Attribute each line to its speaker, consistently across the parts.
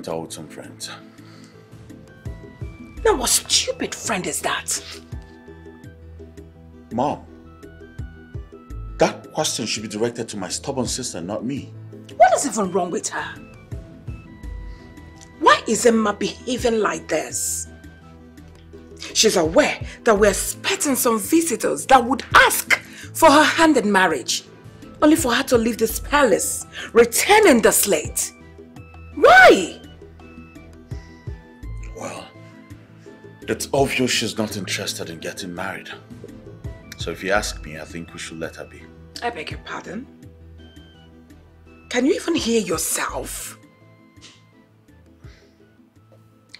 Speaker 1: went out with some friends.
Speaker 2: Now what stupid friend is that?
Speaker 1: Mom, that question should be directed to my stubborn sister, not me.
Speaker 2: What is even wrong with her? Why is Emma behaving like this? She's aware that we're expecting some visitors that would ask for her hand in marriage, only for her to leave this palace, returning the slate. Why?
Speaker 1: It's obvious she's not interested in getting married. So if you ask me, I think we should let her be.
Speaker 2: I beg your pardon? Can you even hear yourself?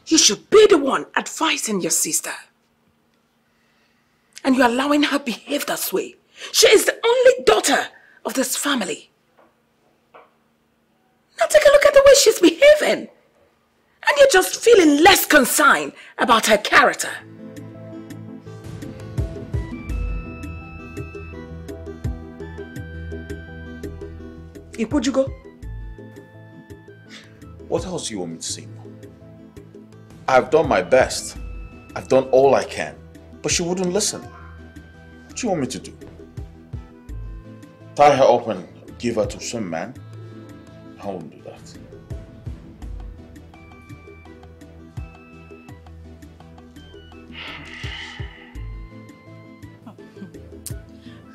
Speaker 2: You should be the one advising your sister. And you're allowing her behave this way. She is the only daughter of this family. Now take a look at the way she's behaving. And you're just feeling less concerned about her character. Ike, would you go?
Speaker 1: What else do you want me to say, I've done my best. I've done all I can. But she wouldn't listen. What do you want me to do? Tie her up and give her to some man? I won't do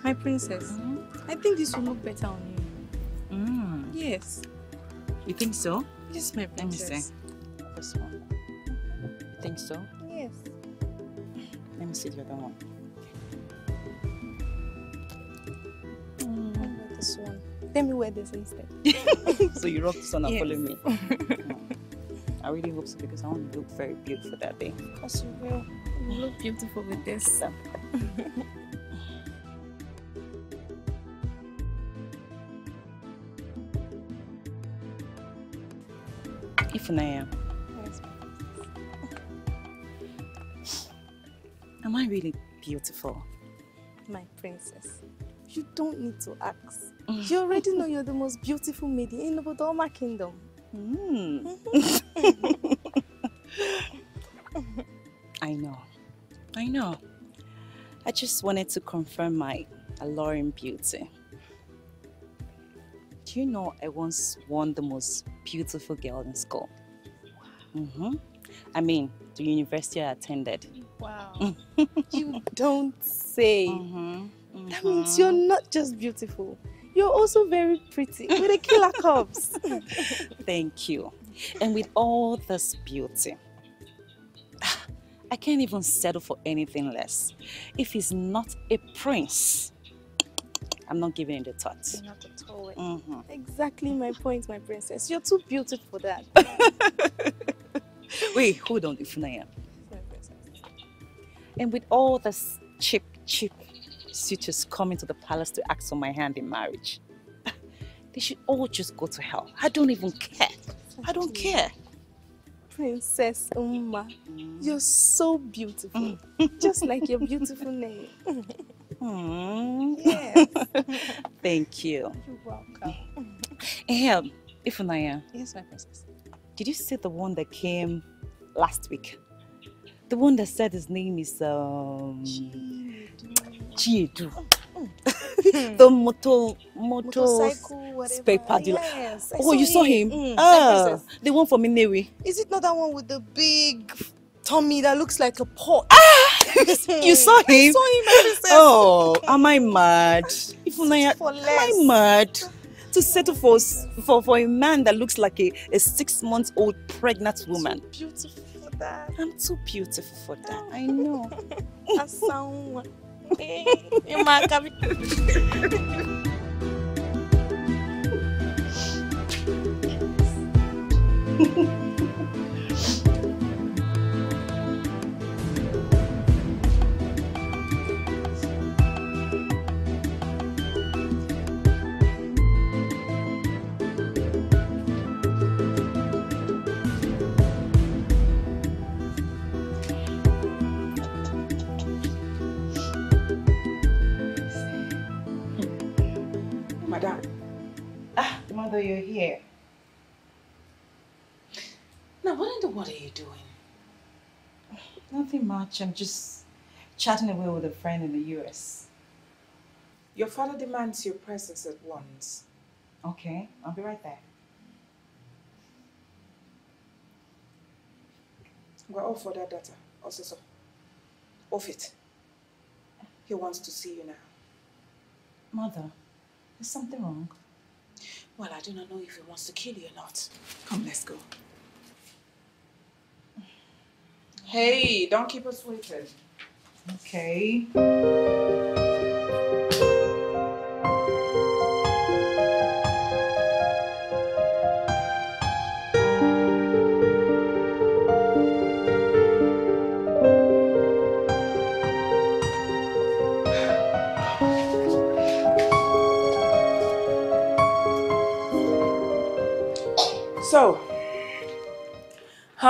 Speaker 3: My princess, mm. I think this will look better on you.
Speaker 4: Mm.
Speaker 3: Yes.
Speaker 4: You think so?
Speaker 3: Yes, my princess.
Speaker 4: Let me see. This one. You think so?
Speaker 3: Yes.
Speaker 4: Let me see the other one.
Speaker 3: Mm, this one. Let me wear this instead.
Speaker 4: so you rock this one and
Speaker 3: yes.
Speaker 4: follow me. I really hope so because I want to look very beautiful that day.
Speaker 3: Of course you will. You look beautiful with this.
Speaker 4: Ifunaya. Am I really beautiful?
Speaker 3: My princess, you don't need to ask. You already know you're the most beautiful maiden in the Bodoma kingdom.
Speaker 4: Mm. I know. I know. I just wanted to confirm my alluring beauty. Do you know I once won the most beautiful girl in school? Wow. Mm -hmm. I mean, the university I attended.
Speaker 3: Wow. you don't say.
Speaker 4: Mm -hmm. Mm -hmm.
Speaker 3: That means you're not just beautiful. You're also very pretty with a killer curves.
Speaker 4: Thank you. And with all this beauty, I can't even settle for anything less. If he's not a prince, I'm not giving it a thought.
Speaker 3: Not at all.
Speaker 4: Mm -hmm.
Speaker 3: Exactly my point, my princess. You're too beautiful for that.
Speaker 4: Wait, hold on, Ifunaya. And with all this cheap, cheap suitors coming to the palace to ask for my hand in marriage, they should all just go to hell. I don't even care. I don't care.
Speaker 3: Princess Uma, you're so beautiful. just like your beautiful name.
Speaker 4: Mm.
Speaker 3: Yes.
Speaker 4: Thank you.
Speaker 3: You're welcome.
Speaker 4: Hey, Ifunaya.
Speaker 3: Yes, my princess.
Speaker 4: Did you see the one that came last week? The one that said his name is um Chiedu. the moto moto
Speaker 3: motorcycle
Speaker 4: spare.
Speaker 3: Yes,
Speaker 4: oh, you saw him?
Speaker 3: Mm,
Speaker 4: ah, the one from Nnewi.
Speaker 3: Is it not that one with the big tummy that looks like a pot?
Speaker 4: Ah! you saw him?
Speaker 3: I saw him.
Speaker 4: Oh, am I mad? Ifunaya,
Speaker 3: For
Speaker 4: am. I mad? To settle for, for, for a man that looks like a, a six month old pregnant woman.
Speaker 3: Too beautiful for that.
Speaker 4: I'm too beautiful for that. I know.
Speaker 3: Asawa. Eh, Ima,
Speaker 4: mother, you're here.
Speaker 2: Now, what in the world are you doing?
Speaker 4: Nothing much. I'm just chatting away with a friend in the US.
Speaker 2: Your father demands your presence at once.
Speaker 4: Okay, I'll be right there.
Speaker 2: We're all for that data. Also, so. Off it. He wants to see you now.
Speaker 4: Mother, is something wrong?
Speaker 2: Well, I do not know if he wants to kill you or not. Come, let's go. Hey, don't keep us waiting.
Speaker 4: Okay.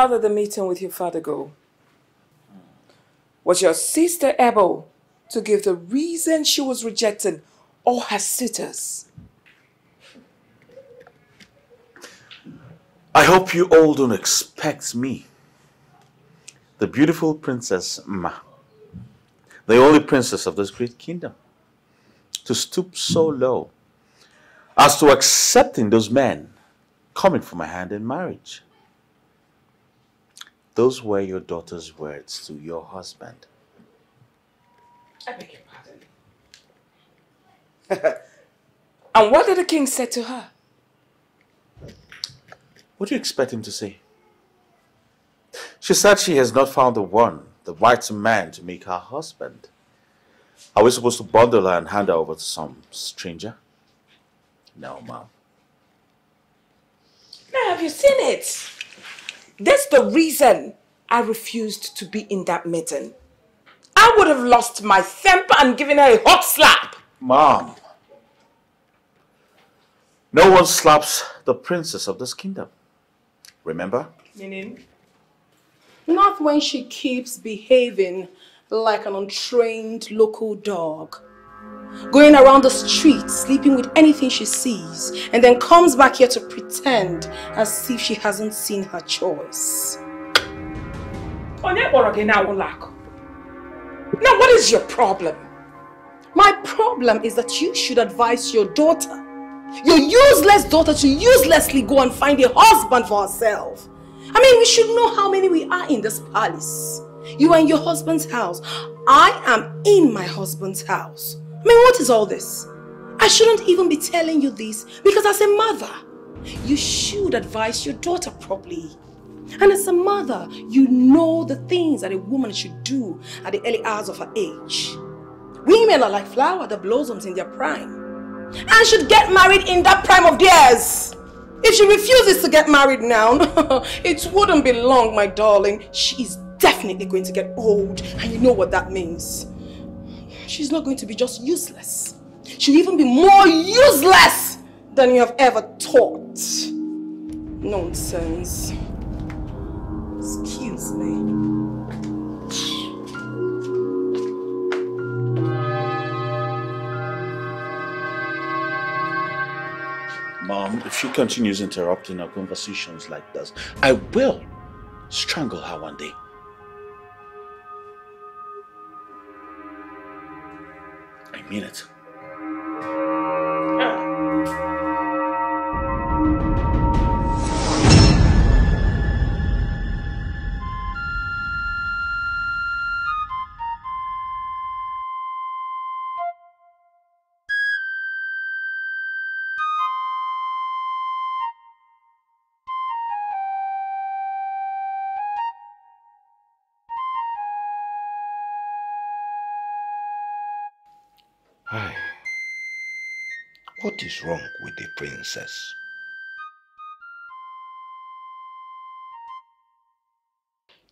Speaker 2: How did the meeting with your father go? Was your sister able to give the reason she was rejecting all her suitors?
Speaker 1: I hope you all don't expect me, the beautiful Princess Ma, the only princess of this great kingdom, to stoop so low as to accepting those men coming for my hand in marriage. Those were your daughter's words to your husband.
Speaker 2: I beg your pardon. and what did the king say to her?
Speaker 1: What do you expect him to say? She said she has not found the one, the right man to make her husband. Are we supposed to bundle her and hand her over to some stranger? No, ma'am.
Speaker 2: Now, have you seen it? That's the reason I refused to be in that meeting. I would have lost my temper and given her a hot slap.
Speaker 1: Mom. No one slaps the princess of this kingdom. Remember?
Speaker 2: Meaning?
Speaker 5: Not when she keeps behaving like an untrained local dog. Going around the street, sleeping with anything she sees, and then comes back here to pretend as if she hasn't seen her choice.
Speaker 2: Now, what is your problem?
Speaker 5: My problem is that you should advise your daughter, your useless daughter, to uselessly go and find a husband for herself. I mean, we should know how many we are in this palace. You are in your husband's house. I am in my husband's house. I mean, what is all this? I shouldn't even be telling you this because as a mother, you should advise your daughter properly. And as a mother, you know the things that a woman should do at the early hours of her age. Women are like flowers that blossoms in their prime and should get married in that prime of theirs. If she refuses to get married now, it wouldn't be long, my darling. She is definitely going to get old and you know what that means. She's not going to be just useless. She'll even be more useless than you have ever thought. Nonsense. Excuse me.
Speaker 1: Mom, if she continues interrupting our conversations like this, I will strangle her one day. I
Speaker 6: is wrong with the princess?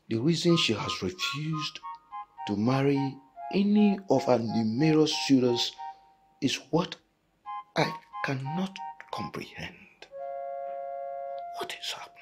Speaker 6: The reason she has refused to marry any of her numerous suitors is what I cannot comprehend. What is happening?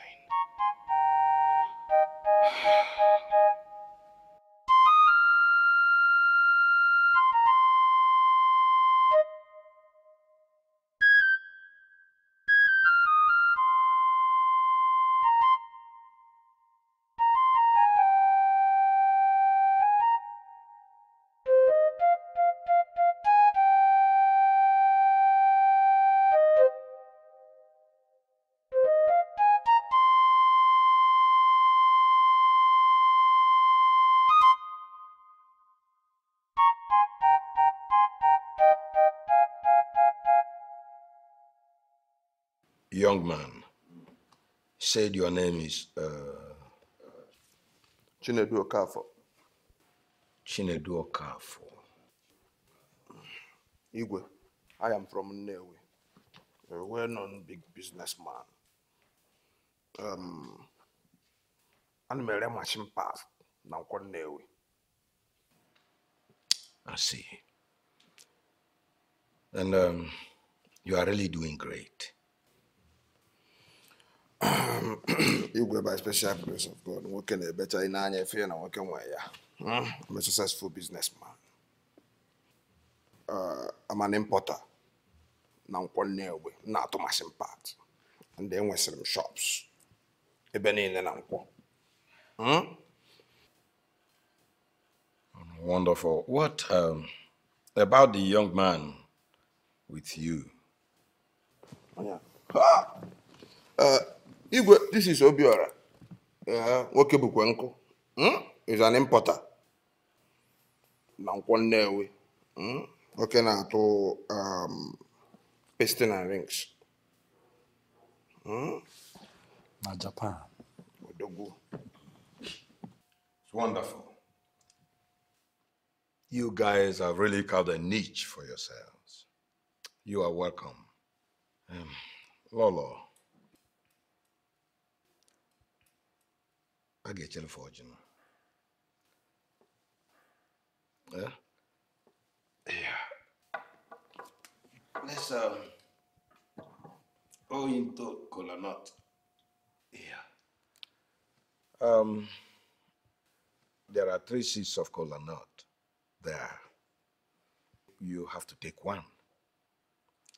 Speaker 7: Said your name is uh,
Speaker 8: Chinedu Okafor.
Speaker 7: Chinedu Okafor.
Speaker 8: Igwe, I am from Nnewi, a well-known big businessman. Um, ana m ere machine parts na Nkwọ Nnewi.
Speaker 7: I see. And um, you are really doing great.
Speaker 8: Igwe by special grace of God, nwoke na-ebecha n'anya efe ya na nwoke nwe ya. I'm a successful businessman. Uh, I'm an importer na Nkwọ Nnewi, m na-atụ machine parts. And enwesịrị m shops ebe niile na Nkwọ. Hmm?
Speaker 7: Wonderful. What um, about the young man with you?
Speaker 8: Yeah. Ah! Uh, Igwe, this is Obiora. Uh, nwoke bụkwa nkụ. Hmm? Is an importer. Na Nkwọ Nnewi. Hmm? Nwoke na-atụ um, piston and rings. Hmm?
Speaker 9: Na Japan.
Speaker 8: Odogwu.
Speaker 7: It's wonderful. You guys have really carved a niche for yourselves. You are welcome. Um, Lolo. I get you for you. Yeah? Yeah. Let's um go into cola nut. Yeah. Um there are three seeds of cola nut there. You have to take one.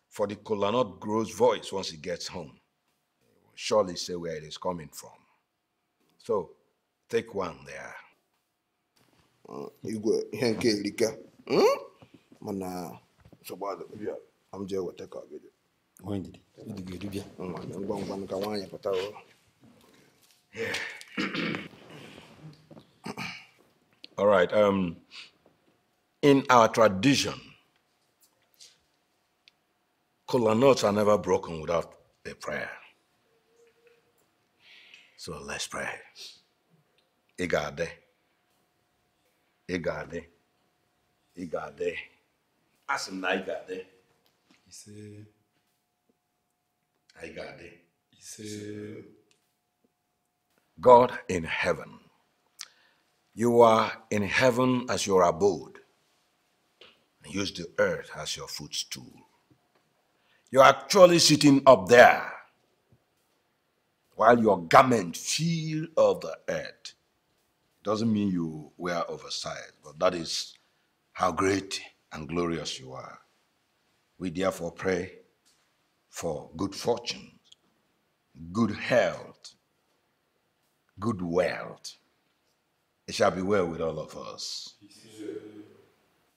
Speaker 7: For the kola nut grows voice once it gets home. It will surely say where it is coming from. So take one there.
Speaker 8: Uh, Igwe, ihe nke erika. Hmm? Mana nsogbu adịghị bịa. I'm jee weta ka ọ gị dị.
Speaker 9: Onye ndidi, ịdị ga-eri bịa.
Speaker 8: Ngwa ngwa ngwa ka nwaanyị pụta o.
Speaker 7: All right. Um, in our tradition, kola nuts are never broken without a prayer. So let's pray. Igade. Igade. Igade. Asim na igade.
Speaker 9: Ise,
Speaker 7: Igade.
Speaker 9: ise,
Speaker 7: God in heaven. You are in heaven as your abode, use the earth as your footstool. You're actually sitting up there while your garment feel of the earth. Doesn't mean you wear oversized, but that is how great and glorious you are. We therefore pray for good fortune, good health, good wealth. It shall be well with all of us.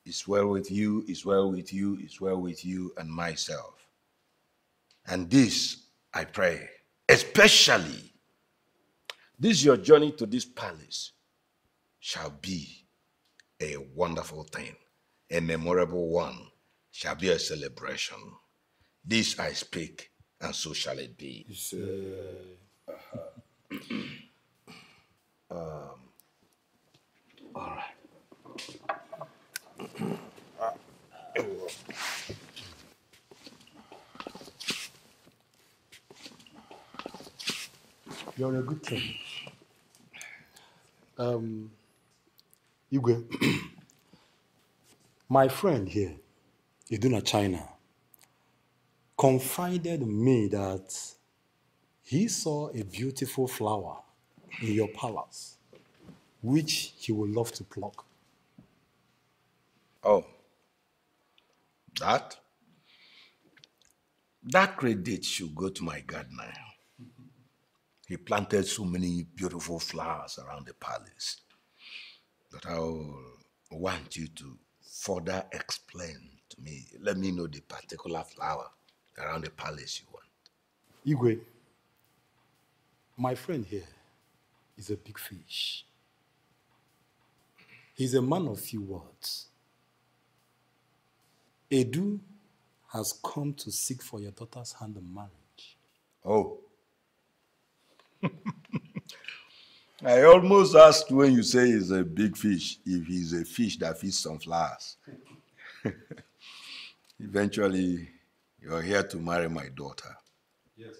Speaker 7: It's well with you, it's well with you, it's well with you and myself. And this, I pray, especially this your journey to this palace shall be a wonderful thing, a memorable one, shall be a celebration. This I speak, and so shall it be. Um, all right.
Speaker 9: You're on a good king. Um, Igwe, my friend here, Iduna China, confided me that he saw a beautiful flower in your palace, which he would love to pluck.
Speaker 7: Oh, that? That credit should go to my gardener. He planted so many beautiful flowers around the palace. But I want you to further explain to me. Let me know the particular flower around the palace you want.
Speaker 9: Igwe, my friend here is a big fish. He's a man of few words. Edu has come to seek for your daughter's hand in marriage.
Speaker 7: Oh. I almost asked when you say he's a big fish if he's a fish that feeds on flowers. Eventually, you're here to marry my daughter.
Speaker 9: Yes.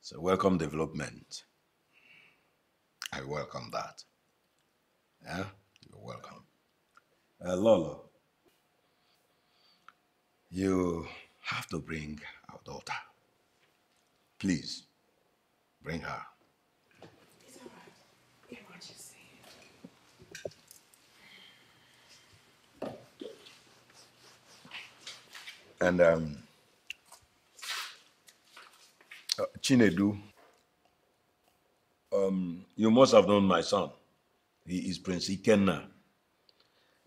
Speaker 7: It's a welcome development. I welcome that. Yeah, you're welcome. Uh, Lolo, you have to bring our daughter. Please, bring her. And um, uh, Chinedu, um, you must have known my son. He is Prince Ikenna.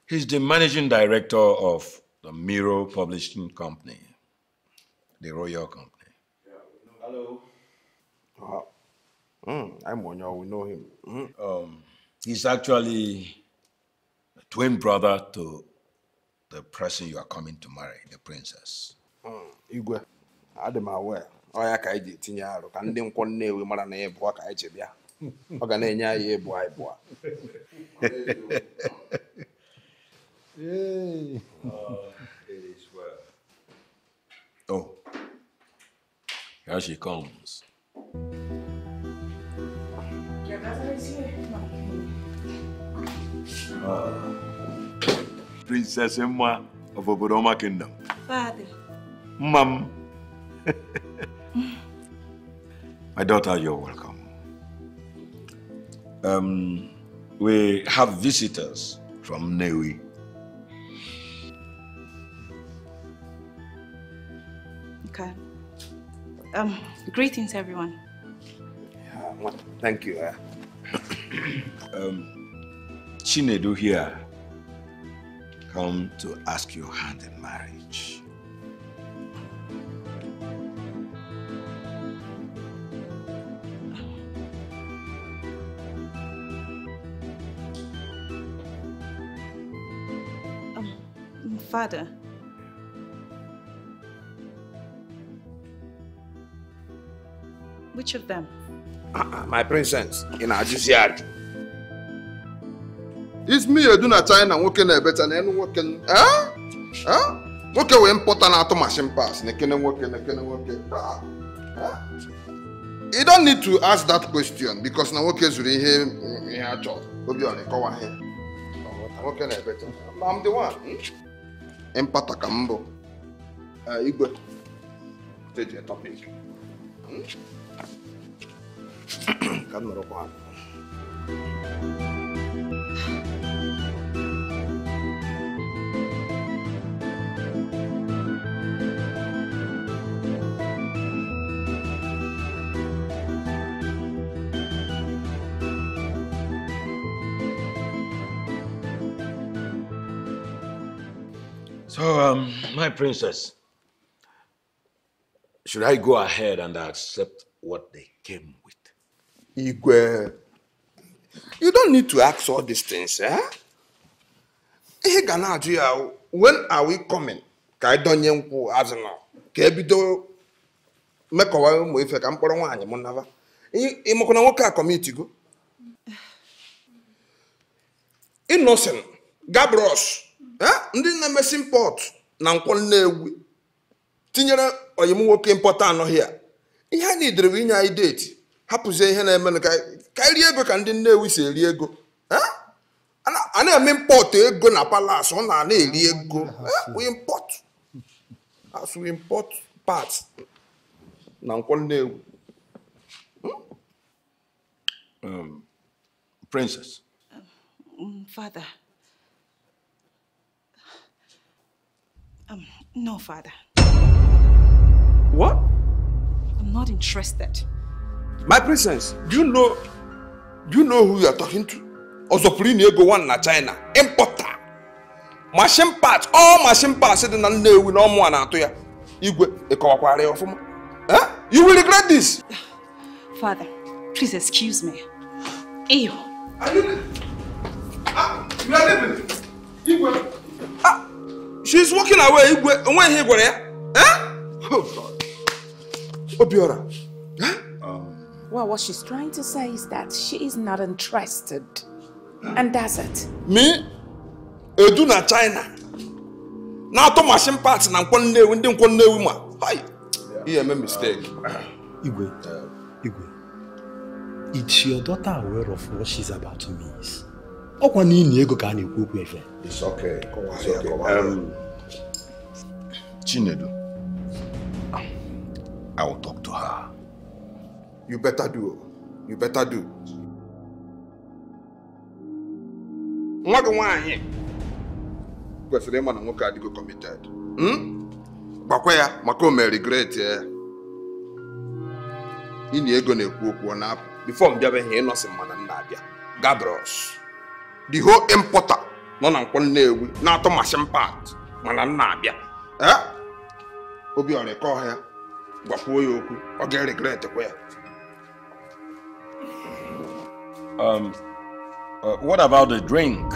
Speaker 7: He's the managing director of the Miro Publishing Company, the Royal Company.
Speaker 8: Mm, I'm on your, we know him. Mm.
Speaker 7: Um, he's actually a twin brother to the person you are coming to marry, the princess.
Speaker 8: Mm, Igwe, adị m aware. Ọ ya ka anyị ji etinye arụ ka ndị nkwọ Nnewi mara na ịbụọ ka anyị ji bịa. Ọ ga na-enye anyị ịbụ anyị bụọ.
Speaker 9: Yay.
Speaker 7: Oh, here she comes. Princess Emma of Obodoma Kingdom.
Speaker 10: Father.
Speaker 7: Mom. My daughter, you're welcome. Um, we have visitors from Nnewi.
Speaker 10: Okay. Um, greetings, everyone.
Speaker 8: Yeah, well, Thank you. eh.
Speaker 7: Um, Chinedu here come to ask your hand in marriage.
Speaker 10: Um, Father. Which of them?
Speaker 8: Ah, ah, My princess, in na-ajụzi ajụ. Is me edu na China nwoke na-ebeta na enu nwoke n- eh? Eh? nwoke wee mpụta na-atụ machine pass na-ekene nwoke na-ekene nwoke Ah, eh? You don't need to ask that question because na nwoke zuru ihe ihe a chọrọ Obiọra ịkọwa ihe nwoke na-ebeta I'm the one hmm? mpata ka m bụ Eh, igwe Change the topic. Hmm? ka m nọrọkwa ala.
Speaker 7: So, um, my princess, should I go ahead and accept what they came with?
Speaker 8: Igwe, you don't need to ask all these things, eh? Ihe ga na-ajụ ya, when are we coming? Ka anyị donye nkwụ azụ na ka ebido mekọwa ụmụ ife ka mkpọrọ nwaanyị m naba. Ịmakwa na nwoke a kọmitigo. Innocent, Gabros? Ndị na-emesi import na nkwọ Nnewi tinyere oyi m nwoke mpọta anọghị ya ihe a nidere bụ inye anyị deeti hapụzie ihe na-emenụ ka ka anyị rie ego ka ndị Nnewi si eri ego. A na- a na-eme mpọtụ ego na palas ọ na na-eri ego. Eh, as we import parts na nkwọ Nnewi.
Speaker 7: Um, princess,
Speaker 10: Mm, Father. Um, no, Father.
Speaker 8: what
Speaker 10: I'm not interested.
Speaker 8: my presence. do you know do you know who you are talking to ọzọpụrụ inye ego one na China importer machine parts all machine parts dị na Nnewi na ọmụ a na-atụ ya igwe ịkọwakwara ya ọfụma you will regret this
Speaker 10: Father, please excuse me. Ew.
Speaker 8: Igwe. Ah, she's walking away igwe he ihe ị gwara ya Eh? Oh, God. Obiora eh?
Speaker 2: um, Well, what she's trying to say is that she is not interested. And that's it.
Speaker 8: Me? Edu na China. Na-atụ machine parts na nkwọ Nnewi ndị nkwọ Nnewi ma. Hai! Ihe eme mistake. Uh-huh.
Speaker 9: Igwe, uh-huh. Igwe, is your daughter aware of what she's about to miss? Ọkwa n'ini ego ka a na-ekwu okwu efe.
Speaker 7: Um, Chinedu, I will talk to her.
Speaker 8: You better do. You better do. Nwa gị nwaanyị kwesịrị ịma na nwoke adịgo committed. Hmm? Gbakwa ya maka o mere regret ya. Ịnyi ego na-ekwu okwu ọ na-apụ. Before m bịabeghị ịnọsị mana m na-abịa. Gabros. The whole importer nọ na nkwọ Nnewi na-atụ machine part mana m na-abịa. Eh? Obiọra ịkọ ya. Gwakwuo ya okwu. Ọ ga-regret kwa ya.
Speaker 7: Um, uh, what about the drink?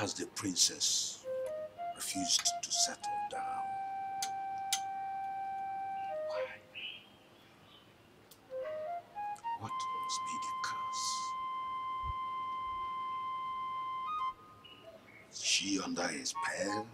Speaker 7: Has the princess refused to settle down? Why? What must be the cause? Is she under a spell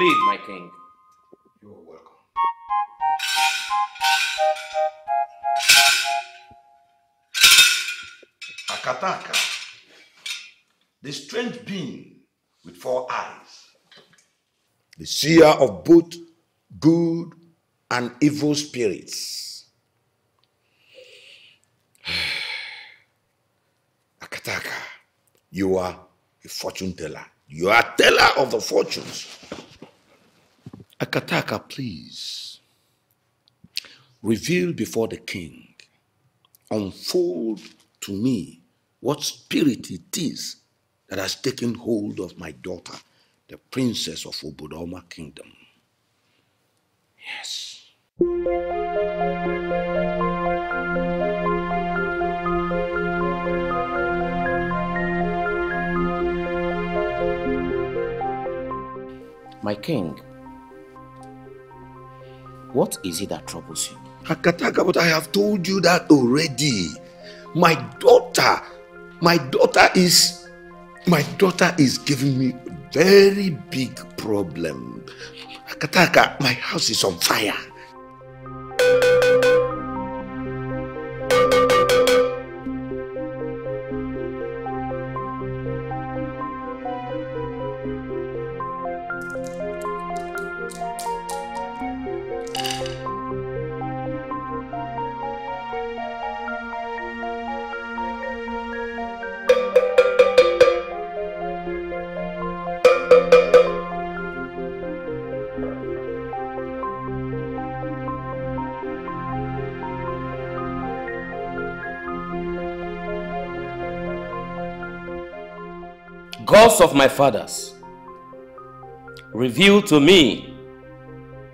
Speaker 11: Live my king.
Speaker 7: You're welcome. Akataka, the strange being with four eyes,
Speaker 6: the seer of both good and evil spirits. Akataka, you are a fortune teller. You are teller of the fortunes. Akataka, please reveal before the king, unfold to me what spirit it is that has taken hold of my daughter, the princess of Obodoma kingdom. Yes.
Speaker 11: My king, what is it that troubles you?
Speaker 6: Akataka, but I have told you that already. My daughter, my daughter is, my daughter is giving me very big problem. Akataka, my house is on fire.
Speaker 11: Of my fathers, reveal to me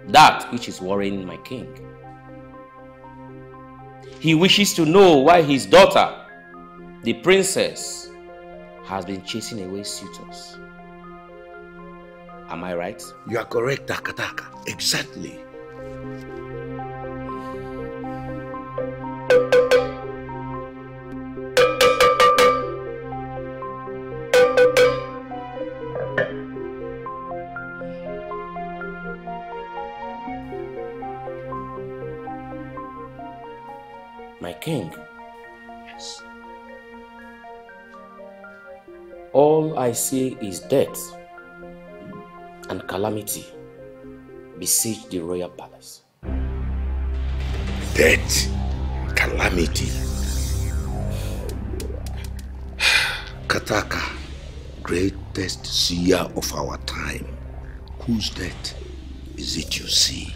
Speaker 11: that which is worrying my king. He wishes to know why his daughter, the princess, has been chasing away suitors. Am I right?
Speaker 6: You are correct, Akataka. Exactly.
Speaker 11: See is death and calamity besiege the royal palace.
Speaker 6: Death, calamity. Kataka, greatest seer of our time. Whose death is it you see?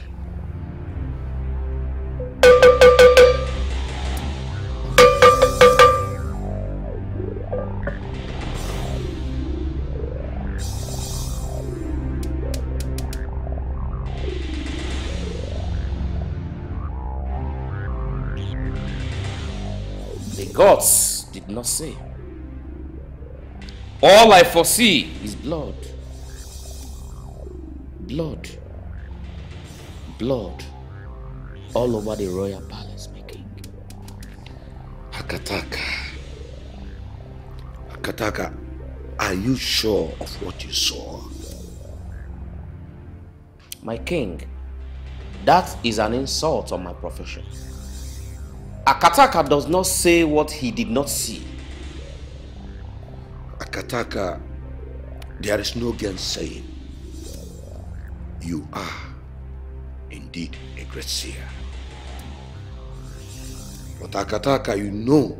Speaker 11: Did not say. All I foresee is blood. Blood. Blood. All over the royal palace, my king.
Speaker 6: Akataka. Akataka, are you sure of what you saw?
Speaker 11: My king, that is an insult on my profession. Akataka does not say what he did not see.
Speaker 6: Akataka, there is no gainsaying. You are indeed a great seer. But Akataka, you know,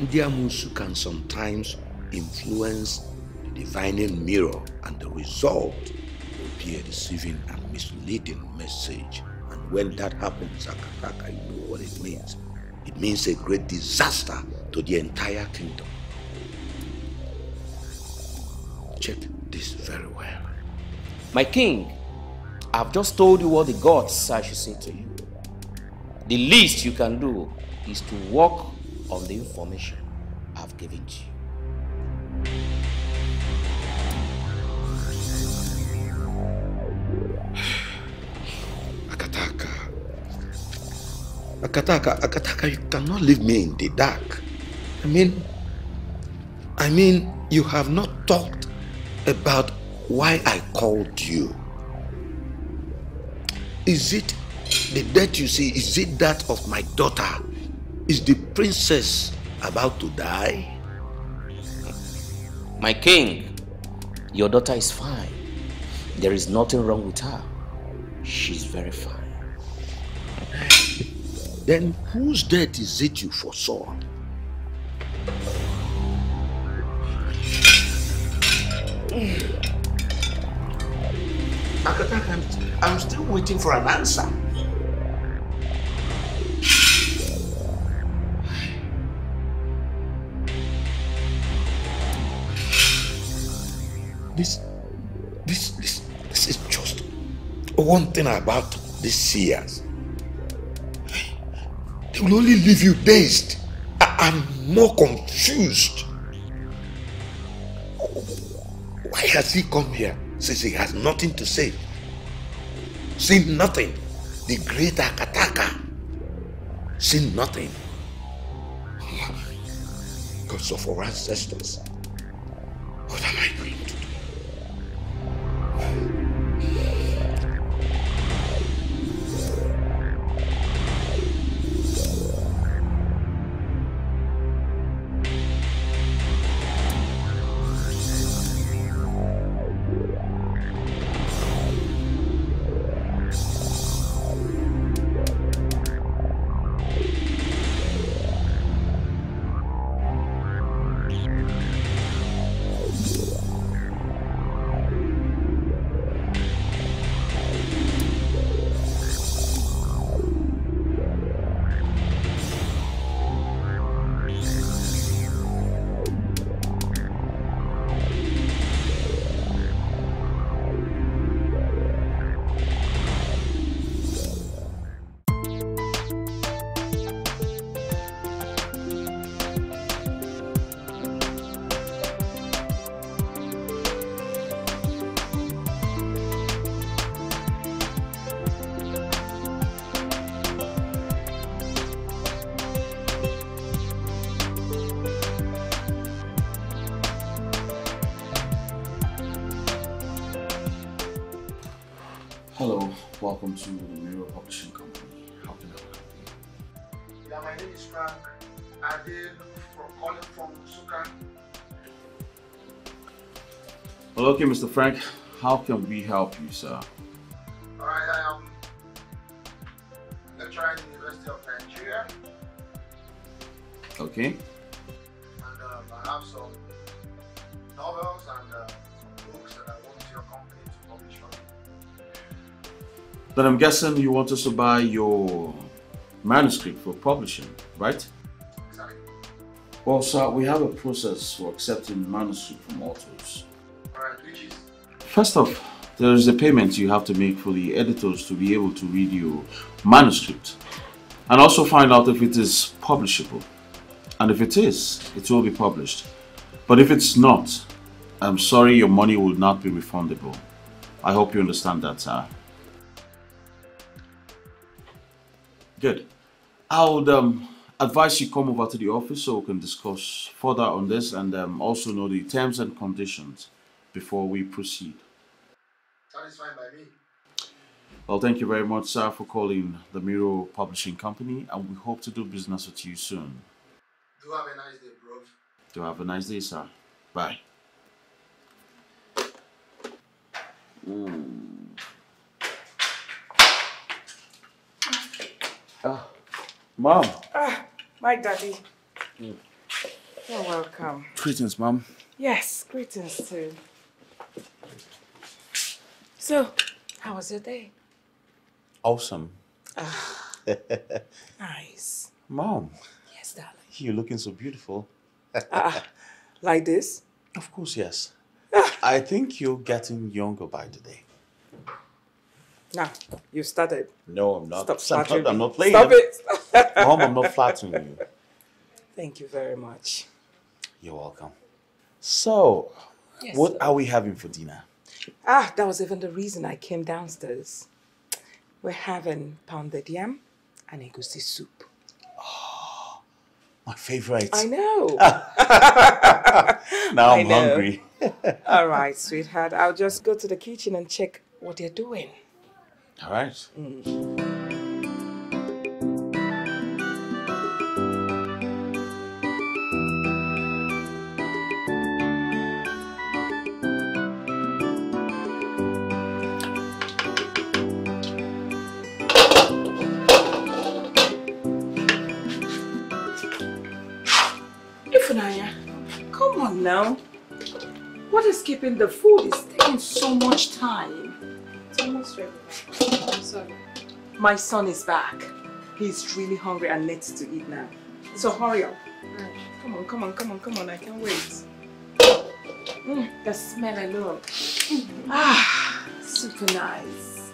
Speaker 6: ndị amusu can sometimes influence the divining mirror and the result will be a deceiving and misleading message. When that happens, Akataka, you know what it means. It means a great disaster to the entire kingdom. Check this very well.
Speaker 11: My king, I've just told you what the gods I should say to you. The least you can do is to work on the information I've given to you.
Speaker 6: Akataka, Akataka, you cannot leave me in the dark. I mean, I mean, you have not talked about why I called you. Is it the death you see? Is it that of my daughter? Is the princess about to die?
Speaker 11: My king, your daughter is fine. There is nothing wrong with her. She's very fine.
Speaker 6: Then whose death is it you foresaw? I'm, I'm still waiting for an answer. This, this, this, this is just one thing about these seers. Will only leave you dazed and more confused. Why has he come here since he has nothing to say? Seen nothing. The great Akataka. Seen nothing. Gods of our ancestors. What am I going to do?
Speaker 1: Okay, Mr. Frank. How can we help you, sir?
Speaker 12: Alright, I am lecturer in the University of Nigeria
Speaker 1: Okay.
Speaker 12: and um, I have some novels and uh, some books that I want your company to publish for me.
Speaker 1: Then I'm guessing you want us to buy your manuscript for publishing, right?
Speaker 12: Exactly.
Speaker 1: Well, sir, we have a process for accepting manuscript from authors. First off, there is a payment you have to make for the editors to be able to read your manuscript and also find out if it is publishable. And if it is, it will be published. But if it's not, I'm sorry, your money will not be refundable. I hope you understand that, sir. Good. I would um, advise you come over to the office so we can discuss further on this and um, also know the terms and conditions before we proceed.
Speaker 12: satisfied by me.
Speaker 1: Well, thank you very much, sir, for calling the Miro Publishing Company, and we hope to do business with you soon.
Speaker 12: Do have a nice day, bro.
Speaker 1: Do have a nice day, sir. Bye. Ah, Mom.
Speaker 2: Ah, my daddy. You're welcome.
Speaker 1: Greetings, Mom.
Speaker 2: Yes, greetings too. So, how was your day?
Speaker 1: Awesome.
Speaker 2: Ah, nice.
Speaker 1: Mom,
Speaker 2: Yes, darling.
Speaker 1: you're looking so beautiful.
Speaker 2: Ah, ah like this?
Speaker 1: Of course, yes. Ah. I think you're getting younger by the day.
Speaker 2: Now, you started.
Speaker 1: No, I'm not.
Speaker 2: Stop flattering
Speaker 1: I'm not playing.
Speaker 2: Stop it.
Speaker 1: Mom, I'm not flattering you.
Speaker 2: Thank you very much.
Speaker 1: You're welcome. So,
Speaker 2: Yes,
Speaker 1: what
Speaker 2: sir.
Speaker 1: are we having for dinner?
Speaker 2: Ah, that was even the reason I came downstairs. We're having pounded yam and egusi soup.
Speaker 1: Oh, My favorite.
Speaker 2: I know.
Speaker 1: now I'm
Speaker 2: know.
Speaker 1: hungry.
Speaker 2: All right, sweetheart. I'll just go to the kitchen and check what they're doing.
Speaker 1: All right.
Speaker 2: Ifunanya, now. What is keeping the food? It's taking so much time.
Speaker 13: It's almost ready. I'm sorry.
Speaker 2: My son is back. He's really hungry and needs to eat now. So hurry up.
Speaker 13: Alright.
Speaker 2: Come on, come on, come on, come on. I can't wait. Mm, the smell alone. Ah, super nice.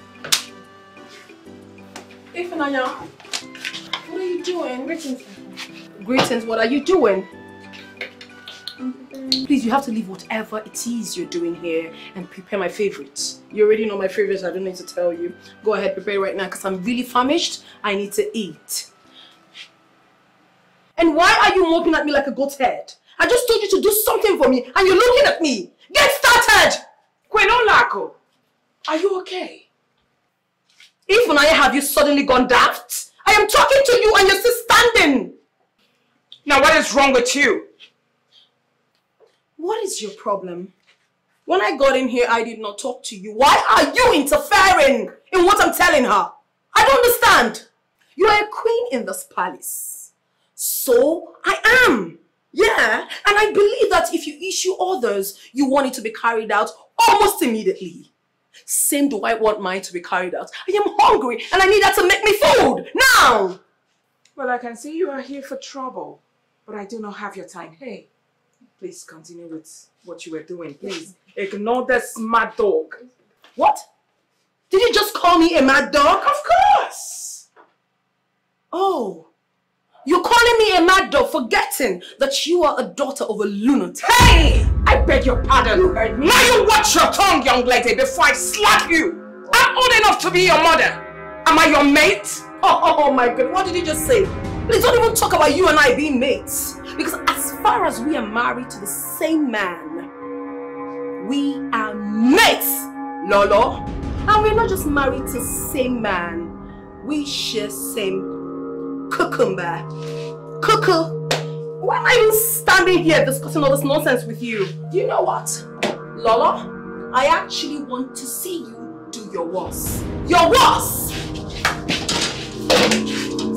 Speaker 2: Ifunanya, what are you doing?
Speaker 13: Greetings. Greetings, what are you doing? Please, you have to leave whatever it is you're doing here and prepare my favorites. You already know my favorites, I don't need to tell you. Go ahead, prepare right now because I'm really famished. I need to eat. And why are you moping at me like a goat's head? I just told you to do something for me and you're looking at me. Get started!
Speaker 2: Queen Olako, are you okay?
Speaker 13: Ifunanya have you suddenly gone daft? I am talking to you and you're still standing.
Speaker 2: Now what is wrong with you?
Speaker 13: What is your problem? When I got in here, I did not talk to you. Why are you interfering in what I'm telling her? I don't understand. You are a queen in this palace. So I am. Yeah, and I believe that if you issue orders, you want it to be carried out almost immediately. Same do I want mine to be carried out. I am hungry and I need that to make me food. Now!
Speaker 2: Well, I can see you are here for trouble, but I do not have your time. Hey, please continue with what you were doing. Please ignore the smart dog.
Speaker 13: What? Did you just call me a mad dog?
Speaker 2: Of course.
Speaker 13: Oh, you're calling me a mad dog, forgetting that you are a daughter of a lunatic.
Speaker 2: Hey, I beg your pardon.
Speaker 13: You heard me.
Speaker 2: Now you watch your tongue, young lady, before I slap you. I'm old enough to be your mother. Am I your mate?
Speaker 13: Oh, oh, oh my God, what did you just say? Please don't even talk about you and I being mates. Because as far as we are married to the same man, we are mates, Lolo. And we're not just married to the same man. We share same cucumber. Cuckoo. Why am I even standing here discussing all this nonsense with you? You know what? Lola, I actually want to see you do your worst. Your worst!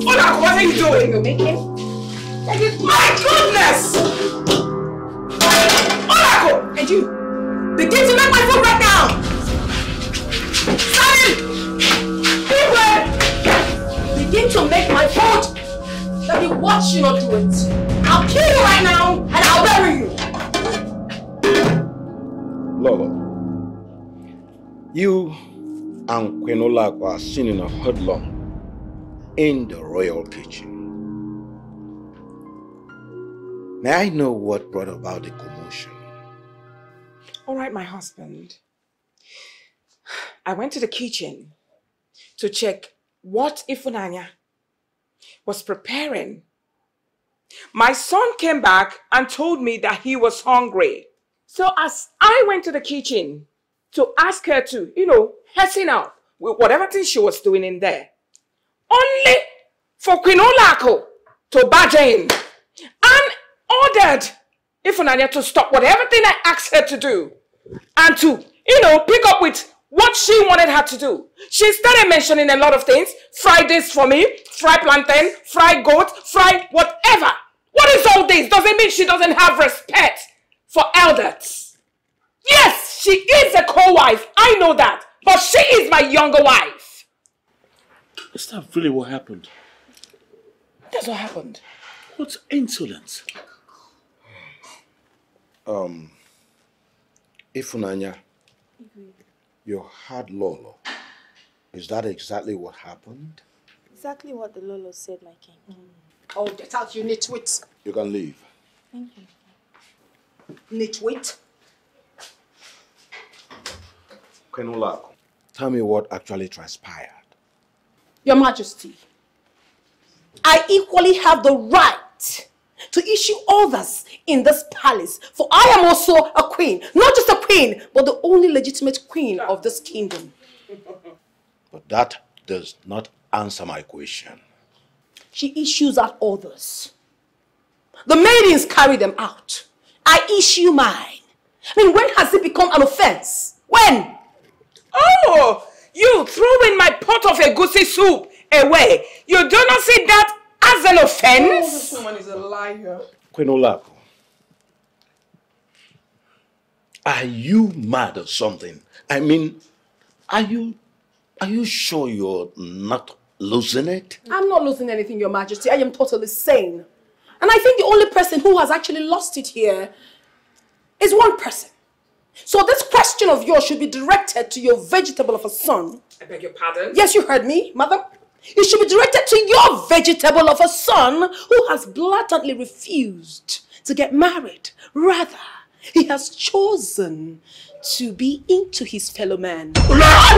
Speaker 2: Ola, what are you doing?
Speaker 13: You're making?
Speaker 2: My goodness! Oracle!
Speaker 13: And you, begin to make my food right now! Simon! Beware! Begin to make my food! Let me watch you not do it. I'll kill you right now and I'll bury you!
Speaker 6: Lolo, you and Queen Olako are seen in a hoodlum in the royal kitchen. May I know what brought about the commotion?
Speaker 2: All right, my husband. I went to the kitchen to check what Ifunanya was preparing. My son came back and told me that he was hungry. So as I went to the kitchen to ask her to, you know, hasten up with whatever thing she was doing in there, only for Queen Olako to barge in and ordered Ifunanya to stop whatever thing I asked her to do and to, you know, pick up with what she wanted her to do. She started mentioning a lot of things. Fry this for me, fry plantain, fry goat, fry whatever. What is all this? Does it mean she doesn't have respect for elders? Yes, she is a co-wife. I know that. But she is my younger wife.
Speaker 1: Is that really what happened?
Speaker 2: That's what happened.
Speaker 1: What insolence!
Speaker 6: Um, Ifunanya, you had Lolo. Is that exactly what happened?
Speaker 3: Exactly what the Lolo said, my king.
Speaker 13: Oh, get out, you nitwit.
Speaker 6: You can leave.
Speaker 3: Thank you.
Speaker 13: Nitwit.
Speaker 6: Queen Olako, tell me what actually transpired.
Speaker 13: Your Majesty, I equally have the right to issue orders in this palace, for I am also a queen. Not just a queen, but the only legitimate queen of this kingdom.
Speaker 6: But that does not answer my question.
Speaker 13: She issues out orders. The maidens carry them out. I issue mine. I mean, when has it become an offense? When?
Speaker 2: Oh, you throwing my pot of egusi soup away. You do not see that as an offense?
Speaker 13: This woman is a liar.
Speaker 6: Queen Olako, are you mad or something? I mean, are you, are you sure you're not losing it?
Speaker 13: I'm not losing anything, Your Majesty. I am totally sane. And I think the only person who has actually lost it here is one person. So this question of yours should be directed to your vegetable of a son.
Speaker 2: I beg your pardon?
Speaker 13: Yes, you heard me, mother. It should be directed to your vegetable of a son who has blatantly refused to get married. Rather, he has chosen to be into his fellow man.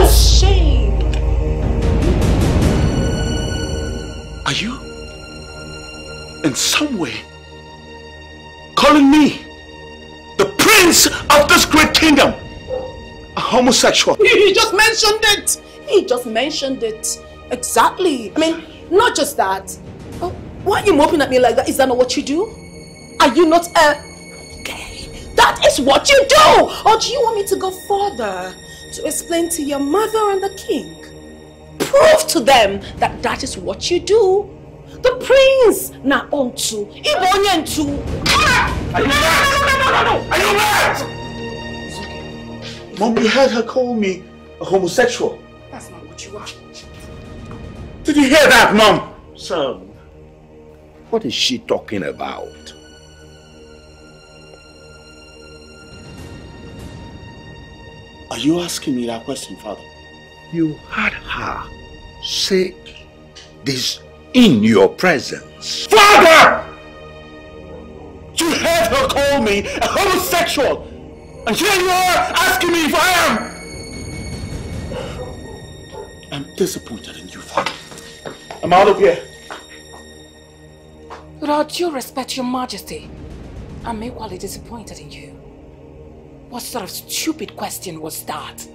Speaker 13: Shame.
Speaker 1: Are you, in some way, calling me the prince of this great kingdom a homosexual?
Speaker 13: He just mentioned it. He just mentioned it. Exactly. I mean, not just that. Oh, why are you moping at me like that? Is that not what you do? Are you not a... Okay, that is what you do! Or do you want me to go further to explain to your mother and the king? Prove to them that that is what you do. The prince na onto, ibonyentu.
Speaker 1: Are you mad? No, no, no, no, Are you mad? Mom, you heard her call me a homosexual.
Speaker 2: That's not what you are.
Speaker 1: Did you hear that, Mom?
Speaker 6: Son, what is she talking about?
Speaker 1: Are you asking me that question, Father?
Speaker 6: You had her say this in your presence.
Speaker 1: Father! You heard her call me a homosexual! And here you are asking me if I am! I'm disappointed in you, Father. I'm out of here.
Speaker 2: With all due respect, your majesty, I'm equally disappointed in you. What sort of stupid question was that?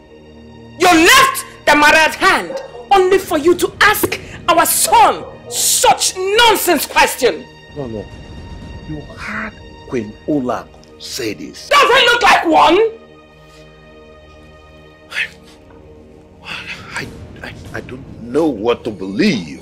Speaker 2: You left
Speaker 14: the marriage hand only for you to ask our son such nonsense question.
Speaker 6: No, no. You heard Queen Olak say this.
Speaker 14: Does he look like one?
Speaker 6: I, I, I don't know what to believe.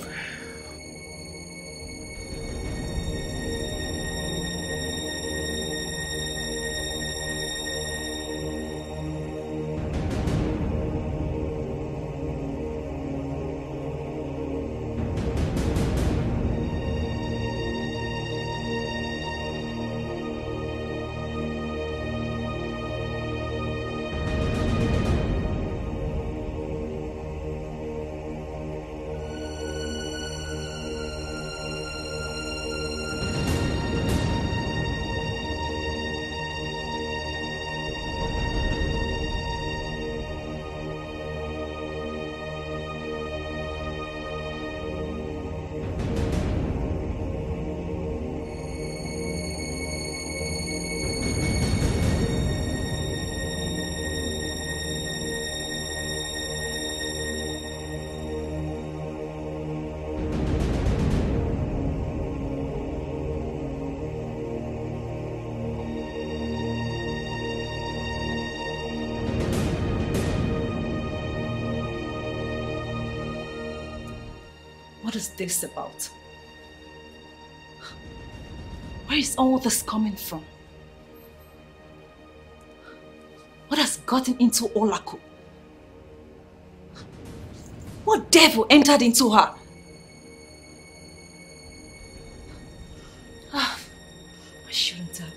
Speaker 4: Is this about? Where is all this coming from? What has gotten into Olako? What devil entered into her? Ah, I shouldn't have.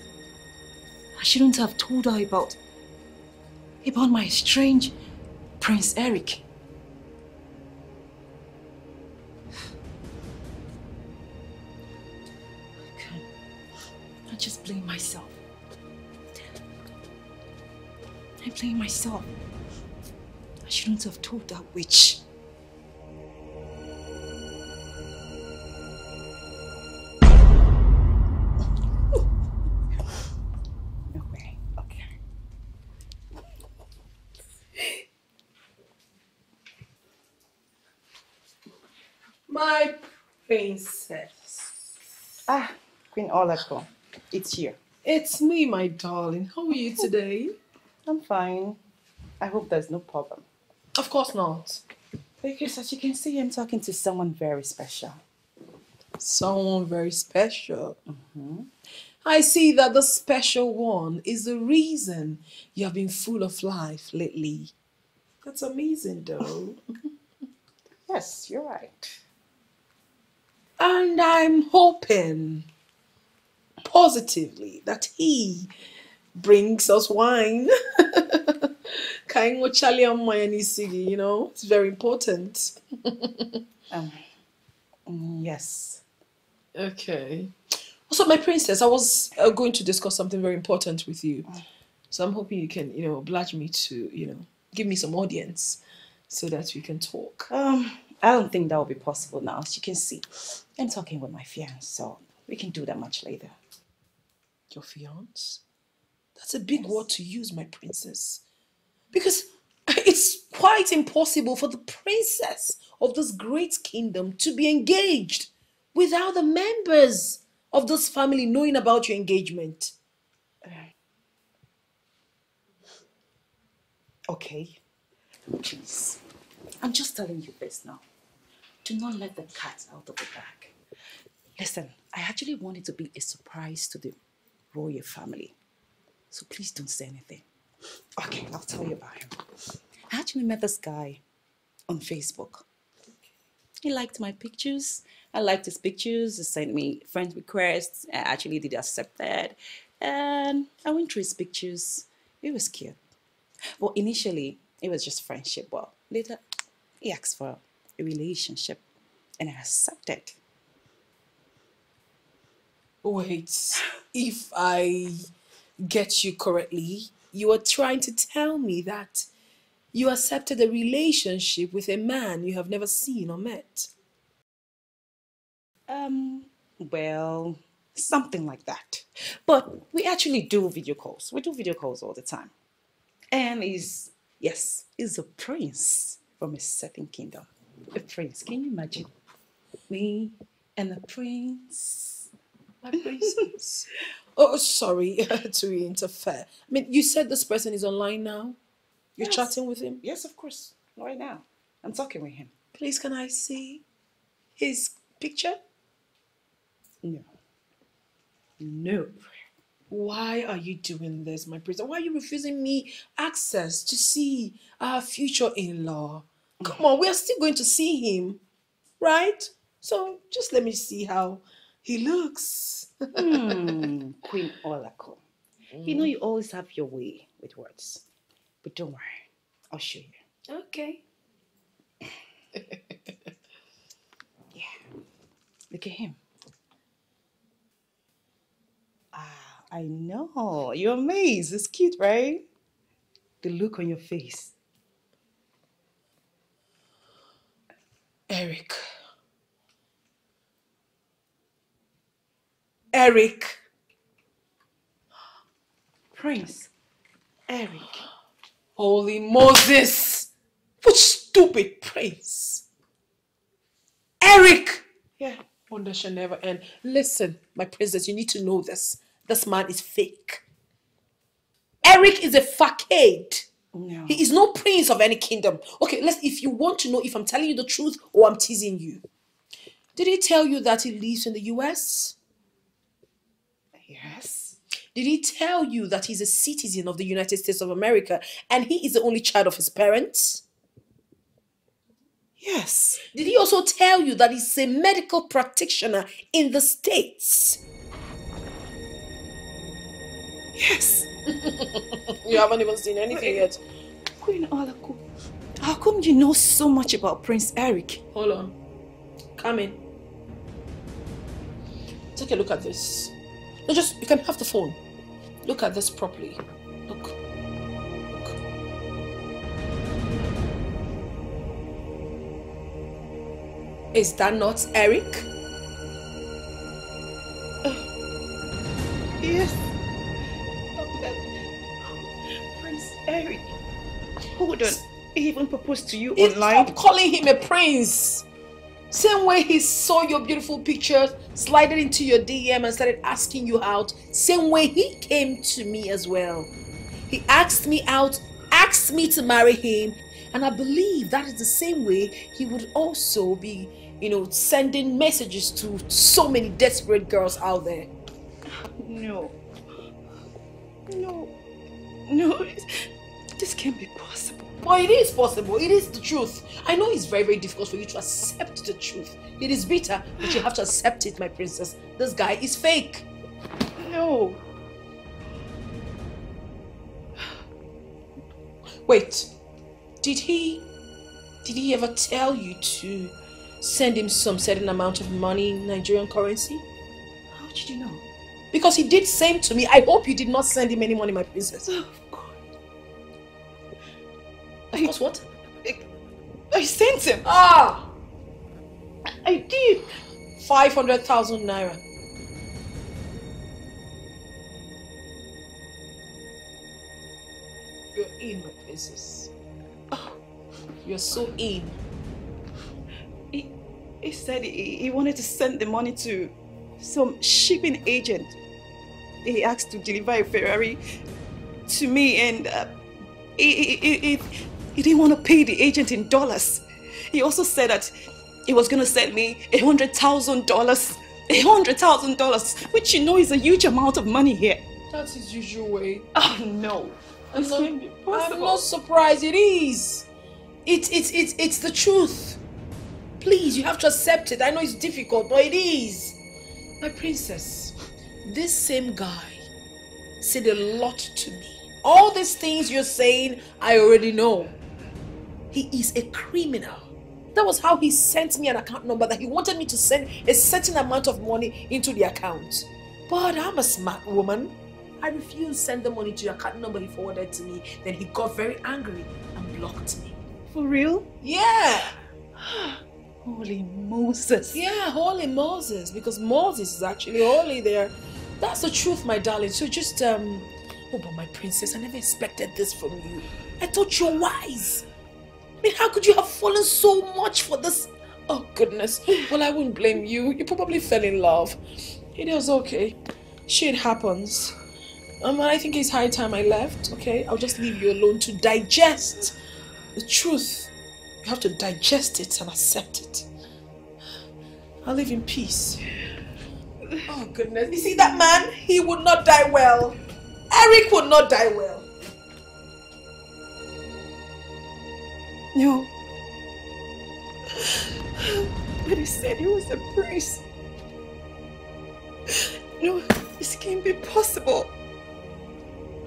Speaker 4: I shouldn't have told her about about my strange Prince Eric. Myself. I blame myself. I shouldn't have told that witch. Okay, okay.
Speaker 13: My princess.
Speaker 4: Ah, Queen Olako, it's here.
Speaker 13: It's me, my darling. How are you today?
Speaker 4: I'm fine. I hope there's no problem.
Speaker 13: Of course not.
Speaker 4: Because as you can see, I'm talking to someone very special.
Speaker 13: Someone very special. Mm-hmm. I see that the special one is the reason you have been full of life lately. That's amazing, though.
Speaker 4: Yes, you're right.
Speaker 13: and I'm hoping positively that he brings us wine. Kain Chali Sigi, you know, it's very important.
Speaker 4: Um, mm, yes.
Speaker 13: Okay. Also, my princess, I was uh, going to discuss something very important with you. So I'm hoping you can, you know, oblige me to, you know, give me some audience so that we can talk.
Speaker 4: Um, I don't think that will be possible now. As you can see, I'm talking with my fiance, so we can do that much later.
Speaker 13: Your fiance? That's a big word to use, my princess. Because it's quite impossible for the princess of this great kingdom to be engaged without the members of this family knowing about your engagement.
Speaker 4: Okay. Please. I'm just telling you this now. Do not let the cat out of the bag. Listen, I actually want it to be a surprise to the royal family. So please don't say anything. Okay, I'll tell you about him. I actually met this guy on Facebook. He liked my pictures. I liked his pictures. He sent me friend requests. I actually did accept that. And I went through his pictures. It was cute. Well, initially, it was just friendship. Well, later, he asked for a relationship. And I accepted.
Speaker 13: Wait, if I get you correctly, you are trying to tell me that you accepted a relationship with a man you have never seen or met.
Speaker 4: Um, well, something like that. But we actually do video calls. We do video calls all the time. And he's, yes, he's a prince. from a certain kingdom. A prince. Can you imagine? Me and a prince.
Speaker 13: My princess. Oh, oh, sorry to interfere. I mean, you said this person is online now? You're
Speaker 4: Yes.
Speaker 13: chatting with him?
Speaker 4: Yes, of course. Right now. I'm talking with him.
Speaker 13: Please, can I see his picture?
Speaker 4: No. No.
Speaker 13: Why are you doing this, my princess? Why are you refusing me access to see our future in law? Mm. Come on, we are still going to see him, right? So just let me see how he looks.
Speaker 4: Hmm, Queen Olako. You know you always have your way with words. But don't worry. I'll show you.
Speaker 13: Okay. Yeah.
Speaker 4: Look at him. Ah, I know. You're amazed. It's cute, right? The look on your face.
Speaker 13: Eric. Eric.
Speaker 4: Prince. Eric.
Speaker 13: Holy Moses. What stupid prince? Eric.
Speaker 4: Yeah.
Speaker 13: Wonder shall never end. Listen, my princess, you need to know this. This man is fake. Eric is a facade. He is no prince of any kingdom. Okay, let's if you want to know if I'm telling you the truth or I'm teasing you. Did he tell you that he lives in the US? Did he tell you that he's a citizen of the United States of America and he is the only child of his parents?
Speaker 4: Yes.
Speaker 13: Did he also tell you that he's a medical practitioner in the States?
Speaker 4: Yes.
Speaker 13: You haven't even seen anything yet.
Speaker 4: Queen Olako. How come you know so much about Prince Eric?
Speaker 13: Hold on. Come in. Take a look at this. No, just you can have the phone. Look at this properly. Look. Look. Is that not Eric?
Speaker 4: Yes. Prince Eric. Hold on. He even proposed to you online.
Speaker 13: Stop calling him a prince. Same way he saw your beautiful pictures, slided into your DM and started asking you out. Same way he came to me as well. He asked me out, asked me to marry him, and I believe that is the same way he would also be, you know, sending messages to so many desperate girls out there.
Speaker 4: No. No. No. This can't be possible.
Speaker 13: Well, it is possible. It is the truth. I know it's very, very difficult for you to accept the truth. It is bitter, but you have to accept it, my princess. This guy is fake.
Speaker 4: No.
Speaker 13: Wait. Did he did he ever tell you to send him some certain amount of money in Nigerian currency?
Speaker 4: How did you know?
Speaker 13: Because he did same to me. I hope you did not send him any money, my princess.
Speaker 4: Of course.
Speaker 13: Of course, what?
Speaker 4: I sent him.
Speaker 13: Ah!
Speaker 4: I did.
Speaker 13: 500,000 naira. In, my princess. Oh, you're so in.
Speaker 4: He, he said he, he wanted to send the money to some shipping agent. He asked to deliver a Ferrari to me and uh, he, he, he, he, he didn't want to pay the agent in dollars. He also said that he was going to send me a hundred thousand dollars. A hundred thousand dollars, which you know is a huge amount of money here.
Speaker 13: That's his usual way.
Speaker 4: Oh no.
Speaker 13: I'm not, I'm not surprised. It is. It's it's it's it's the truth. Please, you have to accept it. I know it's difficult, but it is. My princess, this same guy said a lot to me. All these things you're saying, I already know. He is a criminal. That was how he sent me an account number that he wanted me to send a certain amount of money into the account. But I'm a smart woman. I refused to send the money to your account number he forwarded to me. Then he got very angry and blocked me.
Speaker 4: For real?
Speaker 13: Yeah.
Speaker 4: Holy Moses.
Speaker 13: Yeah, holy Moses. Because Moses is actually holy there. That's the truth, my darling. So just um oh but my princess, I never expected this from you. I thought you were wise. I mean, how could you have fallen so much for this? Oh, goodness. Well, I wouldn't blame you. You probably fell in love. It is okay. Shit happens. Um, I think it's high time I left, okay? I'll just leave you alone to digest the truth. You have to digest it and accept it. I'll live in peace. Oh, goodness. You see that man? He would not die well. Eric would not die well.
Speaker 4: No. But he said he was a priest. No, this can't be possible.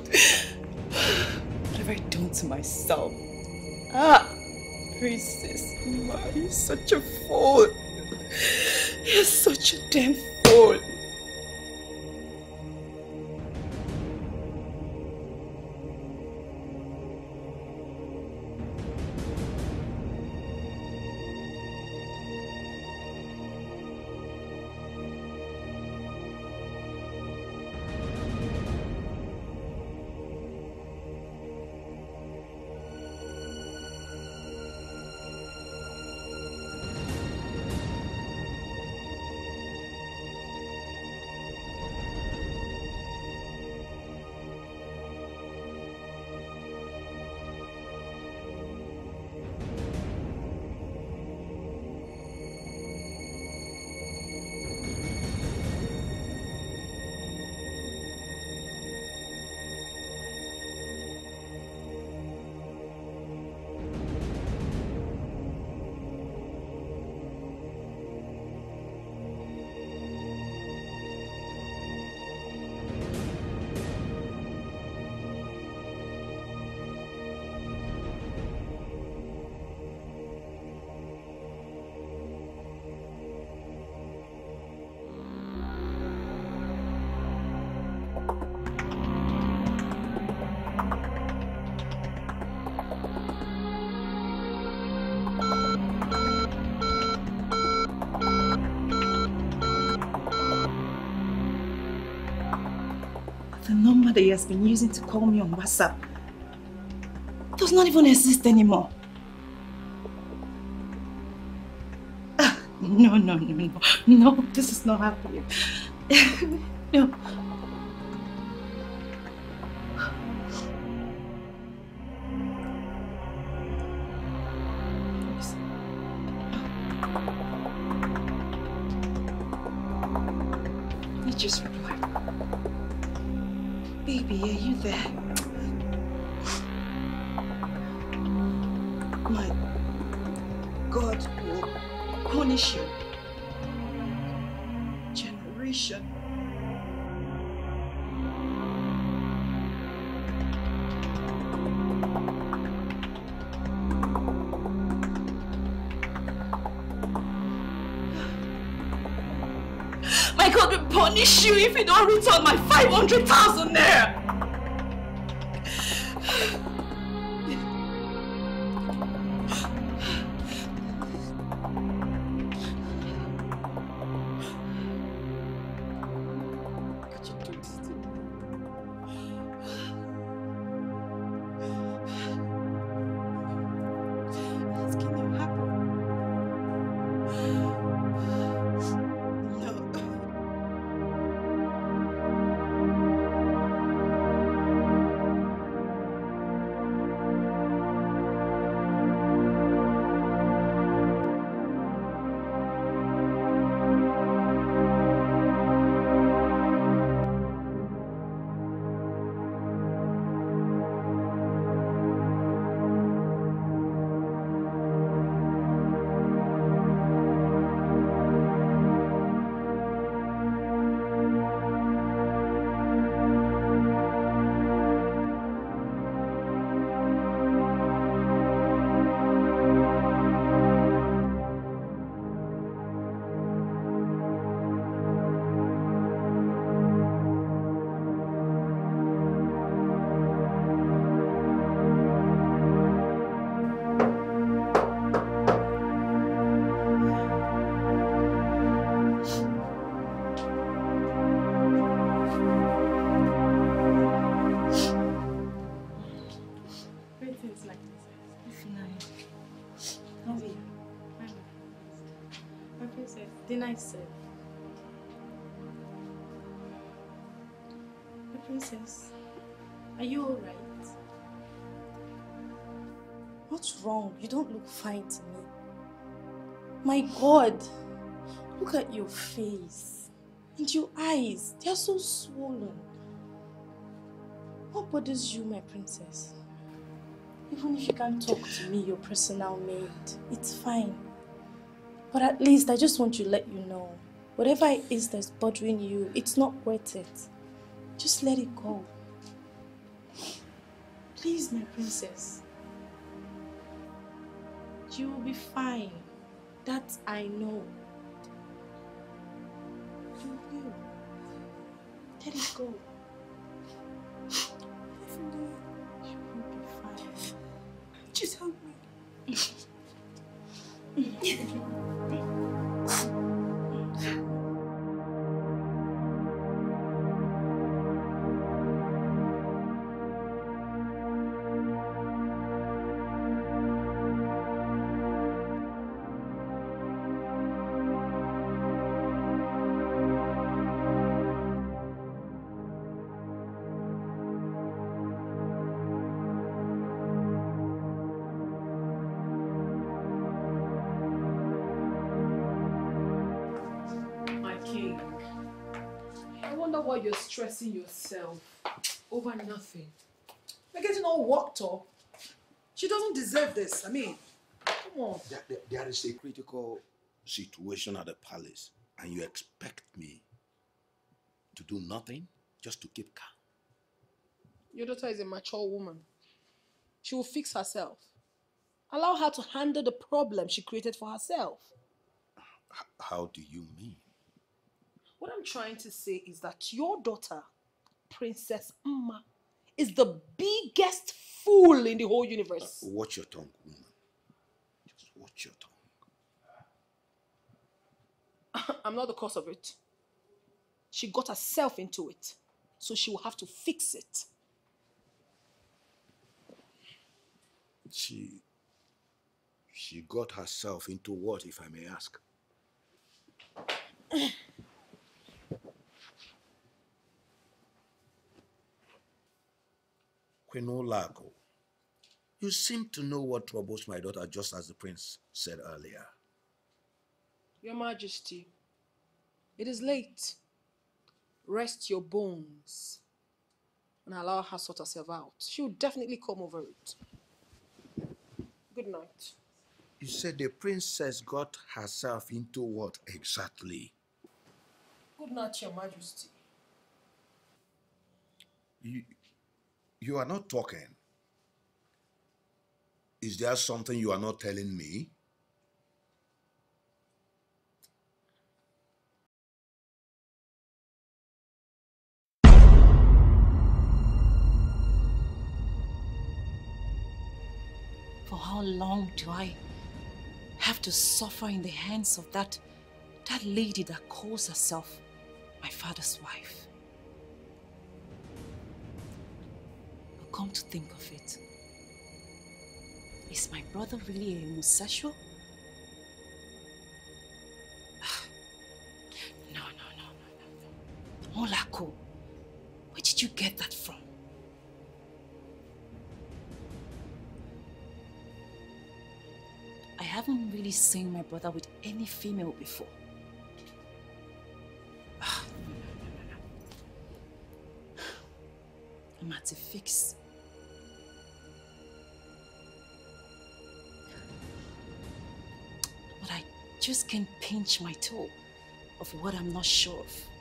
Speaker 4: What have I done to myself? Ah, Princess Mma, you're such a fool. You're such a damn fool. That he has been using to call me on WhatsApp does not even exist anymore. Ah, no, no, no, no. No, this is not happening. no. You return my 500,000 naira.
Speaker 3: To me. My God, look at your face and your eyes. They are so swollen. What bothers you, my princess? Even if you can't talk to me, your personal maid, it's fine. But at least I just want to let you know, whatever it is that's bothering you, it's not worth it. Just let it go. Please, my princess. You will be fine. That I know. You will. Let it go. You will be fine. Just help me.
Speaker 13: over nothing. You're getting all worked up. She doesn't deserve this. I mean, come on.
Speaker 6: There, there- there is a critical situation at the palace, and you expect me to do nothing just to keep calm.
Speaker 13: Your daughter is a mature woman. She will fix herself. Allow her to handle the problem she created for herself.
Speaker 6: How do you mean?
Speaker 13: What I'm trying to say is that your daughter, Princess Mma, is the biggest fool in the whole universe.
Speaker 6: Uh, watch your tongue, woman. Just watch your tongue.
Speaker 13: I'm not the cause of it. She got herself into it, so she will have to fix it.
Speaker 6: She she got herself into what, if I may ask? Queen Olako, you seem to know what troubles my daughter, just as the prince said earlier.
Speaker 13: Your Majesty, it is late. Rest your bones and allow her sort herself out. She'll definitely come over it. Good night.
Speaker 6: You said the princess got herself into what exactly?
Speaker 13: Good night, Your Majesty.
Speaker 6: You, you are not talking. Is there something you are not telling me?
Speaker 15: For how long do I have to suffer in the hands of that that lady that calls herself my father's wife? Come to think of it, is my brother really a Musasho? No, no, no, no, no, no. Molako, where did you get that from? I haven't really seen my brother with any female before. Ah. I'm at a fix. Just can't pinch my toe of what I'm not sure of.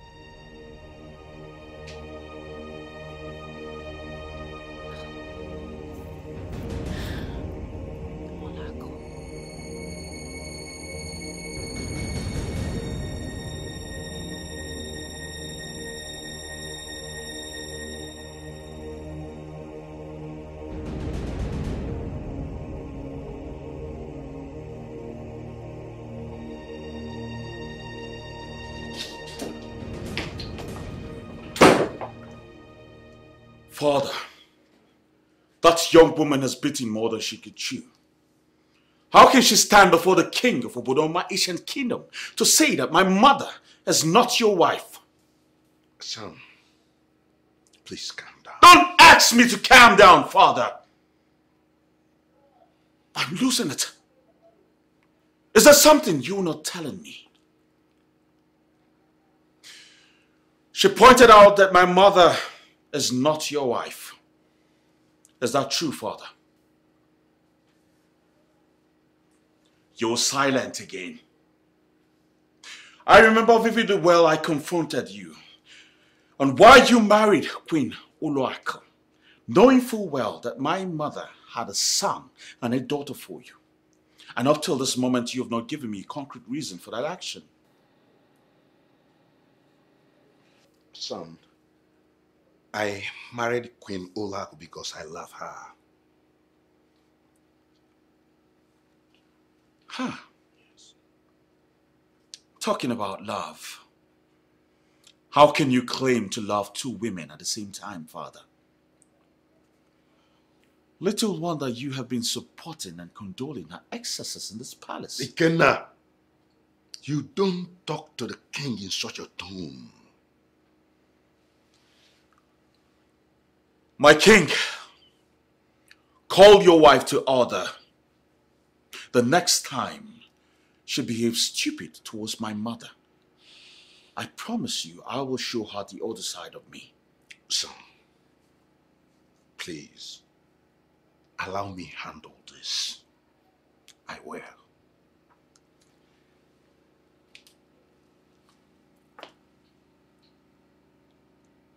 Speaker 1: Father, that young woman has bitten more than she could chew. How can she stand before the king of Obodoma ancient kingdom to say that my mother is not your wife?
Speaker 6: Son, please calm down.
Speaker 1: Don't ask me to calm down, father. I'm losing it. Is there something you're not telling me? She pointed out that my mother is not your wife. Is that true, father? You're silent again. I remember vividly well I confronted you on why you married Queen Uluaka, knowing full well that my mother had a son and a daughter for you. And up till this moment, you have not given me concrete reason for that action.
Speaker 6: Son, I married Queen Uluaka because I love her.
Speaker 1: Huh. Talking about love. How can you claim to love two women at the same time, Father? Little wonder you have been supporting and condoling her excesses in this palace.
Speaker 6: Ikenna, you don't talk to the king in such a tone.
Speaker 1: My king, call your wife to order. The next time she behaves stupid towards my mother, I promise you I will show her the other side of me.
Speaker 6: Son, please, allow me handle this. I will.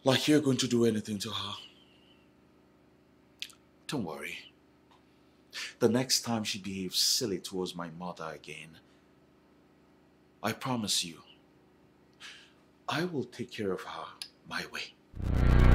Speaker 1: Like you're going to do anything to her. Don't worry. The next time she behaves silly towards my mother again, I promise you, I will take care of her my way.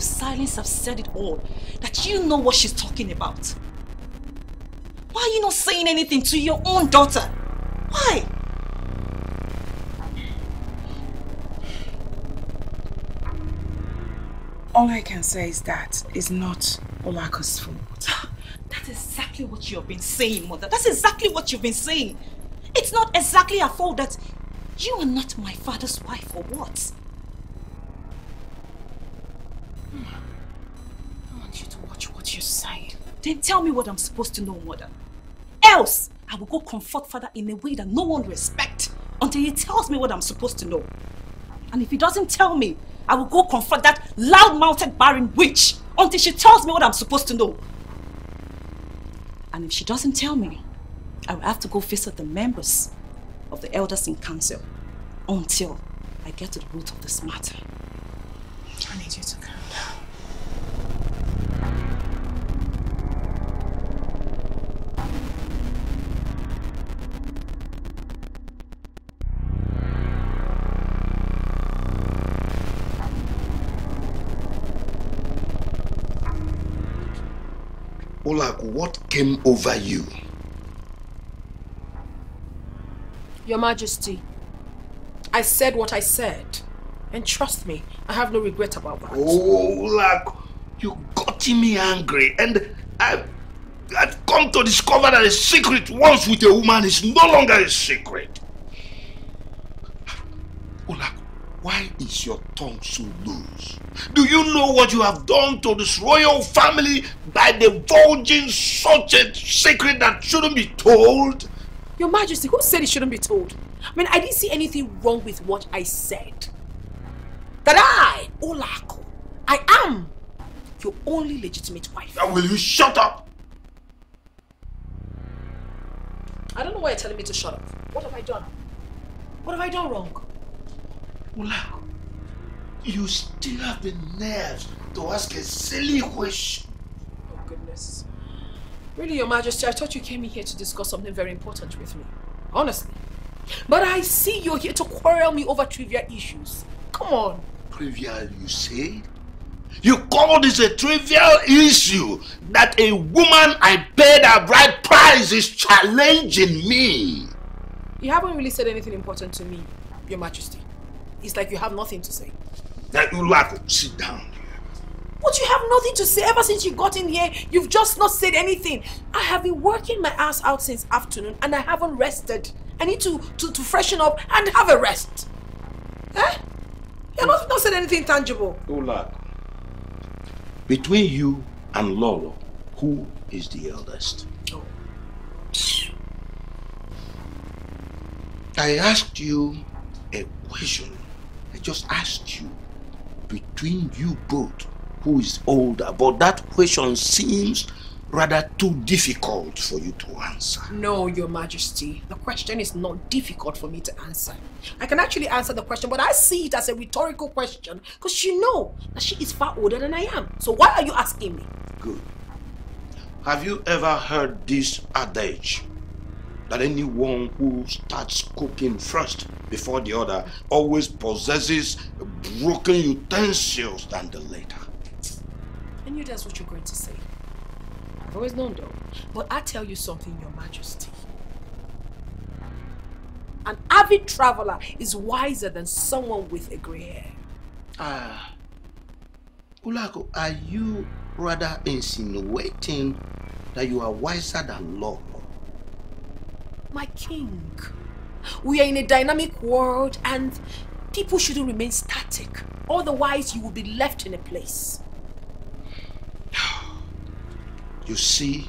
Speaker 15: Your silence have said it all. That you know what she's talking about. Why are you not saying anything to your own daughter? Why?
Speaker 2: All I can say is that it's not Olako's fault.
Speaker 15: That's exactly what you've been saying, Mother. That's exactly what you've been saying. It's not exactly her fault that you are not my father's wife or what?
Speaker 2: You.
Speaker 15: Then tell me what I'm supposed to know, Mother. Else, I will go comfort Father in a way that no one respect until he tells me what I'm supposed to know. And if he doesn't tell me, I will go confront that loud-mouthed barren witch until she tells me what I'm supposed to know. And if she doesn't tell me, I will have to go visit the members of the elders in council until I get to the root of this matter.
Speaker 2: I need you to calm
Speaker 6: Olak, what came over you?
Speaker 13: Your Majesty, I said what I said. And trust me, I have no regret about that.
Speaker 6: Oh, Olak, you got me angry. And I, I've come to discover that a secret once with a woman is no longer a secret. Oh, Olak, why is your tongue so loose? Do you know what you have done to this royal family by divulging such a secret that shouldn't be told?
Speaker 13: Your Majesty, who said it shouldn't be told? I mean, I didn't see anything wrong with what I said. That I, Olako, I am your only legitimate wife.
Speaker 6: Now will you shut up?
Speaker 13: I don't know why you're telling me to shut up. What have I done? What have I done wrong?
Speaker 6: Olako, you still have the nerves to ask a silly question.
Speaker 13: Oh, goodness. Really, Your Majesty, I thought you came in here to discuss something very important with me. Honestly. But I see you're here to quarrel me over trivial issues. Come on.
Speaker 6: Trivial, you say? You call this a trivial issue that a woman I paid a bride price is challenging me.
Speaker 13: You haven't really said anything important to me, Your Majesty. It's like you have nothing to say.
Speaker 6: Now, Olako, sit down.
Speaker 13: But you have nothing to say ever since you got in here. You've just not said anything. I have been working my ass out since afternoon and I haven't rested. I need to, to, to freshen up and have a rest. Eh? You've not, not said anything tangible.
Speaker 6: Olako, between you and Lolo, who is the eldest? I asked you a question. Just asked you, between you both, who is older? But that question seems rather too difficult for you to answer.
Speaker 13: No, Your Majesty. The question is not difficult for me to answer. I can actually answer the question, but I see it as a rhetorical question because you know that she is far older than I am. So why are you asking me?
Speaker 6: Good. Have you ever heard this adage? That anyone who starts cooking first before the other always possesses broken utensils than the later.
Speaker 13: I knew that's what you're going to say. I've always known though. But I tell you something, Your Majesty. An avid traveler is wiser than someone with a grey hair.
Speaker 6: Ah, Olako, are you rather insinuating that you are wiser than Lolo?
Speaker 13: My king, we are in a dynamic world and people shouldn't remain static. Otherwise, you will be left in a place.
Speaker 6: You see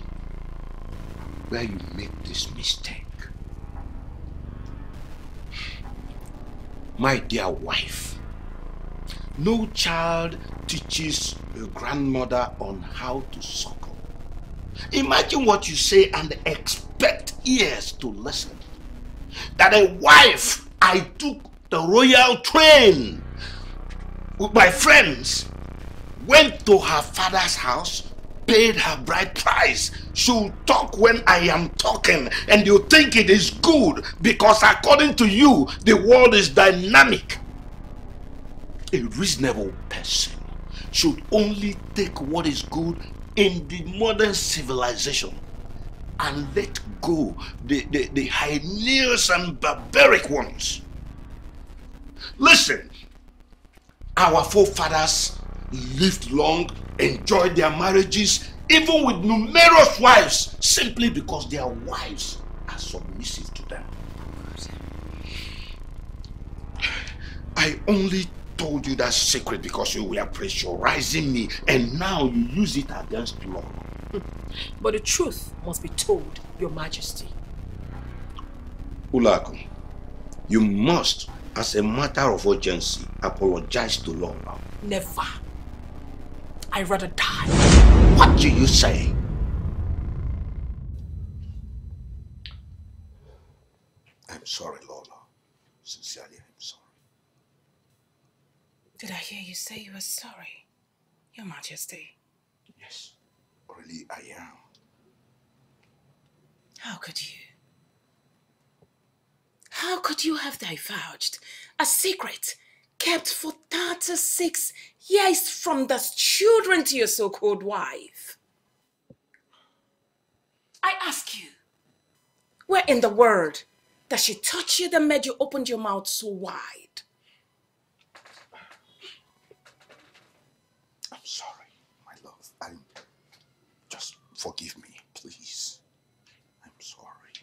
Speaker 6: where you make this mistake. My dear wife, no child teaches a grandmother on how to suckle. Imagine what you say and expect ears to listen. That a wife, I took the royal train with my friends, went to her father's house, paid her bride price. She'll talk when I am talking, and you think it is good because, according to you, the world is dynamic. A reasonable person should only take what is good in the modern civilization and let go the, the, the heinous and barbaric ones. Listen, our forefathers lived long, enjoyed their marriages, even with numerous wives, simply because their wives are submissive to them. I only told you that secret because you were pressurizing me, and now you use it against law.
Speaker 13: But the truth must be told, Your Majesty.
Speaker 6: Olako, you must, as a matter of urgency, apologize to law now.
Speaker 13: Never. I'd rather die.
Speaker 6: What do you say? I'm sorry, Lola. Sincerely.
Speaker 14: Did I hear you say you were sorry, Your Majesty?
Speaker 6: Yes, really, I am.
Speaker 14: How could you? How could you have divulged a secret kept for 36 years from the children to your so-called wife? I ask you, where in the world does she touch you that made you open your mouth so wide?
Speaker 6: I'm sorry, my love. I'm just forgive me, please. I'm sorry.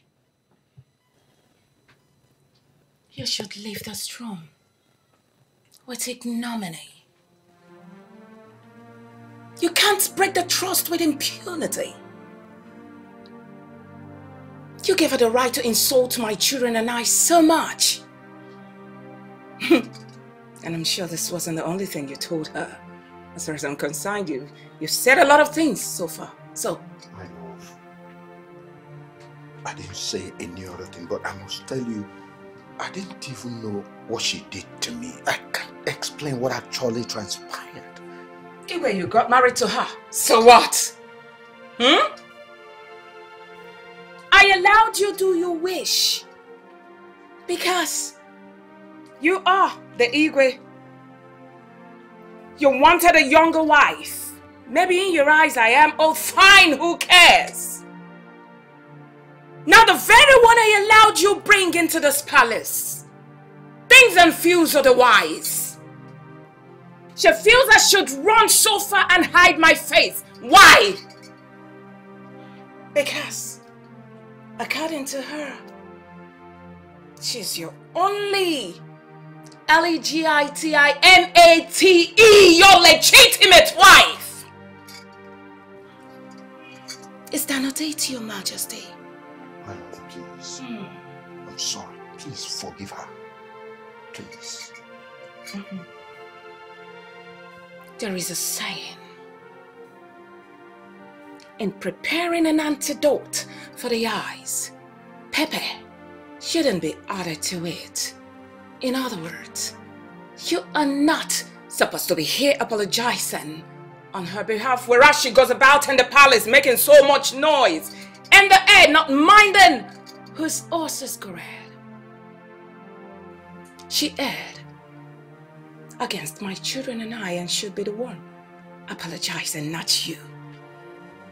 Speaker 14: You should leave this throne with ignominy. You can't break the trust with impunity. You gave her the right to insult my children and I so much. and I'm sure this wasn't the only thing you told her. As far as I'm concerned, you, you've said a lot of things so far. So,
Speaker 6: My love, I didn't say any other thing, but I must tell you, I didn't even know what she did to me. I can't explain what actually transpired.
Speaker 14: Igwe, you got married to her. So what? Hmm? I allowed you do your wish. Because you are the Igwe You wanted a younger wife. Maybe in your eyes I am. Oh, fine, who cares? Now the very one I allowed you bring into this palace thinks and feels otherwise. She feels I should run so far and hide my face. Why? Because, according to her, she's your only L-E-G-I-T-I-M-A-T-E, your legitimate wife. Is that not it, your majesty?
Speaker 6: My love, please. Hmm. I'm sorry. Please forgive her. Please. Hmm.
Speaker 14: There is a saying. In preparing an antidote for the eyes, pepper shouldn't be added to it. In other words, you are not supposed to be here apologizing on her behalf, whereas she goes about in the palace making so much noise, and the air not minding whose horses correct. She erred against my children and I, and should be the one apologizing, not you.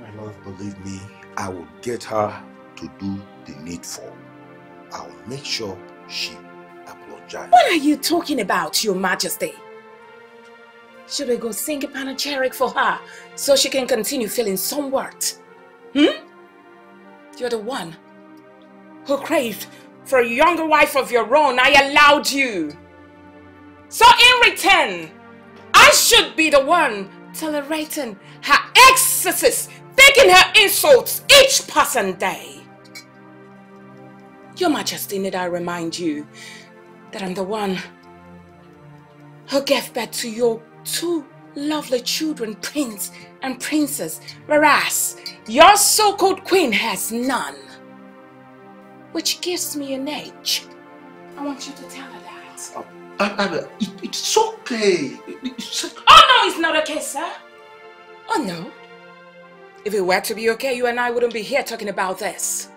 Speaker 6: My love, believe me, I will get her to do the needful. I'll make sure she apologizes.
Speaker 14: What are you talking about, Your Majesty? Should we go sing a panegyric for her so she can continue feeling somewhat? Hmm? You're the one who craved for a younger wife of your own. I allowed you. So in return, I should be the one tolerating her excesses, taking her insults each passing day. Your Majesty, need I remind you that I'm the one who gave birth to your two lovely children, Prince and Princess, whereas your so-called queen has none. Which gives me an edge. I want you to tell her that.
Speaker 6: Uh, it, it's okay. It's,
Speaker 14: Oh no, it's not okay, sir. Oh no. If it were to be okay, you and I wouldn't be here talking about this.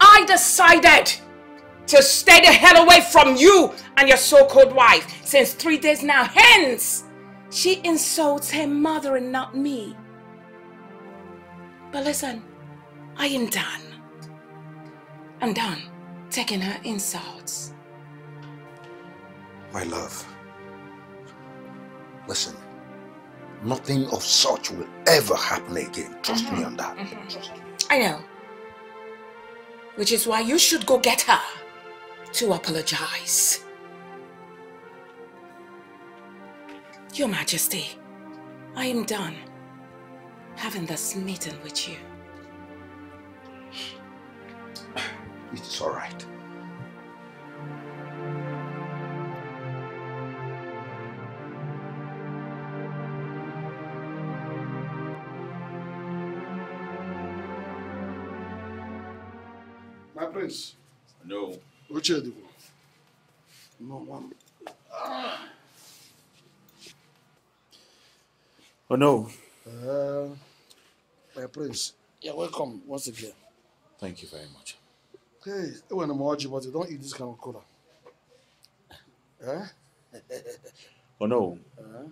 Speaker 14: I decided to stay the hell away from you and your so-called wife since three days now. Hence, she insults her mother and not me. But listen, I am done. I'm done taking her insults.
Speaker 6: My love, listen, nothing of such will ever happen again. Trust me mm-hmm. on that. Mm-hmm.
Speaker 14: I know. Which is why you should go get her to apologize. Your Majesty, I am done having this meeting with you.
Speaker 6: It's all right.
Speaker 16: My prince.
Speaker 1: No.
Speaker 16: Uche Edigo. No one.
Speaker 1: Oh no.
Speaker 16: Uh, my prince. You're welcome once again.
Speaker 1: Thank you very much.
Speaker 16: Hey, when I'm watching, but you don't eat this kind of cola. Eh?
Speaker 1: Oh no.
Speaker 16: Uh,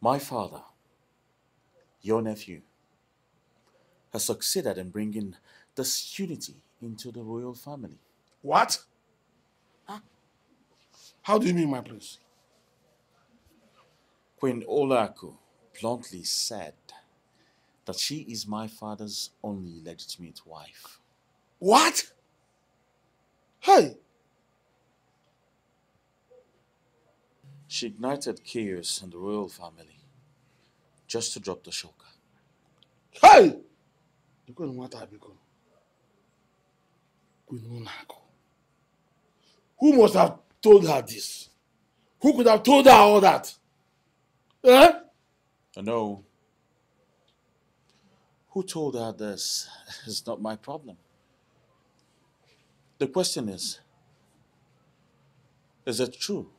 Speaker 1: My father, your nephew, has succeeded in bringing this unity into the royal family.
Speaker 16: what? Ah. How do you mean, my prince?
Speaker 1: Queen Olako bluntly said that she is my father's only legitimate wife.
Speaker 16: What? Hey,
Speaker 1: She ignited chaos in the royal family just to drop the shocker.
Speaker 16: hey! Biko na nwata biko. Queen Monaco. Who must have told her this? Who could have told her all that? Eh?
Speaker 1: I know. Who told her this is not my problem. The question is is it true?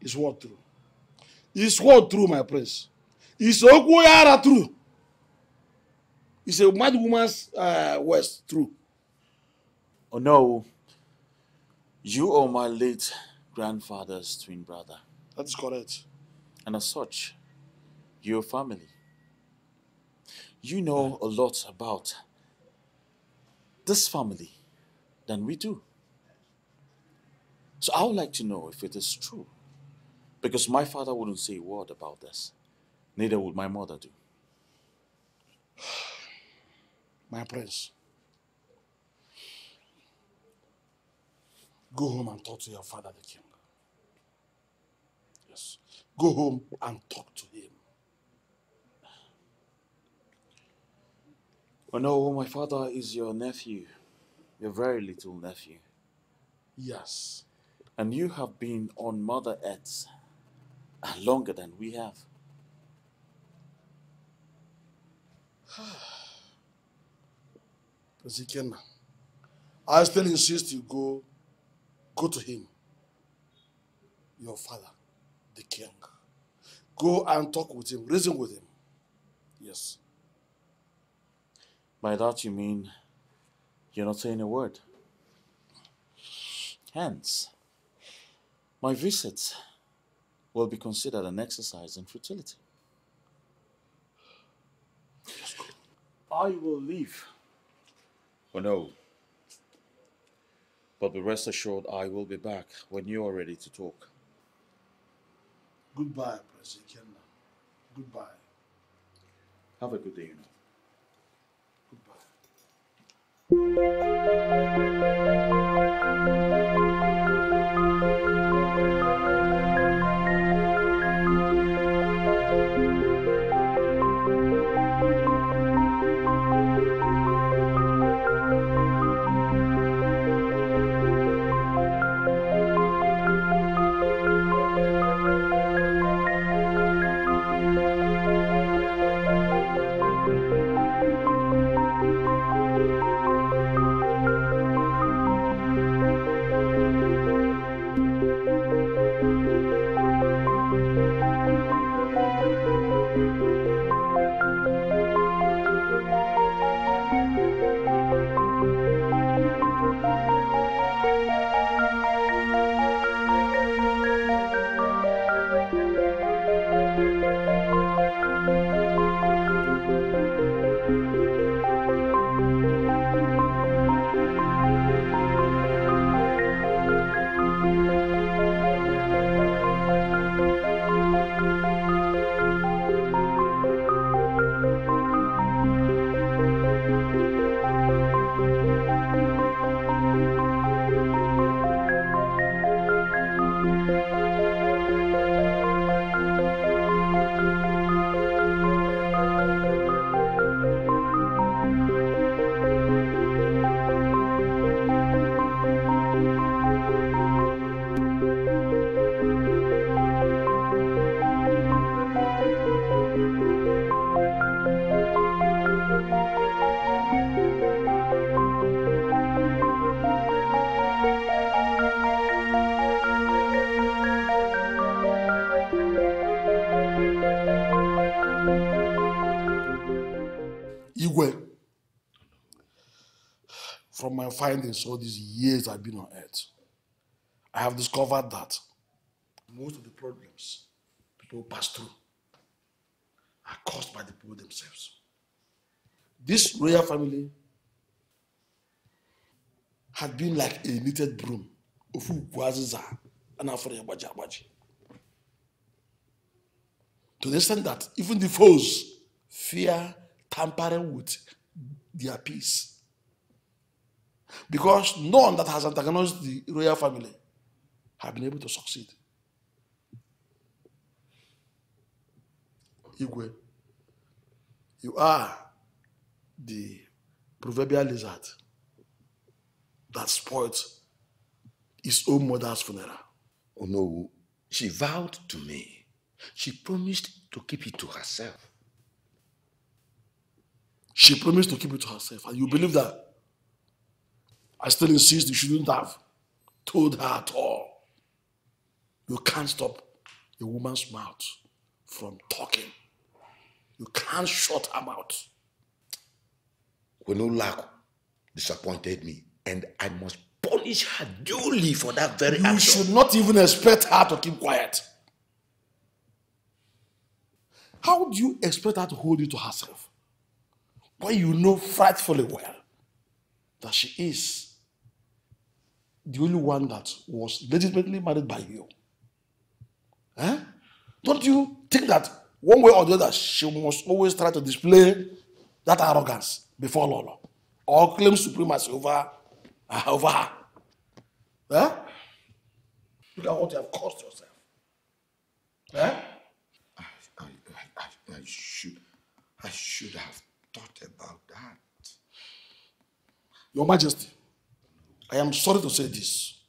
Speaker 16: Is what true? Is what true, my prince? Is okwu yara true? Is a mad woman's uh, words true?
Speaker 1: Oh no. You are my late grandfather's twin brother.
Speaker 16: That is correct.
Speaker 1: And as such, your family. You know a lot about this family than we do. So I would like to know if it is true. Because my father wouldn't say a word about this. Neither would my mother do.
Speaker 16: My prince, go home and talk to your father, the king. Yes. Go home and talk to him.
Speaker 1: Oh no, my father is your nephew, your very little nephew.
Speaker 16: Yes.
Speaker 1: And you have been on Mother Earth longer than we have.
Speaker 16: Prince I still insist you go, go to him, your father, the king. Go and talk with him, reason with him. Yes.
Speaker 1: By that you mean you're not saying a word. Hence, my visit will be considered an exercise in futility. I will leave. Oh no. But be rest assured, I will be back when you are ready to talk.
Speaker 16: Goodbye, President Ikenna. Goodbye.
Speaker 1: Have a good day, you know.
Speaker 16: Findings all these years I've been on earth, I have discovered that most of the problems people pass through are caused by the people themselves. This royal family had been like a knitted broom. To the extent that even the foes fear tampering with their peace. Because none that has antagonized the royal family have been able to succeed. Igwe, you are the proverbial lizard that spoiled his own mother's funeral.
Speaker 6: Oh no, she vowed to me. She promised to keep it to herself.
Speaker 16: She promised to keep it to herself. And you believe that? I still insist you shouldn't have told her at all. You can't stop a woman's mouth from talking. You can't shut her mouth.
Speaker 6: Wenolaku disappointed me, and I must punish her duly for that very
Speaker 16: You
Speaker 6: action.
Speaker 16: should not even expect her to keep quiet. How do you expect her to hold you to herself when you know frightfully well that she is the only one that was legitimately married by you? Eh? Don't you think that one way or the other she must always try to display that arrogance before Lolo or claim supremacy over, uh, over her? Eh? Look at what you have caused yourself. Eh?
Speaker 7: I, I, I, I should, I should have thought about that.
Speaker 16: Your Majesty, I am sorry to say this.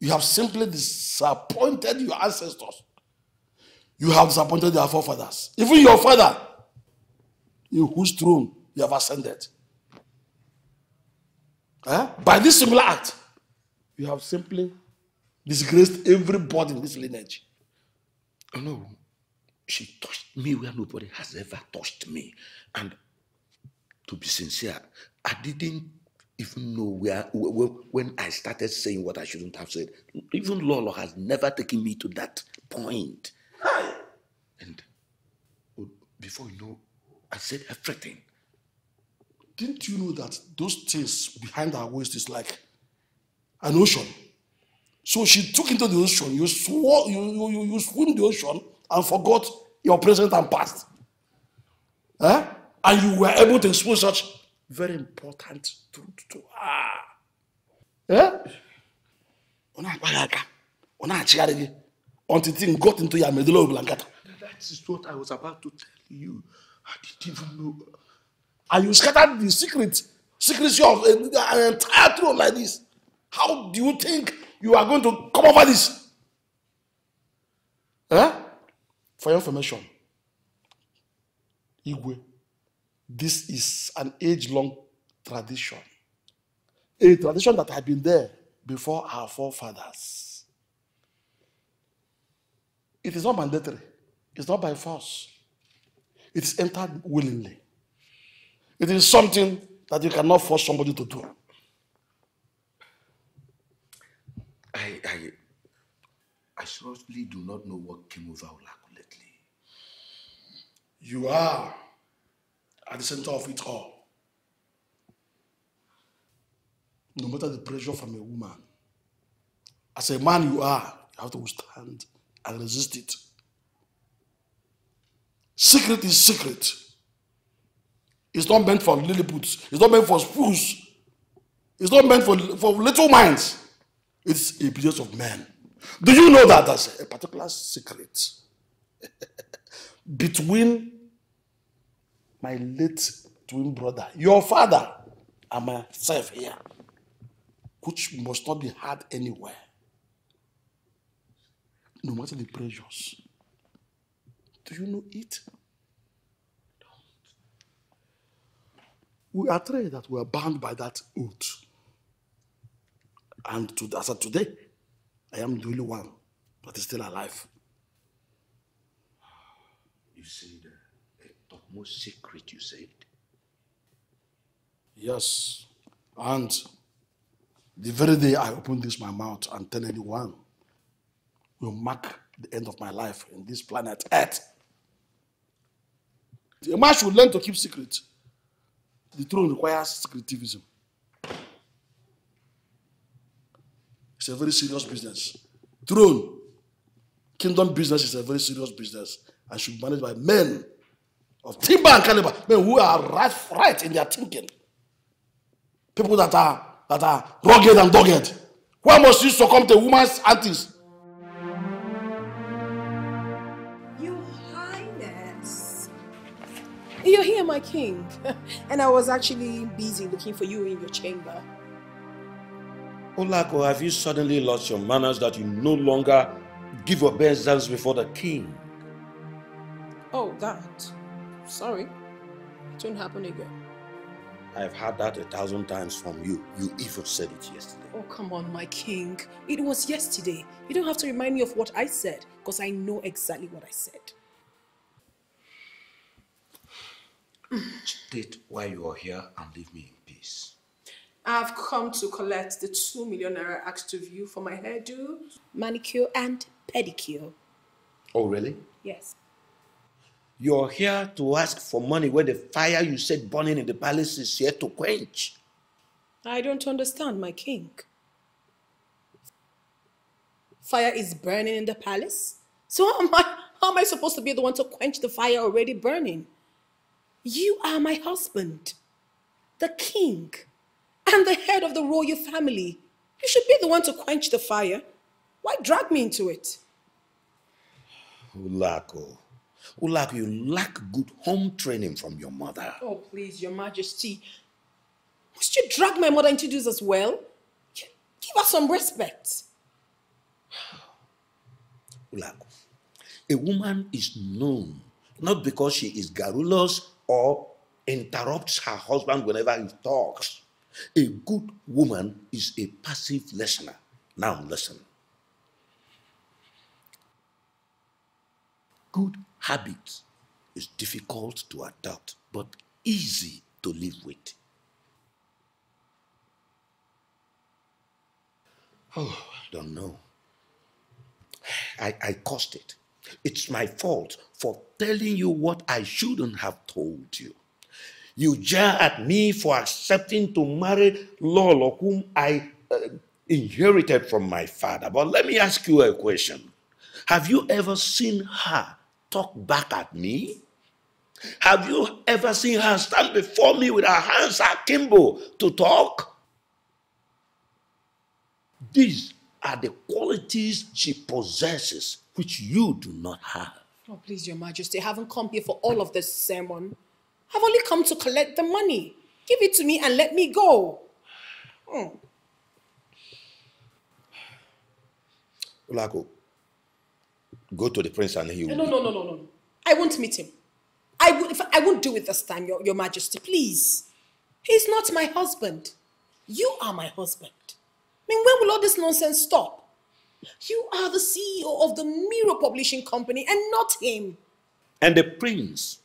Speaker 16: You have simply disappointed your ancestors. You have disappointed their forefathers. Even your father, in whose throne you have ascended. Eh? By this similar act, you have simply disgraced everybody in this lineage.
Speaker 6: Oh, no. She touched me where nobody has ever touched me. And to be sincere, I didn't even know where wh- when I started saying what I shouldn't have said. Even Lolo has never taken me to that point. And oh, before you know, I said everything.
Speaker 16: Didn't you know that those things behind her waist is like an ocean? So she took into the ocean, you swore, you, you, you, you swim the ocean and forgot your present and past. Eh? And you were able to expose such very important truth to her. Eh? Ọ na-akpa gị aka, ọ na-achịgharị gị until thing got into your medulla oblongata.
Speaker 6: That is what I was about to tell you. I didn't even know.
Speaker 16: and you scattered the secret secrecy of a- an entire throne like this how do you think you are going to come over this eh? for your information igwe this is an age-long tradition. A tradition that had been there before our forefathers. It is not mandatory. It's not by force. It is entered willingly. It is something that you cannot force somebody to do.
Speaker 6: I, I, I seriously do not know what came over Olako lately.
Speaker 16: You are at the center of it all. No matter the pressure from a woman, as a man you are, you have to withstand and resist it. Secret is secret. It's not meant for Lilliputians. It's not meant for fools. It's not meant for, for little minds. It's a business of men. Do you know that there's a particular secret between my late twin brother, your father, and myself here, which must not be heard anywhere, no matter the pressures. Do you know it? We are three that were bound by that oath. And to, as of today, I am the only one that is still alive.
Speaker 6: You uh, secret, you said.
Speaker 16: Yes. And the very day I open this my mouth and tell anyone will mark the end of my life in this planet Earth. A man should learn to keep secret. The throne requires secretivism. It's a very serious business. Throne, kingdom business is a very serious business and should be managed by men of timber and caliber, men who are right, right in their thinking. People that are that are rugged and dogged. Why must you succumb to a woman's antics?
Speaker 13: Your Highness. You're here, my king. and I was actually busy looking for you in your chamber.
Speaker 6: Olako, have you suddenly lost your manners that you no longer give obeisance before the king?
Speaker 13: Oh, that. Sorry. It won't happen again.
Speaker 6: I've heard that a thousand times from you. You even said it yesterday.
Speaker 13: Oh, come on, my king. It was yesterday. You don't have to remind me of what I said, because I know exactly what I said.
Speaker 6: State why you are here and leave me in peace.
Speaker 13: I've come to collect the two million naira asked of you for my hairdo, manicure, and pedicure.
Speaker 6: Oh, really?
Speaker 13: Yes.
Speaker 6: You're here to ask for money where the fire you said burning in the palace is here to quench.
Speaker 13: I don't understand, my king. Fire is burning in the palace? So how am I, how am I supposed to be the one to quench the fire already burning? You are my husband, the king, and the head of the royal family. You should be the one to quench the fire. Why drag me into it?
Speaker 6: Olako. Olako, you lack good home training from your mother.
Speaker 13: Oh, please, your majesty. Must you drag my mother into this as well? Give her some respect.
Speaker 6: Olako, a woman is known not because she is garrulous or interrupts her husband whenever he talks. A good woman is a passive listener. Now listen. Good habits is difficult to adopt, but easy to live with. Oh, I don't know. I, I caused it. It's my fault for telling you what I shouldn't have told you. You jeer at me for accepting to marry Lolo, whom I uh, inherited from my father. But let me ask you a question. Have you ever seen her talk back at me? Have you ever seen her stand before me with her hands akimbo to talk? These are the qualities she possesses which you do not have.
Speaker 13: Oh, please, your majesty, I haven't come here for all of this sermon. I've only come to collect the money. Give it to me and let me go. Hmm.
Speaker 6: Olako, go to the prince and he will.
Speaker 13: No, no, no, no, no. I won't meet him. I, will, if I won't do it this time, your, your majesty, please. He's not my husband. You are my husband. I mean, when will all this nonsense stop? You are the CEO of the Miro Publishing Company and not him.
Speaker 6: And the prince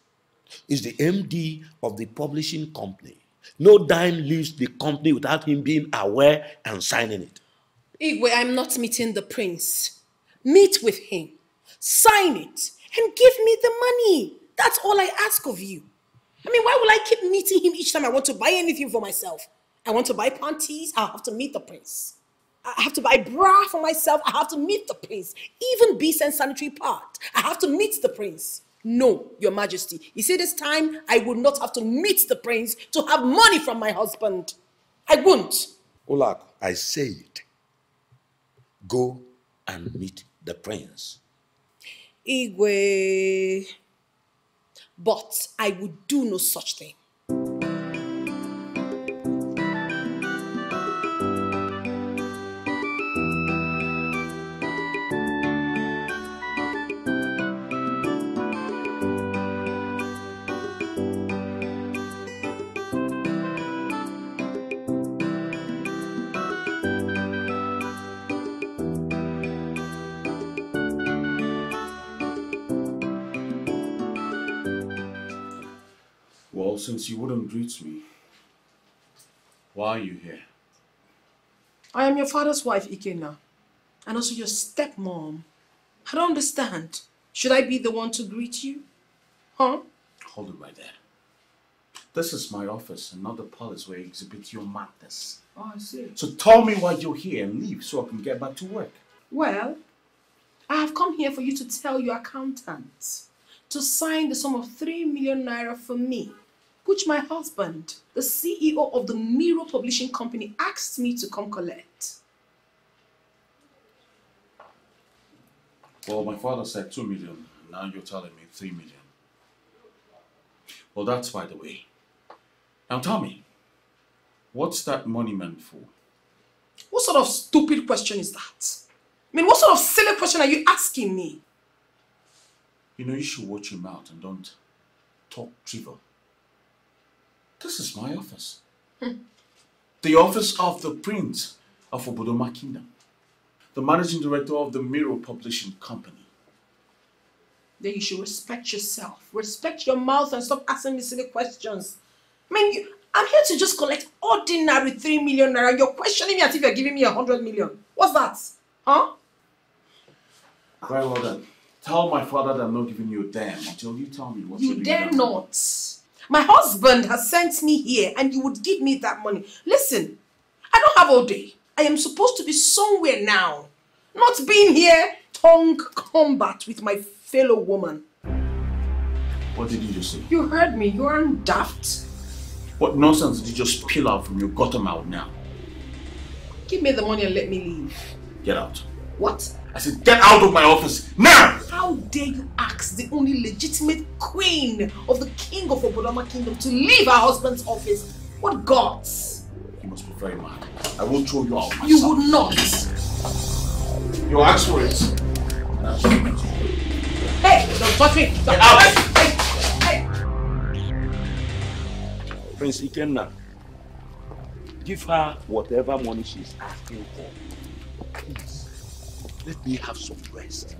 Speaker 6: is the MD of the publishing company. No dime leaves the company without him being aware and signing it.
Speaker 13: Igwe, I'm not meeting the prince. Meet with him, sign it, and give me the money. That's all I ask of you. I mean, why will I keep meeting him each time I want to buy anything for myself? I want to buy panties, I'll have to meet the prince. I have to buy bra for myself, I have to meet the prince. Even and sanitary part, I have to meet the prince. No, your majesty. You see, this time I would not have to meet the prince to have money from my husband. I won't.
Speaker 6: Ulak, I say it. Go and meet the prince.
Speaker 13: Igwe. But I would do no such thing.
Speaker 1: Since you wouldn't greet me, why are you here?
Speaker 13: I am your father's wife, Ikenna, and also your stepmom. I don't understand. Should I be the one to greet you? Huh?
Speaker 1: Hold it right there. This is my office and not the palace where you exhibit your madness.
Speaker 13: Oh, I see.
Speaker 1: So tell me why you're here and leave so I can get back to work.
Speaker 13: Well, I have come here for you to tell your accountant to sign the sum of 3 million naira for me, which my husband, the CEO of the Miro Publishing Company, asked me to come collect.
Speaker 1: Well, my father said 2 million, now you're telling me 3 million. Well, that's by the way. Now tell me, what's that money meant for?
Speaker 13: What sort of stupid question is that? I mean, what sort of silly question are you asking me?
Speaker 1: You know, you should watch your mouth and don't talk trivial. This is my office. the office of the Prince of Obodoma Kingdom. The managing director of the Miro Publishing Company.
Speaker 13: Then you should respect yourself. Respect your mouth and stop asking me silly questions. I mean, you, I'm here to just collect ordinary 3 million naira. You're questioning me as if you're giving me a 100 million. What's that? Huh?
Speaker 1: Very well then. Tell my father that I'm not giving you a damn until you tell me what to
Speaker 13: You
Speaker 1: do.
Speaker 13: dare not. My husband has sent me here and you would give me that money. Listen, I don't have all day. I am supposed to be somewhere now. Not being here tongue combat with my fellow woman.
Speaker 1: What did you just say?
Speaker 13: You heard me. You aren't daft.
Speaker 1: What nonsense did you just peel out from your gutter mouth now?
Speaker 13: Give me the money and let me leave.
Speaker 1: Get out.
Speaker 13: What?
Speaker 1: I said get out of my office now!
Speaker 13: How dare you ask the only legitimate queen of the king of Obodoma kingdom to leave her husband's office? What gods?
Speaker 1: You must be very mad. I will throw you out myself.
Speaker 13: You would not.
Speaker 1: You asked for it.
Speaker 13: Hey, don't touch me. Get
Speaker 1: out.
Speaker 13: Hey, hey.
Speaker 11: Prince Ikenna, give her whatever money she's asking for. Please, let me have some rest.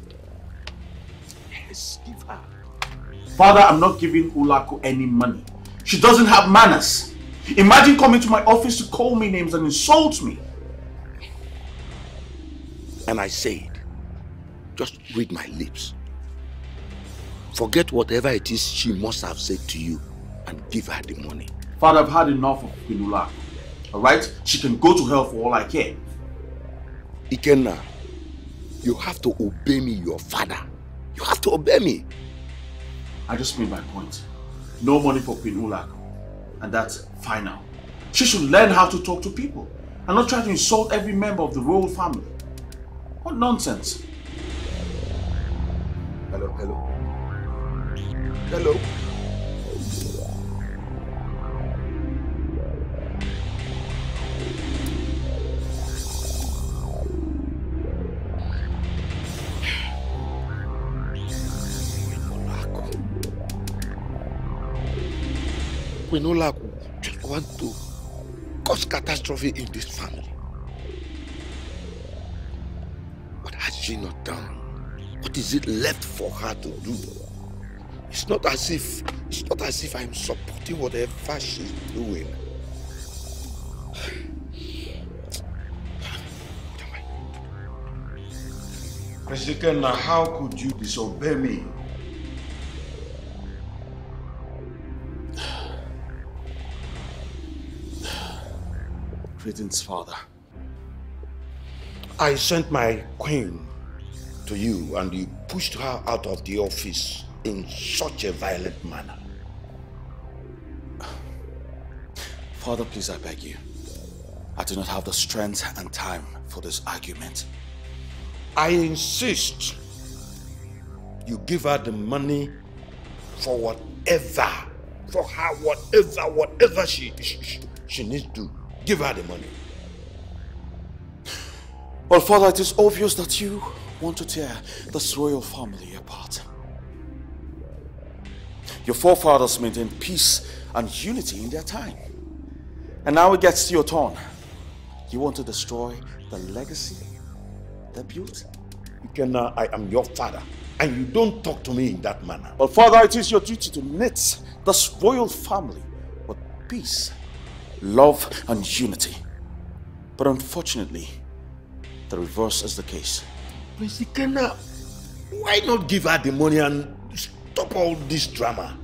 Speaker 11: Yes, give her.
Speaker 1: Father, I'm not giving Olako any money. She doesn't have manners. Imagine coming to my office to call me names and insult me.
Speaker 6: And I said, just read my lips. Forget whatever it is she must have said to you and give her the money.
Speaker 1: Father, I've had enough of Queen Alright? She can go to hell for all I care.
Speaker 6: Ikenna, you have to obey me, your father. You have to obey me.
Speaker 1: I just made my point. No money for Queen Olako. And that's final. She should learn how to talk to people and not try to insult every member of the royal family. What nonsense.
Speaker 6: Hello, hello. Hello. Queen Olaku just want to cause catastrophe in this family. What has she not done? What is it left for her to do? It's not as if it's not as if I'm supporting whatever she's doing.
Speaker 7: Ikenna, how could you disobey me?
Speaker 1: Greetings, Father.
Speaker 6: I sent my queen to you and you pushed her out of the office in such a violent manner.
Speaker 1: Father, please, I beg you. I do not have the strength and time for this argument.
Speaker 6: I insist you give her the money for whatever, for her, whatever, whatever she, she, she needs to. Give her the money.
Speaker 1: Well, Father, it is obvious that you want to tear this royal family apart. Your forefathers maintained peace and unity in their time. And now it gets to your turn. You want to destroy the legacy they built?
Speaker 6: Ikenna, I am your father. And you don't talk to me in that manner.
Speaker 1: But Father, it is your duty to knit this royal family with peace, love, and unity. But unfortunately, the reverse is the case.
Speaker 6: Prince why not give her the money and stop all this drama?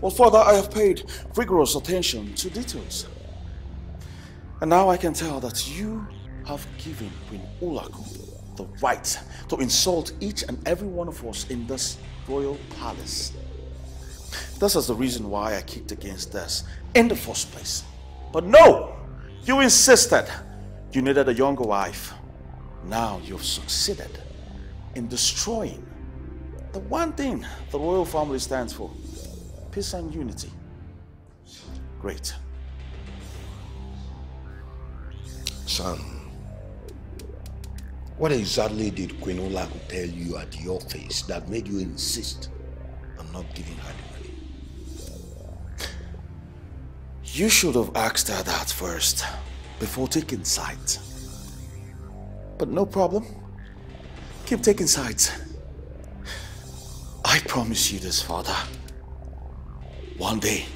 Speaker 1: Well, Father, I have paid rigorous attention to details. And now I can tell that you have given Queen Olako the right to insult each and every one of us in this royal palace. This is the reason why I kicked against this in the first place. But no, you insisted you needed a younger wife. Now you've succeeded in destroying the one thing the royal family stands for peace and unity. Great.
Speaker 6: Son, what exactly did Queen Olako tell you at your face that made you insist on not giving her
Speaker 1: You should have asked her that first, before taking sides. But no problem. Keep taking sides. I promise you this, Father.
Speaker 6: One day,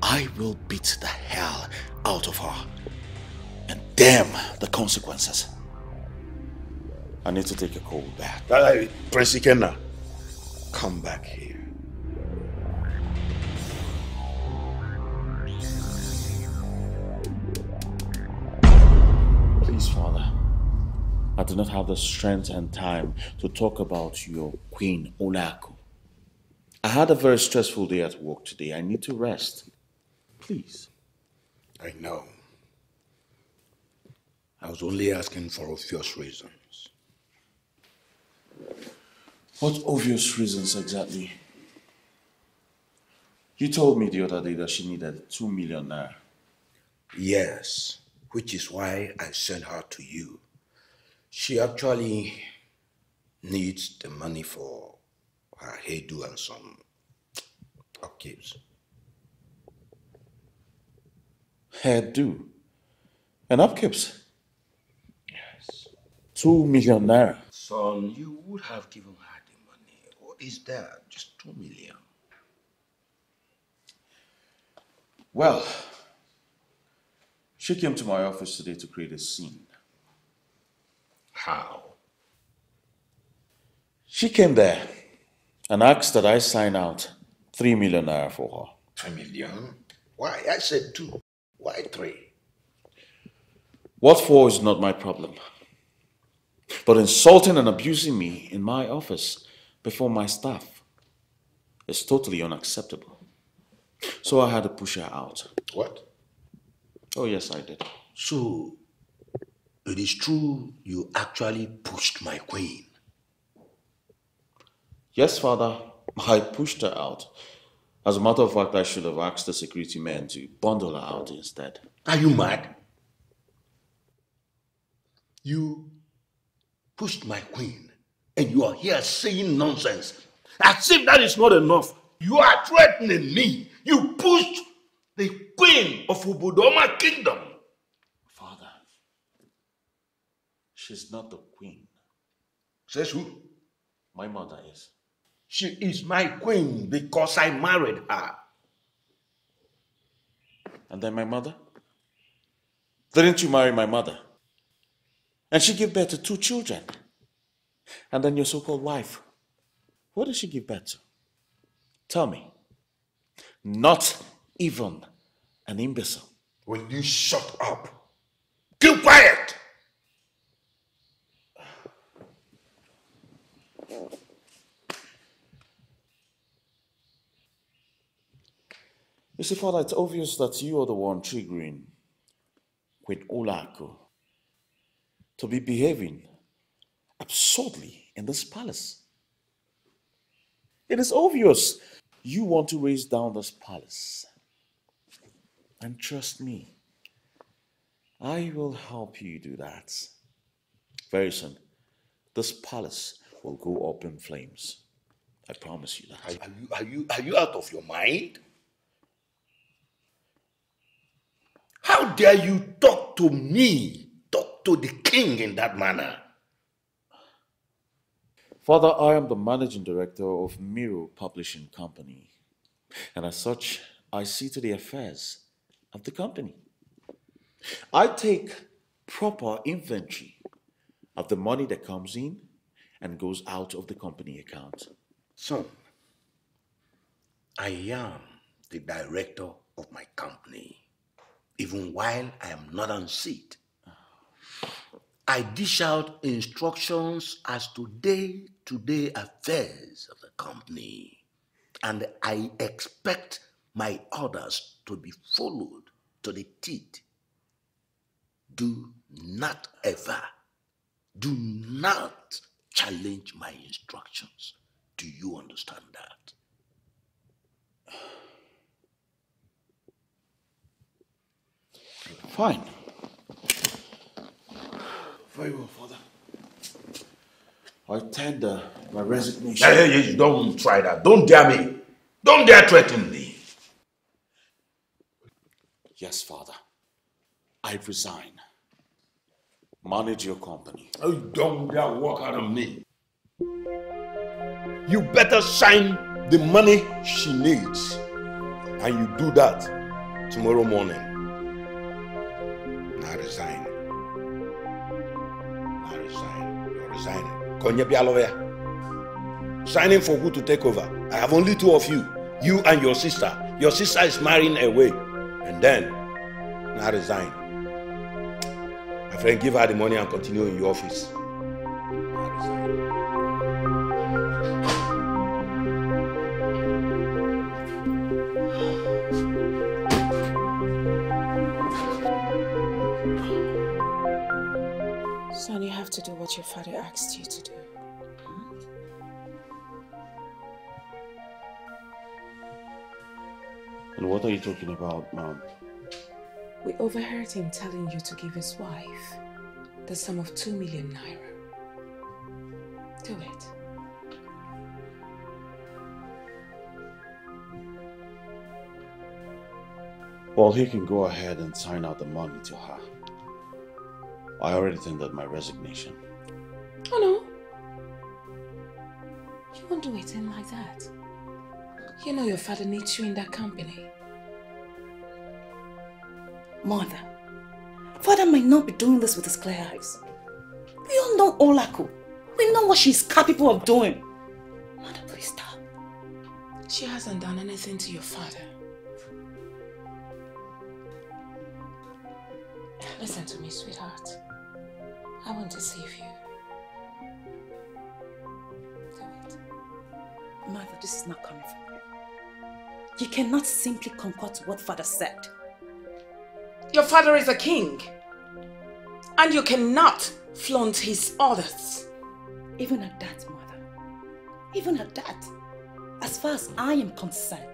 Speaker 6: I will beat the hell out of her. And damn the consequences.
Speaker 1: I need to take a cold bath.
Speaker 6: Uh, Prince Ikenna, come back here.
Speaker 1: Please, Father. I do not have the strength and time to talk about your queen, Olako. I had a very stressful day at work today. I need to rest. Please.
Speaker 6: I know. I was only asking for obvious reasons.
Speaker 1: What obvious reasons exactly? You told me the other day that she needed two million naira.
Speaker 6: Yes, which is why I sent her to you. She actually needs the money for her hairdo and some upkeeps.
Speaker 1: Hairdo and upkeeps. Yes. Two million naira.
Speaker 6: Son, you would have given her the money. What is that? Just two million.
Speaker 1: Well, she came to my office today to create a scene.
Speaker 6: How?
Speaker 1: She came there and asked that I sign out three million naira for her.
Speaker 6: Three million? Why? I said two. Why three?
Speaker 1: What for is not my problem. But insulting and abusing me in my office before my staff is totally unacceptable. So I had to push her out.
Speaker 6: What?
Speaker 1: Oh, yes, I did.
Speaker 6: So, it is true you actually pushed my queen.
Speaker 1: Yes, Father, I pushed her out. As a matter of fact, I should have asked the security men to bundle her out instead.
Speaker 6: Are you mad? You pushed my queen, and you are here saying nonsense. As if that is not enough. You are threatening me. You pushed the queen of Obodoma kingdom.
Speaker 1: Father, she's not the queen.
Speaker 6: Says who?
Speaker 1: My mother is.
Speaker 6: She is my queen because I married her.
Speaker 1: And then my mother? Didn't you marry my mother? And she gave birth to two children. And then your so called wife. What did she give birth to? Tell me. Not even an imbecile.
Speaker 6: Will you shut up? Keep quiet!
Speaker 1: You see, Father, it's obvious that you are the one triggering Queen Olako to be behaving absurdly in this palace. It is obvious you want to raise down this palace. And trust me, I will help you do that. Very soon, this palace will go up in flames. I promise you that.
Speaker 6: Are you, are you, are you out of your mind? How dare you talk to me, talk to the king in that manner?
Speaker 1: Father, I am the managing director of Miro Publishing Company, and as such, I see to the affairs of the company. I take proper inventory of the money that comes in and goes out of the company account.
Speaker 6: Son, I am the director of my company, even while I am not on seat. I dish out instructions as to day to day affairs of the company, and I expect my orders to be followed to the teeth. Do not ever, do not challenge my instructions. Do you understand that?
Speaker 1: Fine. Very well, Father. I tender my resignation.
Speaker 6: Hey, hey, hey, don't try that. Don't dare me. Don't dare threaten me.
Speaker 1: Yes, Father. I resign. Manage your company.
Speaker 6: Oh, don't dare walk out of me. You better sign the money she needs and you do that tomorrow morning, I resign. I resign. You're resigning. Signing for who to take over? I have only two of you. You and your sister. Your sister is marrying away. And then, I resign. My friend, give her the money and continue in your office.
Speaker 14: Son, you have to do what your father asked you to do.
Speaker 1: And what are you talking about, Mom?
Speaker 14: We overheard him telling you to give his wife the sum of two million naira. Do it.
Speaker 1: Well, he can go ahead and sign out the money to her. I already tendered my resignation.
Speaker 14: Oh no. You won't do it in like that. You know your father needs you in that company.
Speaker 15: Mother, father might not be doing this with his clear eyes. We all know Olako. We know what she's capable of doing. Mother, please stop.
Speaker 14: She hasn't done anything to your father. Listen to me, sweetheart. I want to save you.
Speaker 15: Mother, this is not coming from you. Cannot simply concur to what father said.
Speaker 14: Your father is a king. And you cannot flaunt his orders.
Speaker 15: Even at that, mother. Even at that. As far as I am concerned,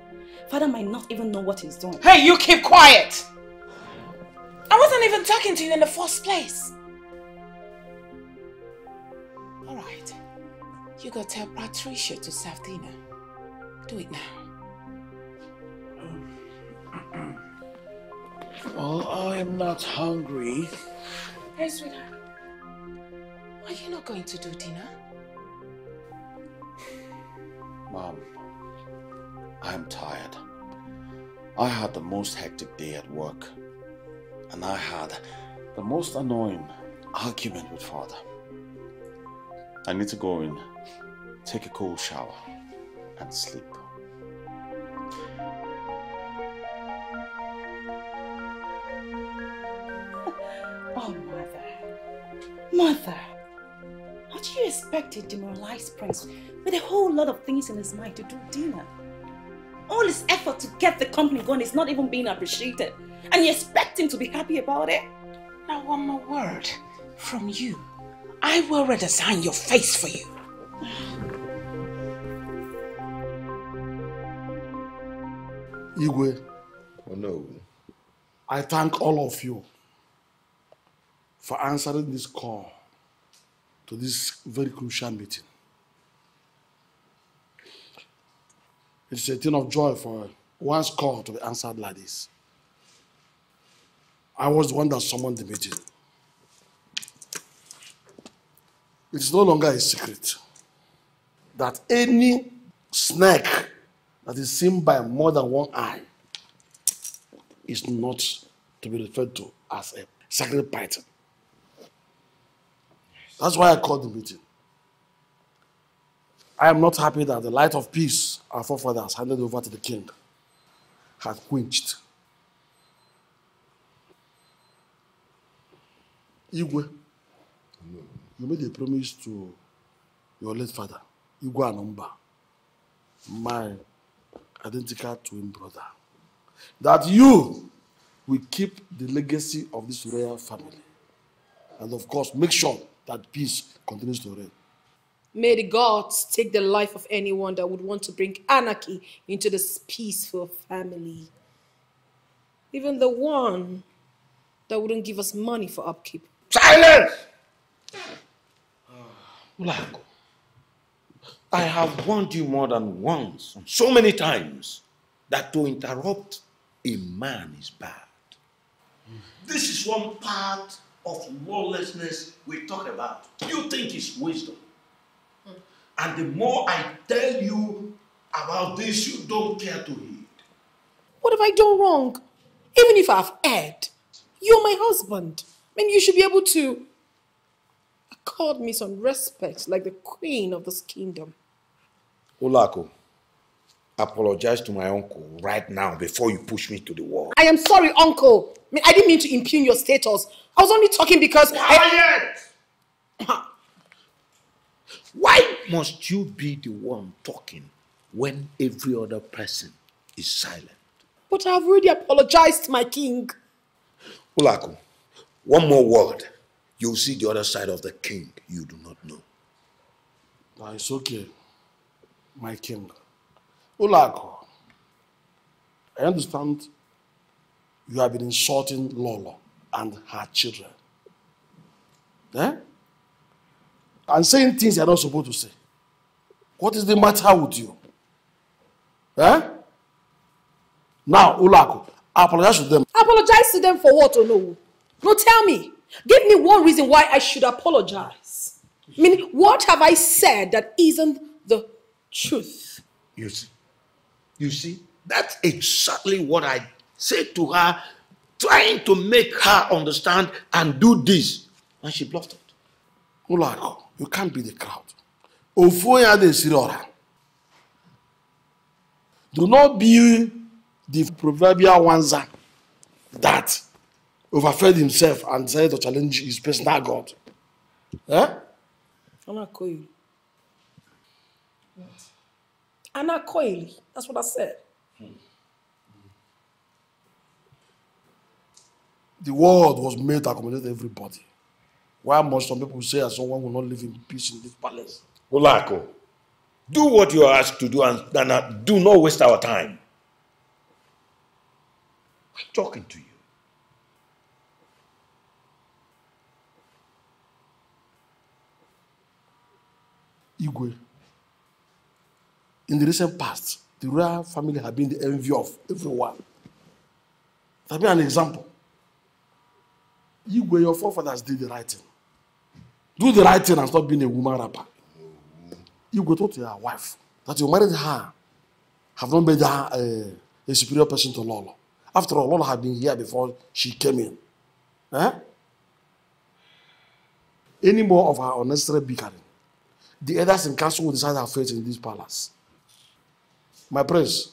Speaker 15: father might not even know what he's doing.
Speaker 14: Hey, you keep quiet! I wasn't even talking to you in the first place. Alright. You go tell Patricia to serve dinner. Do it now.
Speaker 1: Well, I am not hungry.
Speaker 14: Hey, sweetheart. Are you not going to do dinner?
Speaker 1: Mom, I am tired. I had the most hectic day at work. And I had the most annoying argument with father. I need to go in, take a cold shower, and sleep.
Speaker 15: Mother. How do you expect a demoralized prince with a whole lot of things in his mind to do dinner? All his effort to get the company going is not even being appreciated. And you expect him to be happy about it?
Speaker 14: Now, one more word from you. I will redesign your face for you.
Speaker 16: Igwe,
Speaker 6: Oh no.
Speaker 16: I thank all of you for answering this call to this very crucial meeting. It's a thing of joy for one's call to be answered like this. I was the one that summoned the meeting. It's no longer a secret that any snake that is seen by more than one eye is not to be referred to as a sacred python. That's why I called the meeting. I am not happy that the light of peace our forefathers handed over to the king had quenched. Igwe, you made a promise to your late father, Igwe Anumba, my identical twin brother, that you will keep the legacy of this royal family. And of course, make sure that peace continues to reign.
Speaker 13: May the gods take the life of anyone that would want to bring anarchy into this peaceful family. Even the one that wouldn't give us money for upkeep.
Speaker 6: Silence! Ah, Olako, I have warned you more than once, so many times, that to interrupt a man is bad. This is one part of lawlessness we talk about. You think it's wisdom. Hmm. And the more I tell you about this, you don't care to heed.
Speaker 13: What have I done wrong? Even if I've erred, you're my husband. I mean, you should be able to accord me some respect like the queen of this kingdom.
Speaker 8: Olako, apologize to my uncle right now before you push me to the wall.
Speaker 13: I am sorry, uncle. I mean, I didn't mean to impugn your status. I was only talking because I...
Speaker 6: Why must you be the one talking when every other person is silent?
Speaker 13: But I've already apologized, my king.
Speaker 6: Olako, one more word. You'll see the other side of the king you do not know.
Speaker 16: Nah, it's okay, my king. Olako, I understand you have been insulting Lolo and her children. Eh? And saying things you're not supposed to say. What is the matter with you? Eh? Now, Olako, I apologize to them.
Speaker 13: Apologize to them for what, no? No, tell me. Give me one reason why I should apologize. I mean, what have I said that isn't the truth?
Speaker 6: You see, you see, that's exactly what I said to her, trying to make her understand and do this. And she bluffed it.
Speaker 16: Olako, you can't be the crowd. Ofu onye adịghị. Do not be the proverbial wanza that overfed himself and decided to challenge his personal God. Eh?
Speaker 13: Anakoili. Anakoili. That's what I said.
Speaker 16: The world was made to accommodate everybody. Why must some people say that someone will not live in peace in this palace?
Speaker 6: Ulako, do what you are asked to do and, and uh, do not waste our time. I'm talking to you.
Speaker 16: Igwe. In the recent past, the royal family have been the envy of everyone. Let me an example. Igwe, your forefathers did the right thing. Do the right thing and stop being a woman rapper. Igwe told your wife that you married her, have not made her a, a superior person to Lolo. After all, Lolo had been here before she came in. Eh? Any more of her unnecessary bickering. The others in council will decide her fate in this palace. My prince,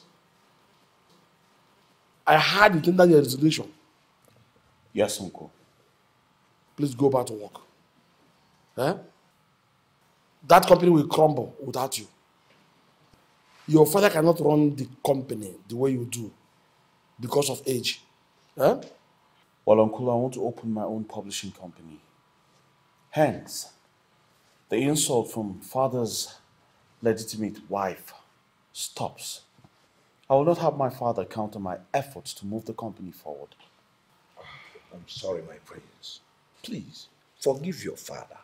Speaker 16: I heard you tender your resignation.
Speaker 1: Yes, uncle.
Speaker 16: Please go back to work. Eh? That company will crumble without you. Your father cannot run the company the way you do because of age. Eh?
Speaker 1: Well, uncle, I want to open my own publishing company. Hence, the insult from father's legitimate wife stops. I will not have my father counter my efforts to move the company forward.
Speaker 6: I'm sorry, my prince. Please, forgive your father.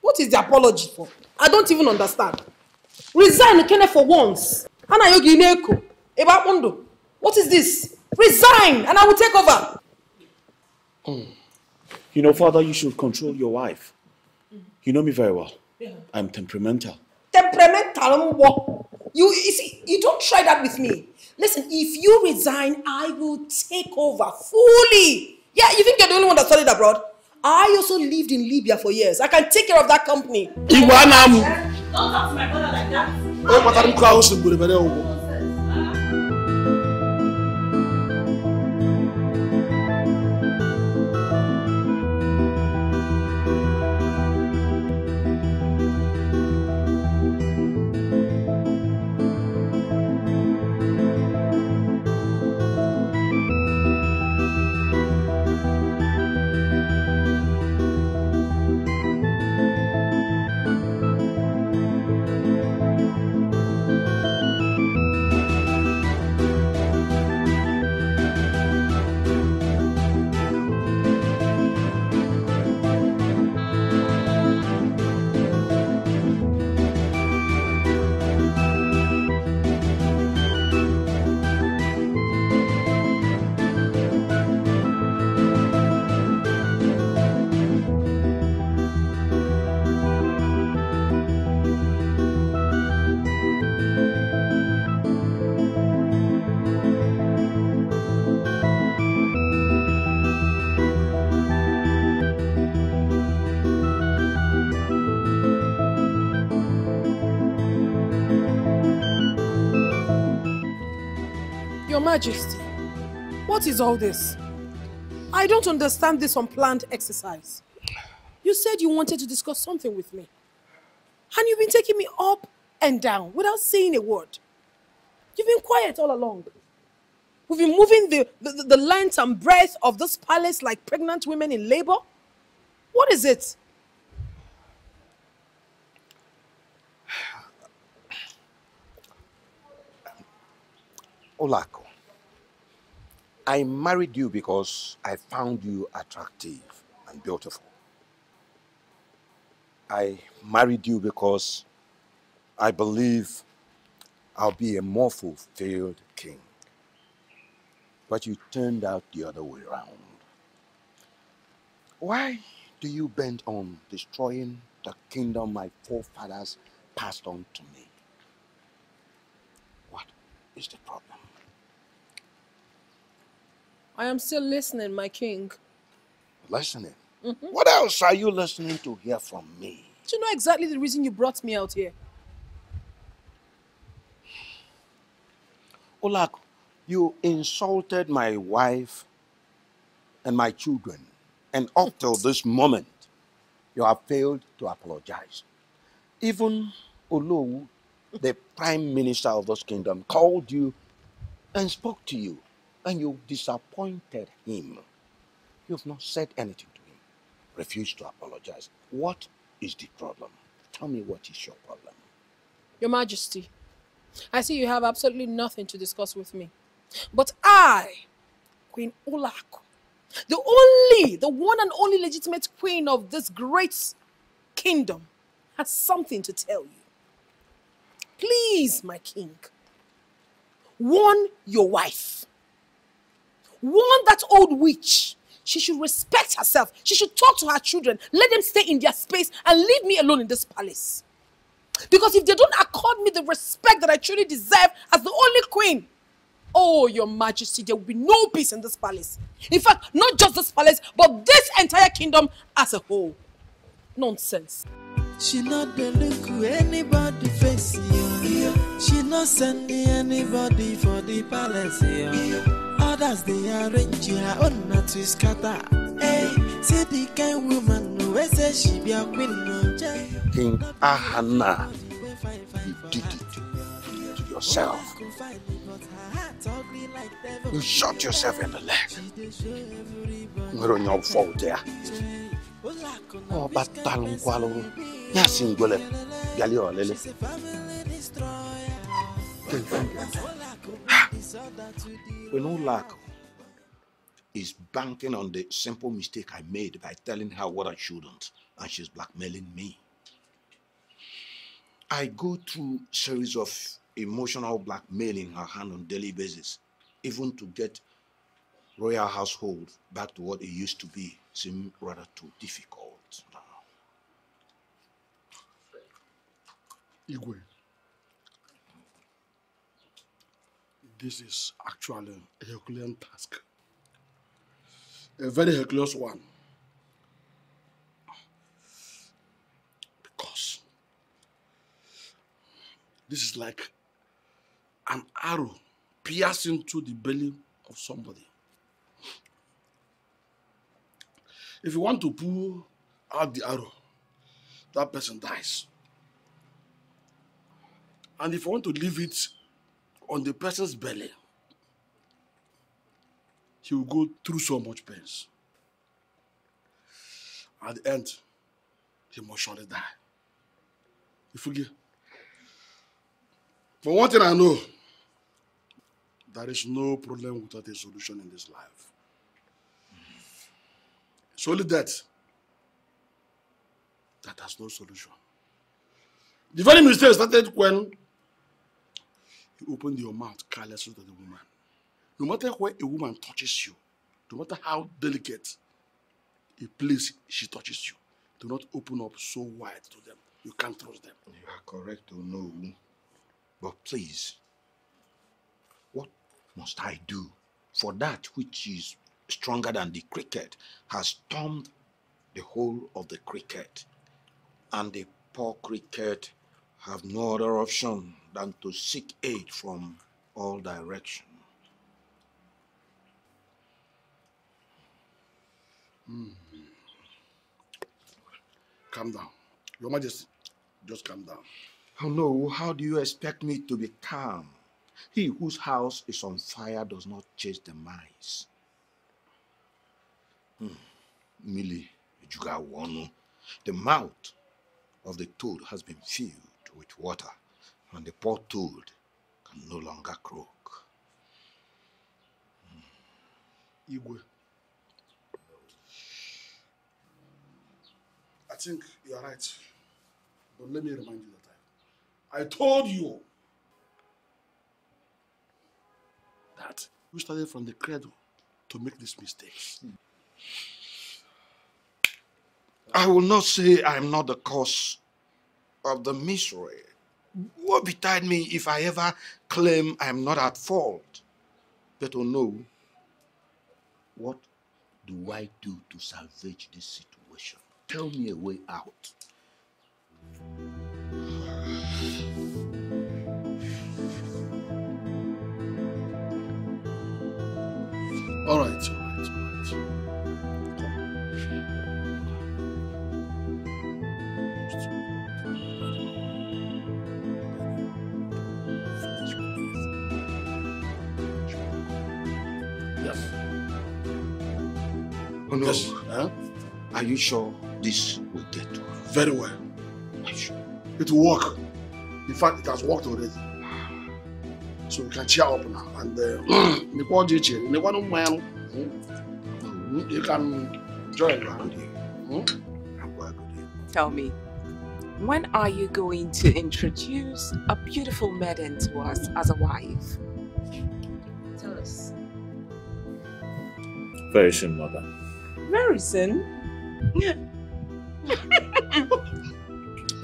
Speaker 13: What is the apology for? I don't even understand. Resign, Kenneth, for once. Ana yogi neko. Eba Pondo. What is this? Resign, and I will take over. Hmm.
Speaker 1: You know, father, you should control your wife. You know me very well.
Speaker 13: Yeah.
Speaker 1: I'm temperamental.
Speaker 13: Temperamental. Um, wo. You, you see, you don't try that with me. Listen, if you resign, I will take over fully. Yeah, you think you're the only one that studied abroad? I also lived in Libya for years. I can take care of that company.
Speaker 16: Igwe
Speaker 13: Don't talk to my brother like that. Majesty, what is all this? I don't understand this unplanned exercise. You said you wanted to discuss something with me. And you've been taking me up and down without saying a word. You've been quiet all along. We've been moving the, the, the length and breadth of this palace like pregnant women in labor. What is it?
Speaker 6: Olako, I married you because I found you attractive and beautiful. I married you because I believe I'll be a more fulfilled king. But you turned out the other way around. Why do you bend on destroying the kingdom my forefathers passed on to me? What is the problem?
Speaker 13: I am still listening, my king.
Speaker 6: Listening?
Speaker 13: Mhm.
Speaker 6: What else are you listening to hear from me?
Speaker 13: Do you know exactly the reason you brought me out here?
Speaker 6: Olako, you insulted my wife and my children, and up till this moment, you have failed to apologize. Even Olowu, the prime minister of this kingdom, called you and spoke to you, and you disappointed him. You've not said anything to him, refused to apologize. What is the problem? Tell me what is your problem.
Speaker 13: Your Majesty, I see you have absolutely nothing to discuss with me. But I, Queen Olako, the only, the one and only legitimate queen of this great kingdom, has something to tell you. Please, my king, warn your wife. Warn that old witch. She should respect herself. She should talk to her children. Let them stay in their space and leave me alone in this palace. Because if they don't accord me the respect that I truly deserve as the only queen, oh, your majesty, there will be no peace in this palace. In fact, not just this palace, but this entire kingdom as a whole. Nonsense.
Speaker 17: She not dey look anybody face. She not sending anybody for the palace. Others they arrange her own not to scatter. Hey, see the kind woman who say she be a queen.
Speaker 6: King Ahana, you did it to yourself. You shot yourself in the leg. Nwere onye ọfọ ụdị ya. Ọ batalụ nkwalụ ya si ọlele. When Olako is banking on the simple mistake I made by telling her what I shouldn't, and she's blackmailing me. I go through series of emotional blackmailing her hand on daily basis, even to get royal household back to what it used to be seem rather too difficult now.
Speaker 16: Igwe, this is actually a Herculean task. A very Herculean one. Because this is like an arrow piercing through the belly of somebody. If you want to pull out the arrow, that person dies. And if you want to leave it on the person's belly, he will go through so much pains. At the end, he must surely die. You forget. For one thing I know, there is no problem without a solution in this life. It's only death that has no solution. The very mistake started when you opened your mouth carelessly to the woman. No matter where a woman touches you, no matter how delicate a place she touches you, do not open up so wide to them. You can't trust them.
Speaker 6: You are correct oh to know. But please, what must I do for that which is stronger than the cricket has stormed the whole of the cricket, and the poor cricket have no other option than to seek aid from all directions. Mm.
Speaker 16: Calm down. Your Majesty, just calm down.
Speaker 6: Oh no, how do you expect me to be calm? He whose house is on fire does not chase the mice. Hmm. Mili, Ejuga the mouth of the toad has been filled with water, and the poor toad can no longer croak. Hmm.
Speaker 16: Igwe. I think you are right. But let me remind you that I, I told you that we started from the cradle to make these mistakes. Hmm.
Speaker 6: I will not say I am not the cause of the misery. What betide me if I ever claim I am not at fault? But oh no, what do I do to salvage this situation? Tell me a way out.
Speaker 16: All right,
Speaker 6: Oh no.
Speaker 16: Yes. Huh?
Speaker 6: Are you sure this will get to
Speaker 16: Very well. Are you sure? It will work. In fact, it has worked already. So we can cheer up now. And uh, Nikwa Jichi, Nikwa no man, hmm, you can join. Hmm?
Speaker 2: Tell me, when are you going to introduce a beautiful maiden to us as a wife?
Speaker 7: Tell us.
Speaker 18: Very soon, mother.
Speaker 2: Very soon.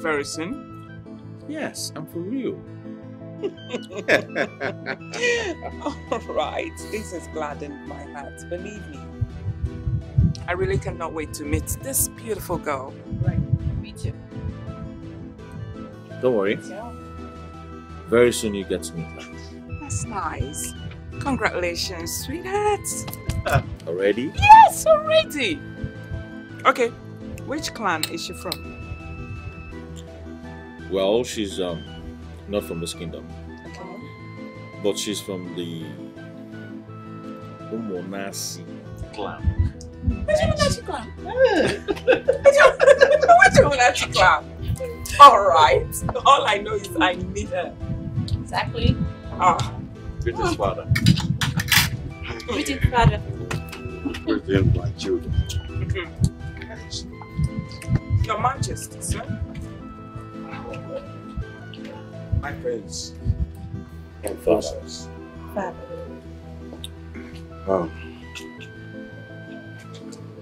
Speaker 2: Very soon.
Speaker 18: Yes, I'm for real.
Speaker 2: All right, this has gladdened my heart. Believe me, I really cannot wait to meet this beautiful girl.
Speaker 7: Right, me too.
Speaker 18: Don't worry.
Speaker 2: Yeah.
Speaker 18: Very soon you get to meet her.
Speaker 2: That's nice. Congratulations, sweetheart.
Speaker 18: Already?
Speaker 2: Yes, already. Okay, which clan is she from?
Speaker 18: Well, she's um not from this kingdom,
Speaker 2: Okay.
Speaker 18: but she's from the Umonasi clan.
Speaker 2: Which Umonachi clan? Which Umonachi clan? All right. All I know is I need her.
Speaker 7: Exactly.
Speaker 2: Ah.
Speaker 18: British father.
Speaker 7: British father.
Speaker 6: Within my children.
Speaker 2: Your Majesty, sir.
Speaker 6: My friends
Speaker 18: and fathers.
Speaker 7: Father.
Speaker 6: Um,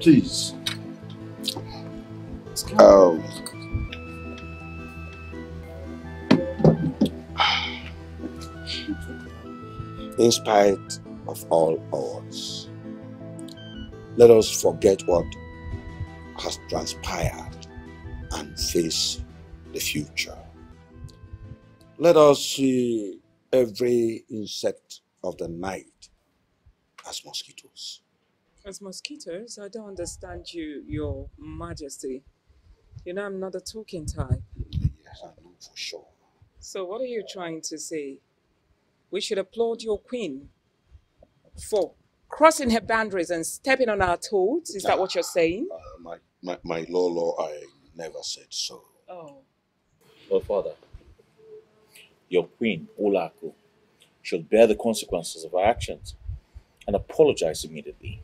Speaker 6: please. Um, in spite of all odds, let us forget what has transpired and face the future. Let us see every insect of the night as mosquitoes.
Speaker 2: As mosquitoes, I don't understand you, Your Majesty. You know, I'm not a talking type.
Speaker 6: Yes, I know for sure.
Speaker 2: So, what are you trying to say? We should applaud your queen for crossing her boundaries and stepping on our toes? Is that what you're saying?
Speaker 6: Uh, my, my, my Lolo, I never said so.
Speaker 2: Oh.
Speaker 18: Well, father, your queen, Olako, should bear the consequences of her actions and apologize immediately.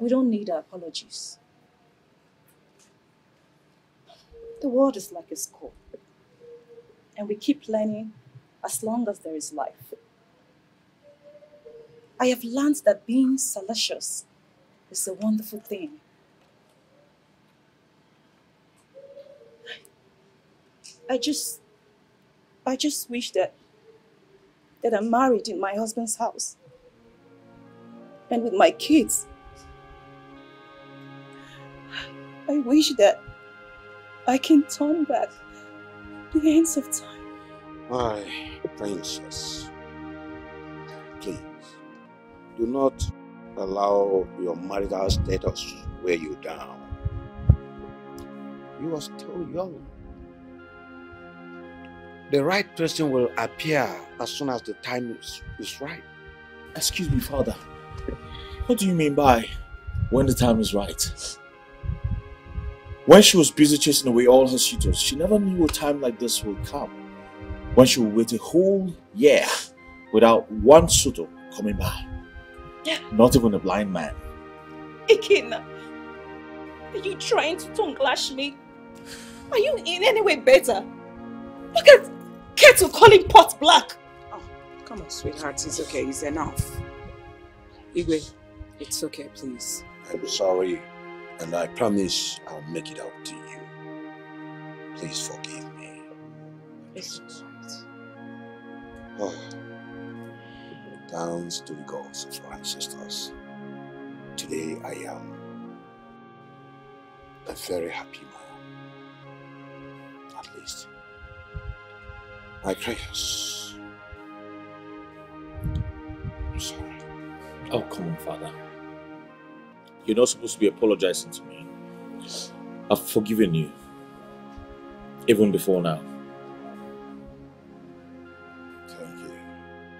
Speaker 19: We don't need our apologies. The world is like a school, and we keep learning as long as there is life. I have learned that being salacious is a wonderful thing. I just, I just wish that, that I'm married in my husband's house and with my kids. I wish that I can turn back the ends of time.
Speaker 6: My princess, do not allow your marital status weigh you down. You are still young. The right person will appear as soon as the time is, is right.
Speaker 18: Excuse me, Father. What do you mean by when the time is right? When she was busy chasing away all her suitors, she never knew a time like this would come. When she would wait a whole year without one suitor coming by.
Speaker 4: Yeah.
Speaker 18: Not even a blind man.
Speaker 4: Ikenna, are you trying to tongue lash me? Are you in any way better? Look at Kettle calling pot black.
Speaker 2: Ah, come on, sweetheart. It's okay. It's enough. Igwe, it's okay, please.
Speaker 6: I'm sorry, and I promise I'll make it up to you. Please forgive me.
Speaker 2: It's alright.
Speaker 6: Oh, thanks to the gods of our ancestors. Today I am a very happy man. At least, my prayers. I'm sorry.
Speaker 18: Oh, come on, Father. You're not supposed to be apologizing to me. I've forgiven you. Even before now.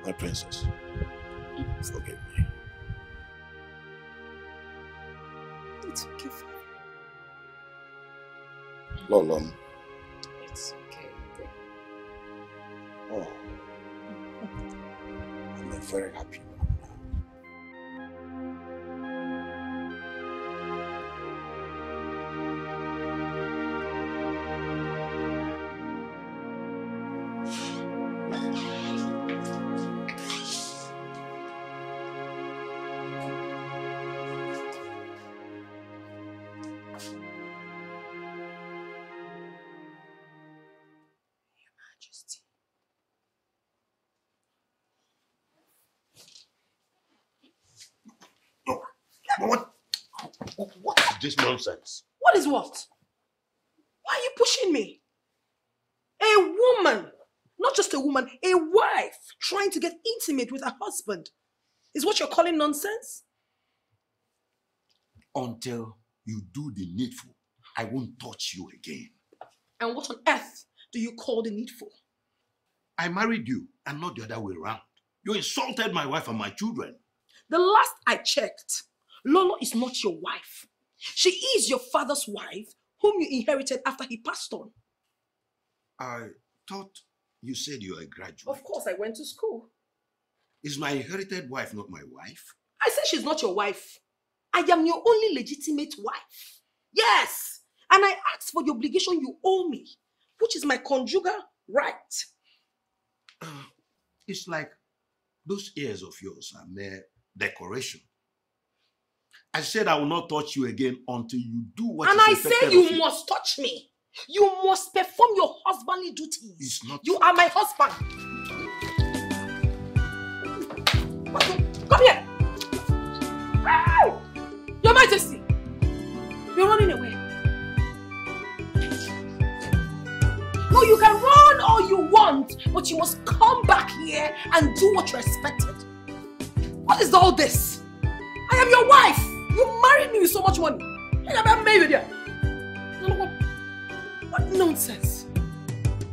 Speaker 6: My princess. Forgive me.
Speaker 2: It's okay, Father.
Speaker 6: Lolom.
Speaker 2: It's okay.
Speaker 6: Oh, I'm very happy this nonsense?
Speaker 20: What is what? Why are you pushing me? A woman, not just a woman, a wife trying to get intimate with her husband is what you're calling nonsense?
Speaker 7: Until you do the needful, I won't touch you again.
Speaker 20: And what on earth do you call the needful?
Speaker 7: I married you and not the other way around. You insulted my wife and my children.
Speaker 20: The last I checked, Lolo is not your wife. She is your father's wife, whom you inherited after he passed on.
Speaker 7: I thought you said you were a graduate.
Speaker 20: Of course, I went to school.
Speaker 7: Is my inherited wife not my wife?
Speaker 20: I said she's not your wife. I am your only legitimate wife. Yes. And I asked for the obligation you owe me, which is my conjugal right.
Speaker 7: Uh, it's like those ears of yours are mere decoration. I said I will not touch you again until you do what
Speaker 20: and
Speaker 7: is
Speaker 20: I
Speaker 7: expected
Speaker 20: say you
Speaker 7: you.
Speaker 20: must touch me. You must perform your husbandly duties.
Speaker 7: It's not
Speaker 20: You are my husband. Come here. Your Majesty. You're running away. No, you can run all you want, but you must come back here and do what you're expected. What is all this? I am your wife. You married me with so much money. I am married you. No, no, What, what nonsense?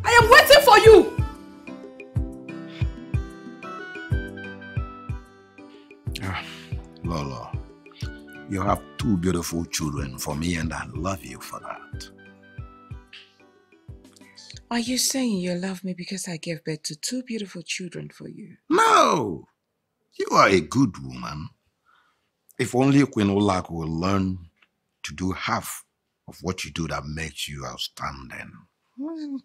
Speaker 20: I am waiting for you.
Speaker 7: Ah, Lolo, you have two beautiful children for me and I love you for that.
Speaker 2: Are you saying you love me because I gave birth to two beautiful children for you?
Speaker 7: No! You are a good woman. If only Queen Olak will learn to do half of what you do that makes you outstanding. Well,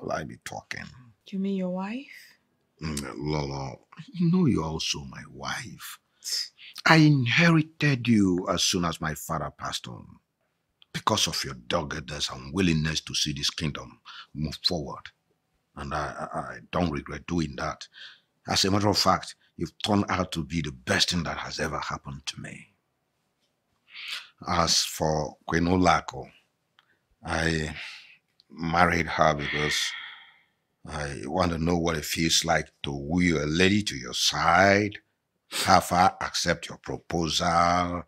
Speaker 7: will I be talking?
Speaker 2: You mean your wife?
Speaker 7: Mm, Lolo, you know you're also my wife. I inherited you as soon as my father passed on because of your doggedness and willingness to see this kingdom move forward. And I, I, I don't regret doing that. As a matter of fact, you've turned out to be the best thing that has ever happened to me. As for Queen Olako, I married her because I want to know what it feels like to woo a lady to your side have her accept your proposal, uh,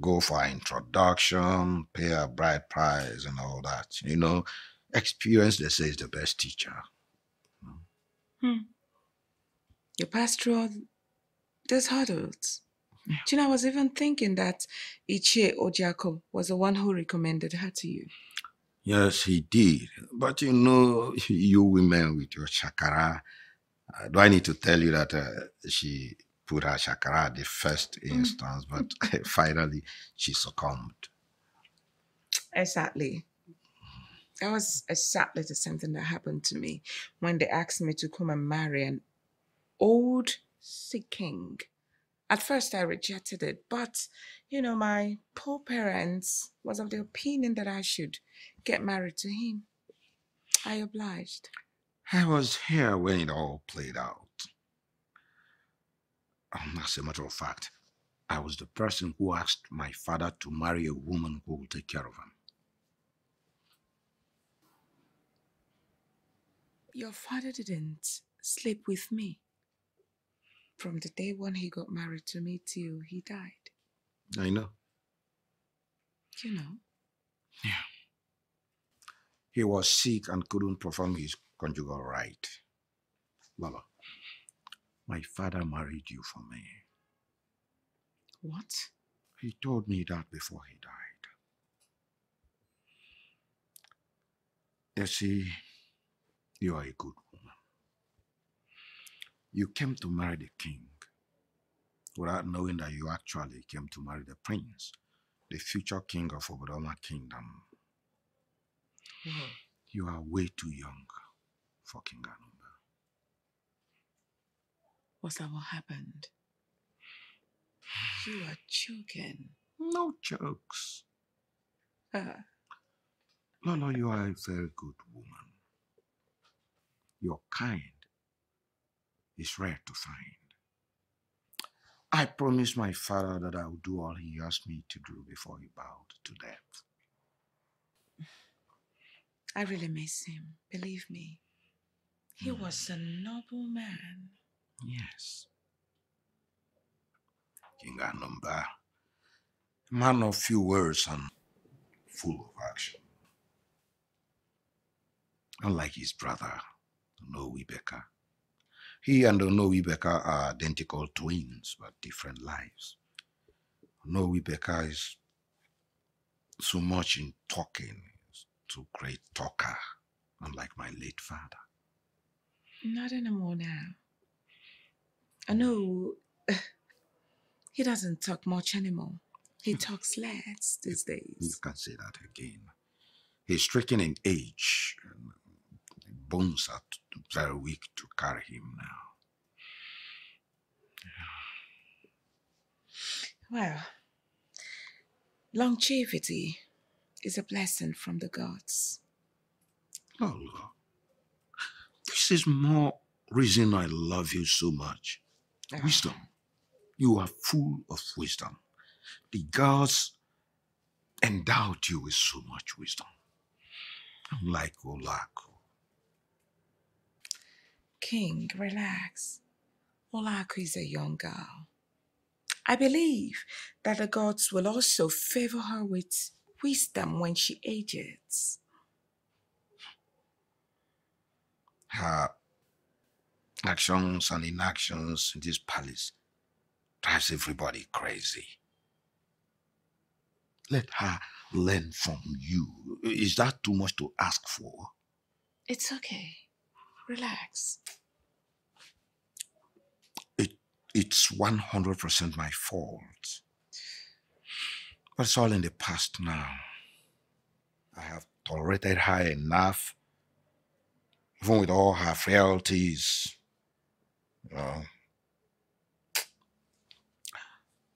Speaker 7: go for an introduction, pay a bride price, and all that. You know, experience, they say, is the best teacher.
Speaker 2: Hmm. You passed through all those hurdles. Do you know, I was even thinking that Ichie Ojako was the one who recommended her to you.
Speaker 7: Yes, he did. But you know, you women with your shakara, uh, do I need to tell you that uh, she put her shakara at the first instance, but finally she succumbed?
Speaker 2: Exactly. That was exactly the same thing that happened to me when they asked me to come and marry an old seeking. At first I rejected it, but you know, my poor parents was of the opinion that I should get married to him. I obliged.
Speaker 7: I was here when it all played out. Um, as a matter of fact, I was the person who asked my father to marry a woman who will take care of him.
Speaker 2: Your father didn't sleep with me. From the day when he got married to me till he died.
Speaker 7: I know.
Speaker 2: You know.
Speaker 7: Yeah. He was sick and couldn't perform his conjugal right. Lolo, my father married you for me.
Speaker 2: What?
Speaker 7: He told me that before he died. You see, you are a good woman. You came to marry the king without knowing that you actually came to marry the prince, the future king of Obodoma Kingdom.
Speaker 2: Whoa.
Speaker 7: You are way too young for King Anumba.
Speaker 2: Was that what happened? You are joking.
Speaker 7: No jokes.
Speaker 2: Uh,
Speaker 7: Lolo, you are a very good woman. You're kind is rare to find. I promised my father that I would do all he asked me to do before he bowed to death.
Speaker 2: I really miss him, believe me. He hmm. was a noble man.
Speaker 7: Yes. King Anumba, A man of few words and full of action. Unlike his brother, Noe Becker. He and Noe Becker are identical twins, but different lives. Noe Becker is so much in talking, too great talker, unlike my late father.
Speaker 2: Not anymore now. I mm. know he doesn't talk much anymore. He talks less these days.
Speaker 7: You can say that again. He's stricken in age, and bones are very weak to carry him now.
Speaker 2: Well, longevity is a blessing from the gods.
Speaker 7: Oh, Lolo, this is more reason I love you so much. Ah. Wisdom. You are full of wisdom. The gods endowed you with so much wisdom. Unlike Olako.
Speaker 2: King, relax. Olako is a young girl. I believe that the gods will also favor her with wisdom when she ages.
Speaker 7: Her actions and inactions in this palace drives everybody crazy. Let her learn from you. Is that too much to ask for?
Speaker 2: It's okay. Relax.
Speaker 7: It, It's 100% my fault. But it's all in the past now. I have tolerated her enough, even with all her frailties. You know.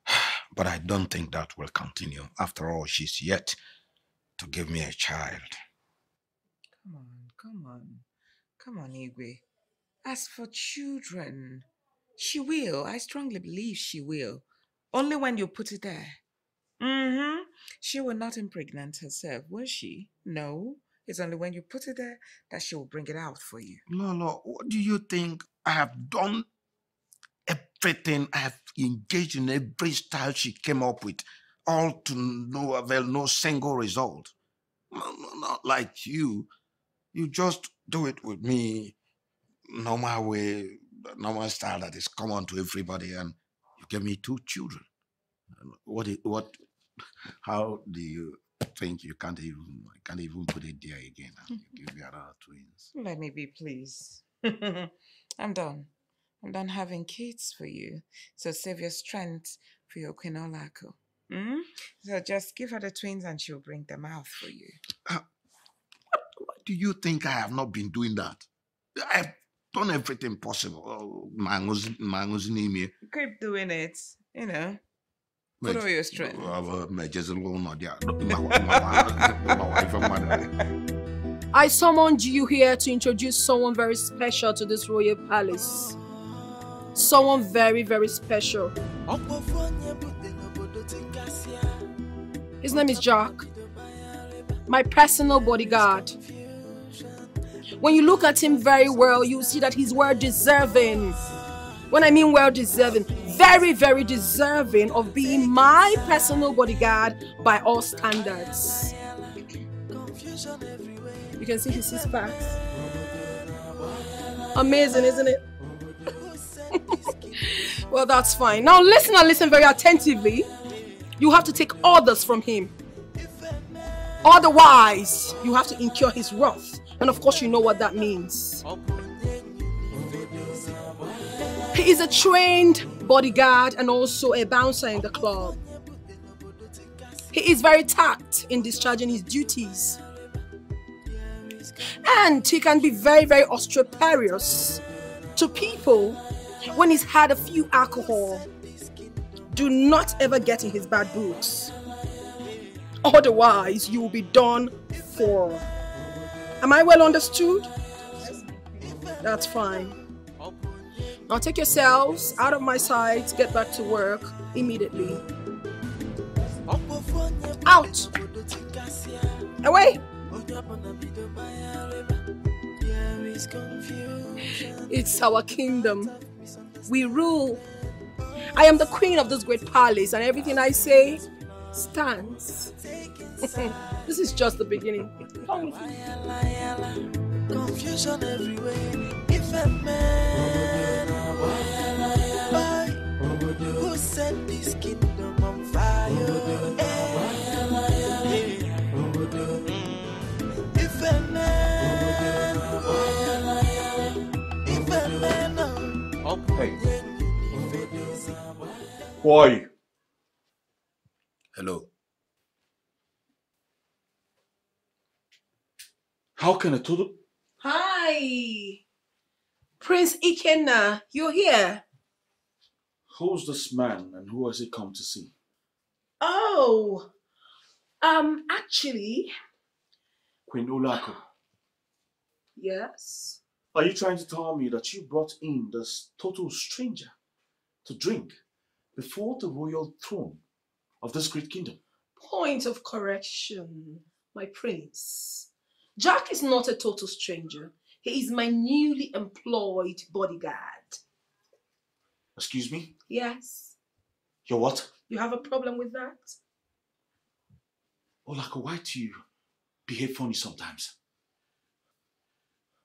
Speaker 7: But I don't think that will continue. After all, she's yet to give me a child.
Speaker 2: Come on, come on. Come on, Igwe. As for children, she will. I strongly believe she will. Only when you put it there. Mm-hmm. She will not impregnate herself, will she? No. It's only when you put it there that she will bring it out for you.
Speaker 7: Lolo, what do you think I have done everything. I have engaged in every style she came up with, all to no avail, no single result. No, no, Not like you. You just do it with me, normal way, normal style that is common to everybody, and you give me two children. What? What? How do you think you can't even can't even put it there again? And you give me another twins.
Speaker 2: Let me be, please. I'm done. I'm done having kids for you. So save your strength for your Queen Olako. Mm? So just give her the twins and she'll bring them out for you.
Speaker 7: Do you think I have not been doing that? I've done everything possible. Oh, my ngozi- my ngozi n'ime.
Speaker 2: Keep doing it, you know. Put all your strength.
Speaker 13: I summoned you here to introduce someone very special to this royal palace. Someone very, very special. His name is Jack, my personal bodyguard. When you look at him very well, you see that he's well deserving. When I mean well deserving, very, very deserving of being my personal bodyguard by all standards. You can see his six packs. Amazing, isn't it? well, that's fine. Now listen and listen very attentively. You have to take orders from him. Otherwise, you have to incur his wrath. And of course, you know what that means. He is a trained bodyguard and also a bouncer in the club. He is very tact in discharging his duties. And he can be very, very obstreperous to people when he's had a few alcohol. Do not ever get in his bad books. Otherwise, you will be done for. Am I well understood? That's fine. Now take yourselves out of my sight, get back to work immediately. Out! Away! It's our kingdom. We rule. I am the queen of this great palace, and everything I say stands. this is just the beginning. Come with me.
Speaker 17: Confusion everywhere. If a man, who set this kingdom on fire? Eh, If a man, if a man,
Speaker 18: Hey. Who are you?
Speaker 7: Hello.
Speaker 18: How can a total
Speaker 13: Hi! Prince Ikenna, you're here.
Speaker 18: Who's this man and who has he come to see?
Speaker 13: Oh, um, actually,
Speaker 18: Queen Olako.
Speaker 13: yes.
Speaker 18: Are you trying to tell me that you brought in this total stranger to drink before the royal throne of this great kingdom?
Speaker 13: Point of correction, my prince. Jack is not a total stranger. He is my newly employed bodyguard.
Speaker 18: Excuse me?
Speaker 13: Yes.
Speaker 18: You're what?
Speaker 13: You have a problem with that?
Speaker 18: Oh, Olako, why do you behave funny sometimes?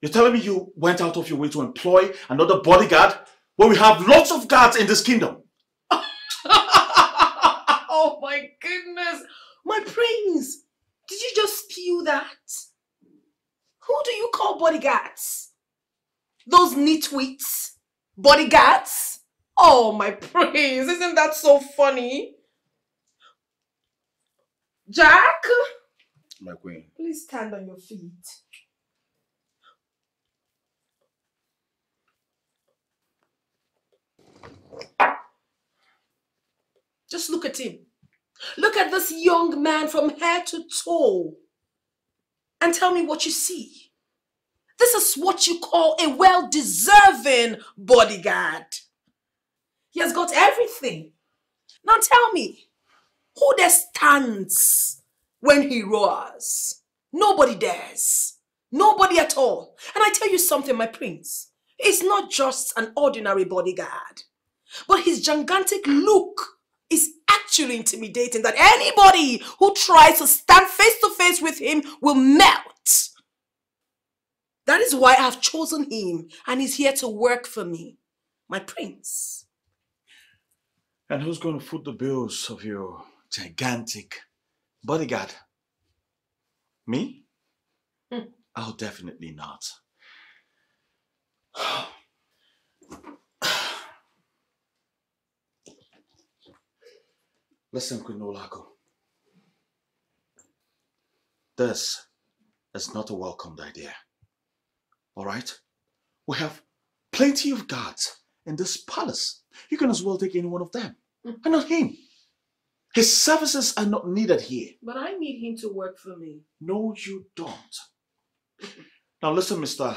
Speaker 18: You're telling me you went out of your way to employ another bodyguard when we have lots of guards in this kingdom?
Speaker 13: oh my goodness. My prince, did you just spew that? Who do you call bodyguards? Those nitwits? Bodyguards? Oh, my praise. isn't that so funny? Jack,
Speaker 7: My queen.
Speaker 13: please stand on your feet. Just look at him. Look at this young man from head to toe and tell me what you see. This is what you call a well deserving bodyguard. He has got everything. Now tell me, who there stands when he roars? Nobody dares. Nobody at all. And I tell you something, my prince. It's not just an ordinary bodyguard. But his gigantic look actually intimidating that anybody who tries to stand face to face with him will melt. That is why I've chosen him and he's here to work for me, my prince.
Speaker 1: And who's going to foot the bills of your gigantic bodyguard? Me?
Speaker 13: Hmm.
Speaker 1: Oh, definitely not. Listen, Queen Olako. This is not a welcomed idea. All right? We have plenty of guards in this palace. You can as well take any one of them, hmm. and not him. His services are not needed here.
Speaker 13: But I need him to work for me.
Speaker 1: No, you don't. Now listen, mister.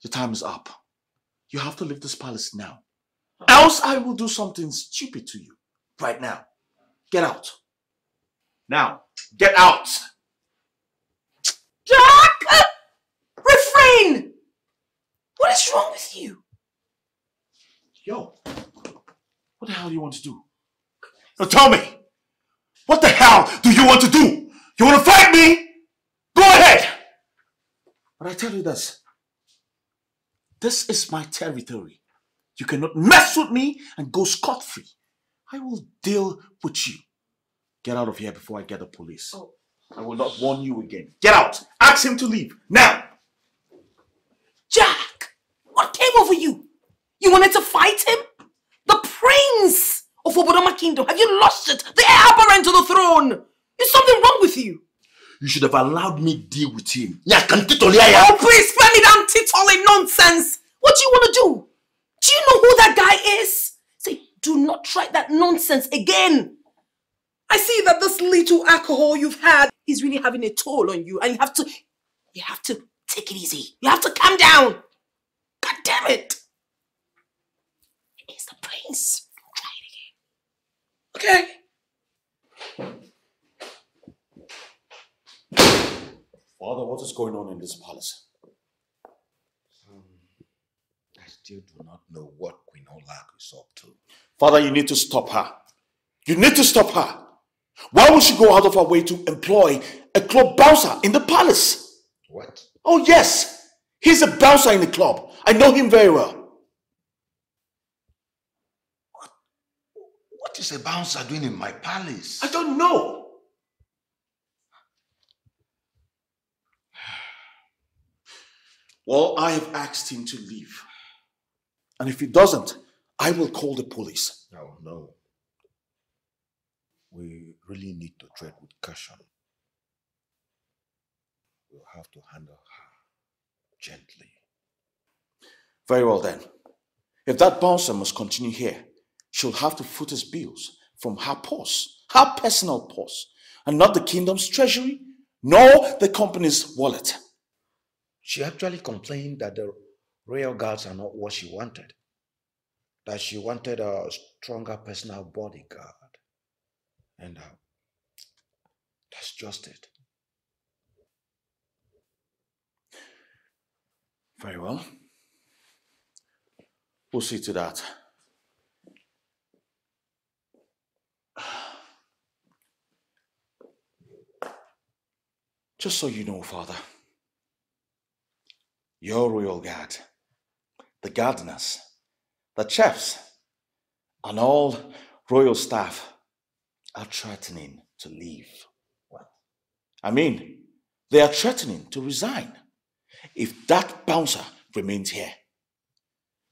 Speaker 1: Your time is up. You have to leave this palace now. Else I will do something stupid to you. Right now. Get out. Now, get out!
Speaker 13: Jack! Uh, refrain! What is wrong with you?
Speaker 1: Yo, what the hell do you want to do? Now tell me, what the hell do you want to do? You want to fight me? Go ahead! But I tell you this, this is my territory. You cannot mess with me and go scot-free. I will deal with you. Get out of here before I get the police. Oh. I will not warn you again. Get out! Ask him to leave, now!
Speaker 13: Jack! What came over you? You wanted to fight him? The prince of Obodoma Kingdom. Have you lost it? The heir apparent to the throne. Is something wrong with you?
Speaker 21: You should have allowed me deal with him.
Speaker 13: yeah Oh, please spare me that titolling nonsense. What do you want to do? Do you know who that guy is? Do not try that nonsense again. I see that this little alcohol you've had is really having a toll on you, and you have to, you have to take it easy. You have to calm down. God damn it! It's the prince. Don't try it again. Okay.
Speaker 1: Father, what is going on in this palace?
Speaker 21: I still do not know what Queen Olak is up to.
Speaker 1: Father, you need to stop her. You need to stop her. Why would she go out of her way to employ a club bouncer in the palace?
Speaker 21: What?
Speaker 1: Oh, yes. He's a bouncer in the club. I know him very well.
Speaker 21: What is a bouncer doing in my palace?
Speaker 1: I don't know. Well, I have asked him to leave. And if he doesn't, I will call the police.
Speaker 21: No, no. We really need to tread with caution. We'll have to handle her gently.
Speaker 1: Very well then. If that bouncer must continue here, she'll have to foot his bills from her purse, her personal purse, and not the kingdom's treasury, nor the company's wallet.
Speaker 6: She actually complained that the royal guards are not what she wanted. That she wanted a stronger personal bodyguard. And uh, that's just it.
Speaker 1: Very well. We'll see to that. Just so you know, Father, your royal guard, the gardeners, the chefs, and all royal staff are threatening to leave. I mean, they are threatening to resign if that bouncer remains here.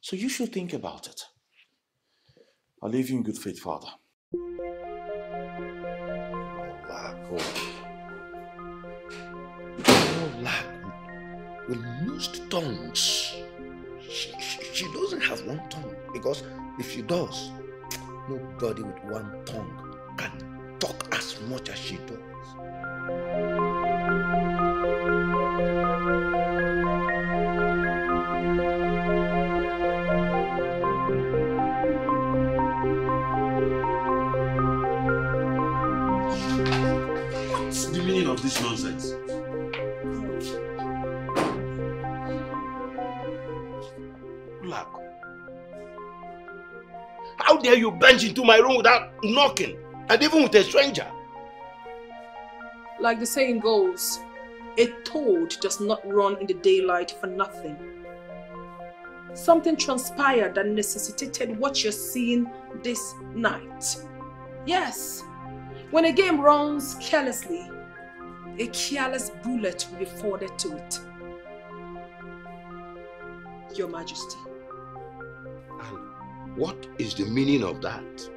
Speaker 1: So you should think about it. I'll leave you in good faith, Father.
Speaker 6: Olak will lose the tongues. She, doesn't have one tongue because if she does, nobody with one tongue can talk as much as she does.
Speaker 22: What's the meaning of this nonsense?
Speaker 6: How dare you bench into my room without knocking? And even with a stranger?
Speaker 13: Like the saying goes, a toad does not run in the daylight for nothing. Something transpired that necessitated what you're seeing this night. Yes, when a game runs carelessly, a careless bullet will be forwarded to it. Your Majesty.
Speaker 6: What is the meaning of that?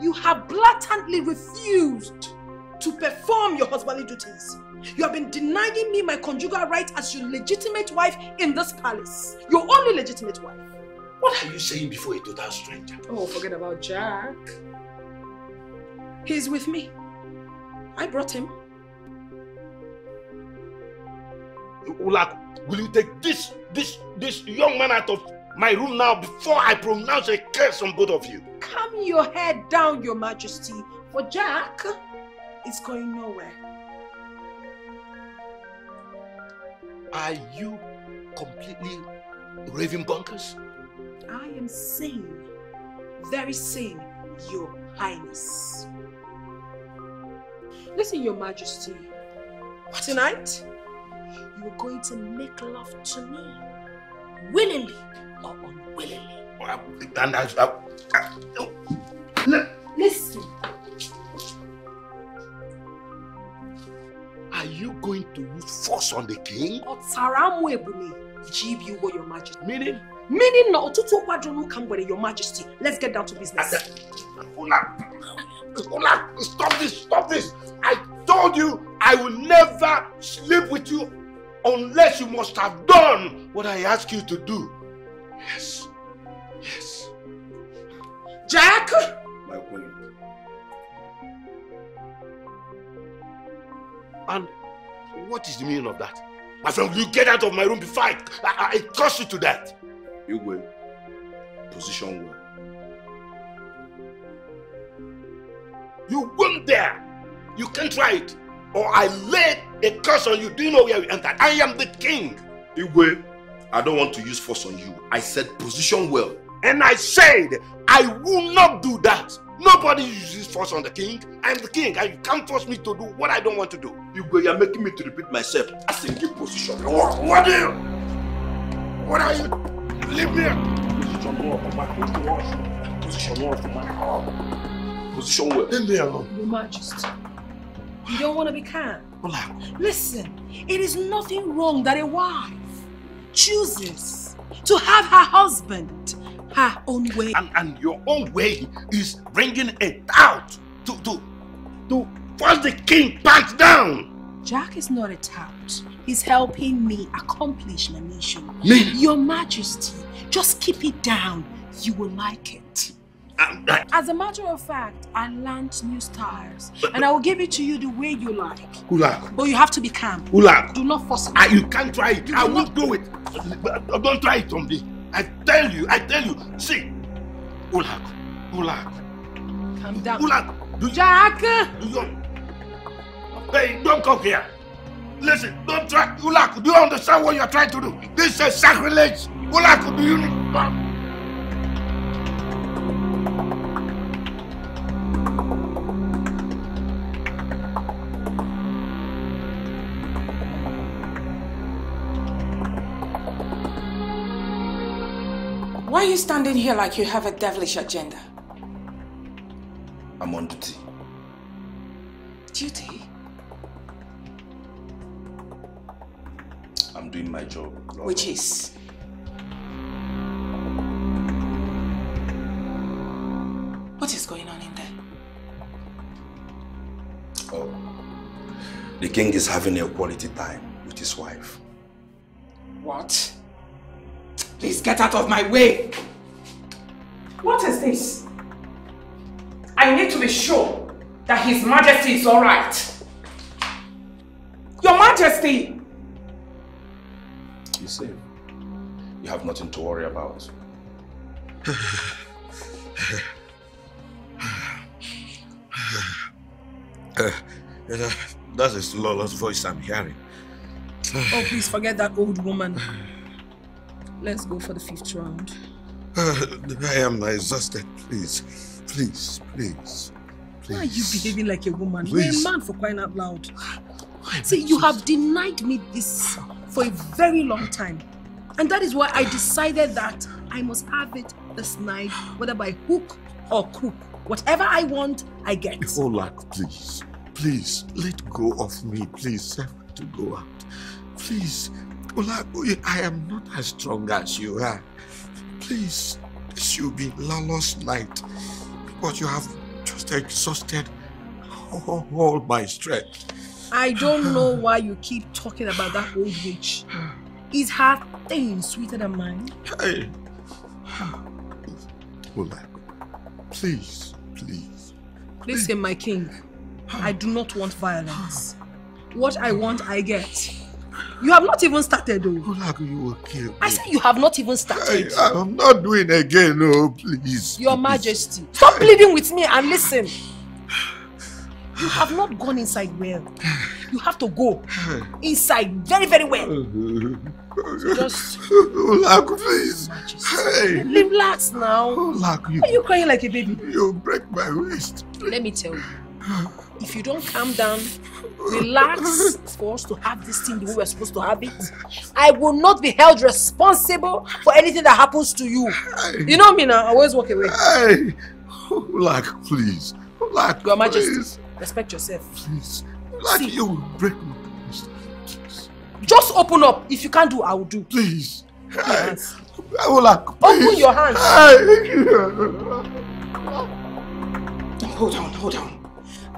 Speaker 13: You have blatantly refused to perform your husbandly duties. You have been denying me my conjugal right as your legitimate wife in this palace. Your only legitimate wife.
Speaker 6: What are you saying before a total stranger?
Speaker 13: Oh, forget about Jack. He's with me. I brought him.
Speaker 6: Ulak, will you take this this this young man out of my room now before I pronounce a curse on both of you?
Speaker 13: Calm your head down, your majesty. For Jack is going nowhere.
Speaker 6: Are you completely raving bonkers?
Speaker 13: I am sane. Very sane, your highness. Listen, your majesty. Tonight, you are going to make love to me. Willingly or unwillingly.
Speaker 6: And I, I, I,
Speaker 13: Listen.
Speaker 6: Are you going to use force on the king?
Speaker 13: Otaramu ebuni, jibi ugo your majesty.
Speaker 6: Meaning?
Speaker 13: Meaning no otutu kwadronu kambwere your majesty. Let's get down to business.
Speaker 6: Ula, Ula, stop this, stop this. I told you I will never sleep with you unless you must have done what I asked you to do. Yes, yes.
Speaker 13: Jack!
Speaker 6: My queen. And what is the meaning of that? My friend, will you get out of my room before I, I, I curse you to death?
Speaker 7: You will. Position well.
Speaker 6: You won't dare. You can't try it. Or I lay a curse on you. Do you know where you entered? I am the king.
Speaker 7: Igwe, I don't want to use force on you. I said position well.
Speaker 6: And I said, I will not do that. Nobody uses force on the king. I am the king, and you can't force me to do what I don't want to do.
Speaker 7: Igwe, you're making me to repeat myself. I said keep position.
Speaker 6: What, what are you? What are you? Leave me. Position well for my Position well for my
Speaker 7: Position well.
Speaker 6: Leave me alone.
Speaker 13: Your majesty. You don't want to be calm. Listen, it is nothing wrong that a wife chooses to have her husband her own way.
Speaker 6: And, and your own way is bringing it out to, to, to force the king back down.
Speaker 13: Jack is not a tout. He's helping me accomplish my mission.
Speaker 6: Me?
Speaker 13: Your Majesty, just keep it down. You will like it. As a matter of fact, I learned new styles, and I will give it to you the way you like.
Speaker 6: Ulak.
Speaker 13: But you have to be calm.
Speaker 6: Ulak.
Speaker 13: Do not force it.
Speaker 6: Ah, you can't try it.
Speaker 13: You
Speaker 6: I
Speaker 13: will
Speaker 6: won't do it. Don't try it on me. I tell you, I tell you. See, Ulak, Ulak,
Speaker 13: Calm down.
Speaker 6: Ulak. Do
Speaker 13: Jack.
Speaker 6: Do you, hey, don't come here. Listen, don't try. Ulak, do you understand what you're trying to do? This is sacrilege. Ulak, do you?
Speaker 2: Why are you standing here like you have a devilish agenda?
Speaker 7: I'm on duty.
Speaker 2: Duty?
Speaker 7: I'm doing my job.
Speaker 2: Which is? What is going on in there?
Speaker 7: Oh. The king is having a quality time with his wife.
Speaker 2: What? Please get out of my way! What is this? I need to be sure that His Majesty is alright. Your Majesty!
Speaker 7: You see, you have nothing to worry about.
Speaker 6: Uh, that's a slawless voice I'm hearing.
Speaker 13: Oh, please forget that old woman. Let's go for the fifth round.
Speaker 21: Uh, I am exhausted. Please, please, please. Please.
Speaker 13: Why are you behaving like a woman?
Speaker 21: Please.
Speaker 13: You're a man for crying out loud. See, you have denied me this for a very long time. And that is why I decided that I must have it this night, whether by hook or crook. Whatever I want, I get.
Speaker 21: Olak, please, please, let go of me. Please, I want to go out. Please, Olak, I am not as strong as you are. Please, this will be lawless night. But you have just exhausted all, all my strength.
Speaker 13: I don't know why you keep talking about that old witch. Is her thing sweeter than mine?
Speaker 21: Hey. Olak, please, please.
Speaker 13: Listen, my king. I do not want violence. What I want, I get. You have not even started, though.
Speaker 21: Olak, you will kill me.
Speaker 13: I said you have not even started.
Speaker 21: Hey, I'm not doing again, no, please.
Speaker 13: Your Majesty, stop pleading with me and listen. You have not gone inside well. You have to go inside very, very well. Just
Speaker 21: Olak, please. Hey.
Speaker 13: relax now.
Speaker 21: Olak, you,
Speaker 13: Why are you crying like a baby?
Speaker 21: you break my waist.
Speaker 13: Let me tell you, if you don't calm down, relax for us to have this thing the way we're supposed to have it, I will not be held responsible for anything that happens to you. You know me now, I always walk away.
Speaker 21: Hey. Olak, please. Olak,
Speaker 13: Your Majesty,
Speaker 21: please.
Speaker 13: respect yourself.
Speaker 21: Please. Olak, you will break my waist.
Speaker 13: Just open up. If you can't do, I will do.
Speaker 21: Please.
Speaker 13: Open your hands.
Speaker 21: Olak,
Speaker 13: Open
Speaker 21: please.
Speaker 13: your hands.
Speaker 14: Hold on, hold on.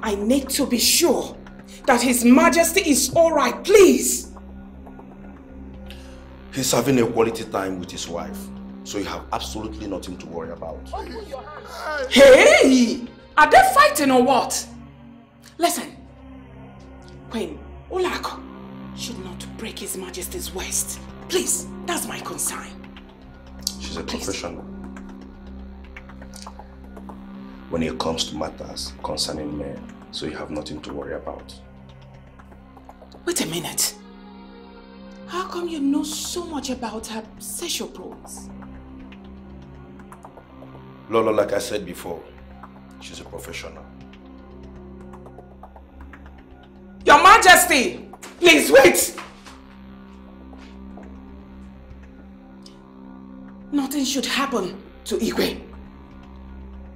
Speaker 14: I need to be sure that His Majesty is all right, please.
Speaker 6: He's having a quality time with his wife, so you have absolutely nothing to worry about.
Speaker 14: Hey! Are they fighting or what? Listen, Queen Olako should not break His Majesty's waist. Please, that's my concern.
Speaker 6: She's a professional. When it comes to matters concerning men, so you have nothing to worry about.
Speaker 14: Wait a minute. How come you know so much about her sexual probes?
Speaker 6: Lolo, like I said before, she's a professional.
Speaker 14: Your Majesty! Please wait! Nothing should happen to Igwe.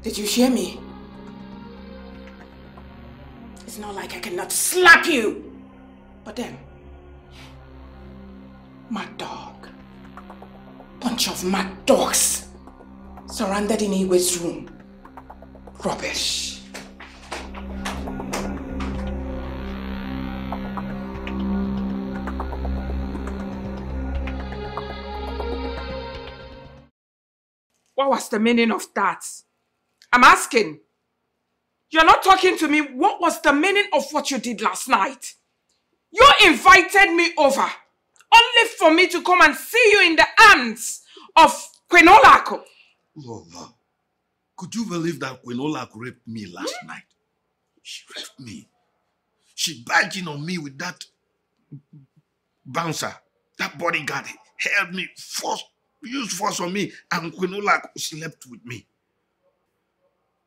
Speaker 14: Did you hear me? It's not like I cannot slap you. But then, mad dog. Bunch of mad dogs surrounded in Igwe's room. Rubbish. What was the meaning of that? I'm asking. You're not talking to me. What was the meaning of what you did last night? You invited me over only for me to come and see you in the arms of Queen Olako.
Speaker 21: Lolo, could you believe that Queen Olak raped me last hmm? night? She raped me. She barged in on me with that bouncer. That bodyguard held me, force, used force on me, and Queen Olak slept with me.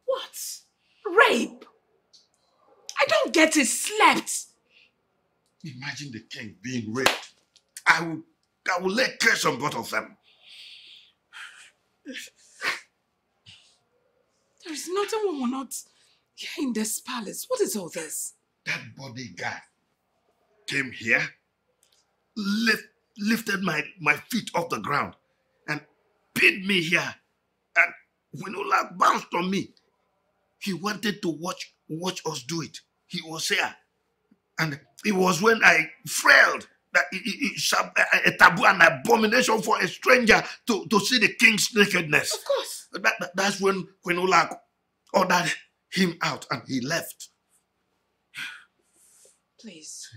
Speaker 14: What? Rape? I don't get it. Slept.
Speaker 21: Imagine the king being raped. I will, I will lay curse on both of them.
Speaker 14: There is nothing we will not hear in this palace. What is all this?
Speaker 21: That bodyguard came here, lift, lifted my, my feet off the ground, and pinned me here. And when Olak bounced on me, he wanted to watch watch us do it. He was here. And it was when I failed that it, it, it shall be a taboo and abomination for a stranger to, to see the king's nakedness.
Speaker 14: Of course.
Speaker 21: That, that- that's when Queen Olak ordered him out and he left.
Speaker 14: Please.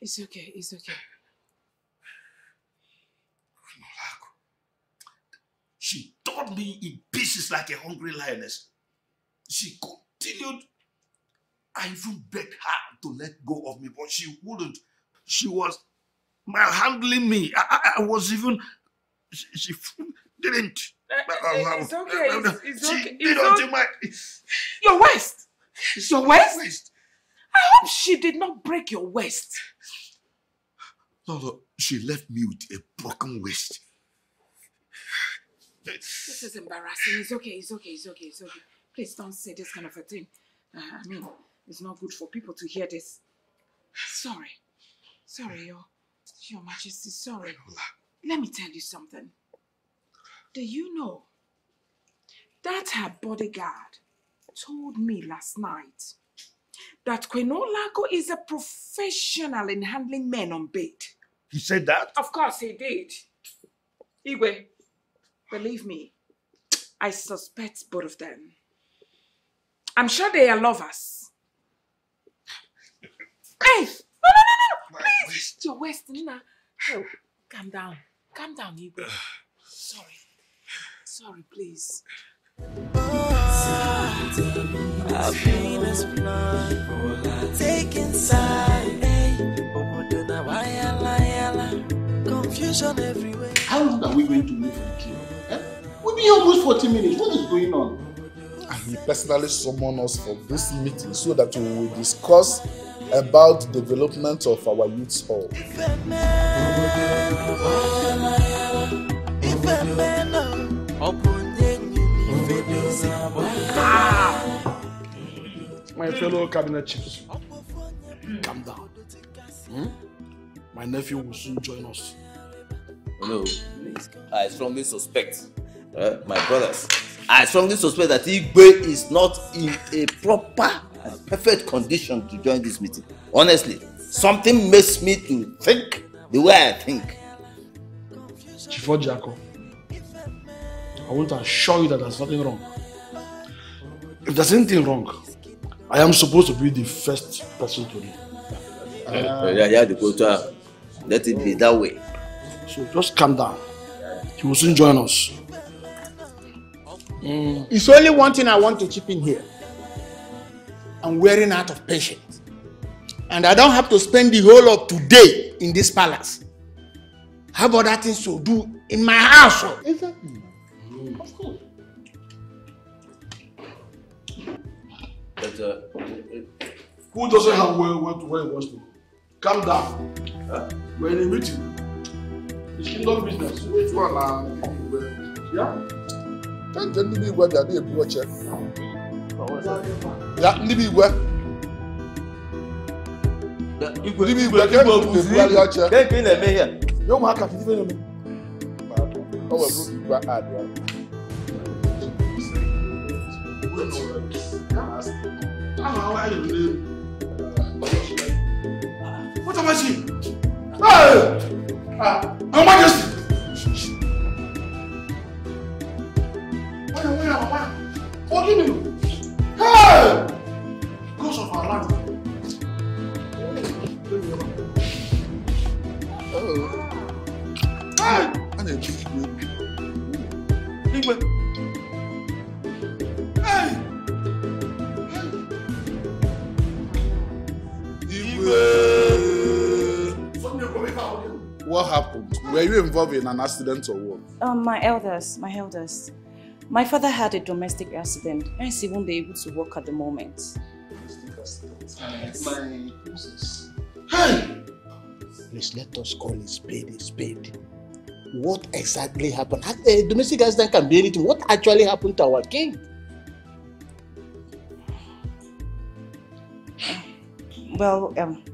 Speaker 14: It's okay. It's okay.
Speaker 21: She tore me in pieces like a hungry lioness. She continued. I even begged her to let go of me, but she wouldn't. She was malhandling me. I, I, I was even. She, she didn't eh, eh, eh,
Speaker 14: It's okay. It's, it's
Speaker 21: She
Speaker 14: okay.
Speaker 21: did
Speaker 14: It's okay.
Speaker 21: my.
Speaker 14: Your waist. Your waist. I hope she did not break your waist.
Speaker 21: No, no, she left me with a broken waist.
Speaker 14: This is embarrassing. It's okay. It's okay. It's okay. It's okay. Please don't say this kind of a thing. Uh, I mean, it's not good for people to hear this. Sorry. Sorry, Your, Your Majesty. Sorry. Let me tell you something. Do you know that her bodyguard told me last night that Queen Olako is a professional in handling men on bed?
Speaker 21: He said that?
Speaker 14: Of course he did. Igwe, believe me, I suspect both of them. I'm sure they are lovers. Hey! No, no, no, no! Please! Your waist, Nina. Oh, calm down. Calm down, Igwe. Sorry. Sorry, please.
Speaker 17: Happiness blood take inside. Hey, Obodo na wayala yala, confusion everywhere.
Speaker 16: How long are we going to wait for the king? Eh? We've been here almost 40 minutes. What is going on?
Speaker 23: And he personally summoned us for this meeting so that we will discuss about the development of our youth hall.
Speaker 16: My fellow cabinet chiefs, calm down. Hmm? My nephew will soon join us.
Speaker 24: No, I strongly suspect, uh, my brothers, I strongly suspect that Igwe is not in a proper and perfect condition to join this meeting. Honestly, something makes me to think the way I think.
Speaker 16: Chief Ojiako, I want to assure you that there's nothing wrong. If there's anything wrong, I am supposed to be the first person to know.
Speaker 24: Uh, yeah, yeah, the quota. Let it be that way.
Speaker 16: So just calm down. He will soon join us.
Speaker 25: It's only one thing I want to chip in here. I'm wearing out of patience. And I don't have to spend the whole of today in this palace. How about that things to do in my house?
Speaker 16: Exactly.
Speaker 24: But, uh,
Speaker 16: Who doesn't have where, where, to- where he wants to go? Calm down. We're in a meeting. It's kingdom business. Which one? Uh, yeah?
Speaker 23: Kanje ndị bụ igwe bịa na-ebu oche. Ya ndị bụ igwe. Ndị bụ igwe ka na-ebugharị oche.
Speaker 24: Nke ị na-eme ihe a?
Speaker 16: Ya ụmụaka ka ife na-eme.
Speaker 23: O wee bụrụ igwe adị ya.
Speaker 16: What am I seeing? Hey! Ah, Your Majesty! Where, where, where? Forgive me. Hey! Ghost of our land. Hey!
Speaker 23: A na-eji igwe
Speaker 16: Igwe. Hey!
Speaker 23: What happened? Were you involved in an accident or what?
Speaker 15: Um, my elders, my elders. My father had a domestic accident, hence he won't be able to work at the moment.
Speaker 25: My Hey! Please let us call a spade a spade. What exactly happened? A domestic accident can be anything. What actually happened to our king?
Speaker 15: Well, um,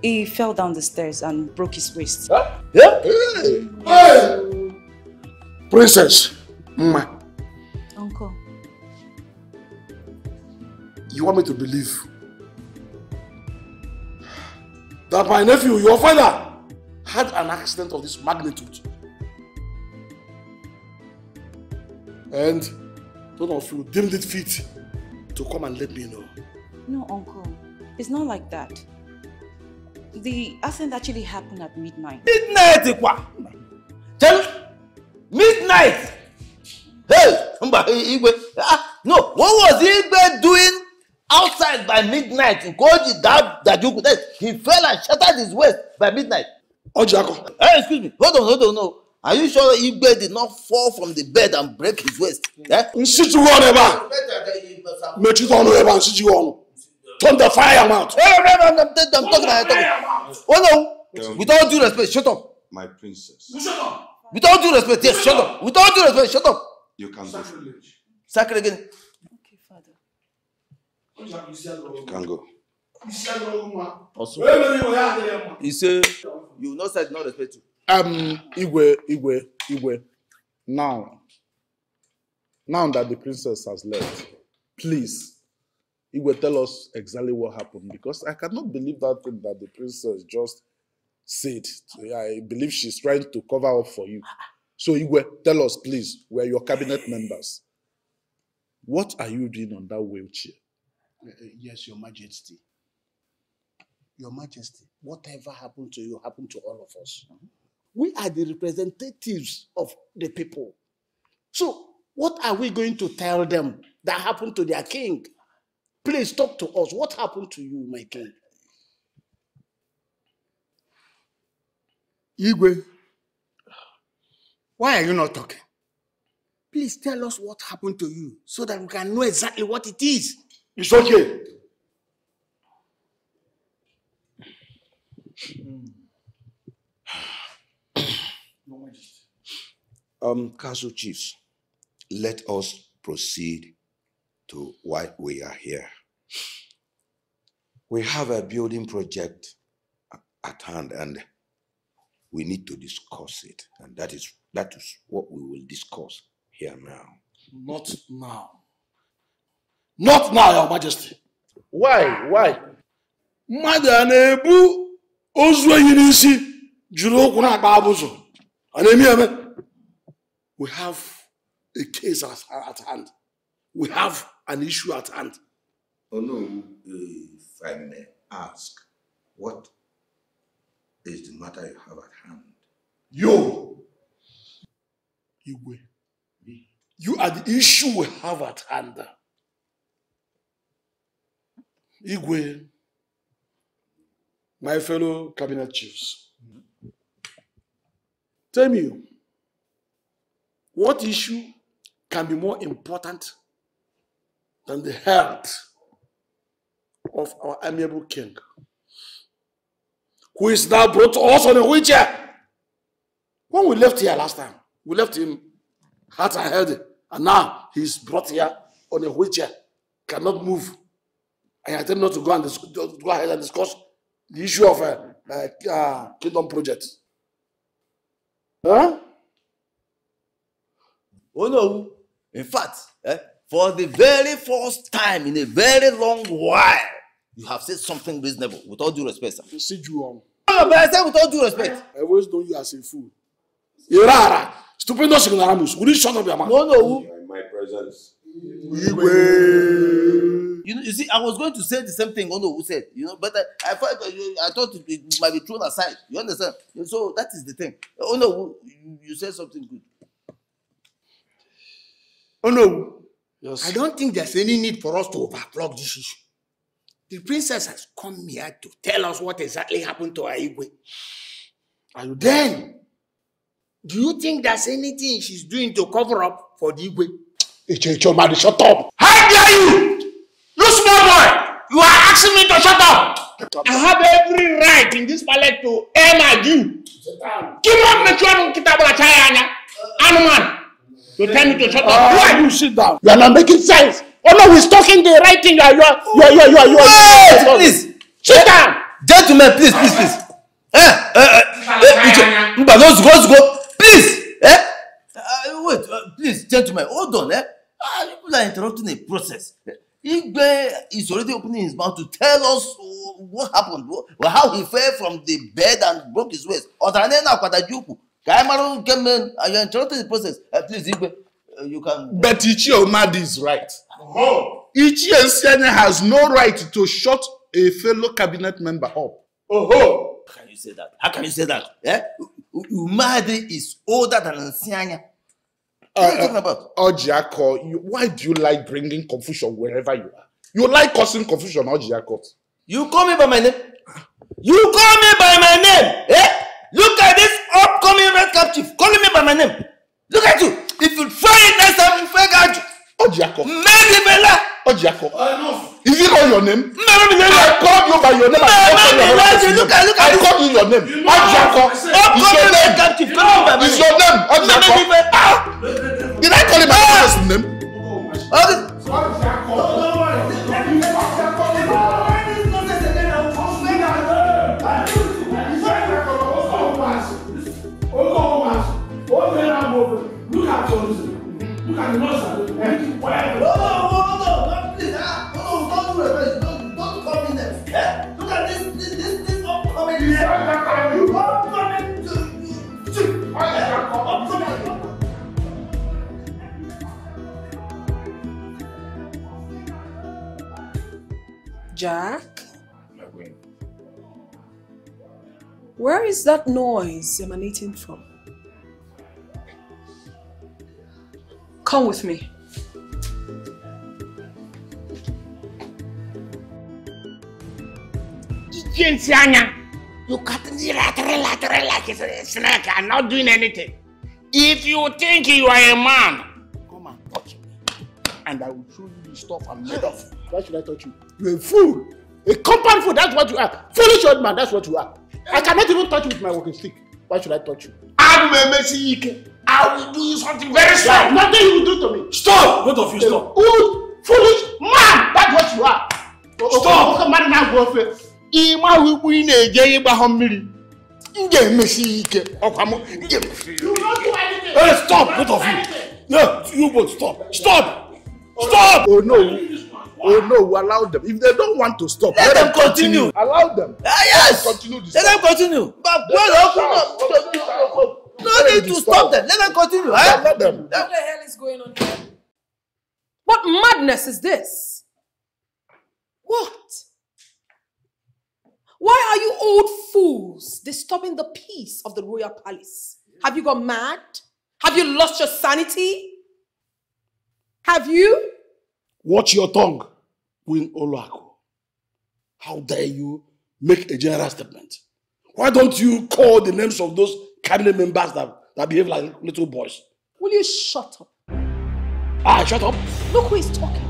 Speaker 15: he fell down the stairs and broke his waist.
Speaker 16: Yeah? Hey! Hey! Princess, Mma, you want me to believe that my nephew, your father, had an accident of this magnitude? And none of you deemed it fit to come and let me know.
Speaker 15: no, Uncle, it's not like that. The accident actually happened at midnight.
Speaker 24: Midnight kwa. Tell midnight. Hey, mba Igwe. Ah, no, what was Igwe doing outside by midnight? Koji that that you could he fell and shattered his waist by midnight.
Speaker 16: Ojako.
Speaker 24: Hey, excuse me. Hold on, hold on, no. Are you sure Igbe did not fall from the bed and break his waist? Eh?
Speaker 16: Nsịtụghị ọnụ ebe a. Mechite ọnụ ebe a nsịtụghị ọnụ. Thunder fire your mouth.
Speaker 24: Hey, hey, hey, I'm, talking, I'm talking. Oh no, with all due respect, shut up.
Speaker 7: My princess.
Speaker 24: With all due respect, yes, shut up. With all due respect, shut up.
Speaker 7: You can go.
Speaker 24: Sacred again.
Speaker 7: You can go.
Speaker 24: Also, he say, you no said no respect you.
Speaker 23: Um, Igwe, Igwe, Igwe. Now, now that the princess has left, please, Igwe, tell us exactly what happened because I cannot believe that thing that the princess just said. I believe she's trying to cover up for you. So, Igwe, tell us, please, we're your cabinet members. What are you doing on that wheelchair?
Speaker 25: Uh, uh, Yes, Your Majesty. Your Majesty, whatever happened to you happened to all of us. We are the representatives of the people. So, what are we going to tell them that happened to their king? Please talk to us. What happened to you, my king? Igwe, why are you not talking? Please tell us what happened to you so that we can know exactly what it is.
Speaker 16: It's okay.
Speaker 7: Um, Castle Chiefs, let us proceed to why we are here. We have a building project at hand and we need to discuss it. And that is that is what we will discuss here now.
Speaker 16: Not now. Not now, Your Majesty.
Speaker 23: Why? Why?
Speaker 16: Mmadụ a na-ebu ozu ehi n'isi jiri ụkwụ na-akpa abụzụ. A na-eme eme. We have a case at, at hand. We have an issue at hand.
Speaker 7: Oh no, if I may ask, what is the matter you have at hand?
Speaker 16: You, Igwe, you are the issue we have at hand. Igwe, my fellow cabinet chiefs, tell me, what issue can be more important than the health of our amiable king, who is now brought to us on a wheelchair? When we left here last time, we left him heart and healthy, and now he's brought here on a wheelchair, cannot move. And I him not to go and dis- to go ahead and discuss the issue of uh, uh, uh, kingdom project. Huh?
Speaker 24: Oh no. In fact, eh, for the very first time in a very long while, you have said something reasonable with all due respect. Sir.
Speaker 16: See you on.
Speaker 24: No, but I said with all due respect.
Speaker 16: I always know you as a fool. Irara, stupendous ignoramus. Will you shut up your mouth?
Speaker 24: No, no.
Speaker 7: In my presence.
Speaker 24: You know, you see, I was going to say the same thing Ono who said, you know, but I, I thought I thought it, it might be thrown aside. You understand? So that is the thing. Oh no, you, you said something good.
Speaker 25: Oh no. I don't think there's any need for us to overplug this issue. The princess has come here to tell us what exactly happened to Aigwe. And then, do you think there's anything she's doing to cover up for the Igwe?
Speaker 16: Ichechomadi, shut up.
Speaker 25: How dare? You small boy! You are asking me to shut up! I have every right in this palace to air my due. Give up the children, Kitabula Chayana. Anuman. You tell me to shut up. Who are you?
Speaker 16: sit down.
Speaker 25: You are not making sense. Oh no, he's talking the right thing. You are, you are, you are, you are, you are. You are
Speaker 24: Wait, please.
Speaker 25: Sit down.
Speaker 24: Gentlemen, please, please, please. Eh, eh, eh, eh, Mba, no go, no go. Please, eh? Uh, wait, uh, please, gentlemen, hold on, eh? Uh, people are interrupting a process. Igbe is already opening his mouth to tell us uh, what happened, wh- how he fell from the bed and broke his waist. Ọ̀tàrà náà kwàdà jùkù. Ka ẹ mara nke mere, uh, you are interrupting the process. Uh, please, Igbe, uh, you can.
Speaker 23: But Ichie Omadi is right. Ichie Nsianya has no right to shut a fellow cabinet member up.
Speaker 24: Oh, How can you say that? How can you say that? Eh? U- Umadi is older than Nsianya. Uh, are you uh, talking about?
Speaker 23: Ojiako, you, why do you like bringing confusion wherever you are? You like causing confusion, Ojiako.
Speaker 24: You call me by my name. You call me by my name. Eh? Look at this upcoming red cap chief calling me by
Speaker 16: my
Speaker 24: name. Look at you. If you try it next time, you fake out.
Speaker 23: Ojiako.
Speaker 24: Maybe Bella.
Speaker 23: Ojiako.
Speaker 16: Enough. Is it not your name? Maybe Bella. I called you by your name.
Speaker 23: Maybe Bella. Look at, look at I called you your name. Ojiako.
Speaker 16: Ọjàkọ? Did I call him my first name?
Speaker 21: Look at Johnson. Look at the nurse. Eh? Whatever.
Speaker 13: Jack? Where is that noise emanating from? Come with me.
Speaker 25: Jinsi anya. You cut the lateral, lateral like it's a snake and not doing anything. If you think you are a man, come and touch me.
Speaker 16: And I will show you the stuff I'm made of. Why should I touch you? You're a fool. A compound fool, that's what you are. Foolish old man, that's what you are. I cannot even touch you with my walking stick. Why should I touch you?
Speaker 25: I'm a messy Ike. I will do you something very strong.
Speaker 16: Nothing you will do to me.
Speaker 25: Stop! Both of you stop.
Speaker 16: Old, foolish man, that's what you are.
Speaker 25: Stop!
Speaker 16: Oke mmadụ na-agwụ ofe.
Speaker 25: Ịma wikwu ị na-eje ịgba ha mmiri. M ga-emesi ike. Ọkwa m. m ga-emesi ike.
Speaker 16: Hey, stop, both of you. Yeah, you both stop. Stop! Stop! Oh no. Oh no, we allow them. If they don't want to stop,
Speaker 24: Let them continue.
Speaker 16: Allow them.
Speaker 24: Ah, yes.
Speaker 16: Continue
Speaker 24: Let them continue. But well, open up. No need to stop them. Let them continue. Eh?
Speaker 16: Let them.
Speaker 13: What the hell is going on here? What madness is this? What? Why are you old fools disturbing the peace of the royal palace? Have you gone mad? Have you lost your sanity? Have you?
Speaker 16: Watch your tongue, Queen Oluaku. How dare you make a general statement? Why don't you call the names of those cabinet members that, that behave like little boys?
Speaker 13: Will you shut up?
Speaker 16: Ah, shut up.
Speaker 13: Look who is talking.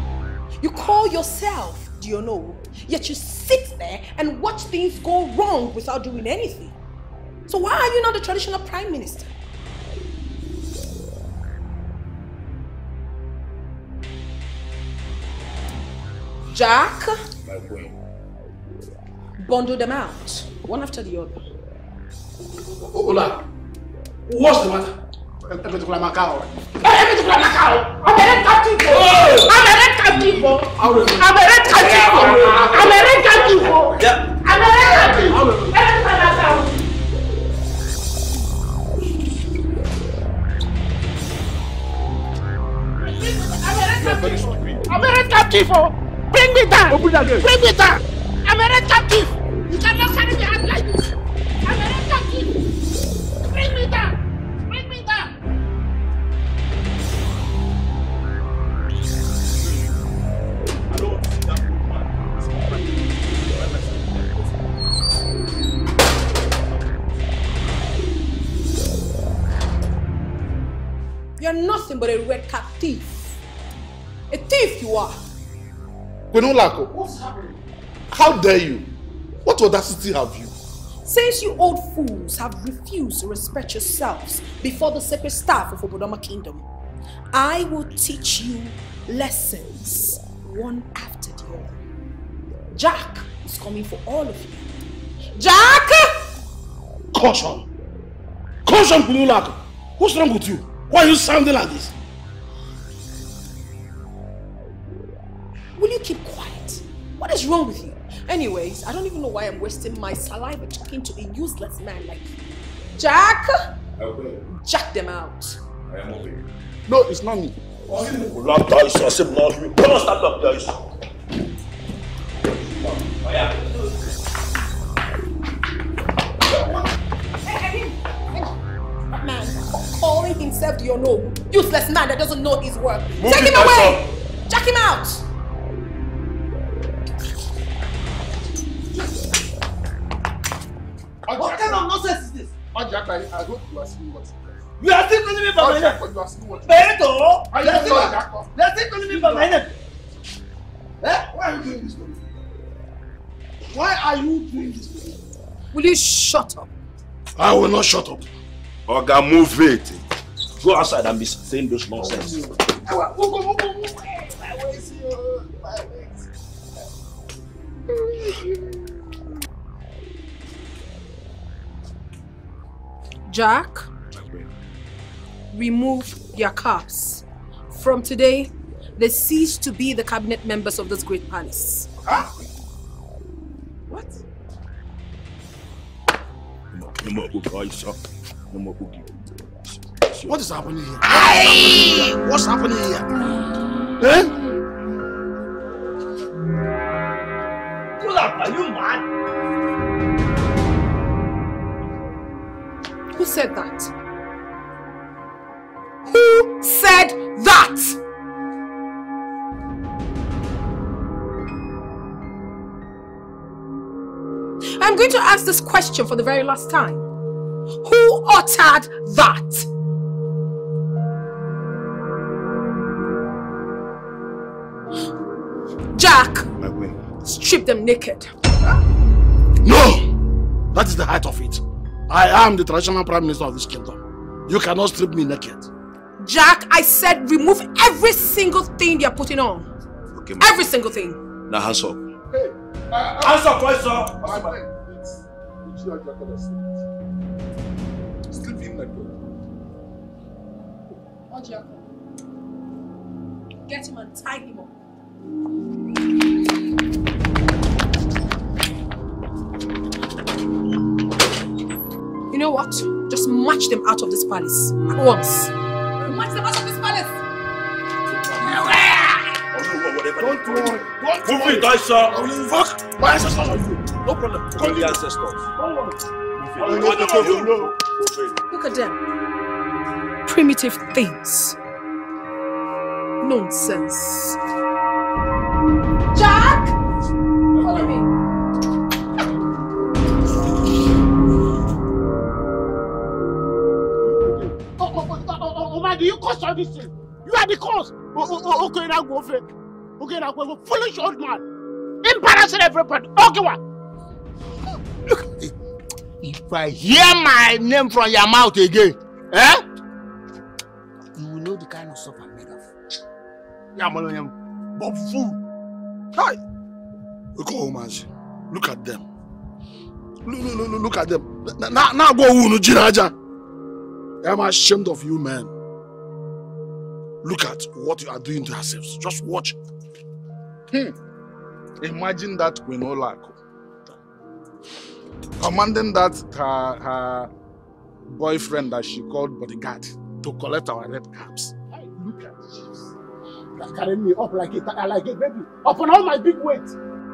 Speaker 13: You call yourself, do you know? Yet you sit there and watch things go wrong without doing anything. So why are you not the traditional prime minister? Jack,
Speaker 16: My queen.
Speaker 13: bundle them out, one after the other.
Speaker 16: Ola, what's the matter? Emetukwala m aka ahụ.
Speaker 25: Emetukwala m aka ahụ. I'm a red captive. I'm a red captive. I'm a red captive. I'm a red captive. I'm a red captive. Emetukwala m aka ahụ. I'm a red captive. I'm a red captive. Bring me down. Bring me down. I'm a red captive. You cannot carry me out like this. I'm a red captive. Bring me down. Bring me down.
Speaker 13: You're nothing but a red cap thief. A thief you are.
Speaker 16: Queen what's happening? How dare you? What audacity have you?
Speaker 13: Since you old fools have refused to respect yourselves before the sacred staff of Obodoma Kingdom, I will teach you lessons one after the other. Jack is coming for all of you. Jack!
Speaker 16: Caution. Caution, Queen Oluaku. What's wrong with you? Why are you sounding like this?
Speaker 13: You keep quiet? What is wrong with you? Anyways, I don't even know why I'm wasting my saliva talking to a useless man like you. Jack! Jack them out.
Speaker 16: I am okay. No, it's not me.
Speaker 18: Love dice, I said love you. Come on, start up dice.
Speaker 13: That man calling himself do you know useless man that doesn't know his work.
Speaker 18: Move
Speaker 13: Take him
Speaker 18: my
Speaker 13: away! Jack him out!
Speaker 24: What kind of nonsense is this?
Speaker 16: Ajak, I, I hope you are seeing what
Speaker 24: You are still calling me by my name.
Speaker 16: you are seeing what
Speaker 24: Beto! You are still-
Speaker 16: Ajak.
Speaker 24: you are still calling me by my name. Eh?
Speaker 16: Why are you doing this to me? Why are you doing this to me?
Speaker 13: Will you shut up?
Speaker 16: I will not shut up.
Speaker 7: Oga, move it. Go outside and be saying those nonsense.
Speaker 13: Jack, remove their caps. From today, they cease to be the cabinet members of this great palace.
Speaker 7: What? No more book, Aisha. No more book.
Speaker 16: What is happening here?
Speaker 7: Aye!
Speaker 16: What's happening here? Eh?
Speaker 24: Pull up, are you mad?
Speaker 13: Who said that? Who said that? I'm going to ask this question for the very last time. Who uttered that? Jack,
Speaker 7: My queen.
Speaker 13: strip them naked.
Speaker 16: No! That is the height of it. I am the traditional prime minister of this kingdom. You cannot strip me naked.
Speaker 13: Jack, I said remove every single thing you're putting on.
Speaker 7: Okay,
Speaker 13: Every single thing.
Speaker 7: Now hands up.
Speaker 21: Hands up, voice up.
Speaker 23: Sleep in like
Speaker 13: Get him and tie him up. You know what? Just march them out of this palace at once. March them out of this palace.
Speaker 21: Don't worry. Don't
Speaker 7: Move
Speaker 21: worry.
Speaker 7: it, Aisha.
Speaker 21: I will invoke my ancestors on you.
Speaker 7: No problem. Call the ancestors.
Speaker 21: Don't worry.
Speaker 7: I will not take you.
Speaker 13: Look at them. Primitive things. Nonsense. Jack!
Speaker 25: Do you cause all this thing? You are the cause. Okay, now go for it. Okay, now go for foolish old man. Embarrassing everybody. Okay, what? Look at it. If I hear my name from your mouth again, eh? You will know the kind of stuff I'm made of. Yeah, man, but fool.
Speaker 16: Hi. Look at Omaji. Look at them. Look, look, look, look at them. Now, now go unu jinaja. I'm ashamed of you, man. Look at what you are doing to yourselves. Just watch.
Speaker 23: Hmm. Imagine that Queen Olako commanding that her, her boyfriend that she called bodyguard to collect our red caps.
Speaker 25: Hey, look at this. That's carrying me up like a, like a baby. Upon all my big weight.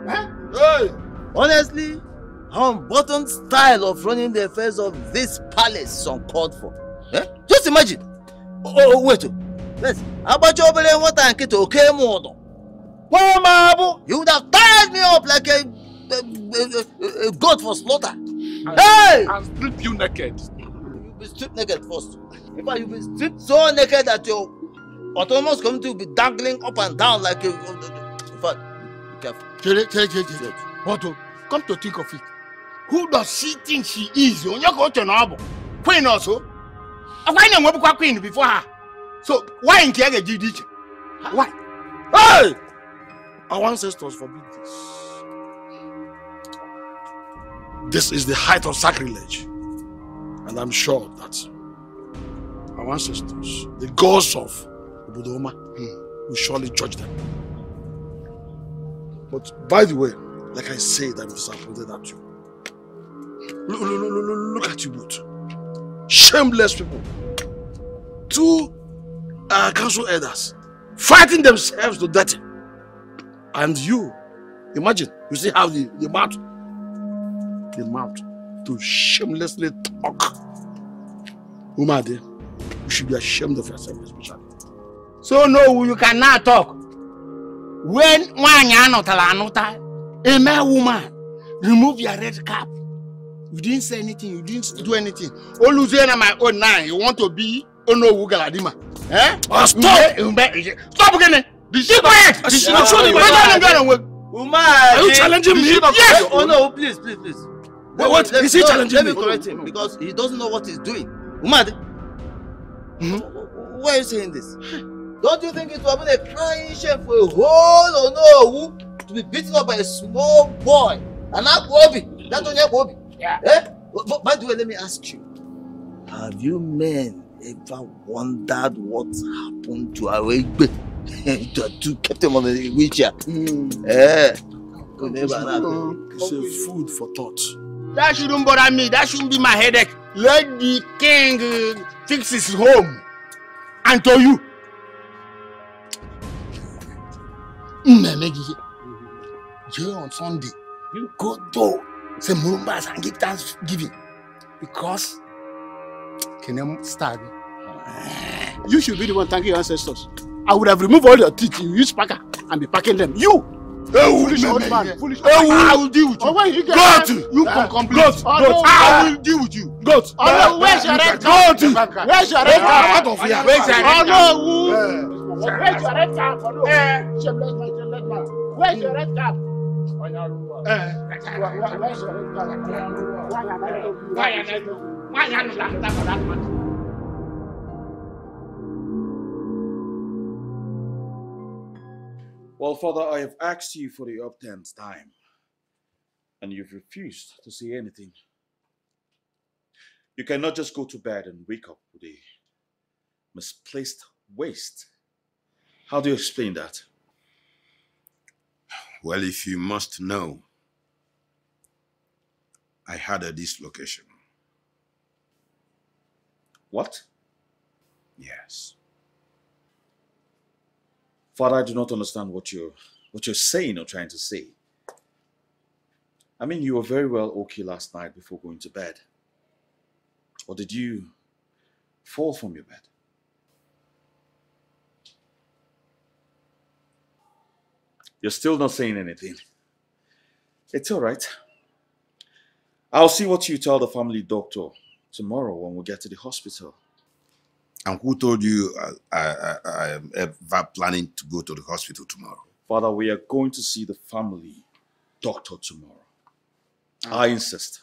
Speaker 25: Eh?
Speaker 16: Hey!
Speaker 24: Honestly, unbuttoned style of running the affairs of this palace is uncalled for. Eh? Just imagine. Oh, oh wait. Oh. Yes. Agbacha obere nwata nkịta oke ime ụdọ. Kwa ma abụ. You would have tied me up like a, a, a, a goat for slaughter. Hey!
Speaker 23: And strip you naked.
Speaker 24: You be stripped naked first. In fact, you be stripped so naked that your autonomous community will be dangling up and down like a. In fact, be careful.
Speaker 25: Chere, chere, chere, chere. But oh, come to think of it, who does she think she is? Onye ka o che na ọ bụ? Queen also? Akwa anyị na-enwebukwa queen before her. So, why ya ga-eji dị iche? Why?
Speaker 16: Hey! Our ancestors forbid this. This is the height of sacrilege. And I'm sure that our ancestors, the gods of Obodoma, hmm. will surely judge them. But by the way, like I said, I'm disappointed at you. Look, look, look, look, look at you both. Shameless people. Two uh, council elders fighting themselves to death. And you, imagine, you see how the, the mouth, the mouth to shamelessly talk. Umade, you should be ashamed of yourself, especially.
Speaker 25: So no, you cannot talk. When a mere woman, remove your red cap. You didn't say anything, you didn't do anything. Oluzie na my own now, you want to be oh Onowu Galadima. Eh?
Speaker 16: Oh, stop!
Speaker 25: Mbe, mbe, stop again! Be quiet! Be
Speaker 16: She not showing
Speaker 25: quiet!
Speaker 16: my
Speaker 25: Wait, wait, wait, wait.
Speaker 24: Uma,
Speaker 16: Are you challenging me?
Speaker 24: Yes! Oh no, please, please, please.
Speaker 16: But what?
Speaker 24: Let,
Speaker 16: Is he
Speaker 24: no,
Speaker 16: challenging
Speaker 24: Let me
Speaker 16: me?
Speaker 24: correct him because he doesn't know what he's doing. Umad, why are you saying this? Don't you think it would have been a crying shame for a whole Onowu to be beaten up by a small boy? An Akwobi. That only Akwobi. Yeah. Eh? But, but by the way, let me ask you. Have you men ever wondered what happened to Awegbe? that you kept him on the wheelchair. Eh? Could never happen.
Speaker 16: It's a food for thought.
Speaker 26: That shouldn't bother me. That shouldn't be my headache. Let the king uh, fix his home. And to you. Mmemegi. Jay on Sunday. You go to say Murumbas and give thanksgiving. Because Kenem starving. You should be the one thanking your ancestors. I would have removed all your teeth. You use packer and be packing them. You! foolish old man. Foolish old man. I will deal with you. Oh, when you can
Speaker 16: Goat!
Speaker 26: no, I will deal with you.
Speaker 16: Goat!
Speaker 26: Oh, no, where's your red card? Where's your red card?
Speaker 16: Out of here.
Speaker 26: Where's your red card? Oh, no? Where's your red card? Oh, no. Shameless man, shameless man. Where's your red card? Where's your red card? Why are you Why are you laughing for that man?
Speaker 1: Well, Father, I have asked you for the uptenth time, and you've refused to say anything. You cannot just go to bed and wake up with a misplaced waist. How do you explain that?
Speaker 7: Well, if you must know, I had a dislocation.
Speaker 1: What?
Speaker 7: Yes.
Speaker 1: Father, I do not understand what you're what you're saying or trying to say. I mean, you were very well okay last night before going to bed. Or did you fall from your bed? You're still not saying anything. It's all right. I'll see what you tell the family doctor tomorrow when we get to the hospital.
Speaker 7: And who told you I, I, I am ever planning to go to the hospital tomorrow?
Speaker 1: Father, we are going to see the family doctor tomorrow. Ah. I insist.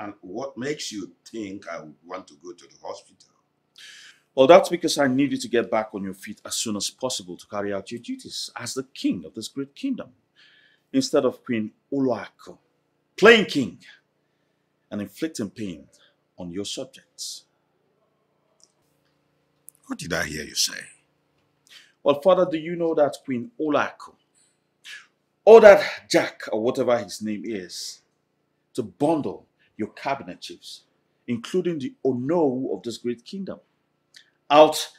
Speaker 7: And what makes you think I would want to go to the hospital?
Speaker 1: Well, that's because I need you to get back on your feet as soon as possible to carry out your duties as the king of this great kingdom, instead of Queen Oluako, playing king and inflicting pain on your subjects.
Speaker 7: What did I hear you say?
Speaker 1: Well, Father, do you know that Queen Olako ordered Jack, or whatever his name is, to bundle your cabinet chiefs, including the Ono of this great kingdom, out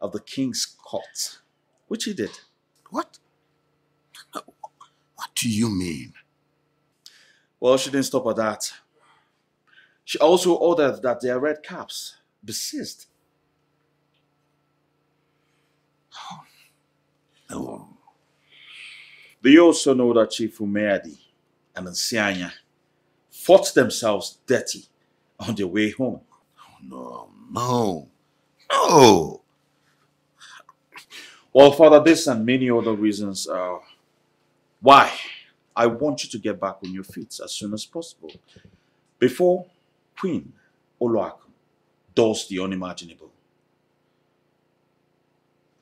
Speaker 1: of the king's court, which he did.
Speaker 7: What? What do you mean?
Speaker 1: Well, she didn't stop at that. She also ordered that their red caps be seized.
Speaker 7: Oh.
Speaker 1: Do you also know that Chief Umeadi and Nsianya fought themselves dirty on their way home?
Speaker 7: Oh, no, no, no.
Speaker 1: Well, Father, this and many other reasons are why I want you to get back on your feet as soon as possible before Queen Oluaku does the unimaginable.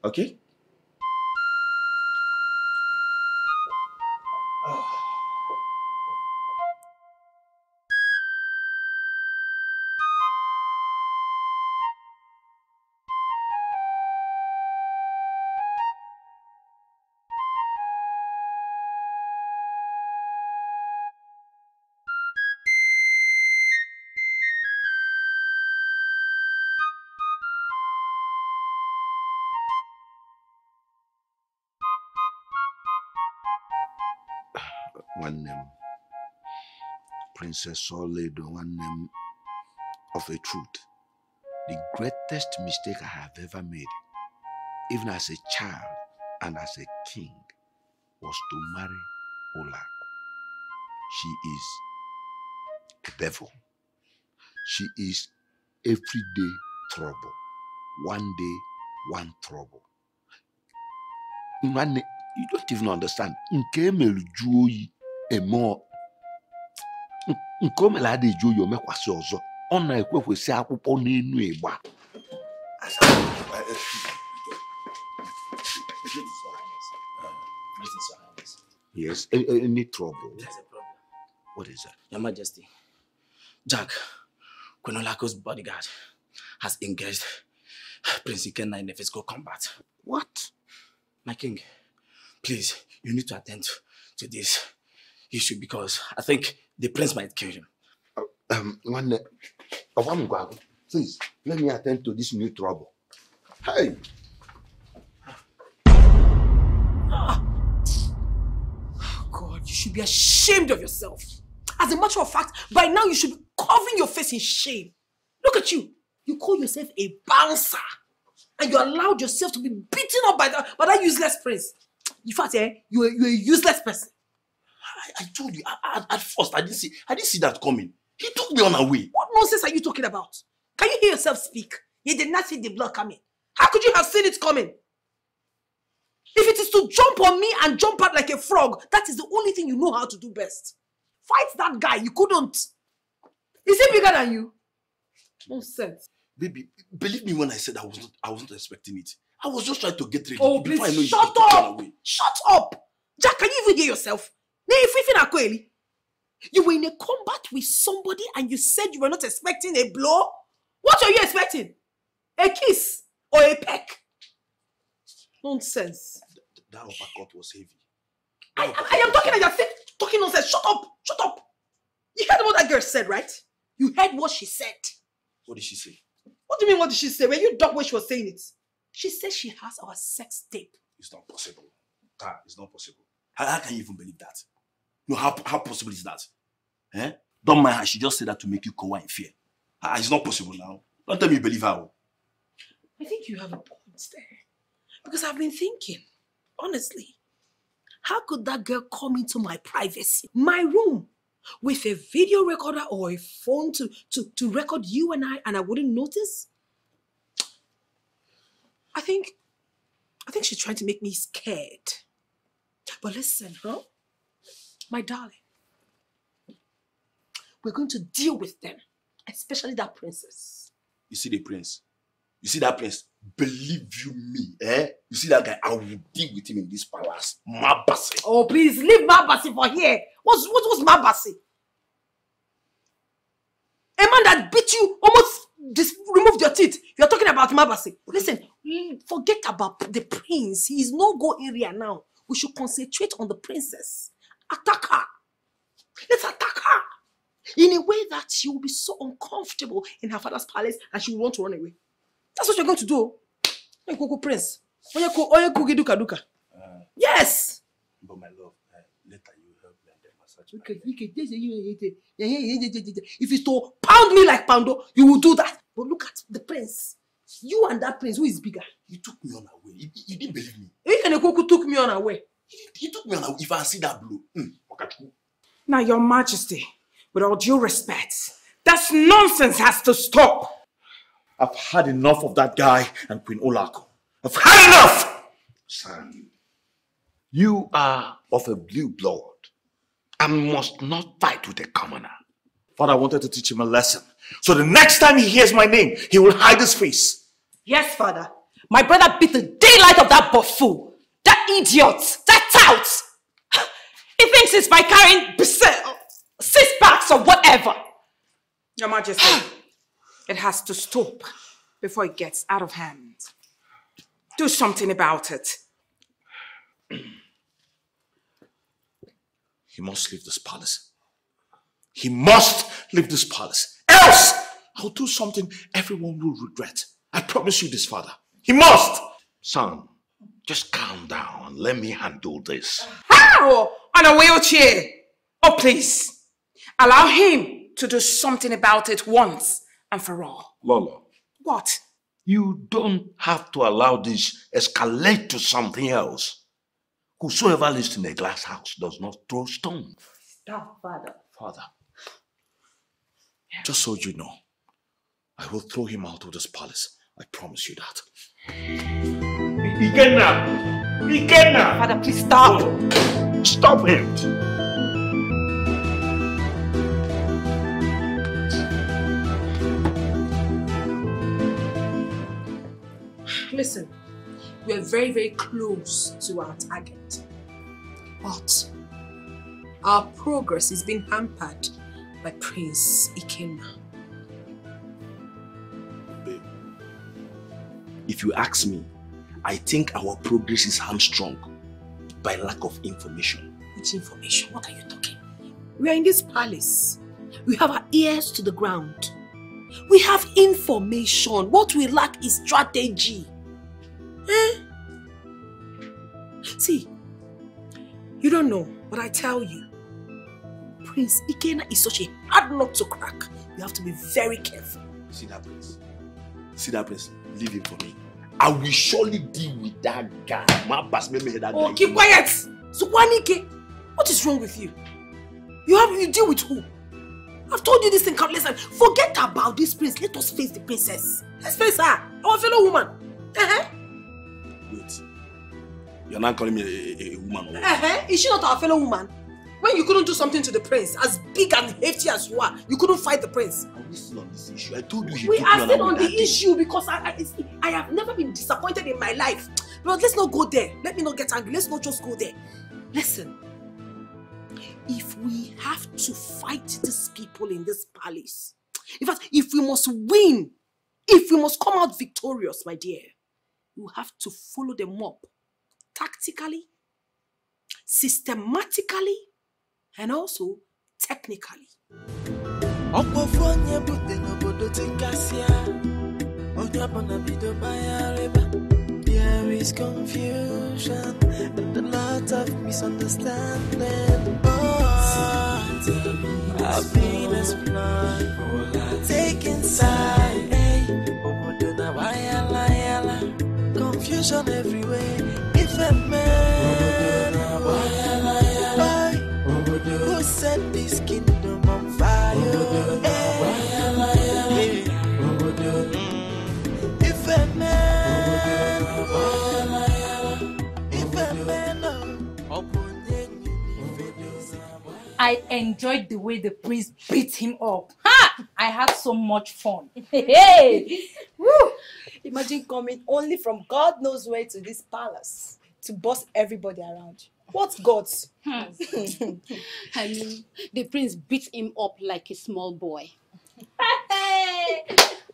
Speaker 1: Okay?
Speaker 7: Nwanne m princess Oledo nwanne m of a truth. The greatest mistake i have ever made even as a child and as a king was to marry Olaku. she is a devil. She is everyday trouble. One day one trouble. Nwanne you don't even understand. Nke emere juo oyi eme ọ-
Speaker 6: nke o mere ada eji oyi omekwasị ọzọ. Ọ na-ekwekwesị akwụkwọ ịgba. Yes a- any trouble? What is that?
Speaker 21: Your Majesty, Jack, Queen Olako's bodyguard, has engaged Prince Ikenna in a physical combat.
Speaker 6: What?
Speaker 21: My king, please, you need to attend to this issue because I think the prince might kill him.
Speaker 6: um, nwanne ọgwa m gwa please let me attend to this new trouble hey
Speaker 13: God, you should be ashamed of yourself. As a matter of fact, by now you should be covering your face in shame. Look at you. You call yourself a bouncer. And you allowed yourself to be beaten up by that, by that useless prince. In fact, eh, you're, you're a useless person.
Speaker 21: I, I told you, I, I- at first, I didn't see, I didn't see that coming. He took me on a way.
Speaker 13: What nonsense are you talking about? Can you hear yourself speak? You did not see the blood coming. How could you have seen it coming? If it is to jump on me and jump out like a frog, that is the only thing you know how to do best. Fight that guy. You couldn't. Is he bigger than you? Nonsense.
Speaker 21: Baby, believe me when I said I was not, I wasn't expecting it. I was just trying to get ready
Speaker 13: Oh,
Speaker 21: before I know
Speaker 13: please shut
Speaker 21: took me on a
Speaker 13: up! Shut up! Jack, can you even hear yourself? Nee, if we fin akweli. You were in a combat with somebody and you said you were not expecting a blow? What are you expecting? A kiss or a peck? Nonsense.
Speaker 21: That uppercut was heavy.
Speaker 13: I, I, I am talking and you're talking nonsense. Shut up! Shut up! You heard what that girl said, right? You heard what she said.
Speaker 21: What did she say?
Speaker 13: What do you mean, what did she say? When you dug when she was saying it? She said she has our sex tape.
Speaker 21: It's not possible. That is not possible. How, how can you even believe that? How, how possible is that? Eh? Don't mind her. She just said that to make you cower in fear. Ah, it's not possible now. Don't tell me you believe her. oh.
Speaker 13: I think you have a point there. Because I've been thinking, honestly, how could that girl come into my privacy, my room, with a video recorder or a phone to, to, to record you and I, and I wouldn't notice? I think, I think she's trying to make me scared. But listen, huh? My darling, we're going to deal with them, especially that princess.
Speaker 21: You see the prince? You see that prince? Believe you me, eh? You see that guy? I will deal with him in this palace. Mabase.
Speaker 13: Oh, please leave Mabasi for here. What's what was Mabasi? A man that beat you almost dis- removed your teeth. You're talking about Mabasi. Listen, forget about the prince. He is no go area now. We should concentrate on the princess attack her. Let's attack her in a way that she will be so uncomfortable in her father's palace and she will want to run away. That's what you're going to do. Onye koko prince. Onye koko onye kogi duka duka. Uh, yes.
Speaker 21: But my love, uh, later you help me and massage.
Speaker 13: Okay, okay. If it's to pound me like Pando, you will do that. But look at the prince. You and that prince, who is bigger?
Speaker 21: You took me on away. You, you didn't believe me.
Speaker 13: Ikene koko took me on away.
Speaker 21: He took me on a. If I see that blow, mm,
Speaker 2: Now, Your Majesty, with all due respect, that nonsense has to stop.
Speaker 1: I've had enough of that guy and Queen Olako. I've had enough!
Speaker 6: son you are of a blue blood and must not fight with a commoner
Speaker 1: Father wanted to teach him a lesson. So the next time he hears my name, he will hide his face.
Speaker 13: Yes, father. My brother beat the daylight of that buffoon. That idiot. That tout. He thinks it's by carrying six packs or whatever.
Speaker 2: Your Majesty, it has to stop before it gets out of hand. Do something about it.
Speaker 1: He must leave this palace. He must leave this palace. Else, I'll do something everyone will regret. I promise you this, Father. He must!
Speaker 6: son just calm down and let me handle this
Speaker 2: How? On a wheelchair. Oh, please. Allow him to do something about it once and for all.
Speaker 6: lolo
Speaker 2: What?
Speaker 6: you don't have to allow this escalate to something else whosoever lives in a glass house does not throw stone
Speaker 13: Stop, father.
Speaker 1: Father, just so you know, I will throw him out of this palace. I promise you that.
Speaker 6: Ikenna! Ikenna!
Speaker 13: Father, please stop!
Speaker 6: Oh, stop him!
Speaker 13: Listen, we're very, very close to our target. But our progress is being hampered by Prince Ikenna.
Speaker 27: Babe, if you ask me, I think our progress is hamstrung by lack of information.
Speaker 13: Which information? What are you talking? We are in this palace. We have our ears to the ground. We have information. What we lack is strategy. Eh? See, you don't know, but I tell you, Prince Ikenna is such a hard nut to crack. You have to be very careful.
Speaker 27: See that prince? See that prince? Leave him for me. I will surely deal with that guy. My boss made me hear that
Speaker 13: Oh,
Speaker 27: guy.
Speaker 13: keep quiet! Sukwanike, what is wrong with you? You have you deal with who? I've told you this in countless times. Forget about this prince. Let us face the princess. Let's face her, our fellow woman. Uh-huh.
Speaker 27: Wait. You're not calling me a, a, a woman. or?
Speaker 13: Uh-huh. Is she not our fellow woman? When you couldn't do something to the prince, as big and hefty as you are, you couldn't fight the prince.
Speaker 27: Are we still on this issue? I told you
Speaker 13: We are still on the
Speaker 27: day.
Speaker 13: issue because I, I, I have never been disappointed in my life. But let's not go there. Let me not get angry. Let's not just go there. Listen, if we have to fight these people in this palace, in fact, if we must win, if we must come out victorious, my dear, you have to follow them up tactically, systematically, and also technically.
Speaker 17: there is confusion and a lot of misunderstanding. Oh, side hey, obodo na wayala yala. Confusion everywhere. Ife man
Speaker 5: I enjoyed the way the prince beat him up. Ha! I had so much fun. Hey!
Speaker 19: Woo! Imagine coming only from God knows where to this palace to boss everybody around. What gods?
Speaker 28: I mean, the prince beat him up like a small boy.
Speaker 5: Hey!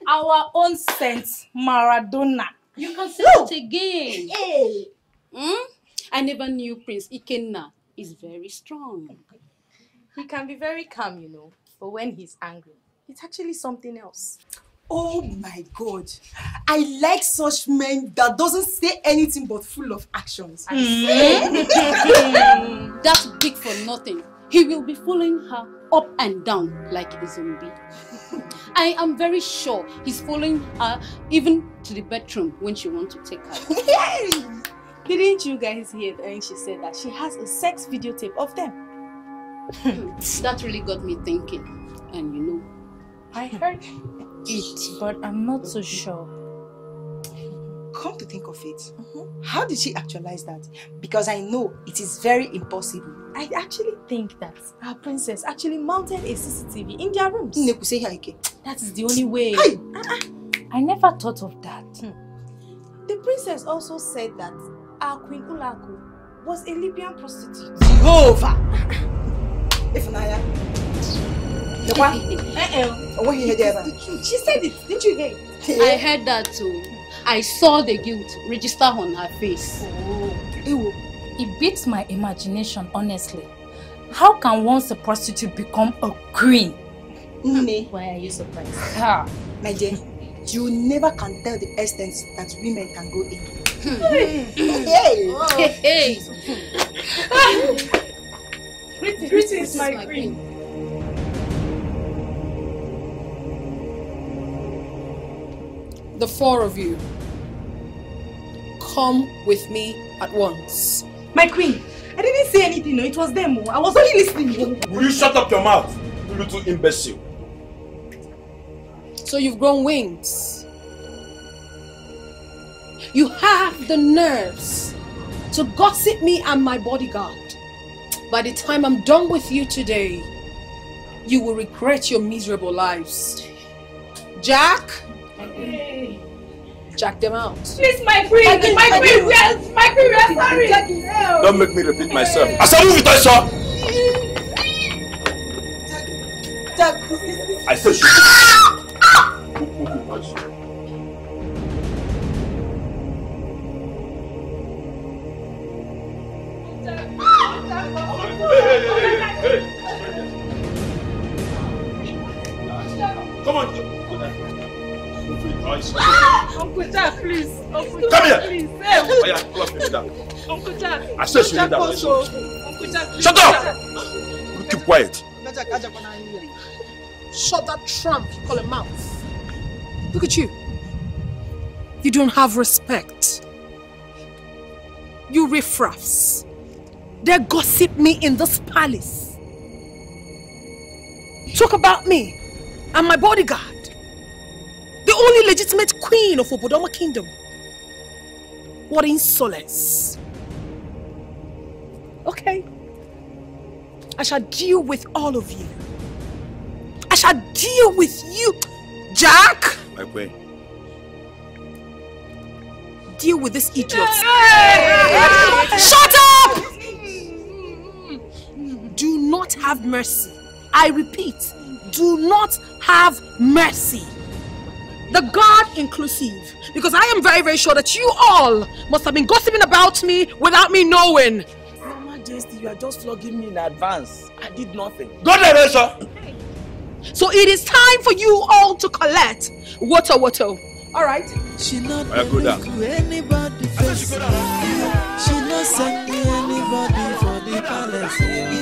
Speaker 5: Our own Saint Maradona.
Speaker 28: You can say it again. Hey. Hmm? I never knew Prince Ikenna is very strong.
Speaker 19: He can be very calm, you know, but when he's angry, it's actually something else.
Speaker 13: Oh my god. I like such men that doesn't say anything but full of actions.
Speaker 28: That's big for nothing. He will be following her up and down like a zombie. I am very sure he's following her even to the bedroom when she wants to take her.
Speaker 19: Didn't you guys hear when she said that she has a sex videotape of them?
Speaker 28: that really got me thinking. And you know,
Speaker 5: I heard it, but I'm not so sure.
Speaker 19: Come to think of it, mm-hmm. how did she actualize that? Because I know it is very impossible. I actually think that our princess actually mounted a CCTV in their rooms.
Speaker 5: That is the only way.
Speaker 19: Hey! Uh-uh.
Speaker 5: I never thought of that. Hmm.
Speaker 19: The princess also said that our Queen Olako was a Libyan prostitute.
Speaker 13: Jehovah! Uh-uh. Ifunanya.
Speaker 19: She said it, didn't you hear it?
Speaker 28: I heard that too. I saw the guilt register on her face.
Speaker 5: Oh, It beats my imagination, honestly. How can once a prostitute become a queen?
Speaker 19: Nne.
Speaker 5: Why are you surprised?
Speaker 19: Ah. My dear, you never can tell the extent that women can go in.
Speaker 28: Hey. Hey.
Speaker 19: Greetings,
Speaker 28: Greetings,
Speaker 19: my,
Speaker 28: my
Speaker 19: queen.
Speaker 13: The four of you, come with me at once.
Speaker 19: My queen, I didn't say anything, no, it was them. oh. I was only listening.
Speaker 18: Will you shut up your mouth, you little imbecile?
Speaker 13: So you've grown wings. You have the nerves to gossip me and my bodyguard. By the time I'm done with you today, you will regret your miserable lives. Jack, Jack them out.
Speaker 19: Please, my queen,
Speaker 13: I can-
Speaker 19: my
Speaker 13: I
Speaker 19: queen, we are, my queen, we are sorry.
Speaker 27: Don't make me repeat myself. I said move it, I saw.
Speaker 19: Jack,
Speaker 27: I said shoot. Ah! Ah! Come on. Move it, I saw.
Speaker 19: Uncle Jack, please. Uncle
Speaker 27: Come here.
Speaker 19: please.
Speaker 27: Oh, yeah, come on, sit down.
Speaker 19: Uncle Jack.
Speaker 27: I said you
Speaker 19: Jack
Speaker 27: that
Speaker 19: Uncle Jack.
Speaker 27: Shut up!
Speaker 19: Jack.
Speaker 27: Keep quiet.
Speaker 13: Shut that trump you call a mouth. Look at you. You don't have respect. You riffraffs. They gossip me in this palace. Talk about me and my bodyguard. The only legitimate queen of Obodoma Kingdom. What insolence. Okay. I shall deal with all of you. I shall deal with you. Jack,
Speaker 27: My queen.
Speaker 13: deal with this idiot. Shut up! Do not have mercy. I repeat, do not have mercy. The God inclusive. Because I am very, very sure that you all must have been gossiping about me without me knowing.
Speaker 29: Your Majesty, you are just flogging me in advance. I did nothing.
Speaker 27: Go there, sir.
Speaker 13: So it is time for you all to collect. Water, water. All right.
Speaker 17: She not
Speaker 27: I go down.
Speaker 17: to anybody face. She not send me anybody for the palace.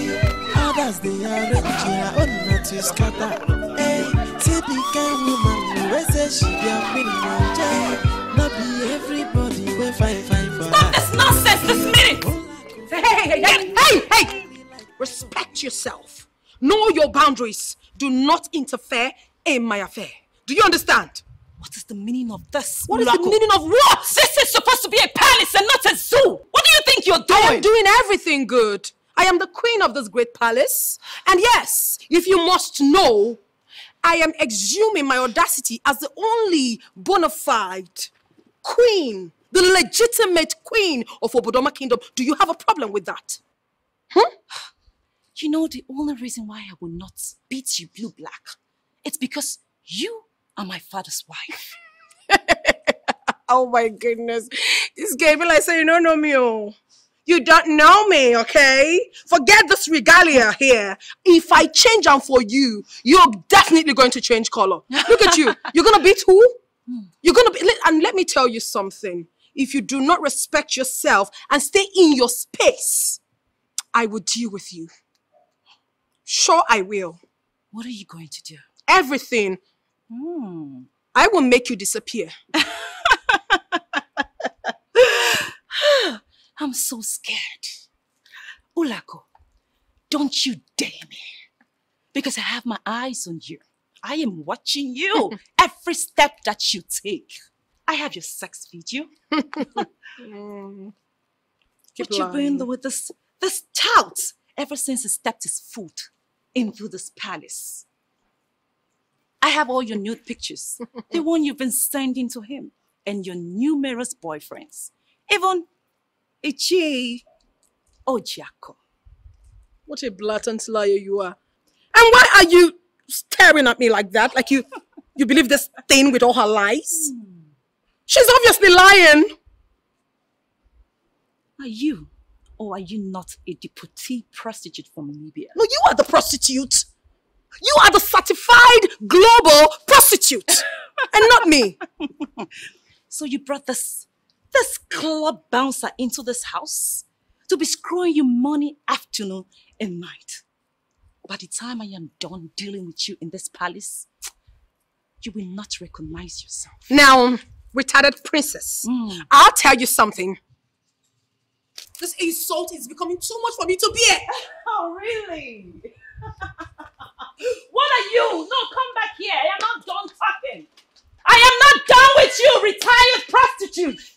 Speaker 17: Yeah. Others they arrange her own not to scatter. Hey, see the kind woman we say she be a queen of joy. Not be everybody we fight fight for
Speaker 13: Stop
Speaker 17: her.
Speaker 13: this nonsense this minute. Hey, hey, hey, hey, hey, hey! Respect yourself. Know your boundaries. Do not interfere in my affair. Do you understand?
Speaker 15: What is the meaning of this?
Speaker 13: What is the meaning of what?
Speaker 15: This is supposed to be a palace and not a zoo. What do you think you're doing?
Speaker 13: I am doing everything good. I am the queen of this great palace. And yes, if you must know, I am exhuming my audacity as the only bona fide queen, the legitimate queen of Obodoma Kingdom. Do you have a problem with that?
Speaker 15: You know, the only reason why I will not beat you blue black, it's because you are my father's wife.
Speaker 13: Oh my goodness. This game like saying, you don't know me. Oh. You don't know me, okay? Forget this regalia here. If I change them for you, you're definitely going to change color. Look at you. You're gonna beat who? You're gonna be and let me tell you something. If you do not respect yourself and stay in your space, I will deal with you. Sure, I will.
Speaker 15: What are you going to do?
Speaker 13: Everything.
Speaker 15: Hmm.
Speaker 13: I will make you disappear.
Speaker 15: I'm so scared. Olako, don't you dare me. Because I have my eyes on you. I am watching you every step that you take. I have your sex video.
Speaker 13: Mm. Keep
Speaker 15: what you
Speaker 13: lying.
Speaker 15: doing with this this tout ever since he stepped his foot into this palace? I have all your nude pictures, the one you've been sending to him, and your numerous boyfriends, even Ichie Ojiako.
Speaker 13: What a blatant liar you are. And why are you staring at me like that? Like you you believe this thing with all her lies? She's obviously lying.
Speaker 15: Are you, or are you not a deputy prostitute from Libya?
Speaker 13: No, you are the prostitute. You are the certified global prostitute. and not me.
Speaker 15: So you brought this this club bouncer into this house to be screwing you money afternoon and night. By the time I am done dealing with you in this palace, you will not recognize yourself.
Speaker 13: Now, retarded princess, mm. I'll tell you something. This insult is becoming too much for me to bear.
Speaker 15: Oh, really? what are you? No, come back here. I am not done talking. I am not done with you, retired prostitute.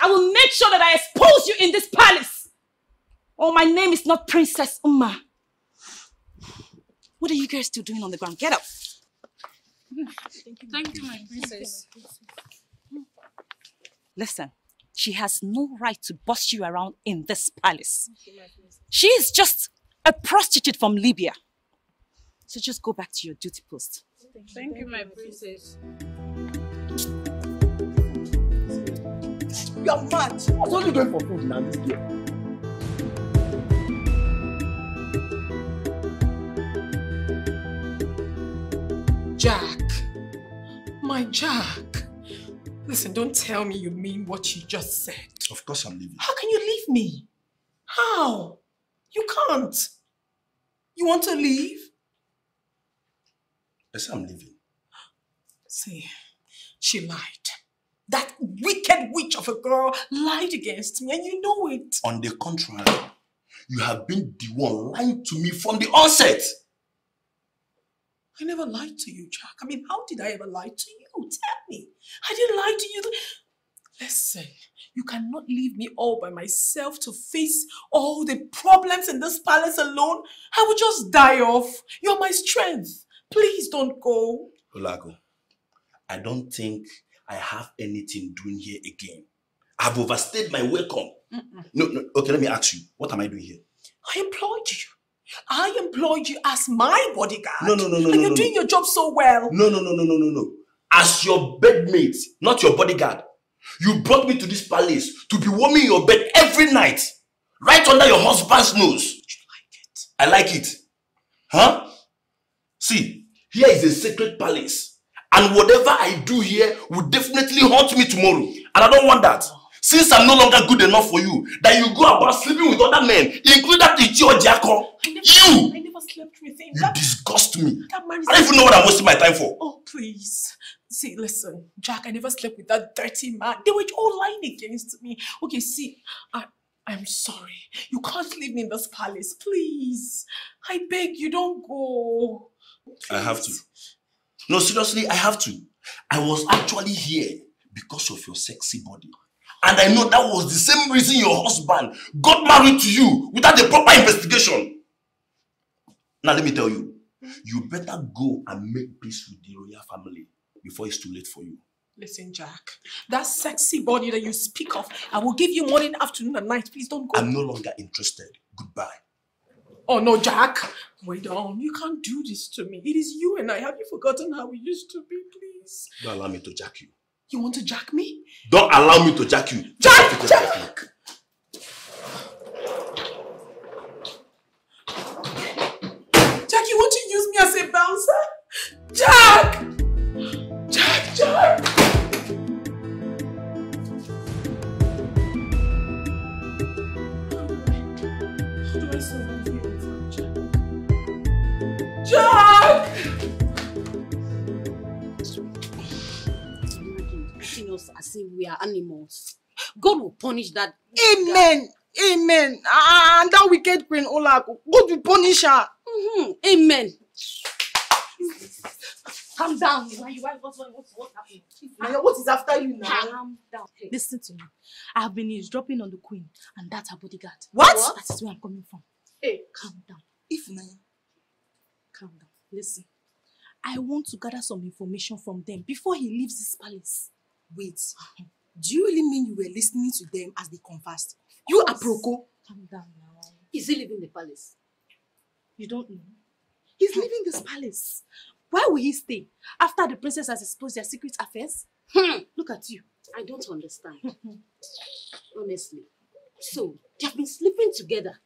Speaker 15: I will make sure that I expose you in this palace. Oh, my name is not Princess Mma. What are you guys still doing on the ground? Get up.
Speaker 30: Thank you, my princess.
Speaker 15: Listen, she has no right to boss you around in this palace. She is just a prostitute from Libya. So just go back to your duty post.
Speaker 30: Thank you, my princess.
Speaker 31: You are mad. I was only doing for food now this year.
Speaker 13: Jack. My Jack. Listen, don't tell me you mean what you just said.
Speaker 21: Of course I'm leaving.
Speaker 13: How can you leave me? How? You can't. You want to leave?
Speaker 21: Yes, I'm leaving.
Speaker 13: See, she lied. That wicked witch of a girl lied against me, and you know it.
Speaker 21: On the contrary, you have been the one lying to me from the onset.
Speaker 13: I never lied to you, Jack. I mean, how did I ever lie to you? Tell me. I didn't lie to you. Listen, you cannot leave me all by myself to face all the problems in this palace alone. I will just die off. You're my strength. Please don't go.
Speaker 21: Olako, I don't think I have anything doing here again. I've overstayed my welcome. No, no, okay, let me ask you. What am I doing here?
Speaker 13: I employed you. I employed you as my bodyguard.
Speaker 21: No, no, no, no,
Speaker 13: And
Speaker 21: no,
Speaker 13: you're
Speaker 21: no.
Speaker 13: doing your job so well.
Speaker 21: No, no, no, no, no, no, no. As your bedmate, not your bodyguard. You brought me to this palace to be warming your bed every night, right under your husband's nose. I like it. Huh? See, here is a sacred palace. And whatever I do here will definitely haunt me tomorrow. And I don't want that. Since I'm no longer good enough for you, that you go about sleeping with other men, including that Ichio Jako. You!
Speaker 13: I never slept with him.
Speaker 21: You
Speaker 13: That,
Speaker 21: disgust me.
Speaker 13: that man is
Speaker 21: I don't even know what I'm wasting my time for.
Speaker 13: Oh, please. See, listen, Jack, I never slept with that dirty man. They were all lying against me. Okay, see, I, I'm sorry. You can't leave me in this palace, please. I beg you, don't go.
Speaker 21: I have to. No, seriously, I have to. I was actually here because of your sexy body. And I know that was the same reason your husband got married to you without a proper investigation. Now, let me tell you, you better go and make peace with the royal family before it's too late for you.
Speaker 13: Listen, Jack, that sexy body that you speak of, I will give you morning, afternoon, and night. Please don't go.
Speaker 21: I'm no longer interested. Goodbye.
Speaker 13: Oh, no, Jack. Wait on. You can't do this to me. It is you and I. Have you forgotten how we used to be, please?
Speaker 21: Don't allow me to jack you.
Speaker 13: You want to jack me?
Speaker 21: Don't allow me to jack you.
Speaker 13: Jack! Jack! Jack, you want to use me as a bouncer? Jack! Jack, Jack!
Speaker 5: Treating us as if we are animals. God will punish that.
Speaker 19: Amen. Amen. Ah, And that wicked queen Olako, God will punish her.
Speaker 5: Mhm, Amen. Calm down. Why, why, what, what, what, what happened?
Speaker 19: Naya, what is after you now?
Speaker 5: Calm down. Hey.
Speaker 30: Listen to me. I have been eavesdropping on the queen, and that's her bodyguard.
Speaker 19: What?
Speaker 30: That is where I'm coming from.
Speaker 5: Hey.
Speaker 30: Calm down.
Speaker 19: If Naya.
Speaker 30: Calm down. Listen. I want to gather some information from them before he leaves this palace.
Speaker 19: Wait. Do you really mean you were listening to them as they conversed? You aproko.
Speaker 30: Calm down now.
Speaker 5: Is he leaving the palace?
Speaker 30: You don't know. He's leaving this palace. Why will he stay? After the princess has exposed their secret affairs?
Speaker 5: Hmm.
Speaker 30: Look at you.
Speaker 5: I don't understand. Honestly. So, they have been sleeping together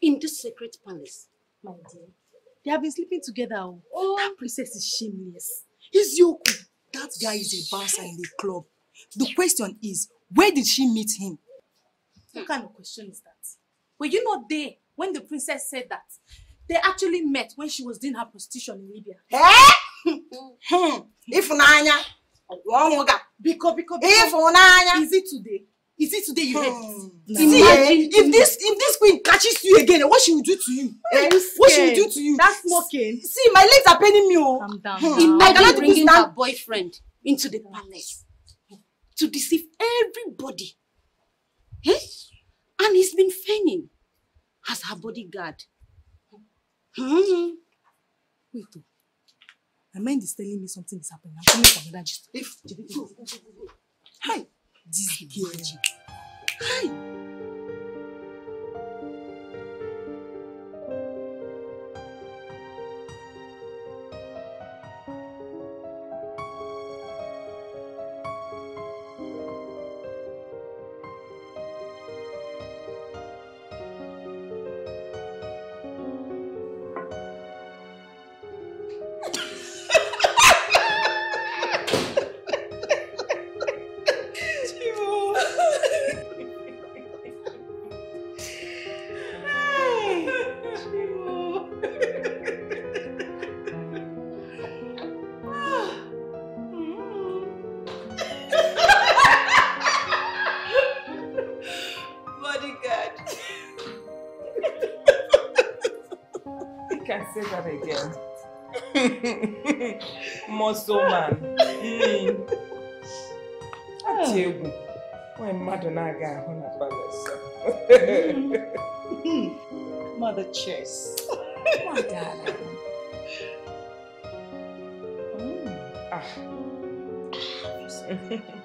Speaker 5: in this secret palace.
Speaker 30: My dear. They have been sleeping together. Oh. That princess is shameless. He's Yoku.
Speaker 19: That guy is a bouncer in the club. The question is, where did she meet him?
Speaker 30: What kind of question is that? Were you not there when the princess said that? They actually met when she was doing her prostitution in Libya.
Speaker 19: Eh? Hmm. Ifunanya. Ọnwụga.
Speaker 30: Biko, biko, biko.
Speaker 19: Ifunanya.
Speaker 30: Is it today? Is it today you heard
Speaker 19: Hmm.
Speaker 30: it?
Speaker 19: See, eh, if this if this queen catches you again, what she will do to you? Eh, what she will do to you?
Speaker 30: That's smoking.
Speaker 19: See, my legs are paining me. Oh.
Speaker 30: Calm down.
Speaker 19: Hmm. I
Speaker 5: Imagine
Speaker 19: cannot
Speaker 5: bringing
Speaker 19: even
Speaker 5: her boyfriend into the palace to deceive everybody. Eh? And he's been feigning as her bodyguard. Hmm.
Speaker 30: Wait, oh.
Speaker 13: My mind is telling me something is happening. I'm coming for another gist. If Hi, this girl. Hi.
Speaker 2: Mmadụ na-aga ahụ na palace.
Speaker 15: Mother chess.
Speaker 2: My darling. Ah.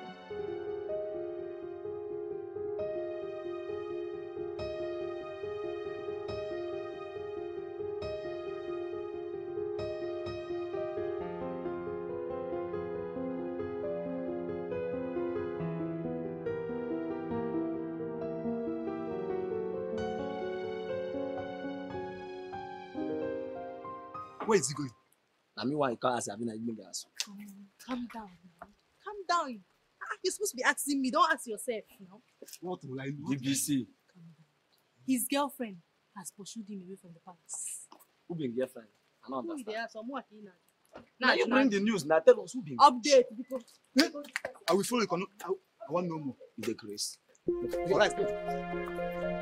Speaker 32: Where is he going? Na me why he call as Abina Igbe Gas.
Speaker 5: Calm down. Calm down. Ah, You're supposed to be asking me. Don't ask yourself, you know.
Speaker 32: What will I do? BBC.
Speaker 5: His girlfriend has pursued him away from the palace.
Speaker 32: Who been girlfriend? I don't
Speaker 5: Who
Speaker 32: understand.
Speaker 5: they are, some now.
Speaker 32: Now you bring the news. Now tell us who been.
Speaker 5: Update because
Speaker 32: I will follow you. I, I want no more. The grace. All right.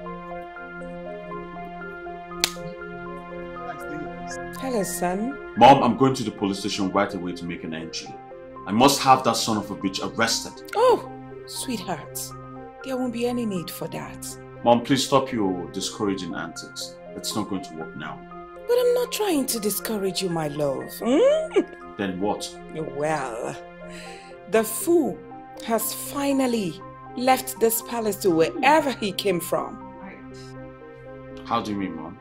Speaker 2: Hello, son.
Speaker 1: Mom, I'm going to the police station right away to make an entry. I must have that son of a bitch arrested.
Speaker 2: Oh, sweetheart. There won't be any need for that.
Speaker 1: Mom, please stop your discouraging antics. It's not going to work now.
Speaker 2: But I'm not trying to discourage you, my love. Hmm?
Speaker 1: Then what?
Speaker 2: Well, the fool has finally left this palace to wherever he came from.
Speaker 1: How do you mean, Mom?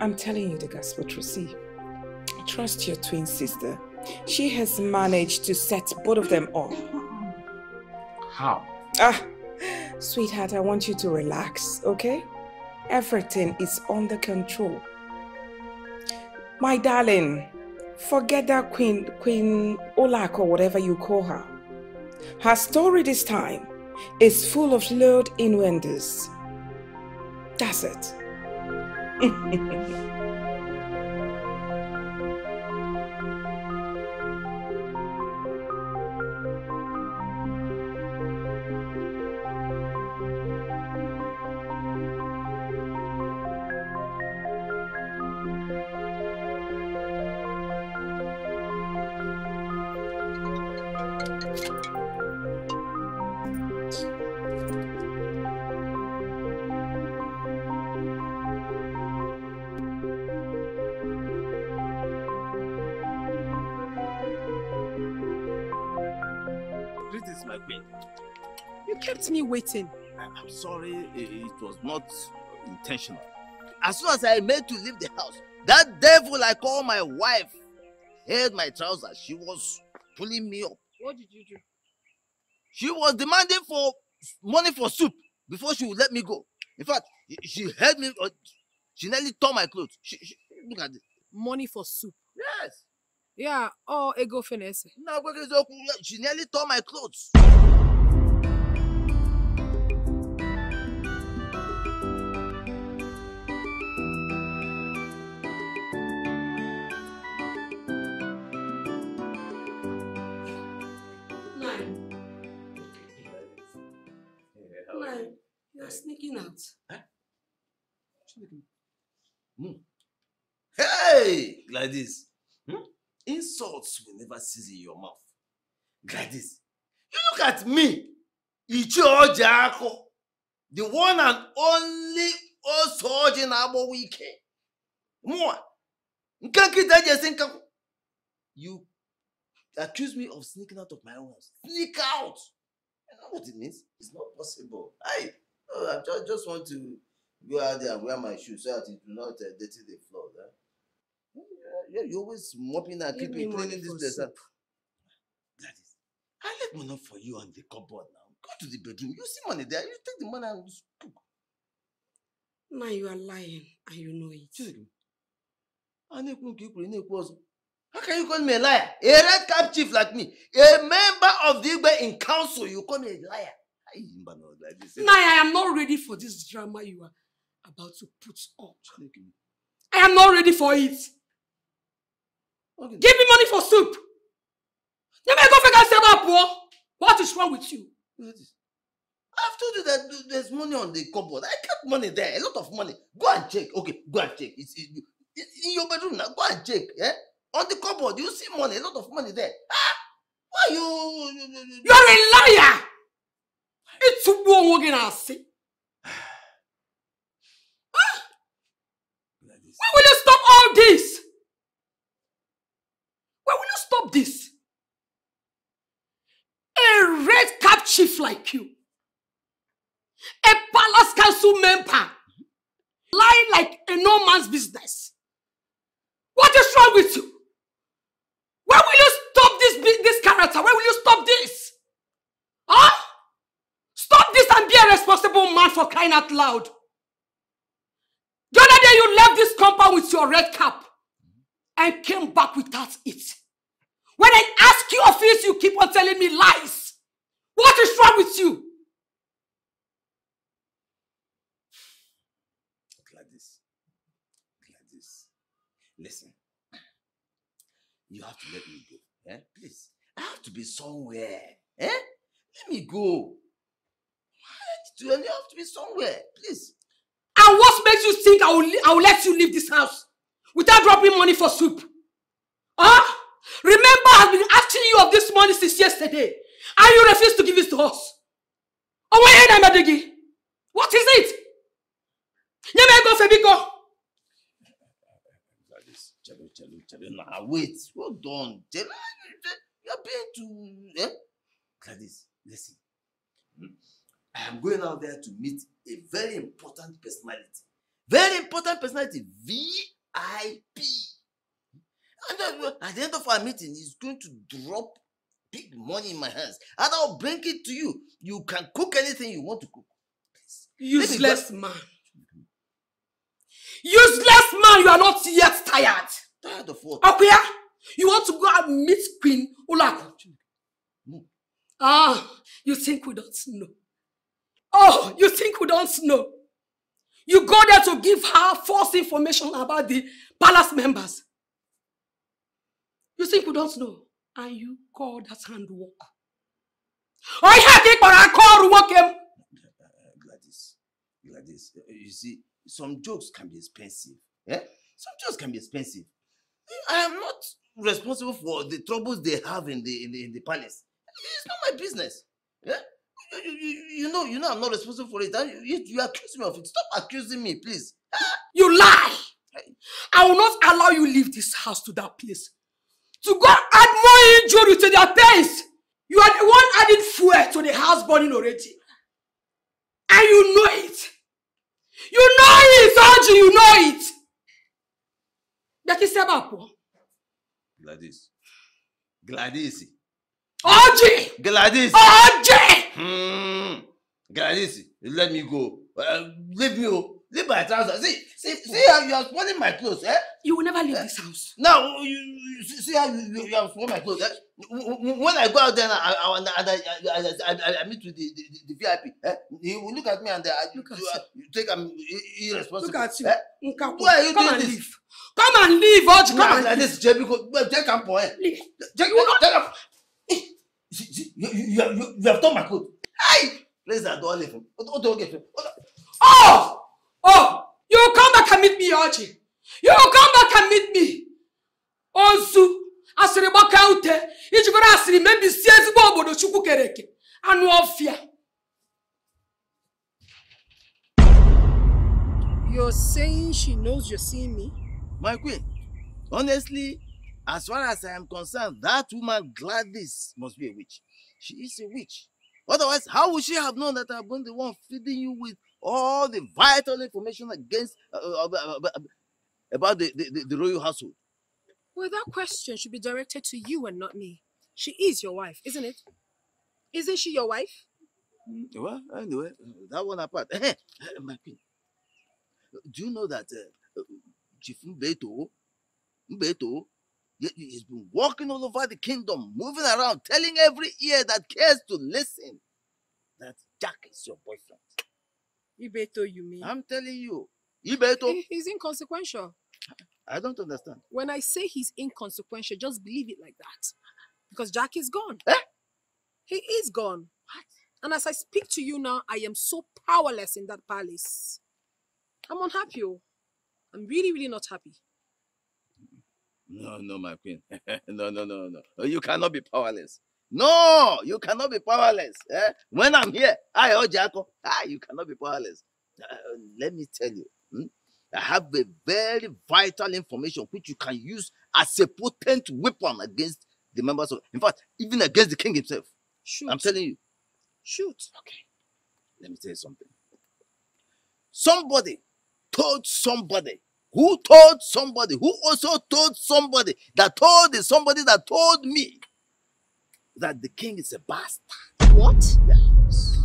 Speaker 2: I'm telling you the gospel truth. See, trust your twin sister. She has managed to set both of them up.
Speaker 1: How?
Speaker 2: Ah, sweetheart, I want you to relax, okay? Everything is under control. My darling, forget that Queen Queen Olak or whatever you call her. Her story this time is full of lured innuendos. That's it.
Speaker 13: kept waiting.
Speaker 24: I- I'm sorry, it was not intentional. As soon as I made to leave the house, that devil I call my wife held my trousers. She was pulling me up.
Speaker 5: What did you do?
Speaker 24: She was demanding for money for soup before she would let me go. In fact, she held me. uh, She nearly tore my clothes. She, she, look at this.
Speaker 13: Money for soup.
Speaker 24: Yes.
Speaker 13: Yeah, or ego finesse.
Speaker 24: No, but it's okay. She nearly tore my clothes.
Speaker 19: You're sneaking out.
Speaker 24: Hmm. Hey, Gladys. Hmm? Insults will never cease in your mouth. Gladys, you look at me, Ichio Jako, the one and only Osoji na-agba wike. Eji esi nkakwụ. You accuse me of sneaking out of my own house. Sneak out! You know what it means? It's not possible. I, no, I just, just want to go out there and wear my shoes so that it will not uh, dirty the floor. Eh? Yeah, you're always mopping and keeping cleaning this place. Gladys, I left money for you on the cupboard now. Go to the bedroom. You see money there. You take the money and cook.
Speaker 20: Now you are lying and you know it.
Speaker 24: How can you call me a liar? A red cap chief like me, a member of the Igbe in council, you call me a liar. No, like this.
Speaker 20: Now I am not ready for this drama you are about to put up. I am not ready for it. Give me money for soup. Let me go figure out poor. What is wrong with you?
Speaker 24: I've told you that there's money on the cupboard. I kept money there, a lot of money. Go and check. Okay, go and check. It's, it- it's in your bedroom now. Go and check. Yeah? On the cupboard, you see money, a lot of money there. Ah, why you?
Speaker 20: You're a liar. It's onwe gị na-asị. Ah! When will you stop all this? When will you stop this? A red cap chief like you, a palace council member, lying like a no man's business. What is wrong with you? When will you stop this this character? When will you stop this? Huh? Stop this and be a responsible man for crying out loud. The other day you left this compound with your red cap and came back without it. When I ask you of this, you keep on telling me lies. What is wrong with you?
Speaker 24: Gladys, Gladys, listen. You have to let me go. Eh? Please. I have to be somewhere. Eh? Let me go. I have to, I have to be somewhere. Please.
Speaker 20: And what makes you think I will, I will let you leave this house without dropping money for soup? Huh? Remember, I've been asking you of this money since yesterday, and you refuse to give it to us. Oh, wait, Amadegi. What is it? Nyeme go Febiko.
Speaker 24: Chelo, Chelo, Chelo. Now, wait. Hold on. Chelo, you're being too... Eh? Gladys, listen. Hmm? I am going out there to meet a very important personality. Very important personality. VIP. And at the end of our meeting, he's going to drop big money in my hands. And I'll bring it to you. You can cook anything you want to cook.
Speaker 20: Useless man. Useless man, you are not yet tired.
Speaker 24: Tired of what?
Speaker 20: Akuya, you want to go and meet Queen Ulaku? Ah, you think we don't know? Oh, you think we don't know? You go there to give her false information about the palace members. You think we don't know? And you call that handwork. Oh, yeah, think what I call work him.
Speaker 24: Gladys, Gladys, uh, you see, some jokes can be expensive. Yeah? Some jokes can be expensive. I am not responsible for the troubles they have in the in the, in the palace. It's not my business. Yeah? You, you, you, know, you know, I'm not responsible for it. You, you, accuse me of it. Stop accusing me, please.
Speaker 20: You lie! I will not allow you leave this house to that place. To go add more injury to their pains. You are the one adding fuel to the house burning already. And you know it. You know it, Angie, you know it. That is about
Speaker 24: Gladys. Gladys.
Speaker 20: Angie!
Speaker 24: Gladys.
Speaker 20: Angie!
Speaker 24: Hmm. Gladys, let me go. Uh, leave me. oh. Leave my trousers. See, see, see how you are spoiling my clothes, eh?
Speaker 20: You will never leave this house.
Speaker 24: Now, you, you see how you, you, you have spoiled my clothes. Eh? When I go out there and I, I, I, I, I, I, meet with the, the, the VIP, eh? he will look at me and uh, you, you, you think I'm irresponsible.
Speaker 20: Look at you.
Speaker 24: Eh?
Speaker 20: Nkapo,
Speaker 24: Why are you
Speaker 20: come
Speaker 24: doing
Speaker 20: and
Speaker 24: this?
Speaker 20: leave. Come and leave, Angie. Come
Speaker 24: Nah,
Speaker 20: and leave.
Speaker 24: this, well, take am for eh? Take, you will take. You, you, you, have- you, you have torn my coat. Hey! Please, I don't leave him. What do you get?
Speaker 20: Oh! Oh! You will come back and meet me, Archie. You will come back and meet me. Ozu, asịrị gbaka ute, ijikọrọ asịrị mebisie ezigbo obodo Chukwu kere eke. Anụ ọfịa. You're saying she knows you're seeing me?
Speaker 24: My queen, honestly, As far as I am concerned, that woman Gladys must be a witch. She is a witch. Otherwise, how would she have known that I've been the one feeding you with all the vital information against uh, uh, about the, the, the royal household?
Speaker 13: Well, that question should be directed to you and not me. She is your wife, isn't it? Isn't she your wife?
Speaker 24: Well, anyway, that one apart. My queen, do you know that uh, Chief Mbeto, Mbeto, he's been walking all over the kingdom, moving around, telling every ear that cares to listen that Jack is your boyfriend.
Speaker 13: Ibeto, you mean?
Speaker 24: I'm telling you, Ibeto.
Speaker 13: He- He's inconsequential.
Speaker 24: I don't understand.
Speaker 13: When I say he's inconsequential, just believe it like that. Because Jack is gone.
Speaker 24: Eh?
Speaker 13: He is gone. And as I speak to you now, I am so powerless in that palace. I'm unhappy. oh. I'm really, really not happy.
Speaker 24: No, no, my queen. no, no, no, no. You cannot be powerless. No, you cannot be powerless. eh? When I'm here, I, Ojiako, ah, you cannot be powerless. Uh, let me tell you, hmm, I have a very vital information which you can use as a potent weapon against the members of, in fact, even against the king himself.
Speaker 13: Shoot.
Speaker 24: I'm telling you.
Speaker 13: Shoot.
Speaker 24: Okay. Let me tell you something. Somebody told somebody who told somebody who also told somebody that told somebody that told me that the king is a bastard.
Speaker 13: What? Yes.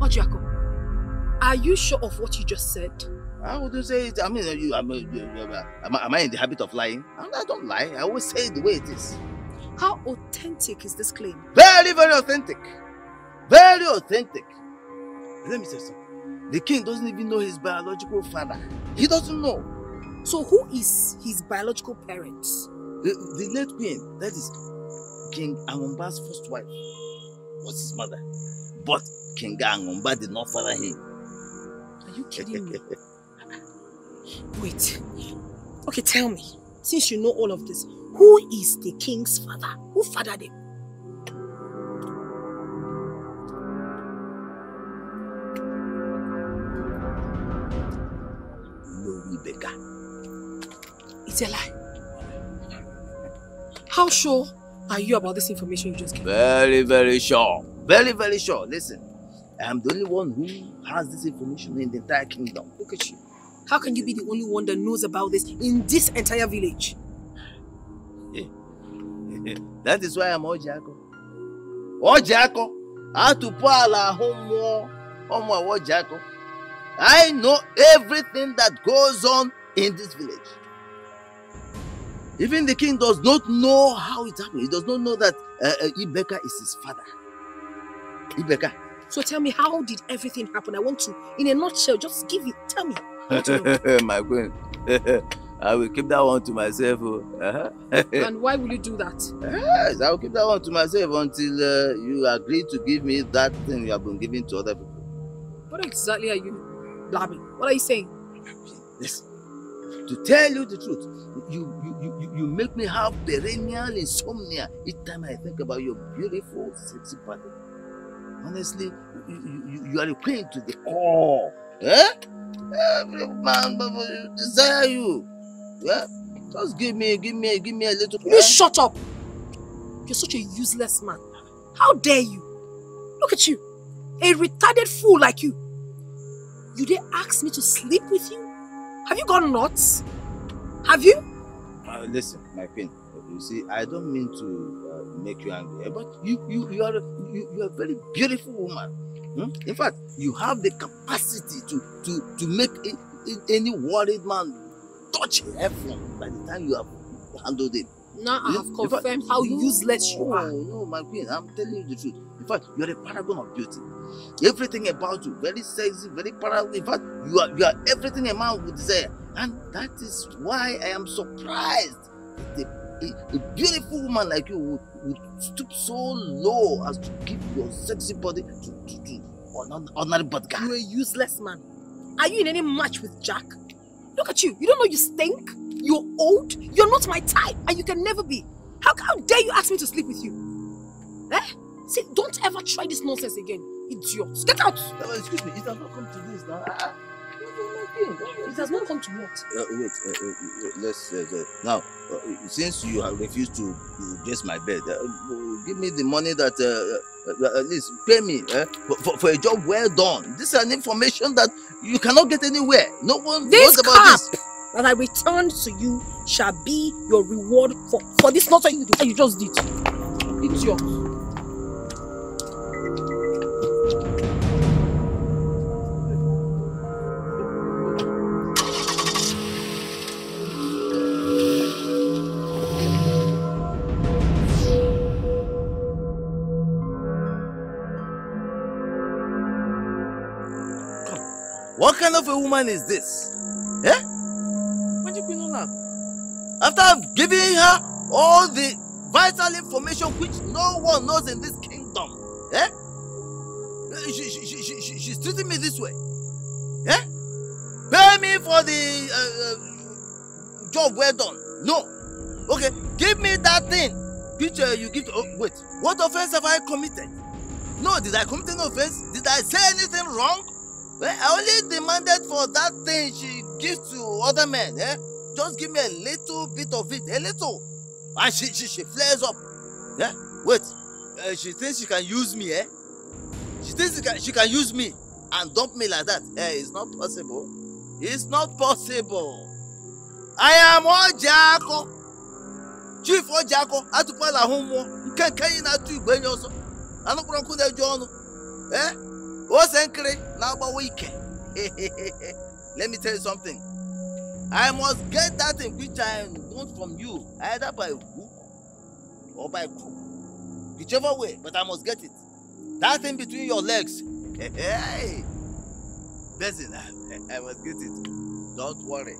Speaker 13: Ojiako, are you sure of what you just said?
Speaker 24: How would you say it? I mean, you, I mean, you- you- uh, am, I, am I in the habit of lying? I I don't lie. I always say it the way it is.
Speaker 13: How authentic is this claim?
Speaker 24: Very, very authentic. Very authentic. Let me say something. The king doesn't even know his biological father. He doesn't know.
Speaker 13: So who is his biological parents?
Speaker 24: The, the late queen, that is King Angomba's first wife, was his mother. But King Angomba did not father him.
Speaker 13: Are you kidding me? Wait. Okay, tell me. Since you know all of this, who is the king's father? Who fathered him? Lie. How sure are you about this information you just gave?
Speaker 24: Very, very sure. Very, very sure. Listen, I am the only one who has this information in the entire kingdom.
Speaker 13: Look at you. How can you be the only one that knows about this in this entire village? Eh, eh, eh.
Speaker 24: that is why I'm Ojiako. Ojiako. Atupala homo. Homo Ojiako. I know everything that goes on in this village. Even the king does not know how it happened. He does not know that uh, uh, Ibeka is his father. Ibeka.
Speaker 13: So tell me, how did everything happen? I want to, in a nutshell, just give it. Tell me. I want to know.
Speaker 24: My queen. I will keep that one to myself. oh. Uh-huh.
Speaker 13: and why will you do that?
Speaker 24: Yes, I will keep that one to myself until uh, you agree to give me that thing you have been giving to other people.
Speaker 13: What exactly are you blabbing? What are you saying?
Speaker 24: Listen, to tell you the truth, you you, you, you- make me have perennial insomnia each time I think about your beautiful, sexy body. Honestly, you, you, you- are a queen to the core. Eh? Every man desire you. Yeah? Just give me, give me, give me a little.
Speaker 13: You shut up! You're such a useless man. How dare you? Look at you. A retarded fool like you. You dare ask me to sleep with you? Have you gone nuts? Have you?
Speaker 24: Uh, listen, my queen. You see, I don't mean to uh, make you angry, eh, but you, you, you are, you, you are a very beautiful woman. Hmm? In fact, you have the capacity to, to, to make a, a- any worried man touch heaven by the time you have handled it.
Speaker 13: Now I have
Speaker 24: in fact,
Speaker 13: confirmed how useless you are.
Speaker 24: No, no, my queen, I'm telling you the truth. In fact, you are a paragon of beauty. Everything about you, very sexy, very powerful. In fact, you are you are everything a man would desire, and that is why I am surprised that a, a, a beautiful woman like you would, would stoop so low as to give your sexy body to to, to an ordinary bad guy.
Speaker 13: You're a useless man. Are you in any match with Jack? Look at you. You don't know you stink? You're old? You're not my type, and you can never be. How, how dare you ask me to sleep with you? Eh? See, don't ever try this nonsense again. Idiots. Get out!
Speaker 24: excuse me, it has not come to this now. Ah,
Speaker 19: It has not come to what?
Speaker 24: Uh, wait, uh, uh, uh, let's uh, uh, now. Uh, since you have refused to uh, dress my bed, uh, uh, give me the money that uh, uh, uh, at least pay me uh, for, for, a job well done. This is an information that you cannot get anywhere. No one
Speaker 19: This
Speaker 24: knows about this.
Speaker 19: that I returned to you shall be your reward for, for this nonsense you, you just did. It's yours.
Speaker 24: What kind of a woman is this? Eh? Do you mean now? After I've given her all the vital information which no one knows in this kingdom, eh? She, she, she, she, she- she's treating me this way. Eh? Pay me for the uh, uh, job well done. No. Okay, give me that thing which uh, you give to. Oh, wait, what offense have I committed? No, did I commit any offense? Did I say anything wrong? Well, I only demanded for that thing she gives to other men. Eh? Just give me a little bit of it, a little. And she, she, she flares up. Yeah? Wait, uh, she thinks she can use me, eh? She thinks she can, she can use me and dump me like that. Eh, it's not possible. It's not possible. I am Ojako. Chief Ojako, atụkwala ahụ mmụọ nke nke anyị na-atụ igbe enyi ọzọ anụkpọrọ nkụ na-eju ọnụ eh? Ose nkiri na-agbawa ike let me tell you something. I must get that thing which i want from you either by hook or by crook. Whichever way but i must get it. That thing between your legs. Hey! Benson, I, I must get it. Don't worry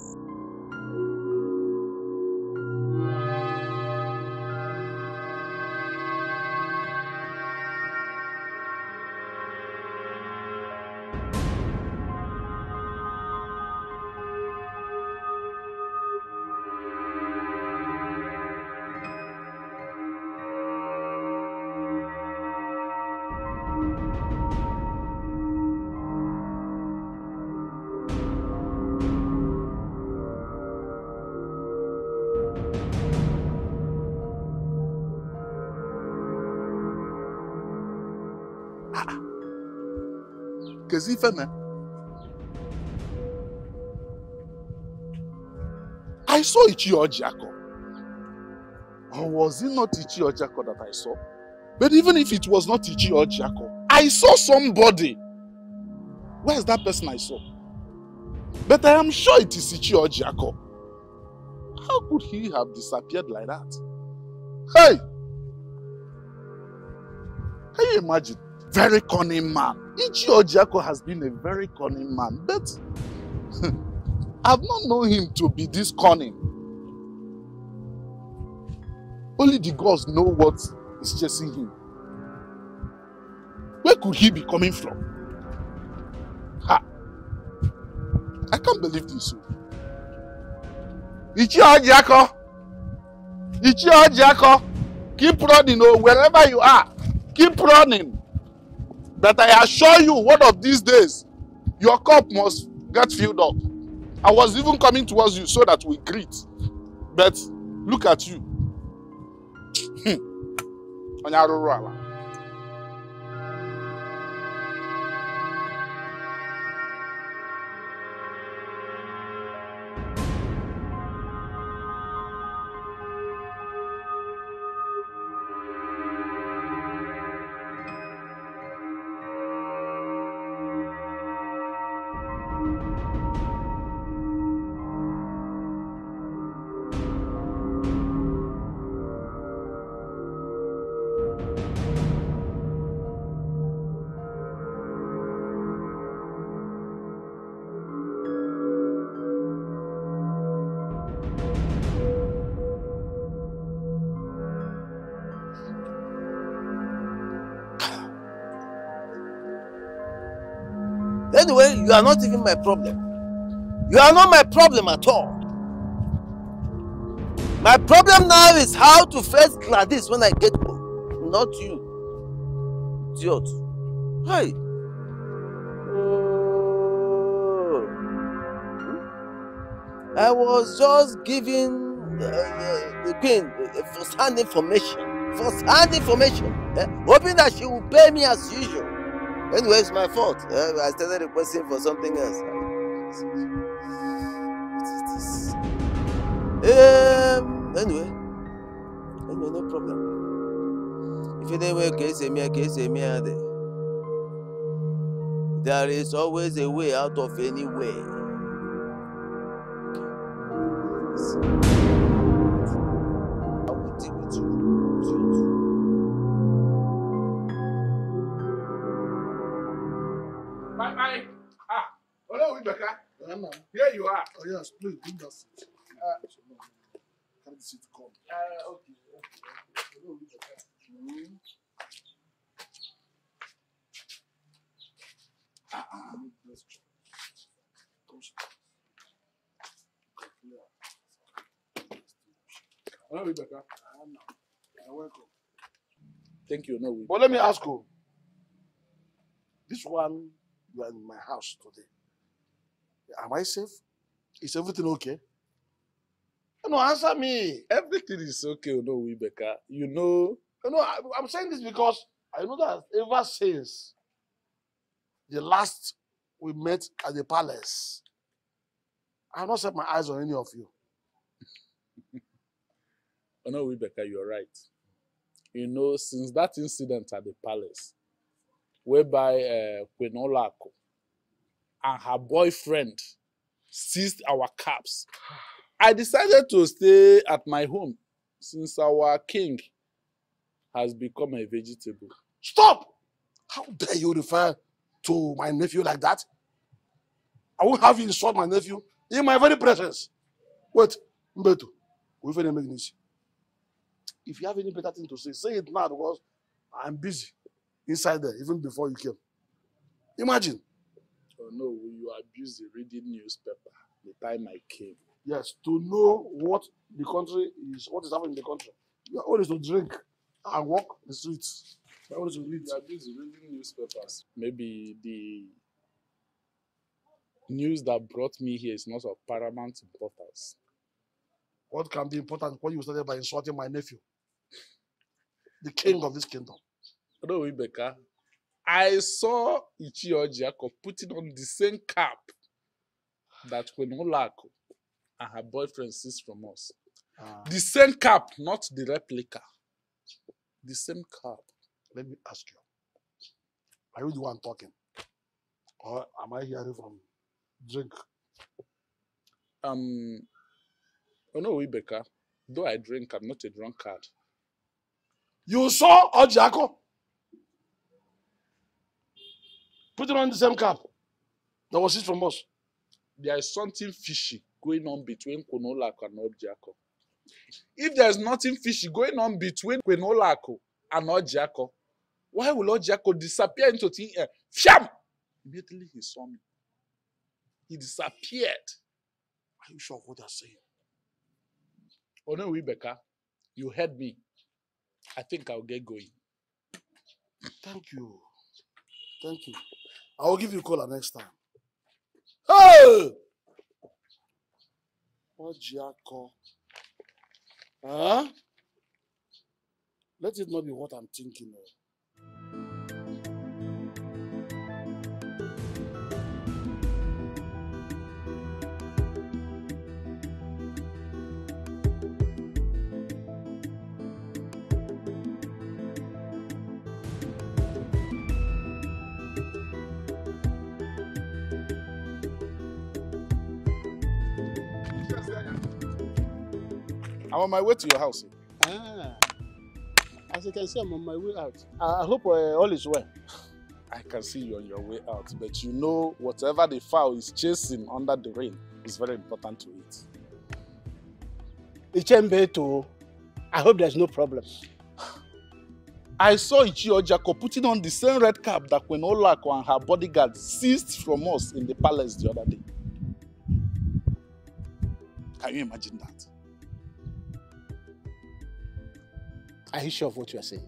Speaker 23: Ife me. I saw Ichie Ojiako. Or was it not Ichie Ojiako that I saw? But even if it was not Ichie Ojiako, I saw somebody. Where is that person I saw? But I am sure it is Ichie Ojiako. How could he have disappeared like that? Hey! Can you imagine? Very cunning man. Ichie Ojiako has been a very cunning man, but I've not known him to be this cunning. Only the gods know what is chasing him. Where could he be coming from? Ha! I can't believe this. oh. Ichie Ojiako! Ichie Ojiako! Keep running, oh, wherever you are. Keep running. But I assure you, one of these days, your cup must get filled up. I was even coming towards you so that we greet. But look at you.
Speaker 24: Anyway, you are not even my problem. You are not my problem at all. My problem now is how to face Gladys when I get home, not you. Idiot. Hey. Oh. I was just giving uh, uh, the queen uh, first-hand information. First-hand information. eh, hoping that she will pay me as usual. Anyway, it's my fault. Uh, I started requesting for something else. Um, anyway. Anyway, no problem. If anyway, case me, case me, there. There is always a way out of any way. I
Speaker 16: Anna.
Speaker 23: Here you are.
Speaker 16: Oh, yes, please, bring that seat. Uh, Carry the seat, come.
Speaker 23: Uh, okay.
Speaker 16: Mm. Ah, ah.
Speaker 23: Hello, Rebecca.
Speaker 16: You're welcome.
Speaker 23: Thank you. No, we.
Speaker 16: But let me ask you. This one, you are in my house today. Am I safe? Is everything okay? No, answer me.
Speaker 23: Everything is okay, no, Rebecca. You know,
Speaker 16: You know, I, I'm saying this because I know that ever since the last we met at the palace, I have not set my eyes on any of you.
Speaker 23: oh, no, Rebecca, you're right. You know, since that incident at the palace, whereby uh, Queen Olako and her boyfriend seized our caps, I decided to stay at my home since our king has become a vegetable.
Speaker 16: Stop! How dare you refer to my nephew like that? I won't have you insult my nephew in my very presence. Wait, Mbeto, we finna make this. If you have any better thing to say, say it now because I'm busy inside there even before you came. Imagine.
Speaker 23: Oh no, you are busy reading newspaper the time I came.
Speaker 16: Yes, to know what the country is, what is happening in the country. You are always to drink and walk the streets. You are always to read.
Speaker 23: You are busy reading newspapers. Maybe the news that brought me here is not of paramount importance.
Speaker 16: What can be important when you started by insulting my nephew, the king of this kingdom?
Speaker 23: No, Rebecca. I saw Ichio Jacob putting on the same cap that when Olako and her boyfriend seized from us. The same cap, not the replica. The same cap.
Speaker 16: Let me ask you. Are you the one talking? Or am I hearing from drink?
Speaker 23: Um, oh no, Rebecca. Though I drink, I'm not a drunkard.
Speaker 16: You saw Ojako putting on the same cap that was it from us.
Speaker 23: There is something fishy going on between Kwenolako and Ojiako. If there's nothing fishy going on between Kwenolako and Ojiako, why will Ojiako disappear into thin air? Fiam! Immediately he saw me. He disappeared.
Speaker 16: Are you sure of what you're saying?
Speaker 23: Oh no, Rebecca, you heard me. I think I'll get going.
Speaker 16: Thank you. Thank you. I will give you a call next time. Hey! Ojako. Huh? Let it not be what I'm thinking of.
Speaker 23: I'm on my way to your house.
Speaker 26: Ah, as you can see, I'm on my way out. I I hope uh, all is well.
Speaker 23: I can see you on your way out, but you know, whatever the fowl is chasing under the rain is very important to it.
Speaker 26: Ichembe too. I hope there's no problem.
Speaker 23: I saw Ichio Jaco putting on the same red cap that when Olako and her bodyguard seized from us in the palace the other day. Can you imagine that?
Speaker 26: Are you sure of what you are saying?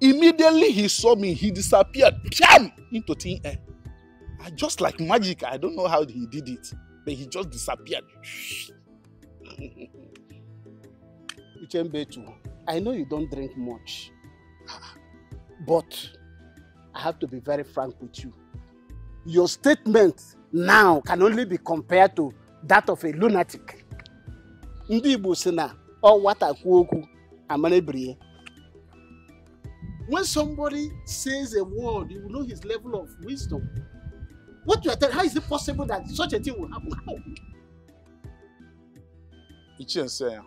Speaker 23: Immediately he saw me, he disappeared, piam, into thin air. I just like magic. I don't know how he did it. but he just disappeared.
Speaker 26: Uchembetu, I know you don't drink much, but I have to be very frank with you. Your statement now can only be compared to that of a lunatic. Ndị Igbo sị na ọ nwata kwuo okwu ya. When somebody says a word, you know his level of wisdom. What you are telling, how is it possible that such a thing will happen? How?
Speaker 23: Ichinse,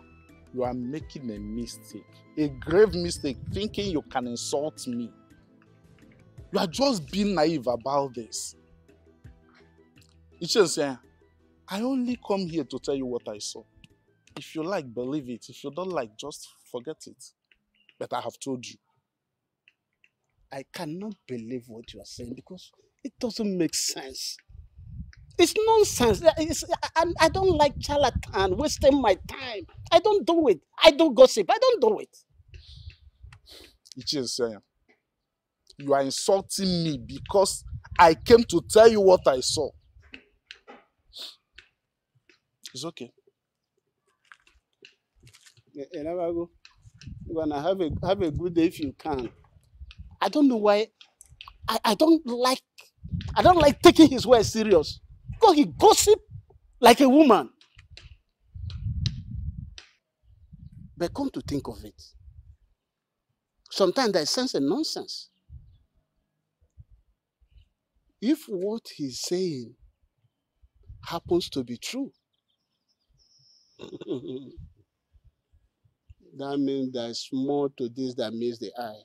Speaker 23: you are making a mistake, a grave mistake, thinking you can insult me. You are just being naive about this. Ichinse, I only come here to tell you what I saw. If you like, believe it. If you don't like, just forget it. But I have told you.
Speaker 26: I cannot believe what you are saying because it doesn't make sense. It's nonsense. It's, I, I don't like charlatan wasting my time. I don't do it. I don't gossip. I don't do it.
Speaker 23: Ichinse, you are insulting me because I came to tell you what I saw. It's okay.
Speaker 26: You never go. Gonna have a have a good day if you can. I don't know why. I, I don't like. I don't like taking his word serious. Because he gossip like a woman. But come to think of it, sometimes there's sense and nonsense. If what he's saying happens to be true, that means there's more to this than meets the eye.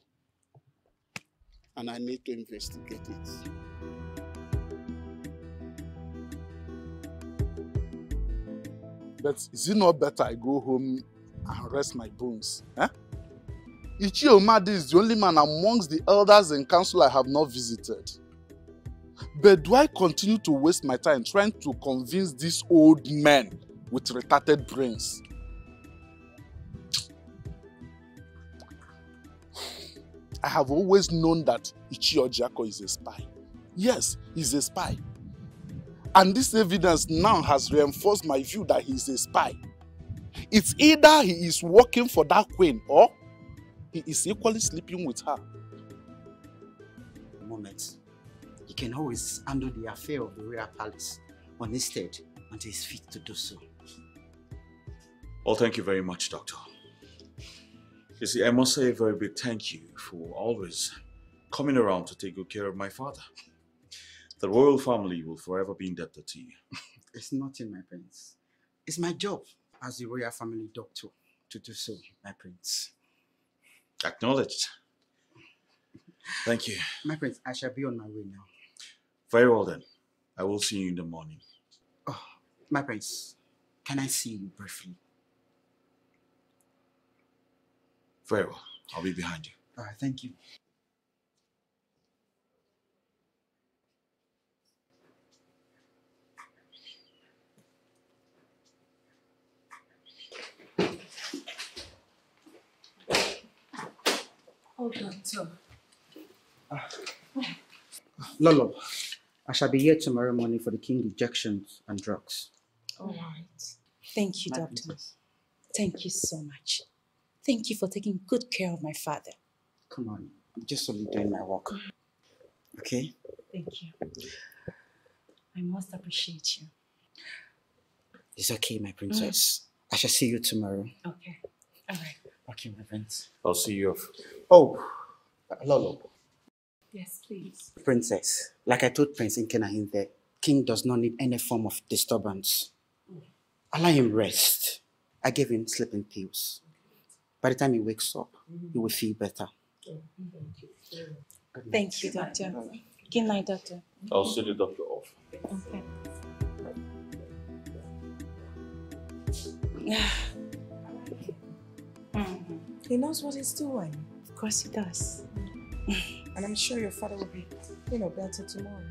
Speaker 26: And I need to investigate it.
Speaker 23: But is it not better I go home and rest my bones? Eh? Ichie Omadi is the only man amongst the elders and council I have not visited. But do I continue to waste my time trying to convince these old men with retarded brains? I have always known that Ichie Ojiako is a spy. Yes, he's a spy. And this evidence now has reinforced my view that he's a spy. It's either he is working for that queen or he is equally sleeping with her.
Speaker 33: moment. He can always handle the affair of the royal palace on his stead until he's fit to do so.
Speaker 1: Well, thank you very much, Doctor. You see, I must say a very big thank you for always coming around to take good care of my father. The royal family will forever be indebted to you.
Speaker 33: It's nothing, my prince. It's my job as the royal family doctor to do so, my prince.
Speaker 1: Acknowledged. Thank you.
Speaker 33: My prince, I shall be on my way now.
Speaker 1: Very well then. I will see you in the morning.
Speaker 33: Oh, My prince, can I see you briefly?
Speaker 1: Very well. I'll be behind you.
Speaker 33: All right, thank you.
Speaker 2: Oh, doctor.
Speaker 33: Lolo, I shall be here tomorrow morning for the king injections and drugs.
Speaker 15: All right. Thank you,
Speaker 33: My
Speaker 15: doctor.
Speaker 33: princess.
Speaker 15: Thank you so much. Thank you for taking good care of my father.
Speaker 33: Come on, I'm just only doing my work. Okay?
Speaker 15: Thank you. I must appreciate you.
Speaker 33: It's okay, my princess. Mm. I shall see you tomorrow.
Speaker 15: Okay. All right.
Speaker 33: Okay, my prince.
Speaker 1: I'll see you off.
Speaker 33: Oh, Lolo.
Speaker 2: Yes, please.
Speaker 33: Princess, like I told Prince Inkenahim there, King does not need any form of disturbance. Mm. Allow him rest. I gave him sleeping pills. By the time he wakes up, he will mm-hmm. feel better.
Speaker 15: Oh, thank you, doctor. Good night, doctor.
Speaker 1: I'll see the doctor off.
Speaker 15: Okay.
Speaker 2: He knows what he's doing.
Speaker 15: Of course he does.
Speaker 2: And I'm sure your father will be, you know, better tomorrow.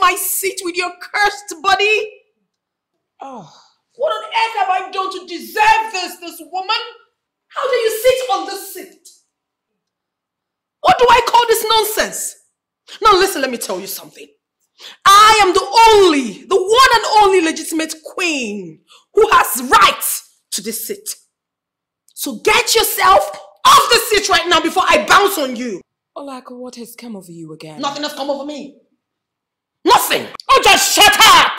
Speaker 2: My
Speaker 5: seat with your cursed body? Oh, what on earth have I done to deserve this, this woman? How do you sit on this seat? What do I call this nonsense? Now listen, let me tell you something. I am the only, the one and only legitimate queen who has rights to this seat. So get yourself off the seat right now before I bounce on you.
Speaker 14: Olako, what has come over you again?
Speaker 5: Nothing has come over me. Nothing. Oh, just shut up.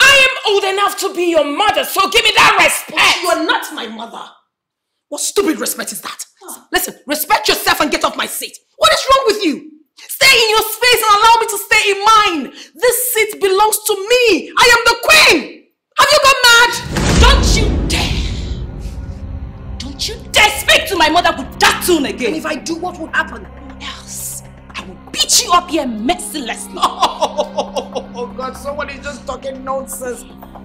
Speaker 14: I am old enough to be your mother, so give me that respect.
Speaker 5: You are not my mother. What stupid respect is that? Listen, respect yourself and get off my seat. What is wrong with you? Stay in your space and allow me to stay in mine. This seat belongs to me. I am the queen. Have you gone mad?
Speaker 15: Don't you dare. Don't you dare speak to my mother with that tone again.
Speaker 5: And if I do, what will happen?
Speaker 15: Else, I will beat you up here mercilessly.
Speaker 5: Oh, God, someone is just talking nonsense.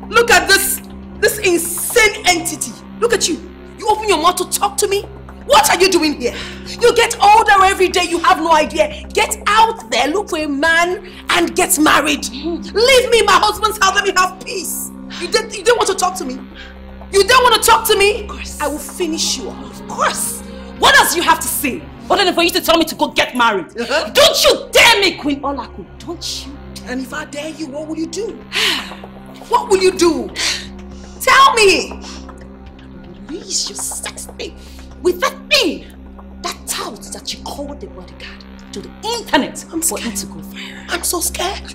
Speaker 5: Look at this, this insane entity. Look at you. You open your mouth to talk to me? What are you doing here? You get older every day, you have no idea. Get out there, look for a man and get married. Leave me in my husband's house, let me have peace. You, did, you don't want to talk to me? You don't want to talk to me? Of course. I will finish you off.
Speaker 15: Of course. What else do you have to say? Other than for you to tell me to go get married. Uh-huh. Don't you dare me, Queen Olako. Don't you?
Speaker 5: And if I dare you, what will you do? what will you do? Tell me.
Speaker 15: Release your sex thing with that thing, that tout that you call the bodyguard to the internet I'm for him to go viral.
Speaker 5: I'm so scared.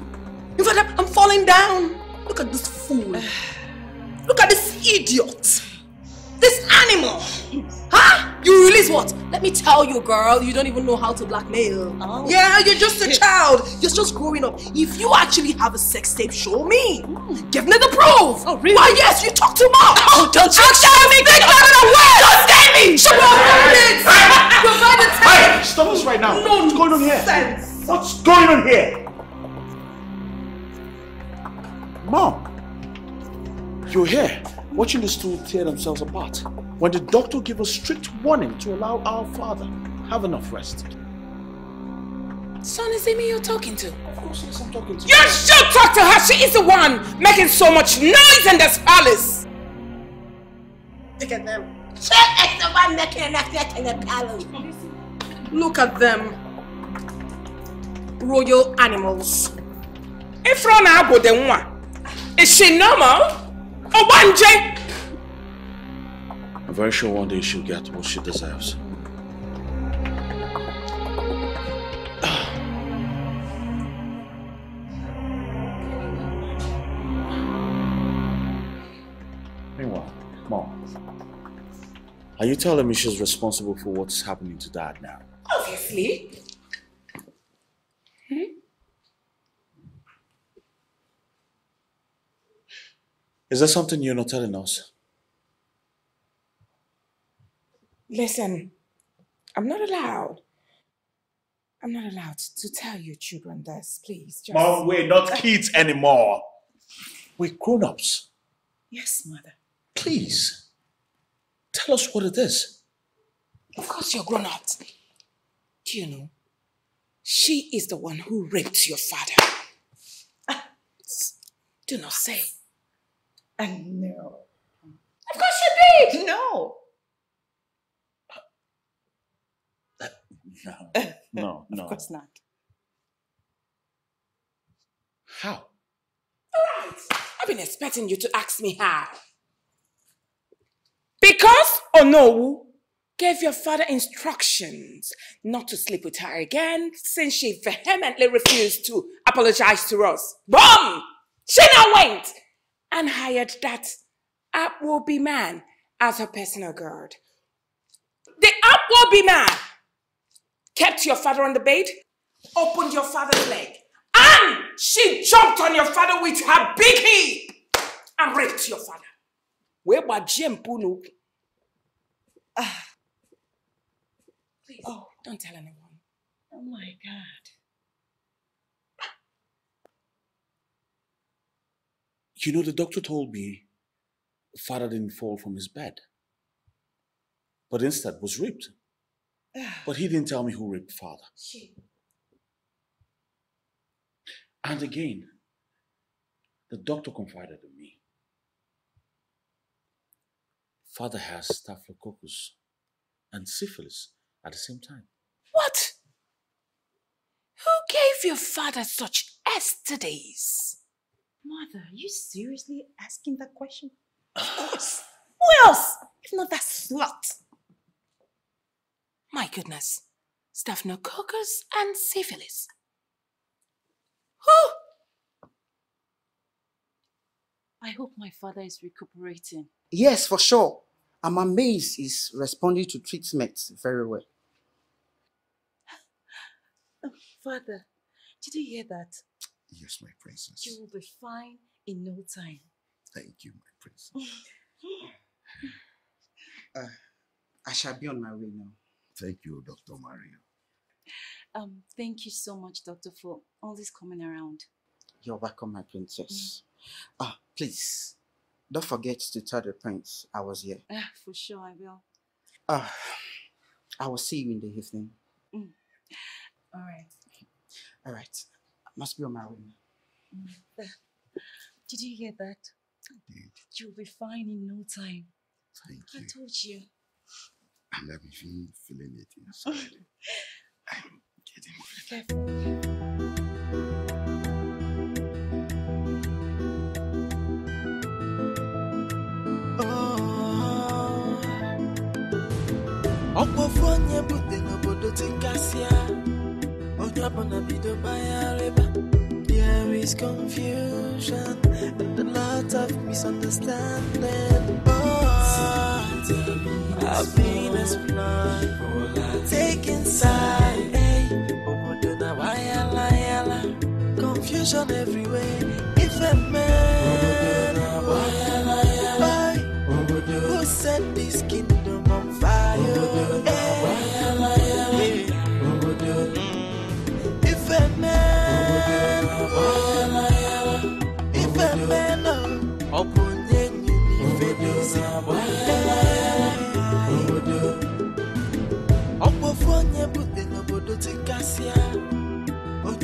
Speaker 5: In fact, I'm falling down. Look at this fool. Look at this idiot. This animal. Huh? You release what? Let me tell you, girl, you don't even know how to blackmail. Oh. Yeah, you're just a child. You're just growing up. If you actually have a sex tape, show me. Mm. Give me the proof.
Speaker 15: Oh, really?
Speaker 5: Why, yes, you talk too much.
Speaker 15: Oh, don't you
Speaker 5: actually me think out of the way.
Speaker 15: Don't scare me.
Speaker 5: Shut up. Provide the tape.
Speaker 1: Hey, stop this right now.
Speaker 5: No
Speaker 1: What's going on here?
Speaker 5: Sense.
Speaker 1: What's going on here? Mom, you're here watching these two tear themselves apart when the doctor gave a strict warning to allow our father have enough rest.
Speaker 14: Son, is it me you're talking to?
Speaker 1: Of course, yes, I'm talking to
Speaker 14: you. You should talk to her. She is the one making so much noise in this palace.
Speaker 5: Look at them. She is the one making enough noise in the palace. Look at them. Royal animals.
Speaker 14: If Rona Abu the one, is she normal? Or one J?
Speaker 1: I'm very sure one day she'll get what she deserves. Meanwhile, Mom, are you telling me she's responsible for what's happening to Dad now?
Speaker 14: Obviously. Hmm?
Speaker 1: Is there something you're not telling us?
Speaker 14: Listen, I'm not allowed. I'm not allowed to tell your children this, please. Just...
Speaker 1: Mom, we're not kids anymore. We're grown-ups.
Speaker 14: Yes, mother.
Speaker 1: Please, tell us what it is.
Speaker 14: Of course you're grown-ups. Do you know? She is the one who raped your father. Ah, do not say.
Speaker 5: And no.
Speaker 14: Of course you did.
Speaker 5: No.
Speaker 1: No, no, no.
Speaker 15: Of course not.
Speaker 1: How?
Speaker 14: All right. I've been expecting you to ask me how. Because Onowu gave your father instructions not to sleep with her again since she vehemently refused to apologize to us. Boom! She now went and hired that Upwoby man as her personal guard. The Upwoby man kept your father on the bed, opened your father's leg, and she jumped on your father with her big hip and raped your father. Where was Jim Punu? Ah. Please, oh. don't tell anyone.
Speaker 5: Oh my God.
Speaker 1: You know, the doctor told me father didn't fall from his bed, but instead was raped. But he didn't tell me who raped father.
Speaker 14: She.
Speaker 18: And again, the doctor confided in me. Father has staphylococcus and syphilis at the same time.
Speaker 2: What? Who gave your father such STDs?
Speaker 19: Mother, are you seriously asking that question?
Speaker 2: Of course. Who else? If not that slut. My goodness. Staphylococcus and syphilis. Who?
Speaker 15: I hope my father is recuperating.
Speaker 33: Yes, for sure. I'm amazed he's responding to treatment very well.
Speaker 15: Oh, father, did you hear that?
Speaker 6: Yes, my princess.
Speaker 15: You will be fine in no time.
Speaker 6: Thank you, my princess.
Speaker 33: Uh, I shall be on my way now.
Speaker 6: Thank you, Dr. Mario.
Speaker 15: Um, thank you so much, doctor, for always coming around.
Speaker 33: You're welcome, my princess. Ah, please, don't forget to tell the prince I was here.
Speaker 15: Ah, for sure, I will.
Speaker 33: Ah, I will see you in the evening.
Speaker 15: Mm. All right.
Speaker 33: All right. I must be on my way now.
Speaker 15: Did you hear that? I did. You'll be fine in no time.
Speaker 6: Thank
Speaker 15: I
Speaker 6: you.
Speaker 15: told you.
Speaker 6: And I'm even feeling it inside. I'm getting
Speaker 15: Careful.
Speaker 17: ọkpọfu onye bute n'obodo tikasịa onye ọbụla bido gbagharịba there is confusion and a lot of misunderstanding. Oh, I've been explored taking side hey, obodo na wayala yala. Confusion everywhere. Ife man Boy, who set this kingdom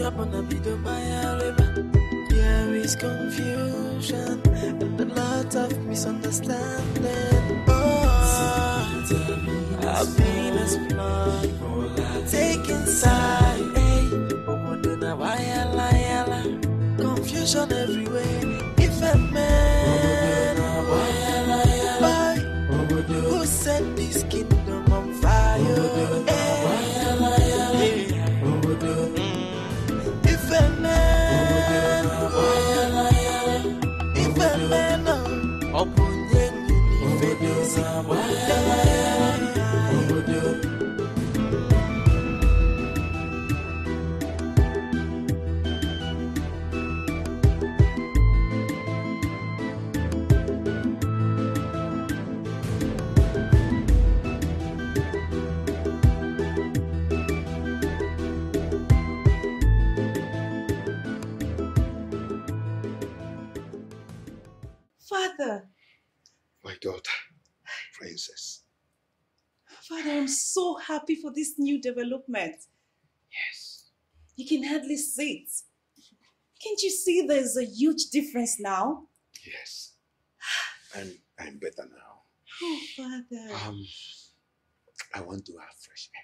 Speaker 17: onye ọbụla bido gbagharịba. There is confusion and a lot of misunderstanding. Oh, I've been explored, taking side. Hey, oh, yala, confusion everywhere. If a man, boy, who set
Speaker 19: happy for this new development.
Speaker 6: Yes.
Speaker 19: You can hardly see it. Can't you see there's a huge difference now?
Speaker 6: Yes. I'm I'm better now.
Speaker 19: Oh, Father.
Speaker 6: Um I want to have fresh air.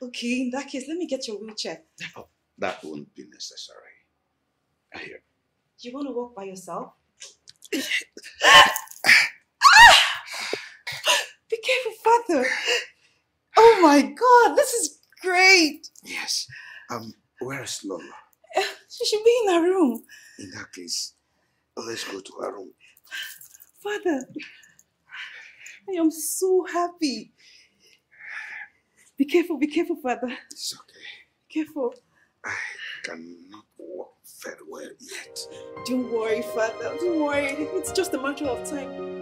Speaker 19: Okay, in that case, let me get your wheelchair.
Speaker 6: That won't be necessary. I hear.
Speaker 19: You want to walk by yourself? Be careful, Father. Oh my God, this is great.
Speaker 6: Yes. Um, where is Lolo?
Speaker 19: She should be in her room.
Speaker 6: In that case, let's go to her room.
Speaker 19: Father, I am so happy. Be careful, be careful, Father.
Speaker 6: It's okay.
Speaker 19: Careful.
Speaker 6: I cannot walk very well yet.
Speaker 19: Don't worry, Father. Don't worry. It's just a matter of time.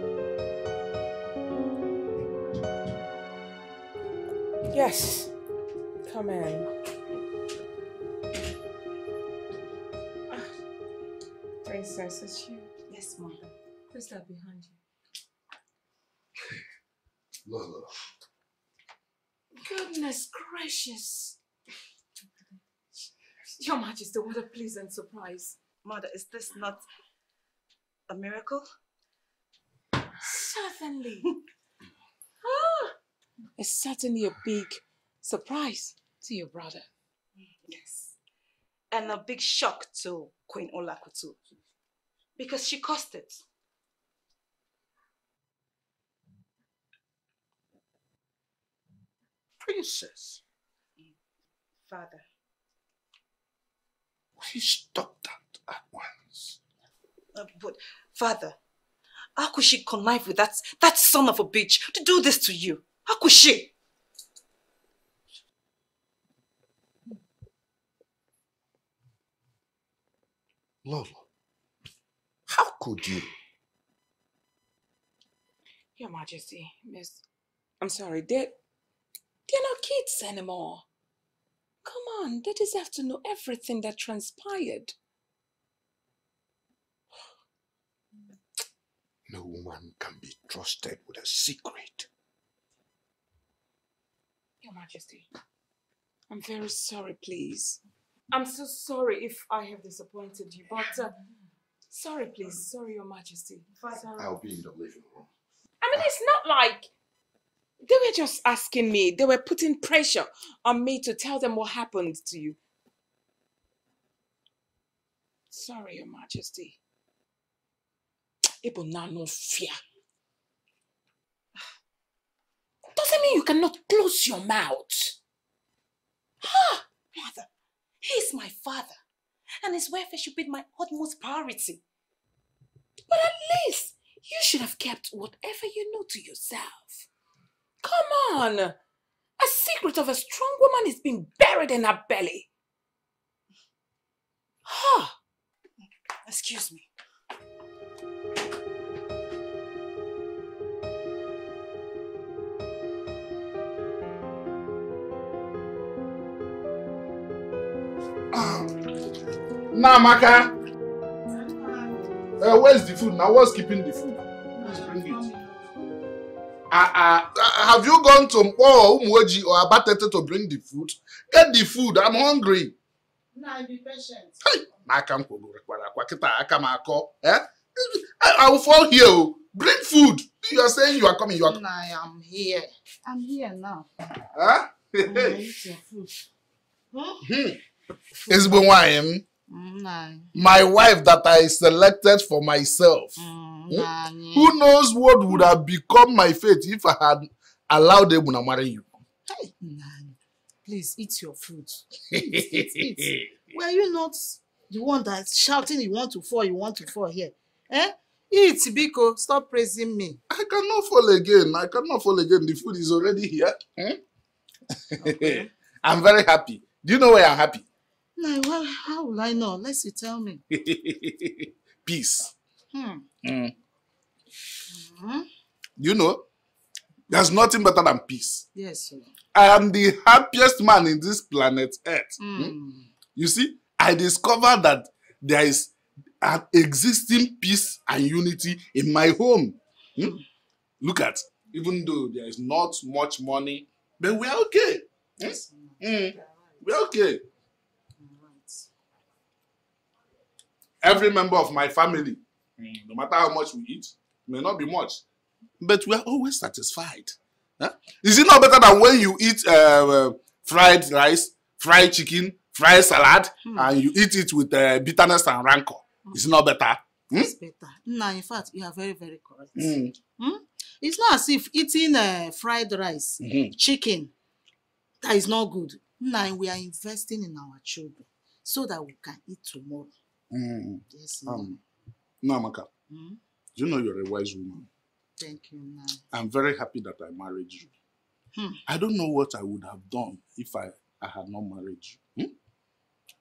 Speaker 2: Yes. Come in. Ah, Princess, it's you.
Speaker 19: Yes, Mother.
Speaker 2: Who's that behind you?
Speaker 6: Lolo.
Speaker 2: Goodness gracious. Your Majesty, what a pleasant surprise.
Speaker 19: Mother, is this not a miracle?
Speaker 2: Certainly. ah, it's certainly a big surprise to your brother.
Speaker 19: Yes. And a big shock to Queen Olako too. Because she caused it.
Speaker 6: Princess,
Speaker 19: Father.
Speaker 6: will you stop that at once?
Speaker 19: Uh, but, Father, how could she connive with that, that son of a bitch to do this to you? How could she?
Speaker 6: Lolo, how could you?
Speaker 2: Your Majesty, Miss, I'm sorry, they're, they're not kids anymore. Come on, they deserve to know everything that transpired.
Speaker 6: No woman can be trusted with a secret.
Speaker 2: Your Majesty, I'm very sorry, please. I'm so sorry if I have disappointed you, but uh, sorry, please. Sorry, Your Majesty. Sorry.
Speaker 6: I'll be in the living room.
Speaker 2: I mean, it's not like they were just asking me. They were putting pressure on me to tell them what happened to you. Sorry, Your Majesty. Able now no fear. Doesn't mean you cannot close your mouth.
Speaker 19: Ah, mother, he's my father. And his welfare should be my utmost priority.
Speaker 2: But at least you should have kept whatever you know to yourself. Come on. A secret of a strong woman is being buried in her belly. Huh.
Speaker 19: Excuse me.
Speaker 23: Namaka! Uh, where's the food now? What's keeping the food? Please bring it. Uh, uh, uh, have you gone to Mpo Umuoji or Abatete to bring the food? Get the food. I'm hungry.
Speaker 34: Nah, be patient.
Speaker 23: Aka m kwogoro akwa kịta aka m akọ. Eh? I, I will fall here. oh. Bring food. You are saying you are coming. You are
Speaker 34: Nah, I'm here. I'm here now.
Speaker 23: Huh?
Speaker 34: Nah, eat your food. Hmm?
Speaker 23: Hmm. Ezigbo nwanyị m.
Speaker 34: Mm,
Speaker 23: My wife that I selected for myself. Hmm? Who knows what would have become my fate if I had allowed Ebu to marry you?
Speaker 34: Hey. Please eat your food. Eat, eat, eat. Were you not the one that's shouting you want to fall, you want to fall here? Eh? Eat, Biko. Stop praising me.
Speaker 23: I cannot fall again. I cannot fall again. The food is already here. Hmm? I'm very happy. Do you know why I'm happy?
Speaker 34: Nah, well, how will I know? Unless you tell me.
Speaker 23: Peace.
Speaker 34: Hmm.
Speaker 23: Mm.
Speaker 34: Hmm?
Speaker 23: You know, there's nothing better than peace.
Speaker 34: Yes, sir.
Speaker 23: I am the happiest man in this planet Earth.
Speaker 34: Hmm?
Speaker 23: You see, I discovered that there is an existing peace and unity in my home. Hmm? Look at, even though there is not much money, but we're okay. Hmm? Hmm. We're okay. Every member of my family, no matter how much we eat, may not be much, but we are always satisfied. Huh? Is it not better than when you eat uh, fried rice, fried chicken, fried salad, and you eat it with uh, bitterness and rancor? Is it not better? Hmm?
Speaker 34: It's better. Nah, in fact, you are very, very correct.
Speaker 23: Mm.
Speaker 34: Hmm? It's not as if eating uh, fried rice,
Speaker 23: Mhm.
Speaker 34: chicken, that is not good. Now we are investing in our children so that we can eat tomorrow.
Speaker 23: Mm.
Speaker 34: Yes,
Speaker 23: Um, no, Amaka,
Speaker 34: Hmm?
Speaker 23: you know you're a wise woman.
Speaker 34: Thank you, Nah.
Speaker 23: I'm very happy that I married you.
Speaker 34: Hmm.
Speaker 23: I don't know what I would have done if I, I had not married you. Hmm?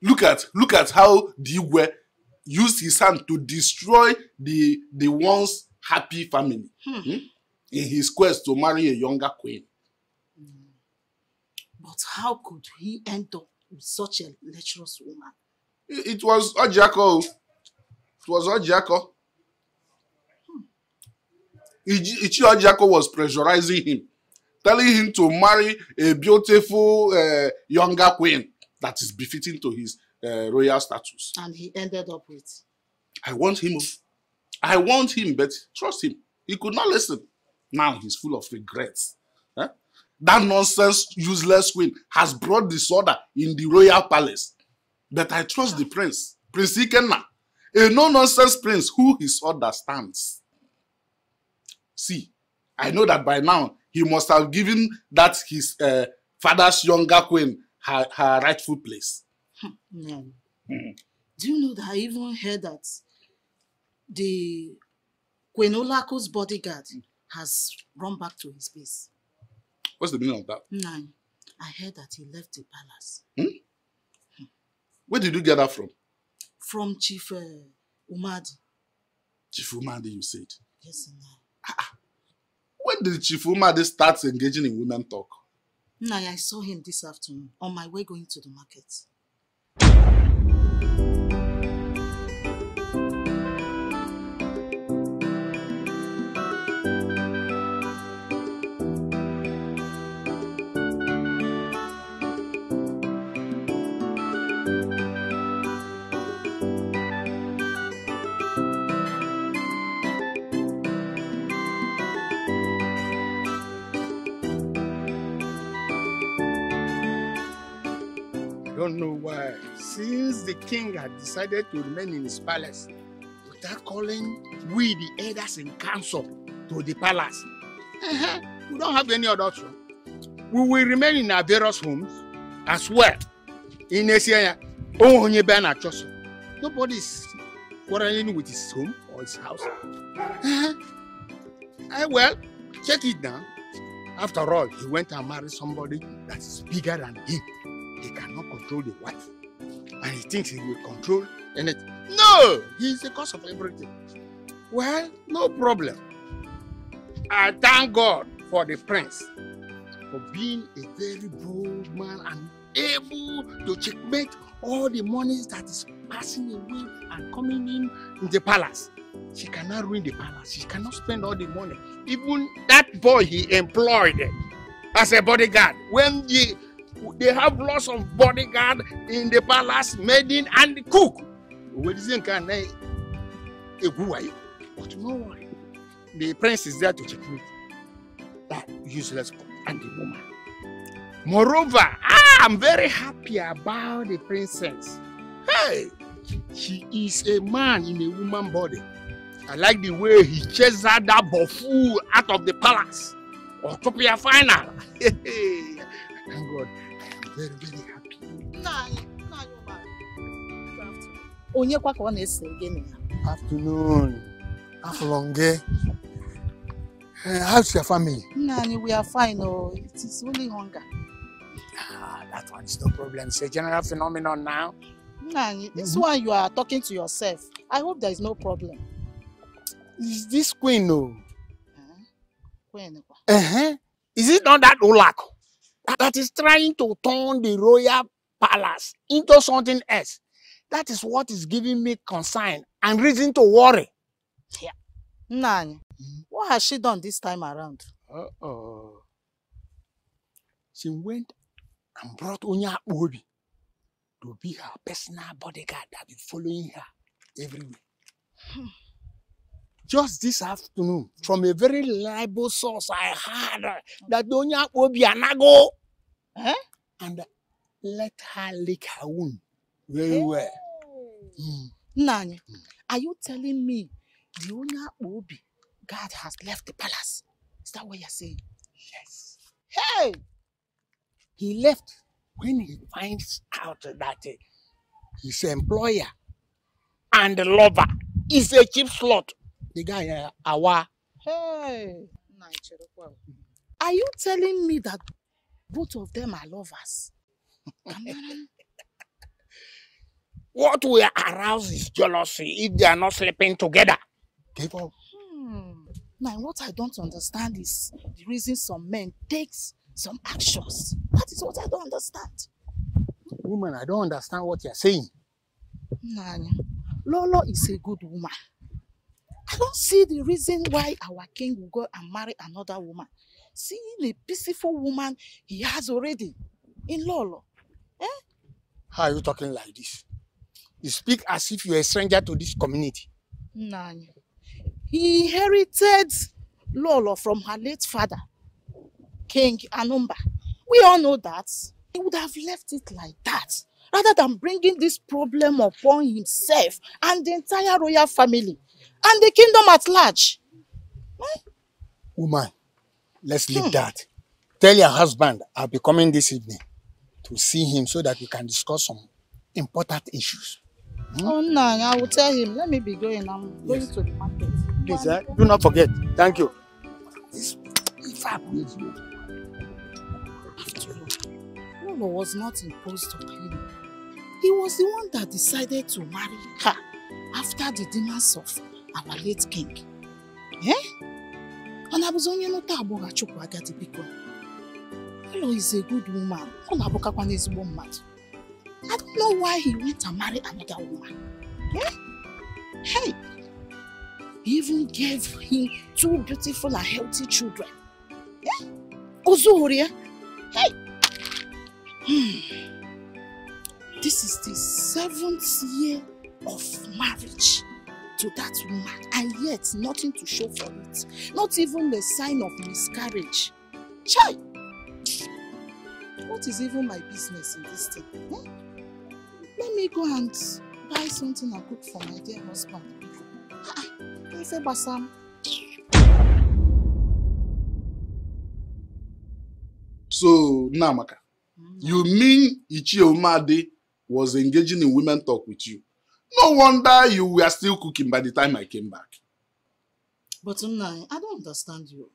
Speaker 23: Look at look at how Digwe used his hand to destroy the the once happy family
Speaker 34: Hmm.
Speaker 23: hmm, in his quest to marry a younger queen.
Speaker 34: But how could he end up with such a lecherous woman?
Speaker 23: It, was Ojiako. It was Ojiako. Ichie Ojiako was pressurizing him, telling him to marry a beautiful uh, younger queen that is befitting to his uh, royal status.
Speaker 34: And he ended up with.
Speaker 23: I want him. oh. I want him, but trust him. He could not listen. Now he's full of regrets. Huh? That nonsense, useless queen has brought disorder in the royal palace. But I trust the prince, Prince Ikenna, a no-nonsense prince who his order stands. See, I know that by now he must have given that his uh, father's younger queen her, her rightful place.
Speaker 34: Man, do you know that I even heard that the Queen Olako's bodyguard has run back to his base?
Speaker 23: What's the meaning of that?
Speaker 34: Nine. I heard that he left the palace
Speaker 23: Hmm? Where did you get that from?
Speaker 34: from Chief uh, Umadi.
Speaker 23: Chief Umadi, you said.
Speaker 34: Yes, sir.
Speaker 23: When did Chief Umadi start engaging in women talk?
Speaker 34: Nai, I saw him this afternoon on my way going to the market.
Speaker 25: Don't know why. Since the king had decided to remain in his palace without calling we the elders in council to the palace, uh-huh, we don't have any other option. We will remain in our various homes as well. In Asia, only Ben. Nobody is quarreling with his home or his house. Uh-huh. Eh, well, check it now. After all, he went and married somebody that is bigger than him. He cannot control the wife. And he thinks he will control anything. No! He is the cause of everything. Well, no problem. I thank God for the prince for being a very bold man and able to checkmate all the monies that is passing away and coming in in the palace. She cannot ruin the palace. She cannot spend all the money. Even that boy he employed as a bodyguard, when the, they have lots of bodyguard in the palace, maiden and the cook. What is it can they But no worry. The prince is there to checkmate that useless and the woman. Moreover, I'm very happy about the princess. Hey, she is a man in a woman body. I like the way he chased out that buffoon out of the palace. Utopia final. Thank God. I am very, very happy.
Speaker 34: Nna anyị, nna anyị ụgbọala. Onye kwa ka ọ na-ese gịnị ya?
Speaker 25: Afternoon. Afulonge. Uh, how's your family?
Speaker 34: Nna anyị, we are fine. Oh, it is only hunger.
Speaker 25: Ah, that one is no problem. It's a general phenomenon now.
Speaker 34: Nna anyị, this one you are talking to yourself. I hope there is no problem.
Speaker 25: Is this queen, no?
Speaker 34: Queen kwa.
Speaker 25: Uh-huh. Is it not that Olako that is trying to turn the royal palace into something else? That is what is giving me concern and reason to worry.
Speaker 34: Nna anyị, what has she done this time around?
Speaker 25: Uh-oh. She went and brought Onye Akpobi to be her personal bodyguard that be following her everywhere. Just this afternoon, from a very reliable source, I heard uh, that the Onye Akpobi anago
Speaker 34: eh?
Speaker 25: and let her lick her wound very well.
Speaker 34: Nani, anyị, are you telling me the Onye Akpobi guard has left the palace? Is that what you're saying?
Speaker 25: Yes.
Speaker 34: Hey!
Speaker 25: He left when he finds out that uh, his employer and lover is a cheap slut. The guy, uh, Awa.
Speaker 34: Hey! Are you telling me that both of them are lovers?
Speaker 25: What will arouse his jealousy if they are not sleeping together? Give up.
Speaker 34: Hmm. Now, what I don't understand is the reason some men takes some actions. That is what I don't understand.
Speaker 25: Woman, I don't understand what you're saying.
Speaker 34: Nanya, Lolo is a good woman. I don't see the reason why our king will go and marry another woman. Seeing a peaceful woman he has already in Lolo. Eh?
Speaker 25: How are you talking like this? You speak as if you're a stranger to this community.
Speaker 34: Nanya. He inherited Lolo from her late father, King Anumba. We all know that. He would have left it like that rather than bringing this problem upon himself and the entire royal family and the kingdom at large.
Speaker 25: Woman, let's leave that. Tell your husband I'll be coming this evening to see him so that we can discuss some important issues.
Speaker 34: Oh, no, I will tell him. Let me be going. I'm going to the market.
Speaker 25: Please, eh, do not forget. Thank you.
Speaker 34: If I please you. After all, Lolo was not imposed on him. He was the one that decided to marry her after the demise of our late king. Eh? Ọ na-abụzi onye nụta agbọghọ achụpụ agadi biko. Lolo is a good woman. Ọ na-abụkakwa n'ezigbo mmadụ. I don't know why he went and married another woman. Eh? Hey! He even gave him two beautiful and healthy children. Eh? Ozuhoria. Hey! Hmm. This is the seventh year of marriage to that woman, and yet nothing to show for it. Not even a sign of miscarriage. Chai! What is even my business in this thing? Eh? Let me go and buy something and cook for my dear husband. Ah, ah, Ife Basam.
Speaker 23: So, Namaka, you mean Ichie Umadi was engaging in women talk with you? No wonder you were still cooking by the time I came back.
Speaker 34: But Unai, I don't understand you.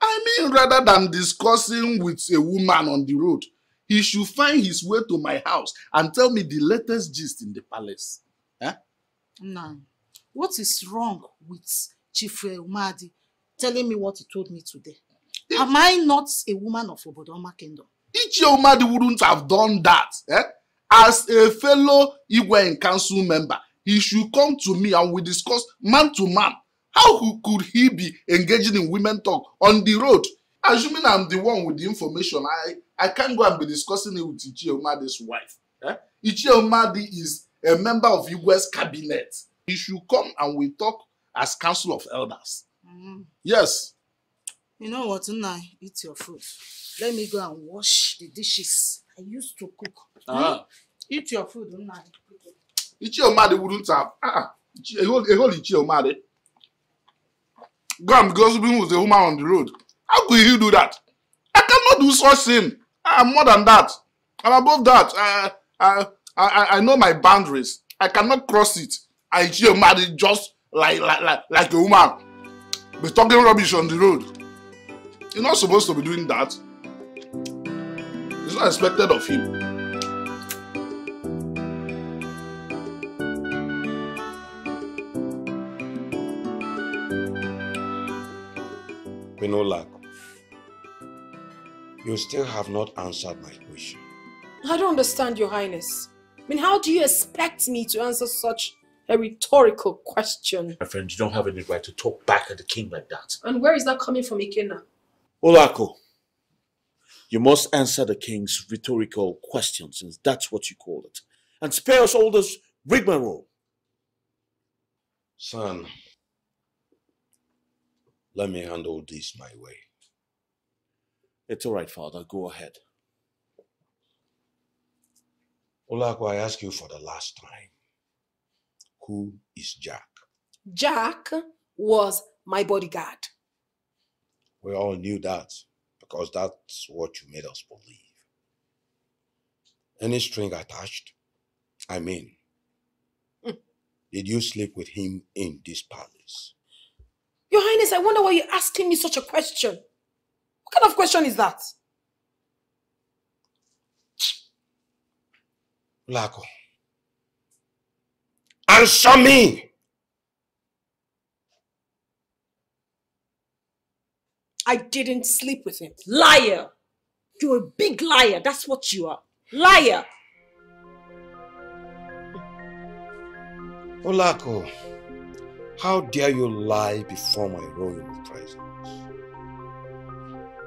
Speaker 23: I mean, rather than discussing with a woman on the road, he should find his way to my house and tell me the latest gist in the palace. Eh?
Speaker 34: Unai, what is wrong with Chief Umadi telling me what he told me today? Am I not a woman of Obodoma Kingdom?
Speaker 23: Ichie Umadi wouldn't have done that. Eh? As a fellow Igwe council member, he should come to me and we discuss man to man. How cou- could he be engaging in women talk on the road? Assuming I'm the one with the information, I, I can't go and be discussing it with Ichie Umadi's wife. Eh? Ichie is a member of Igwe's cabinet. He should come and we talk as council of elders.
Speaker 34: Mm.
Speaker 23: Yes.
Speaker 34: You know what, Unai? Eat your food. Let me go and wash the dishes I used to cook.
Speaker 23: Ah.
Speaker 34: Hmm? Eat your food, Unai.
Speaker 23: Ichie Umadi wouldn't have. Ah, Ichie- a whole, a whole Ichie Umadi. Go and be gossiping with a woman on the road. How could he do that? I cannot do such thing. I'm more than that. I'm above that. I, I, I, I know my boundaries. I cannot cross it. And Ichie Umadi just like, like, like, like a woman. Be talking rubbish on the road. You're not supposed to be doing that. It's not expected of him.
Speaker 7: Pinolak, you still have not answered my question.
Speaker 13: I don't understand, Your Highness. I mean, how do you expect me to answer such a rhetorical question?
Speaker 1: My friend, you don't have any right to talk back at the king like that.
Speaker 13: And where is that coming from, Ikenna?
Speaker 1: Olako, you must answer the king's rhetorical question since that's what you call it. And spare us all this rigmarole.
Speaker 7: Son, let me handle this my way.
Speaker 1: It's all right, father. Go ahead.
Speaker 7: Olako, I ask you for the last time. Who is Jack?
Speaker 13: Jack was my bodyguard.
Speaker 7: We all knew that because that's what you made us believe. Any string attached? I mean, hmm. did you sleep with him in this palace?
Speaker 13: Your Highness, I wonder why you're asking me such a question. What kind of question is that?
Speaker 7: Olako, answer me!
Speaker 13: I didn't sleep with him. Liar! You're a big liar. That's what you are. Liar!
Speaker 7: Olako, how dare you lie before my royal presence?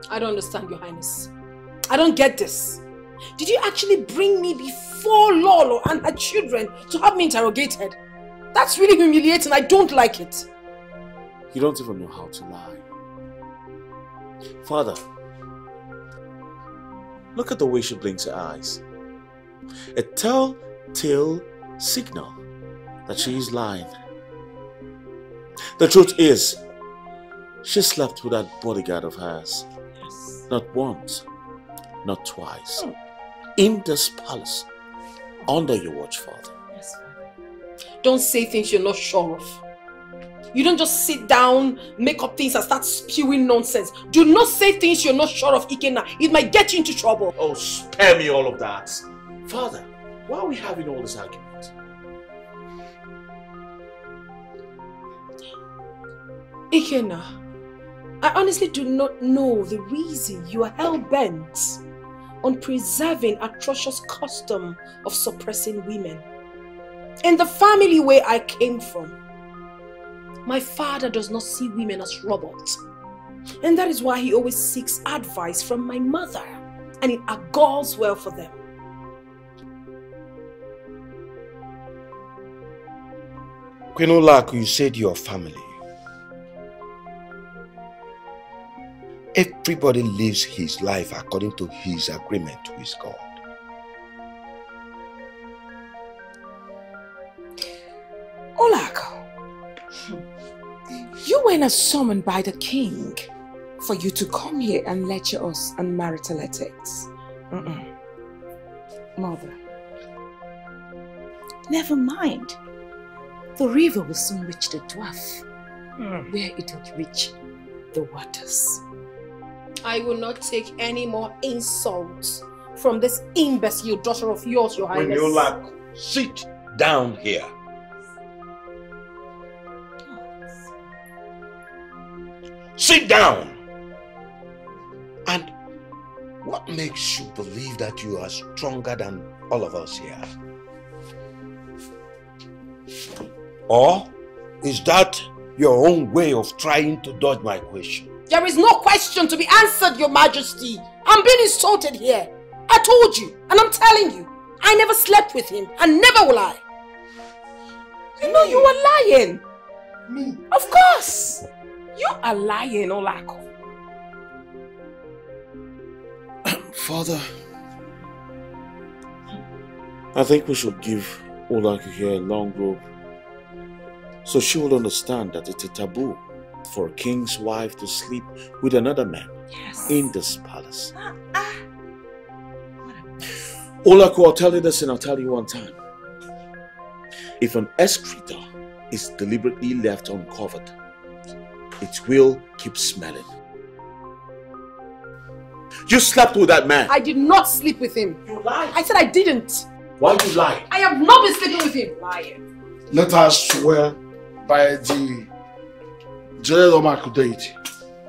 Speaker 13: I don't understand, Your Highness. I don't get this. Did you actually bring me before Lolo and her children to have me interrogated? That's really humiliating. I don't like it.
Speaker 1: You don't even know how to lie. Father, look at the way she blinks her eyes. A telltale signal that she is lying. The truth is, she slept with that bodyguard of hers. Not once, not twice. In this palace, under your watch, Father.
Speaker 13: Don't say things you're not sure of. You don't just sit down, make up things and start spewing nonsense. Do not say things you're not sure of, Ikenna. It might get you into trouble.
Speaker 1: Oh, spare me all of that. Father, why are we having all this argument?
Speaker 13: Ikenna, I honestly do not know the reason you are hell-bent on preserving atrocious custom of suppressing women. In the family where I came from, my father does not see women as robots. And that is why he always seeks advice from my mother. And it agals well for them.
Speaker 6: Queen Olako, you said your family. Everybody lives his life according to his agreement with God.
Speaker 2: Olako, you were not summoned by the king for you to come here and lecture us on marital ethics. Mm-mm. Mother,
Speaker 15: Never mind. The river will soon reach the dwarf, hmm. where it will reach the waters.
Speaker 13: I will not take any more insults from this imbecile daughter of yours, your Highness.
Speaker 35: When
Speaker 13: highness.
Speaker 35: you lack, sit down here. Sit down.
Speaker 6: And what makes you believe that you are stronger than all of us here? Or is that your own way of trying to dodge my question?
Speaker 13: There is no question to be answered, your majesty. I'm being insulted here. I told you, and I'm telling you, I never slept with him, and never will I.
Speaker 2: you know you are lying. Me? Of course. You are lying, Olako.
Speaker 1: Um, Father, I think we should give Olako here a long robe so she will understand that it's a taboo for a king's wife to sleep with another man in this palace. Ah, ah. Olako, I'll tell you this and I'll tell you one time. If an excreta is deliberately left uncovered, it will keep smelling. You slept with that man.
Speaker 13: I did not sleep with him. You lied. I said I didn't.
Speaker 1: Why you lie?
Speaker 13: I have not been sleeping with him. Lying.
Speaker 16: Let us swear by the General Omaku deity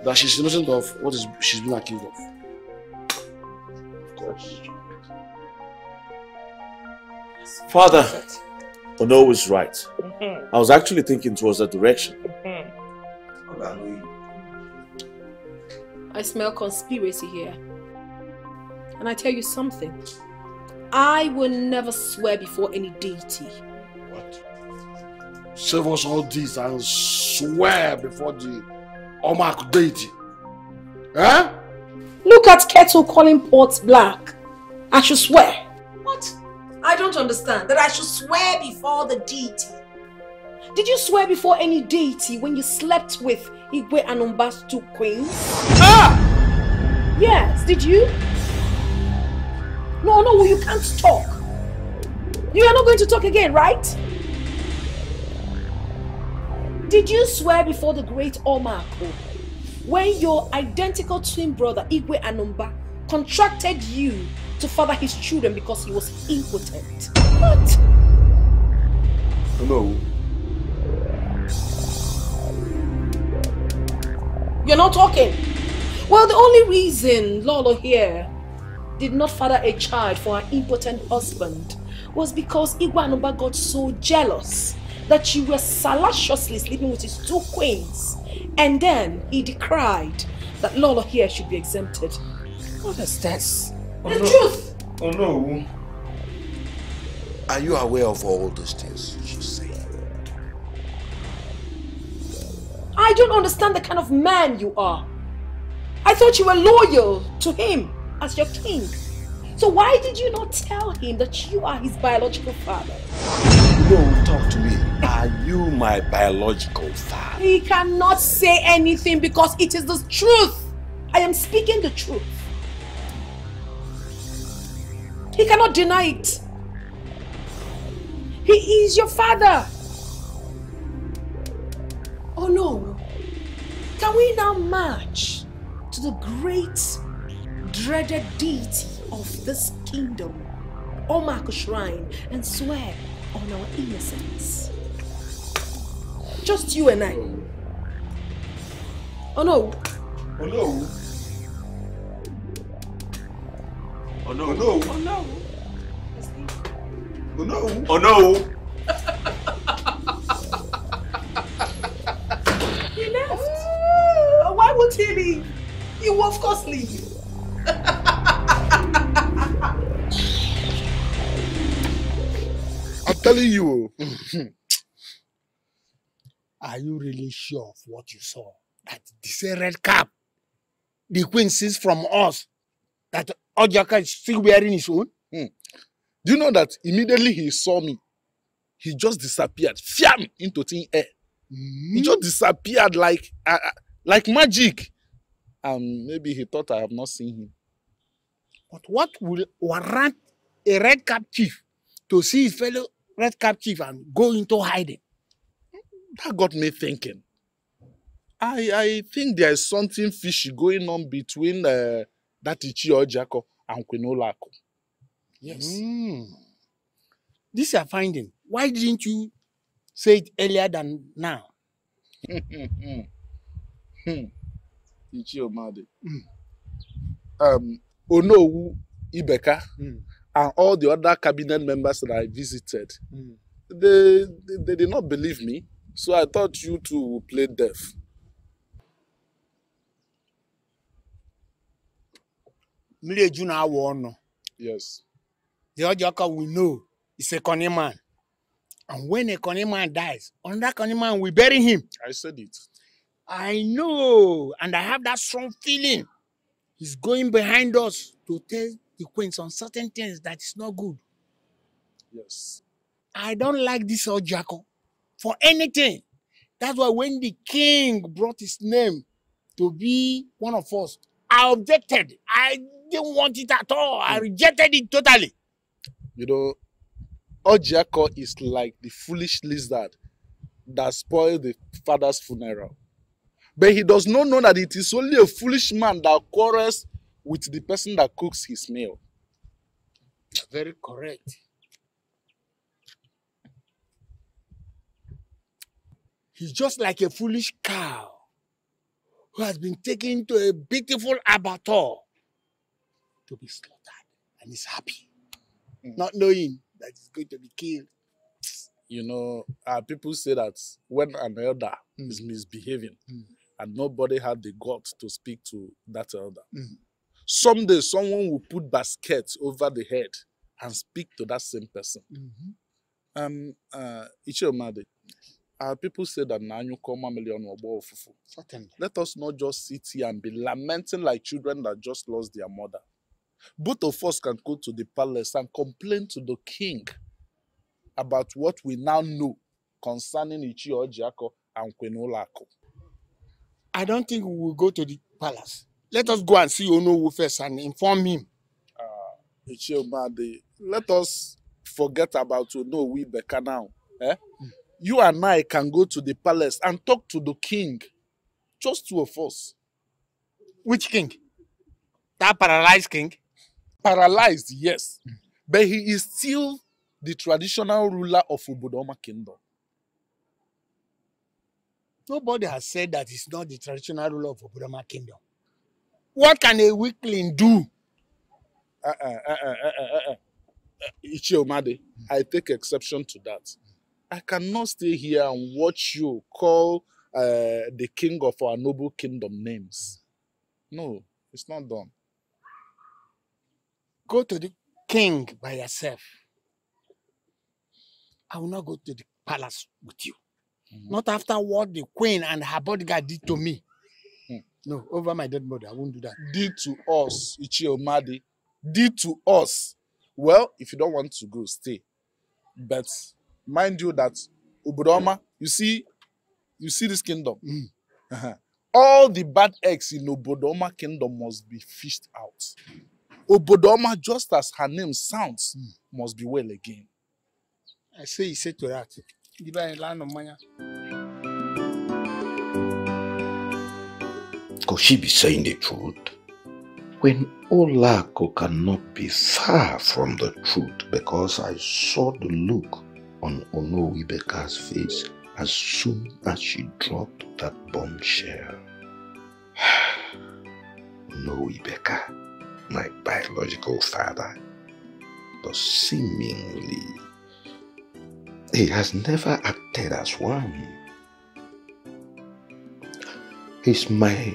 Speaker 16: that she's innocent of what is she's been accused of. Of course.
Speaker 1: Father, Ono was right. I was actually thinking towards that direction. Mm-hmm.
Speaker 13: I smell conspiracy here. And I tell you something. I will never swear before any deity. What?
Speaker 16: Save us all this and swear before the Omaku deity. Huh?
Speaker 13: Look at kettle calling pots black. I should swear. What? I don't understand. That I should swear before the deity. Did you swear before any deity when you slept with Igwe Anumba's two queens? Ah! Yes, did you? No, no, you can't talk. You are not going to talk again, right? Did you swear before the great Omako when your identical twin brother Igwe Anumba contracted you to father his children because he was impotent? What?
Speaker 16: No.
Speaker 13: You're not talking. Well, the only reason Lolo here did not father a child for her impotent husband was because Igwe Anumba got so jealous that she was salaciously sleeping with his two queens. And then he decried that Lolo here should be exempted.
Speaker 2: What is this?
Speaker 13: Oh, the truth!
Speaker 6: Oh no. Are you aware of all those things she's saying?
Speaker 13: I don't understand the kind of man you are. I thought you were loyal to him as your king. So why did you not tell him that you are his biological father?
Speaker 6: Don't talk to me. Are you my biological father?
Speaker 13: He cannot say anything because it is the truth. I am speaking the truth. He cannot deny it. He is your father. Oh no. Can we now march to the great dreaded deity of this kingdom, Omako Shrine, and swear on our innocence? Just you and I. Oh no.
Speaker 6: Oh no.
Speaker 1: Oh no.
Speaker 6: Oh no.
Speaker 13: Oh no.
Speaker 6: Oh no.
Speaker 1: Oh no.
Speaker 13: He will of course leave.
Speaker 23: I'm telling you.
Speaker 25: Are you really sure of what you saw? That this red cap, the queen sees from us, that Ojaka is still wearing his own?
Speaker 23: Hmm. Do you know that immediately he saw me, he just disappeared, fiam into thin air. He just disappeared like uh, uh, like magic. And maybe he thought I have not seen him.
Speaker 25: But what will warrant a red cap chief to see his fellow red cap chief and go into hiding?
Speaker 23: That got me thinking. I I think there is something fishy going on between uh, that Ichi Ojako and Queen Olako.
Speaker 25: Yes. This you are finding. Why didn't you say it earlier than now?
Speaker 23: Hmm. Ichi Omade. Um, Onowu Ibeka and all the other cabinet members that I visited, they, they, they did not believe me. So I thought you two would play deaf.
Speaker 25: Mmiri eju na-awụ ọnụ.
Speaker 23: Yes.
Speaker 25: The Ojaka we know is a Connie man. And when a Connie man dies, another Connie man will bury him.
Speaker 23: I said it.
Speaker 25: I know, and I have that strong feeling. He's going behind us to tell the queen some certain things that is not good.
Speaker 23: Yes.
Speaker 25: I don't like this Ojiako for anything. That's why when the king brought his name to be one of us, I objected. I didn't want it at all. I hmm. rejected it totally.
Speaker 23: You know, Ojiako is like the foolish lizard that spoiled the father's funeral. But he does not know that it is only a foolish man that quarrels with the person that cooks his meal.
Speaker 25: Very correct. He's just like a foolish cow who has been taken to a beautiful abattoir to be slaughtered and is happy, hmm. not knowing that he's going to be killed.
Speaker 23: You know, uh, people say that when an elder hmm. is misbehaving hmm. And nobody had the guts to speak to that elder, someday someone will put baskets over the head and speak to that same person. Um, uh, Ichiomade, uh, people say that Nanyu Koma million or fufu.
Speaker 25: Certainly.
Speaker 23: Let us not just sit here and be lamenting like children that just lost their mother. Both of us can go to the palace and complain to the king about what we now know concerning Ichie Ojiako and Queen Olako.
Speaker 25: I don't think we will go to the palace. Let us go and see Onowu first and inform him.
Speaker 23: Uh, Ichiomade, let us forget about Onowu Ibeka now. Eh? You and I can go to the palace and talk to the king. Just two of us.
Speaker 25: Which king? That paralyzed king?
Speaker 23: Paralyzed, yes. But he is still the traditional ruler of Obodoma Kingdom.
Speaker 25: Nobody has said that he's not the traditional ruler of Obodoma Kingdom. What can a weakling do?
Speaker 23: Uh, uh, uh, uh, uh, uh, uh. Ichiomade, I take exception to that. I cannot stay here and watch you call uh, the king of our noble kingdom names. No, it's not done.
Speaker 25: Go to the
Speaker 26: king by yourself, I will not go to the palace with you. Mm-hmm. Not after what the queen and her bodyguard did to me. Mm. No, over my dead body, I won't do that.
Speaker 23: Did to us, Ichie Omadi. Did to us. Well, if you don't want to go, stay. But mind you that Obodoma, you see, you see this kingdom. Mm. Uh-huh. All the bad eggs in Obodoma kingdom must be fished out. Obodoma, just as her name sounds, mm. must be well again.
Speaker 26: I say he said to that.
Speaker 6: Could she be saying the truth? When Olako cannot be far from the truth because I saw the look on Onowu Ibeka's face as soon as she dropped that bombshell. Onowibeka, my biological father, but seemingly he has never acted as one. He's my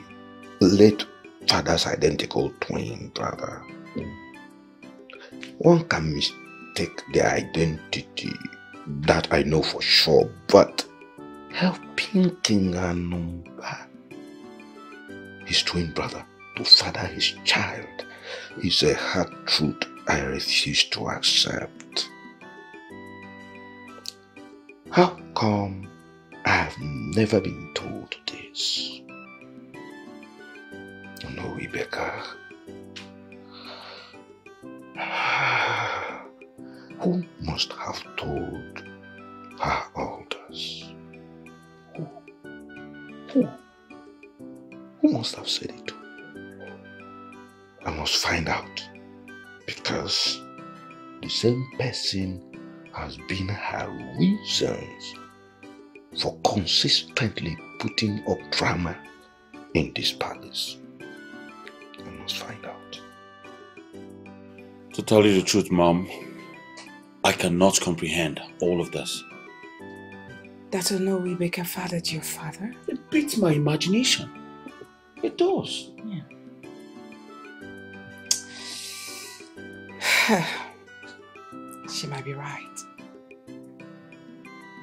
Speaker 6: late father's identical twin brother. One can mistake their identity, that I know for sure, but helping King Anumba, his twin brother, to father his child is a hard truth I refuse to accept. How come I have never been told this? No, Rebecca. Who must have told her elders? Who? Who? Who must have said it? I must find out because the same person has been her reasons for consistently putting up drama in this palace. I must find out.
Speaker 18: To tell you the truth, Mom, I cannot comprehend all of this.
Speaker 2: That Onowu Ibeka fathered your father?
Speaker 18: It beats my imagination. It does.
Speaker 2: she might be right.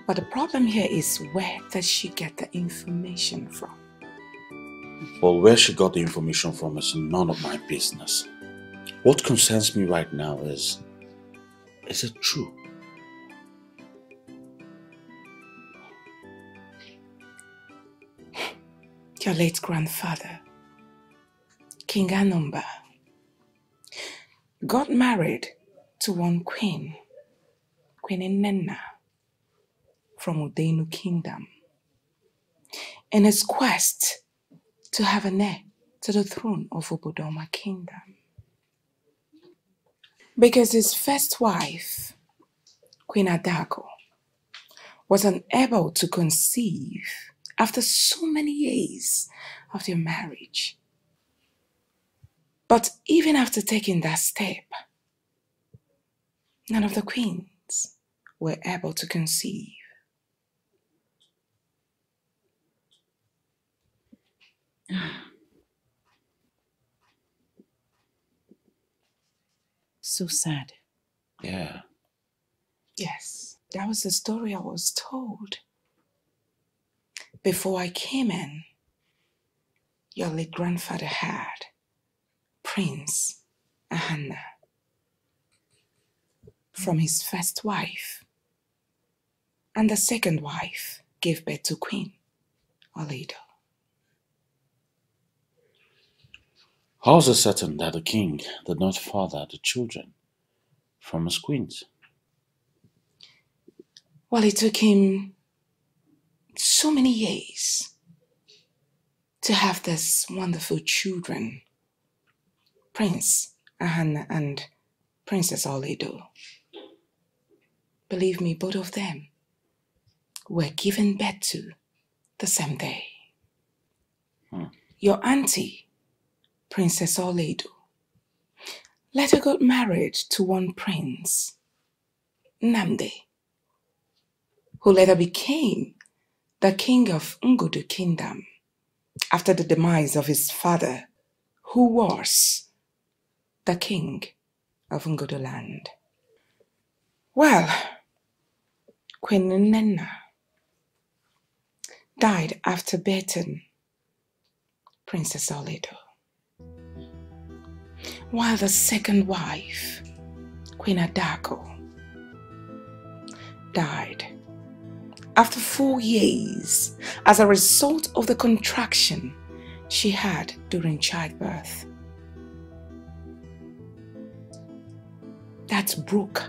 Speaker 2: But the problem here is where does she get the information from?
Speaker 18: Well, where she got the information from is none of my business. What concerns me right now is is it true?
Speaker 2: Your late grandfather, King Anumba, got married to one queen, Queen Inenna, from Udenu Kingdom. In his quest to have an heir to the throne of Obodoma Kingdom. Because his first wife, Queen Adako, was unable to conceive after so many years of their marriage. But even after taking that step, none of the queens were able to conceive.
Speaker 15: So sad.
Speaker 18: Yeah.
Speaker 2: Yes, that was the story I was told. Before I came in, your late grandfather had Prince Ahana from his first wife. And the second wife gave birth to Queen Oledo.
Speaker 18: How is it certain that the king did not father the children from his queens?
Speaker 2: Well, it took him so many years to have this wonderful children, Prince Ahana and Princess Oledo. Believe me, both of them were given birth to the same day. Hmm. Your auntie, Princess Oledo, later got married to one prince, Namde, who later became the king of Ngudu Kingdom after the demise of his father, who was the king of Ngudu land. Well, Queen Nenna died after beating Princess Oledo. While the second wife, Queen Adako, died after four years as a result of the contraction she had during childbirth. That broke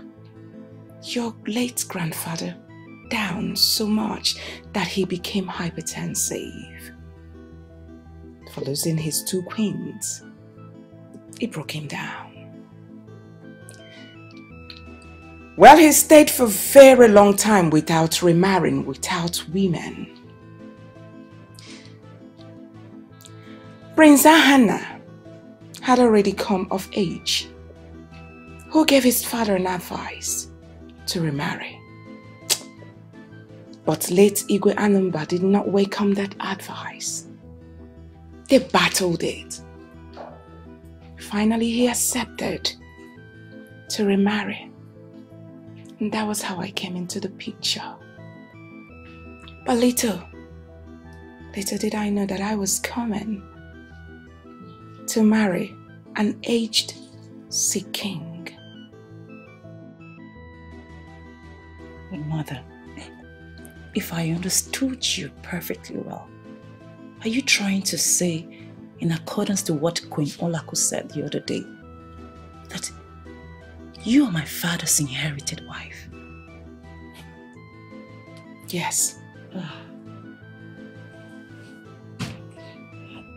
Speaker 2: your late grandfather down so much that he became hypertensive. For losing his two queens, it broke him down. Well, he stayed for a very long time without remarrying, without women. Prince Ahana had already come of age, who gave his father an advice to remarry. But late Igwe Anumba did not welcome that advice. They battled it. Finally, he accepted to remarry. And that was how I came into the picture. But little, little did I know that I was coming to marry an aged sea king.
Speaker 15: But mother, if I understood you perfectly well, are you trying to say, in accordance to what Queen Olako said the other day, that you are my father's inherited wife?
Speaker 2: Yes. Ah.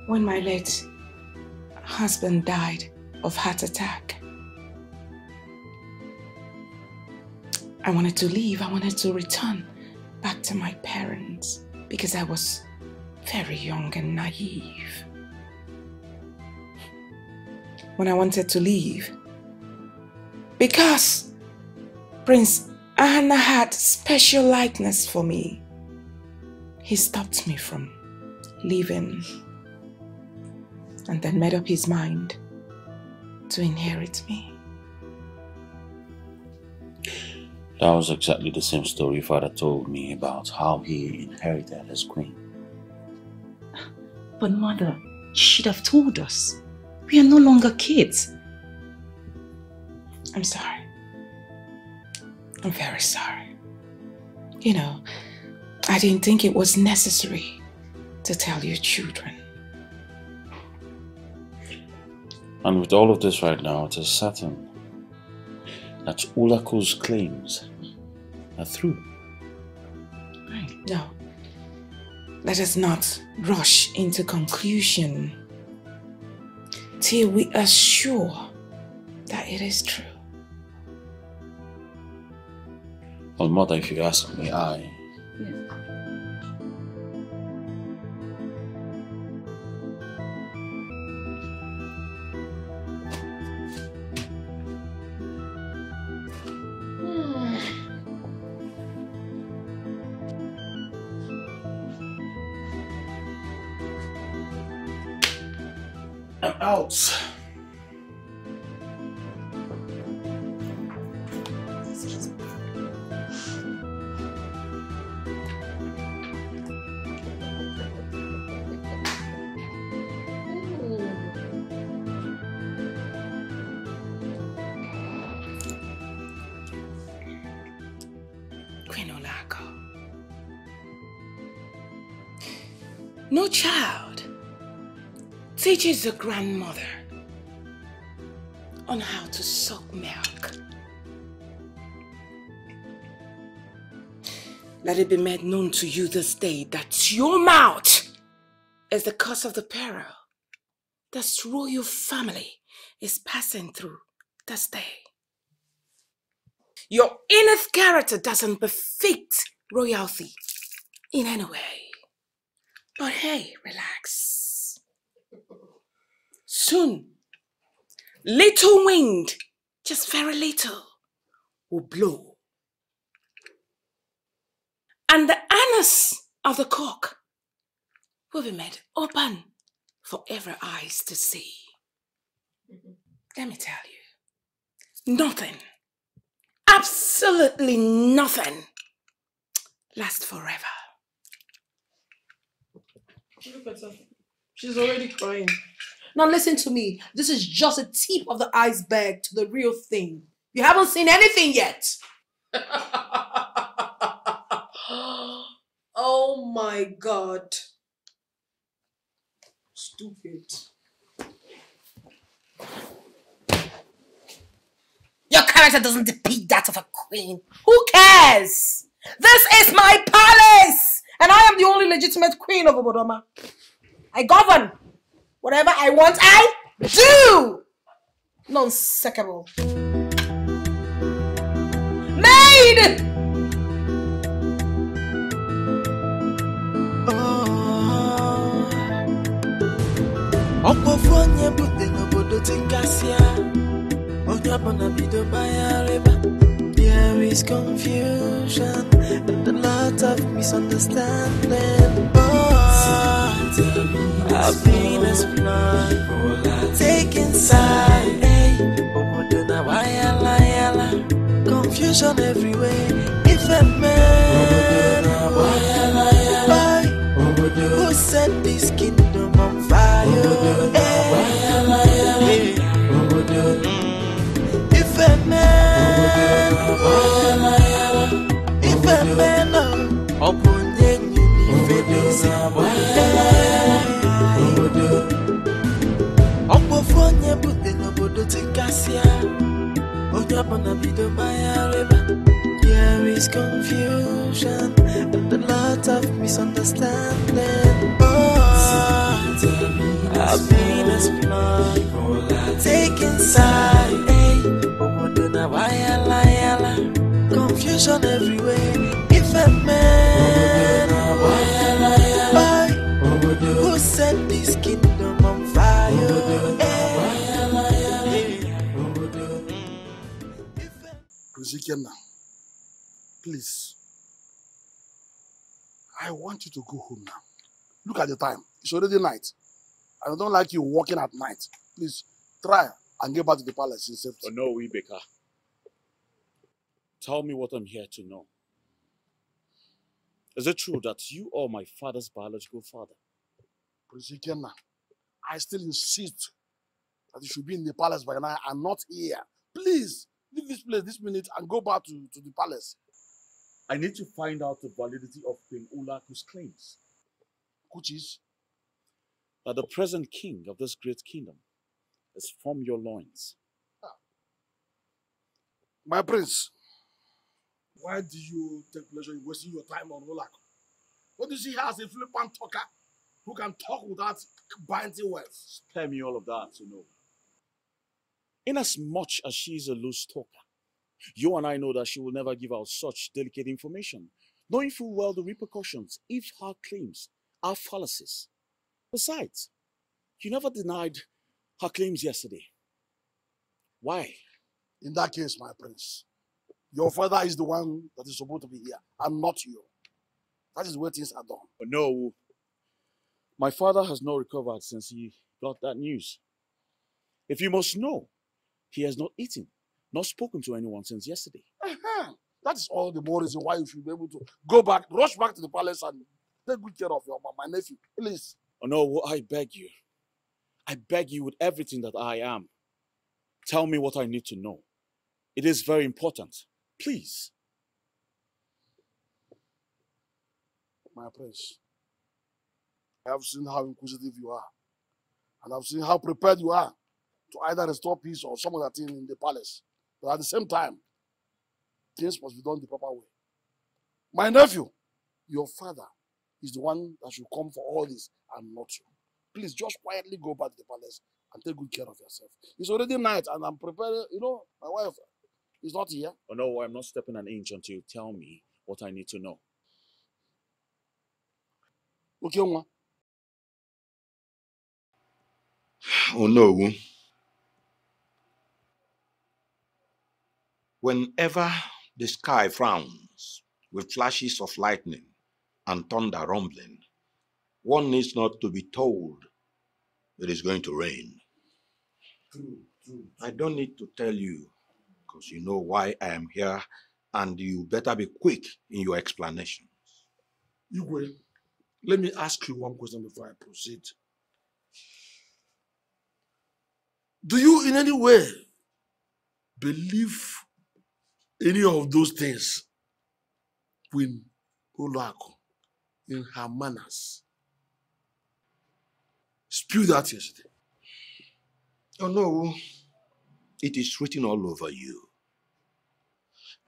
Speaker 2: When my late husband died of heart attack, I wanted to leave. I wanted to return back to my parents because I was very young and naive. When I wanted to leave, because Prince Anna had special likeness for me, he stopped me from leaving and then made up his mind to inherit me.
Speaker 1: That was exactly the same story father told me about how he inherited his queen.
Speaker 15: But mother, you should have told us. We are no longer kids.
Speaker 2: I'm sorry. I'm very sorry. You know, I didn't think it was necessary to tell your children.
Speaker 1: And with all of this right now, it is certain that Olako's claims are true. Right.
Speaker 2: No. Let us not rush into conclusion till we are sure that it is true.
Speaker 1: Well, mother, if you ask me, I. out.
Speaker 2: Teaches a grandmother on how to suck milk. Let it be made known to you this day that your mouth is the cause of the peril this royal family is passing through this day. Your inner character doesn't befit royalty in any way. But hey, relax. Soon, little wind, just very little, will blow. And the anus of the cock will be made open for every eyes to see. Let me tell you, Nothing. Absolutely nothing lasts forever.
Speaker 13: Look at her. She's already crying. Now listen to me. This is just a tip of the iceberg to the real thing. You haven't seen anything yet. oh my god. Stupid.
Speaker 2: Your character doesn't depict that of a queen. Who cares? This is my palace!
Speaker 13: And I am the only legitimate queen of Obodoma. I govern. Whatever I want, I do! Non-secable.
Speaker 17: Made. Ah. bayarịba There is confusion and a lot of misunderstanding. Oh, I've been explored, taking side. Confusion everywhere. If a man, wayala yala, who set this kingdom tikasịa onye ọbụla bido mayarịba There is confusion and a lot of misunderstanding. Oh, I've been explored, taking side. Hey, confusion everywhere. If a man, who set this kingdom
Speaker 16: Please. I want you to go home now. Look at the time. It's already night. I don't like you walking at night. Please try and get back to the palace in safety.
Speaker 1: Oh, no, Ibeka. Tell me what I'm here to know. Is it true that you are my father's biological father?
Speaker 16: Prince Ikenna, I still insist that you should be in the palace by now and not here. Please leave this place this minute and go back to, to the palace.
Speaker 1: I need to find out the validity of Queen Olako's claims.
Speaker 16: Which is?
Speaker 1: That the present king of this great kingdom is from your loins. Ah.
Speaker 16: My prince, why do you take pleasure in wasting your time on Olak? What do you see her as a flippant talker who can talk without binding words?
Speaker 1: Spare me all of that you know. Inasmuch as she is a loose talker, you and I know that she will never give out such delicate information, knowing full well the repercussions if her claims are fallacies. Besides, you never denied her claims yesterday. Why?
Speaker 16: In that case, my prince, your father is the one that is supposed to be here and not you. That is where things are done.
Speaker 1: But no, my father has not recovered since he got that news. If you must know, he has not eaten, not spoken to anyone since yesterday.
Speaker 16: Uh-huh. That is all the more reason why you should be able to go back, rush back to the palace and take good care of your mom, my nephew. Please.
Speaker 1: Oh no, I beg you. I beg you with everything that I am. Tell me what I need to know. It is very important. Please.
Speaker 16: My prince, I have seen how inquisitive you are. And I've seen how prepared you are to either restore peace or some other thing in the palace. But at the same time, things must be done the proper way. My nephew, your father, is the one that should come for all this and not you. Please just quietly go back to the palace and take good care of yourself. It's already night and I'm preparing, you know, my wife is not here.
Speaker 1: Oh no, I'm not stepping an inch until you tell me what I need to know.
Speaker 16: Okay, Nwa.
Speaker 7: Oh no. Whenever the sky frowns with flashes of lightning and thunder rumbling, one needs not to be told it is going to rain.
Speaker 16: True, true.
Speaker 7: I don't need to tell you Because you know why I am here, and you better be quick in your explanations.
Speaker 16: Igwe, let me ask you one question before I proceed. Do you in any way believe any of those things Queen Olako in her manners? Spew that yesterday.
Speaker 7: Oh no, it is written all over you.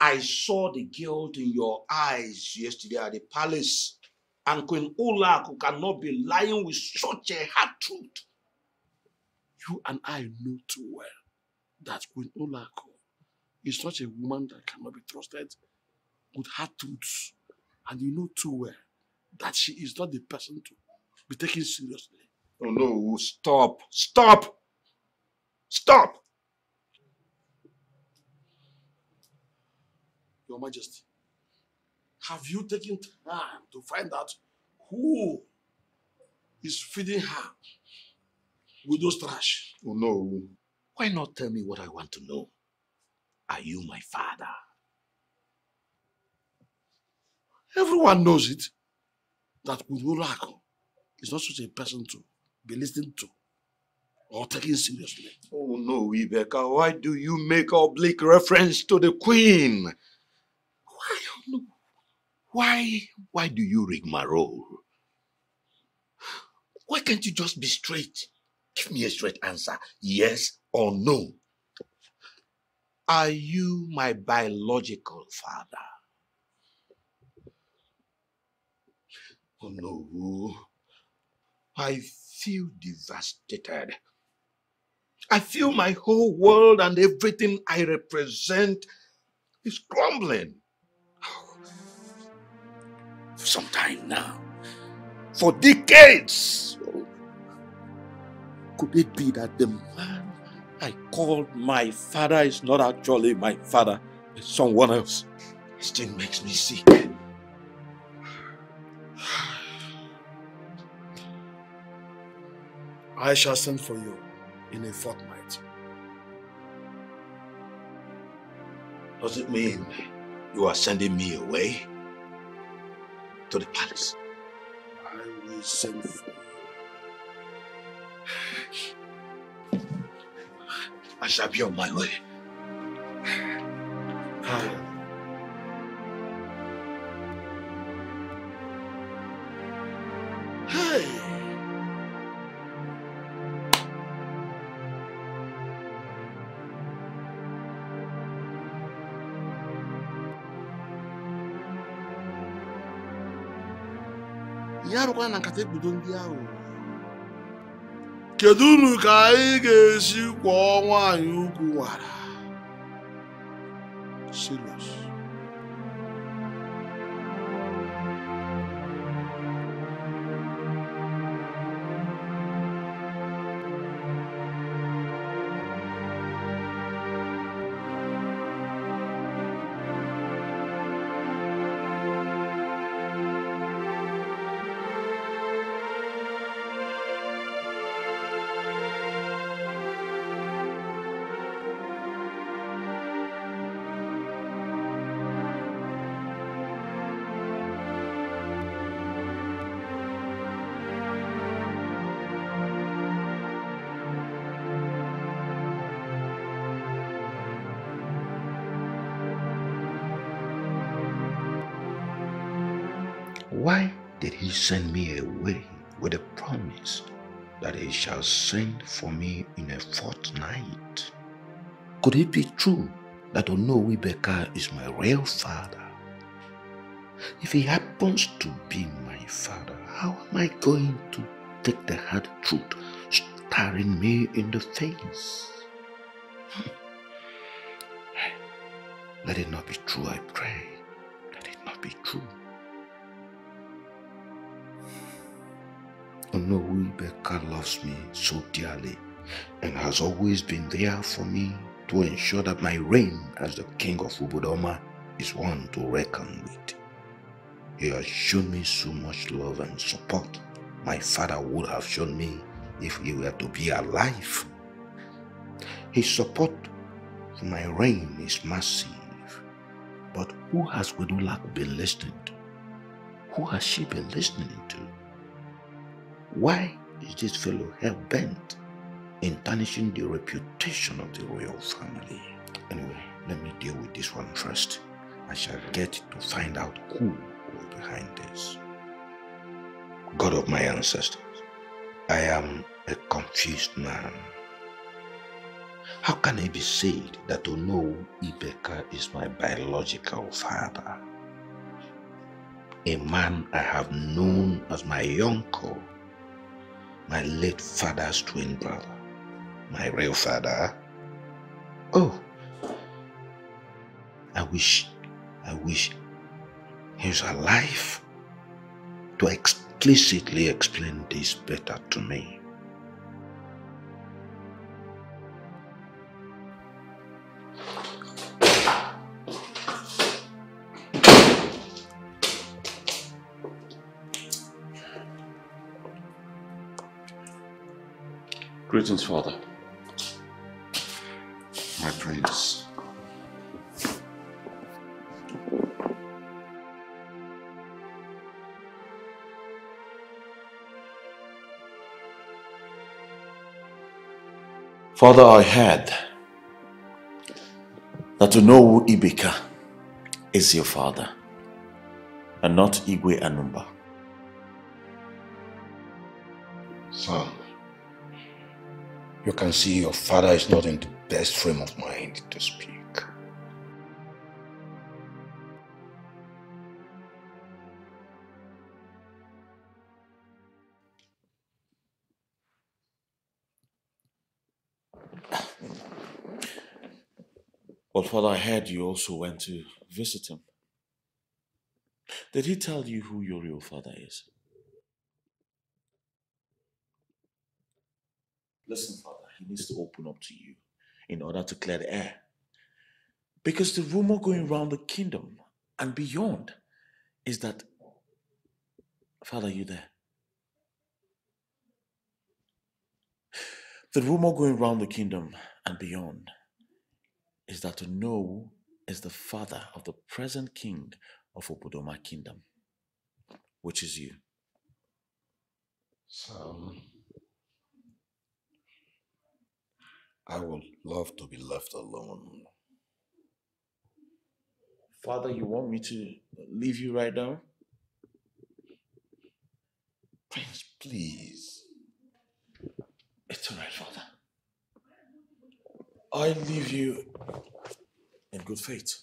Speaker 7: I saw the guilt in your eyes yesterday at the palace, and Queen Olako cannot be lying with such a hard truth.
Speaker 16: You and I know too well that Queen Olako is such a woman that cannot be trusted with her truths. And you know too well that she is not the person to be taken seriously.
Speaker 7: Oh no, stop, stop, stop.
Speaker 16: Your Majesty, have you taken time to find out who is feeding her with those trash?
Speaker 7: Oh no. Why not tell me what I want to know? Are you my father?
Speaker 16: Everyone knows it that Udolako is not such a person to be listened to or taken seriously.
Speaker 7: Oh no, Rebecca, why do you make oblique reference to the queen? Why, no, why, why do you rigmarole? Why can't you just be straight? Give me a straight answer, yes or no. Are you my biological father? Oh no. I feel devastated. I feel my whole world and everything I represent is crumbling. For some time now, for decades, oh, could it be that the man I called my father is not actually my father, it's someone else? It still makes me sick.
Speaker 16: I shall send for you in a fortnight.
Speaker 7: Does it mean you are sending me away to the palace?
Speaker 16: I will send for you.
Speaker 7: I shall be on my way.
Speaker 16: How? Hey! ya arụkwa na nkata ebido ndị ahụ kedu unu ka anyị ga-esi kwọọ nwaanyị ukwu nwara?
Speaker 6: Send me away with a promise that he shall send for me in a fortnight? Could it be true that Onowu Ibeka is my real father? If he happens to be my father, how am I going to take the hard truth staring me in the face? Hmm. Let it not be true, I pray. Let it not be true. Onowu Ibeka loves me so dearly and has always been there for me to ensure that my reign as the king of Obodoma is one to reckon with. He has shown me so much love and support my father would have shown me if he were to be alive. His support For my reign is massive. But who has Wedulak been listening to? Who has she been listening to? Why is this fellow hell bent in tarnishing the reputation of the royal family? Anyway, let me deal with this one first. I shall get to find out who was behind this. God of my ancestors, I am a confused man. How can it be said that Onowu Ibeka is my biological father? A man I have known as my uncle, my late father's twin brother, my real father. Oh, I wish, I wish he was alive to explicitly explain this better to me.
Speaker 36: Father.
Speaker 6: My prince.
Speaker 1: Father, I heard that Onowu Ibeka is your father and not Igwe Anumba.
Speaker 6: Son, you can see your father is not in the best frame of mind to speak.
Speaker 1: Well, Father, I heard you also went to visit him. Did he tell you who your real father is? Listen, Father, he needs to open up to you in order to clear the air. Because the rumor going around the kingdom and beyond is that, Father, you there? The rumor going around the kingdom and beyond is that to know is the father of the present king of Obodoma kingdom, which is you.
Speaker 6: Son, I would love to be left alone.
Speaker 1: Father, you want me to leave you right now?
Speaker 6: Prince, please.
Speaker 1: It's all right, Father. I leave you in good faith.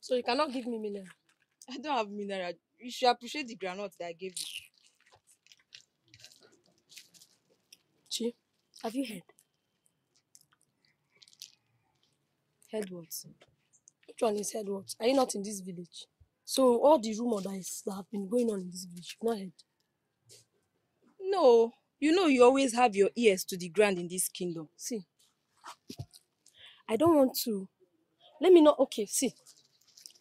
Speaker 37: So you cannot give me mineral.
Speaker 38: I don't have mineral. You should appreciate the granite that I gave you.
Speaker 37: Chi, have you heard? Heard what? Which one is heard what? Are you not in this village? So all the rumor that, is, that have been going on in this village, you've not heard.
Speaker 38: No, you know you always have your ears to the ground in this kingdom.
Speaker 37: See, I don't want to. Let me know. Okay, see,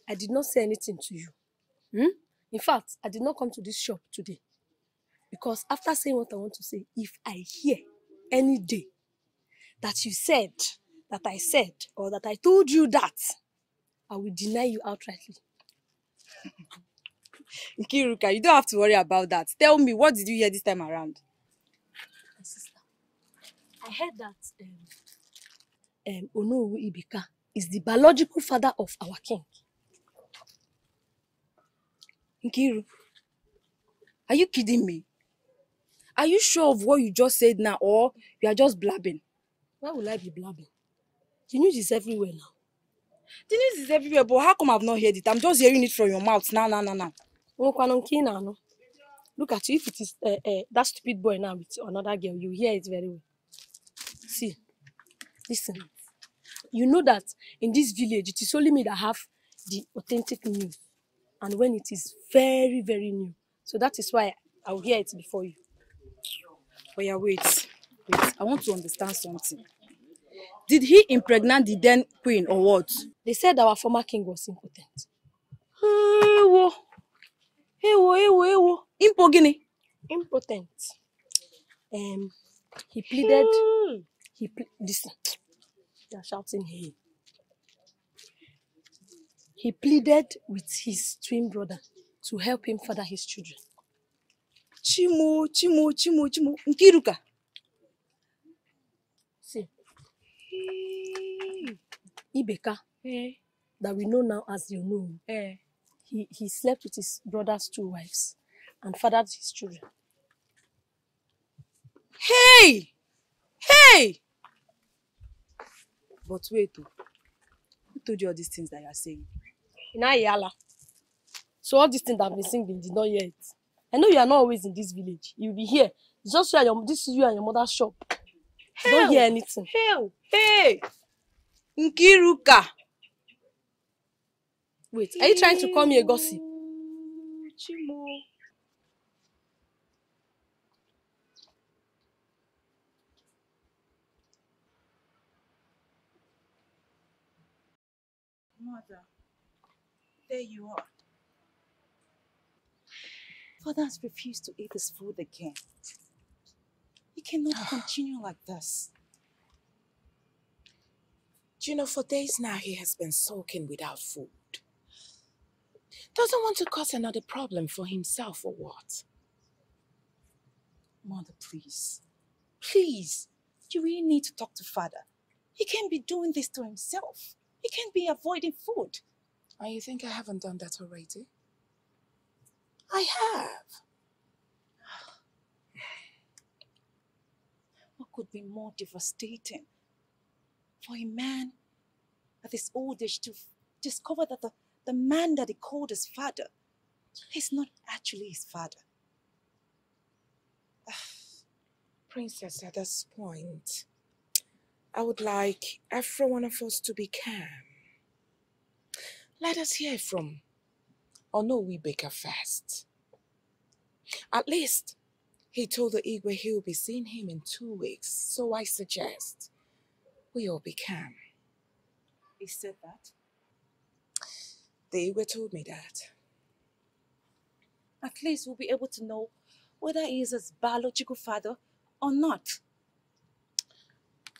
Speaker 37: I did not say anything to you. Hmm? In fact, I did not come to this shop today because after saying what I want to say, if I hear any day that you said, that I said, or that I told you that, I will deny you outrightly.
Speaker 38: Nkiruka, you don't have to worry about that. Tell me, what did you hear this time around?
Speaker 37: My sister, I heard that um, um, Onowu Ibeka is the biological father of our king.
Speaker 38: Nkiru, are you kidding me? Are you sure of what you just said now or you are just blabbing?
Speaker 37: Why would I be blabbing? The news is everywhere now.
Speaker 38: The news is everywhere, but how come I've not heard it? I'm just hearing it from your mouth now, now, now, now.
Speaker 37: Nwekwanụ nke ị na-anụ. Look at you. If it is uh, uh, that stupid boy now with another girl, you hear it very well. See, listen. You know that in this village, it is only me that have the authentic news. And when it is very, very new. So that is why I will hear it before you.
Speaker 38: Oh yeah, wait. Wait, I want to understand something. Did he impregnate the then queen or what?
Speaker 37: They said our former king was impotent.
Speaker 38: Ewo. Ewo, ewo, ewo. Impo gini?
Speaker 37: Impotent. Um, he pleaded. He ple- listen. They are shouting here. He pleaded with his twin brother to help him father his children.
Speaker 19: Chimo, Chimo, Chimo, Chimo. Nkiruka.
Speaker 37: See, Ibeka, that we know now as you know, he, he slept with his brother's two wives and fathered his children.
Speaker 19: Hey! Hey! But wait, oh. who told you all these things that you are saying?
Speaker 37: Ina Yala. So all these things that I've been singing did not hear it. I know you are not always in this village. You'll be here. It's just you and your, this is you and your mother's shop. You don't hear anything.
Speaker 19: Hell, hey! Nkiruka.
Speaker 37: Wait, are you trying to call me a gossip?
Speaker 19: Chimo.
Speaker 15: Mother, there you are. Father has refused to eat his food again. He cannot ah. continue like this.
Speaker 2: Do you know, for days now he has been sulking without food. Doesn't want to cause another problem for himself or what?
Speaker 15: Mother, please. Please. You really need to talk to father. He can't be doing this to himself. He can't be avoiding food.
Speaker 2: And you think I haven't done that already? I have.
Speaker 15: What could be more devastating for a man at his old age to discover that the, the man that he called his father is not actually his father?
Speaker 2: Ah, princess, at this point, I would like every one of us to be calm. Let us hear from Onowu Ibeka fast. At least, he told the Igwe he will be seeing him in two weeks, so I suggest we all be calm.
Speaker 15: He said that.
Speaker 2: The Igwe told me that.
Speaker 15: At least we'll be able to know whether he is his biological father or not.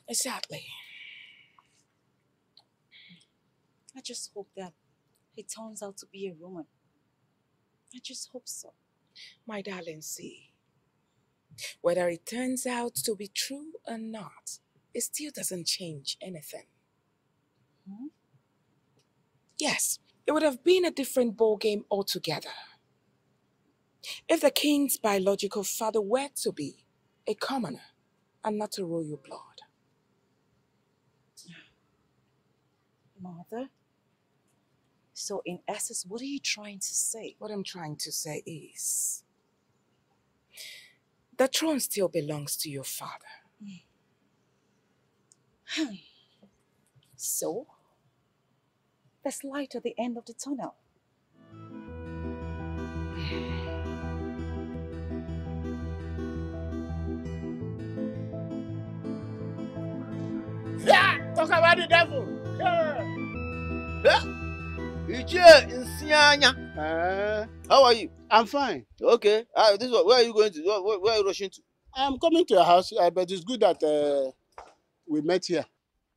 Speaker 2: Exactly.
Speaker 15: I just hope that he turns out to be a woman. I just hope so.
Speaker 2: My darling, see, whether it turns out to be true or not, it still doesn't change anything.
Speaker 15: Hmm?
Speaker 2: Yes, it would have been a different ballgame altogether. If the king's biological father were to be a commoner and not a royal blood.
Speaker 15: Mother? So, in essence, what are you trying to say?
Speaker 2: What I'm trying to say is the throne still belongs to your father.
Speaker 15: So, there's light at the end of the tunnel.
Speaker 26: Yeah, talk about the devil. Yeah.
Speaker 24: Nsianya. How are you?
Speaker 26: I'm fine.
Speaker 24: Okay. Uh, this one, where are you going to? Where, where, where are you rushing to?
Speaker 26: I'm coming to your house, uh, but it's good that uh, we met here.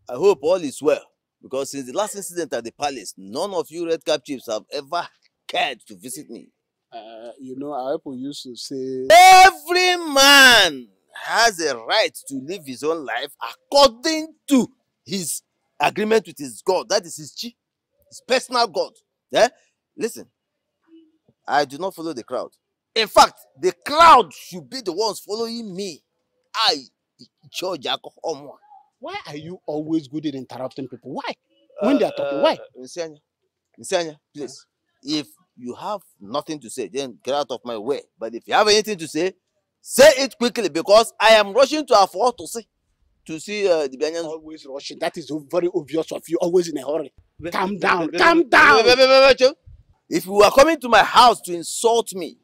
Speaker 24: I hope all is well. Because since the last incident at the palace, none of you red cap chiefs have ever cared to visit me.
Speaker 26: Uh, you know, our people used to say,
Speaker 24: Every man has a right to live his own life according to his agreement with his God. That is his chi, personal God. Yeah? Listen, I do not follow the crowd. In fact, the crowd should be the ones following me. I, George Omo.
Speaker 26: Why are you always good at interrupting people? Why? When they are talking, why?
Speaker 24: Nsianya, Nsianya, please. If you have nothing to say, then get out of my way. But if you have anything to say, say it quickly because I am rushing to Afo to see to see uh, the Bianyans.
Speaker 26: Always rushing. That is very obvious of you. Always in a hurry. Calm down. Calm down.
Speaker 24: If you are coming to my house to insult me,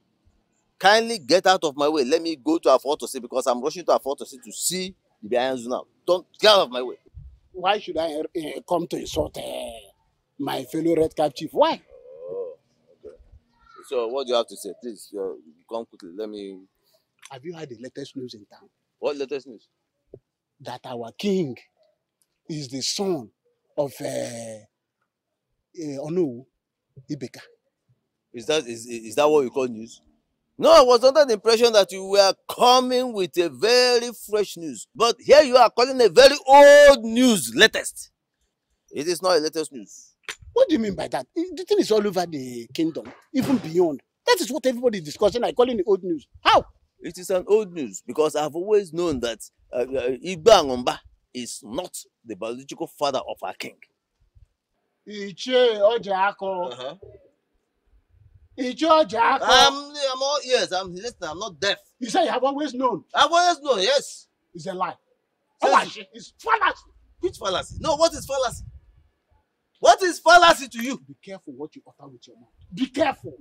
Speaker 24: kindly get out of my way. Let me go to Afo to see because I'm rushing to Afo to see to see the Bianyans now. Don't get out of my way.
Speaker 26: Why should I uh, come to insult uh, my fellow red cap chief? Why?
Speaker 24: Oh, okay. So what do you have to say? Please uh, come quickly. Let me.
Speaker 26: Have you heard the latest news in town?
Speaker 24: What latest news?
Speaker 26: That our king is the son of uh, uh, Onu Ibeka.
Speaker 24: Is that is, is that what you call news? No, I was under the impression that you were coming with a very fresh news. But here you are calling a very old news latest. It is not a latest news.
Speaker 26: What do you mean by that? The thing is all over the kingdom, even beyond. That is what everybody is discussing. I call it the old news. How?
Speaker 24: It is an old news because I've always known that uh, uh, Igba Angomba is not the biological father of our king.
Speaker 26: Ichie Ojaako. Ichie Ojaako.
Speaker 24: Um, I'm all ears. I'm listening. I'm not deaf.
Speaker 26: You say you have always known.
Speaker 24: I've always known, yes.
Speaker 26: It's a lie.
Speaker 24: Fallacy.
Speaker 26: It's fallacy.
Speaker 24: Which fallacy? No, what is fallacy? What is fallacy to you?
Speaker 26: Be careful what you utter with your mouth. Be careful.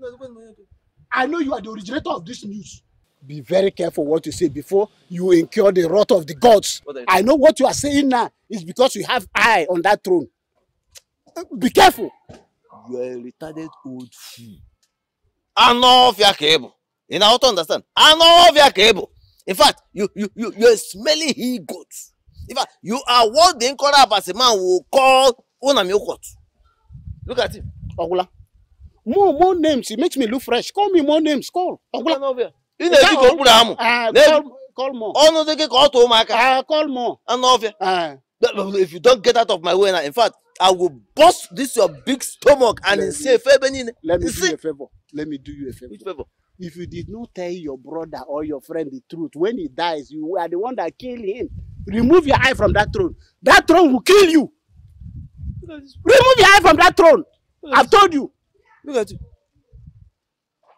Speaker 26: I know you are the originator of this news. Be very careful what you say before you incur the wrath of the gods. I know what you are saying now is because you have eye on that throne. Be careful.
Speaker 24: You are a retarded old fool. Anofia cable. You know how to understand? Anofia cable. In fact, you you you you're a smelly he goat. In fact, you are what the Nkora Abasiman will call Unamiokot. Look at him.
Speaker 26: Ogula. More more names. It makes me look fresh. Call me more names. Call. Ogula.
Speaker 24: Ị na-eji ka okpuru amụ. Na-eji-
Speaker 26: call, more.
Speaker 24: Ọnụ dị gị ka ọ tụọ ụmụaka.
Speaker 26: Uh, call more.
Speaker 24: Anofia.
Speaker 26: Uh,
Speaker 24: If you don't get out of my way now, in fact, I will bust this your big stomach and
Speaker 26: Let
Speaker 24: say ebe niile.
Speaker 26: let me do you a favor. Let me do you a favor.
Speaker 24: Which favor?
Speaker 26: If you did not tell your brother or your friend the truth, when he dies, you are the one that killed him. Remove your eye from that throne. That throne will kill you. Remove your eye from that throne. I've told you.
Speaker 24: Look at you.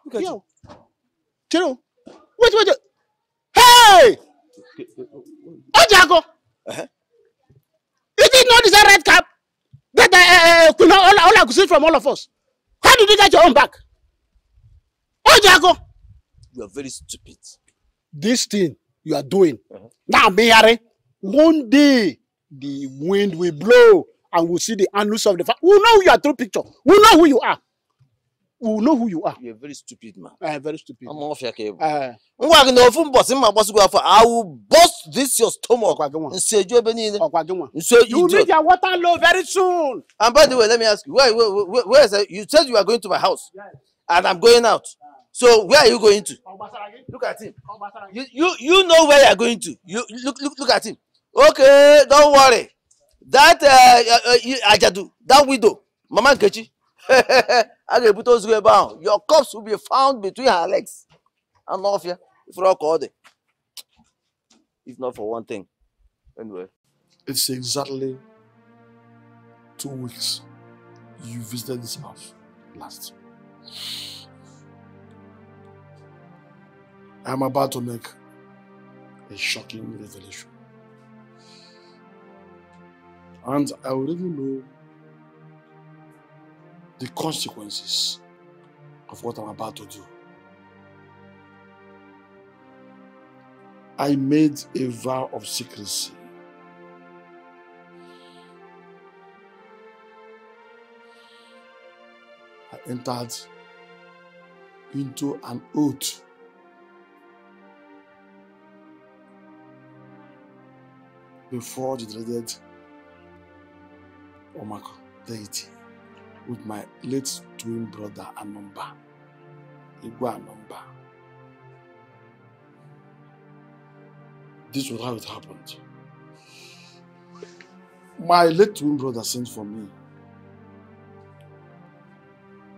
Speaker 24: Look at
Speaker 26: Yo. Chiro. Wait, wait, wait. Hey! Ojago!
Speaker 24: Uh-huh.
Speaker 26: Is it not this red cap that uh, uh, Queen all, all I could see from all of us? How did you get your own back? Ojago!
Speaker 24: You are very stupid.
Speaker 26: This thing you are doing now, Mayare, one day the wind will blow and we'll see the annals of the fa- We'll know you are true picture. We'll know who you are. We'll know who you are.
Speaker 24: You are a very stupid man.
Speaker 26: Uh, very stupid.
Speaker 24: Anofia cable.
Speaker 26: Uh,
Speaker 24: ngwa gị na ofu mbọsị mma gbasịgo afọ I will bust this your stomach. Nseju ebe niile. Nso
Speaker 26: you need your water low very soon.
Speaker 24: and by the way let me ask you where where where, where is that? you said you are going to my house. And I'm going out. So where are you going to? Look at him. You you you know where you are going to. You look look look at him. Okay don't worry. That uh, uh, uh, ajadu that widow mama nkechi a ga-ebute your corpse will be found between her legs. Anụ ọfịa ifere ọka ọ dị if not for one thing. Anyway.
Speaker 16: It's exactly two weeks you visited this house last. I'm about to make a shocking revelation. And I already know the consequences of what I'm about to do. I made a vow of secrecy I entered into an oath before the dreaded Omako deity with my late twin brother Anumba, Igwe Anumba. This was how it happened. My late twin brother sent for me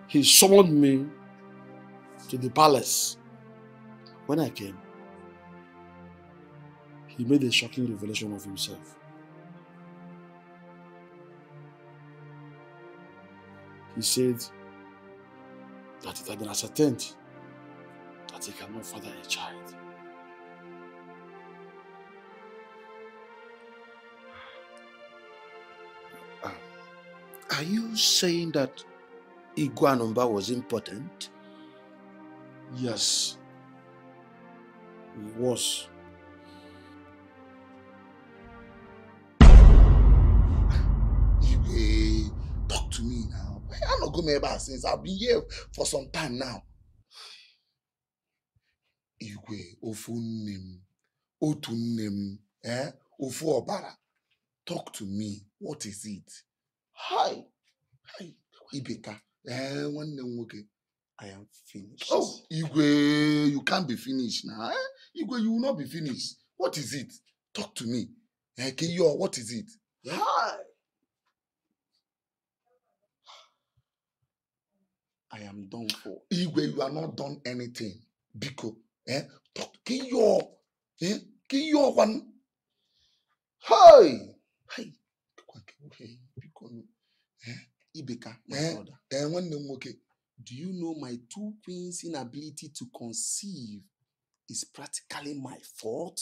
Speaker 16: he summoned me to the palace. When I came, he made a shocking revelation of himself. He said that it had been ascertained that he cannot father a child.
Speaker 27: Are you saying that Igwe Anumba was impotent?
Speaker 16: Yes, he was.
Speaker 27: Going ever since. I've been here for some time now. Igwe, ofu nne m, otu nne m eh? ofu ọbara. Talk to me. What is it? Hi. Hi. Ibeka. Eh, nwanne m nwoke. I am finished. Oh igwe you can't be finished na eh? igwe you will not be finished. What is it? Talk to me. Eh, keyo what is it? Hi I am done for. Igwe, you are not done anything. Biko, eh? Talk, keyo, eh? Keyo one. Hi. Kwa keyo, biko, eh? Ibeka, my
Speaker 39: Eh?
Speaker 27: brother. Eh, nwanne m nwoke.
Speaker 39: Do you know my two queens' inability to conceive is practically my fault?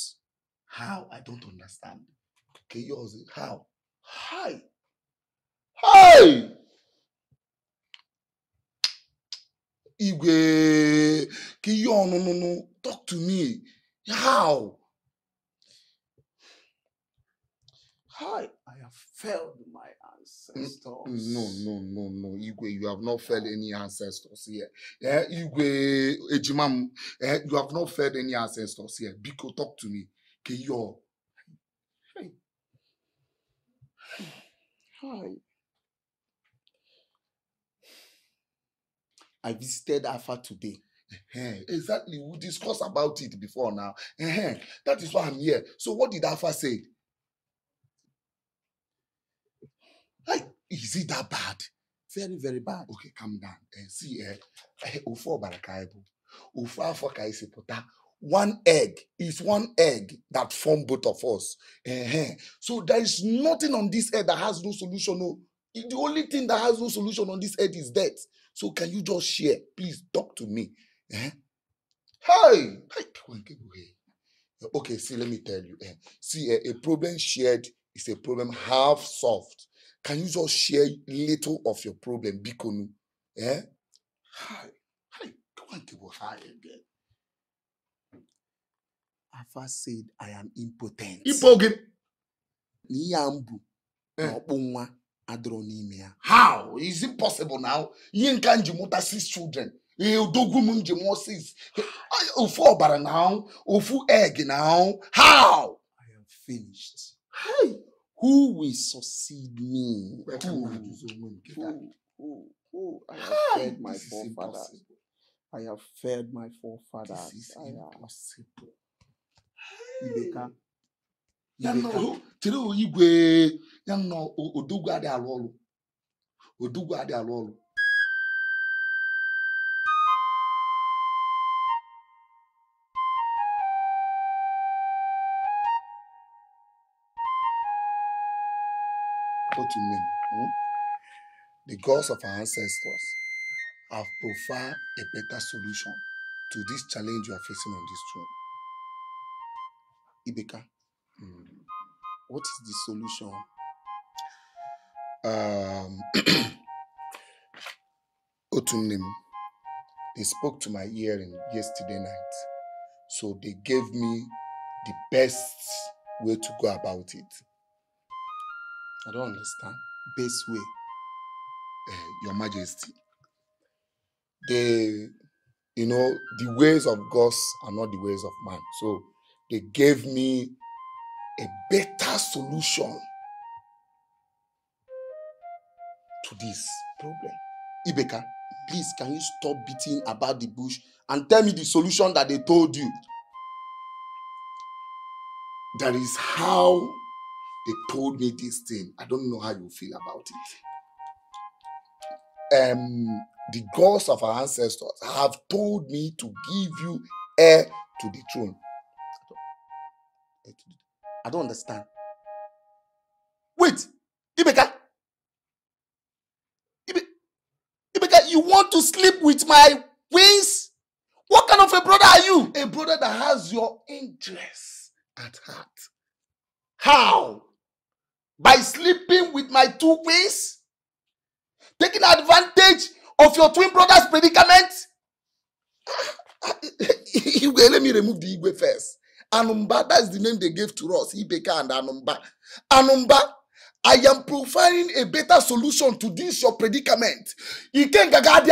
Speaker 27: How? I don't understand. Keyo, how? Hi. Hi! Igwe, Keyo, no, no, no. Talk to me. How?
Speaker 39: Hi, I have failed my ancestors.
Speaker 27: No, no, no, no. Igwe, you have not failed any ancestors here. Yeah, Igwe, Ejimam, eh, you have not failed any ancestors here. Biko, talk to me. Keyo.
Speaker 39: Hi. I visited Alpha today.
Speaker 27: Exactly. We discussed about it before now. That is why I'm here. So what did Alpha say? Like, is it that bad?
Speaker 39: Very, very bad.
Speaker 27: Okay, calm down. Eh, see, eh, eh, ofu ọbara ka anyị bụ. Ofu afọ ka anyị si pụta. One egg is one egg that form both of us. Eh, so there is nothing on this earth that has no solution. No. The only thing that has no solution on this earth is death. So can you just share? Please talk to me. Eh? Hey! Okay, see, let me tell you. eh, see, eh, a problem shared is a problem half solved. Can you just share little of your problem, Bikonu? Eh? Hi, hi, come on, keep high again.
Speaker 39: Alpha said I am impotent.
Speaker 27: Ipogen.
Speaker 39: N'ihe a m bu na ọkpụ nwa adịrọ n'ime ya.
Speaker 27: How is it possible now? Ihe nke a m ji mụta six children. Ee, odogwu m ji mụọ six. Ay, Ofu ọbara now, ofu egg now. How?
Speaker 39: Finished. Who will succeed me?
Speaker 27: Where can
Speaker 39: Who?
Speaker 27: I use your name? Get
Speaker 39: Who? Who? Who? I have
Speaker 27: Hi,
Speaker 39: fed my
Speaker 27: this is
Speaker 39: forefathers.
Speaker 27: impossible.
Speaker 39: I have fed my forefathers.
Speaker 27: This is
Speaker 39: I have-
Speaker 27: impossible.
Speaker 39: Ibeka.
Speaker 27: ya nọ
Speaker 39: Ibeka.
Speaker 27: Chere igwe ya nọ odogwu adị alụ ọrụ odogwu adị alụ ọrụ otu nne m hmm? the gods of our ancestors have provided a better solution to this challenge you are facing on this throne.
Speaker 39: Ibeka. What is the solution?
Speaker 27: um, otu nne m they spoke to my hearing yesterday night so they gave me the best way to go about it
Speaker 39: I don't understand. Best way.
Speaker 27: uh, your majesty they you know the ways of gods are not the ways of man so they gave me a better solution to this problem
Speaker 39: Ibeka, please can you stop beating about the bush and tell me the solution that they told you?
Speaker 27: that is how they told me this thing. I don't know how you feel about it. Um, the gods of our ancestors have told me to give you heir to the throne.
Speaker 39: I don't understand.
Speaker 27: Wait, Ibeka. Ibe, Ibeka, you want to sleep with my wings? What kind of a brother are you? A brother that has your interests at heart. How? By sleeping with my two wings? Taking advantage of your twin brother's predicament? Igwe, let me remove the Igwe first. Anumba, that's the name they gave to us, Ibeka and Anumba. Anumba, I am providing a better solution to this your predicament. Ikenga.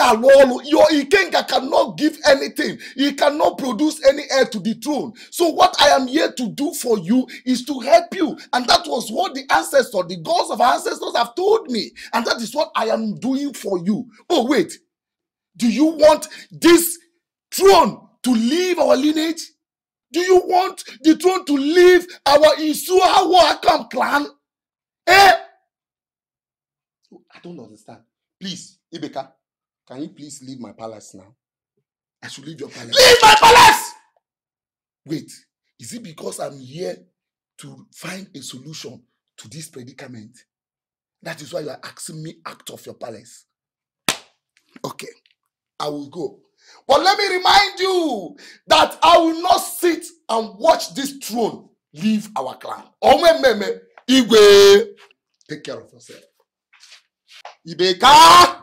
Speaker 27: Your Ikenga cannot give anything. He cannot produce any heir to the throne. So what I am here to do for you is to help you. And that was what the ancestors, the gods of ancestors have told me. And that is what I am doing for you. Oh, wait. Do you want this throne to leave our lineage? Do you want the throne to leave our Isua Wakam clan? Eh? I don't understand. Please, Ibeka, can you please leave my palace now? I should leave your palace. Leave my palace! Wait, is it because I'm here to find a solution to this predicament? That is why you are asking me out of your palace. Okay, I will go. But let me remind you that I will not sit and watch this throne leave our clan. Omememe, Igwe, take care of yourself. Ibeka!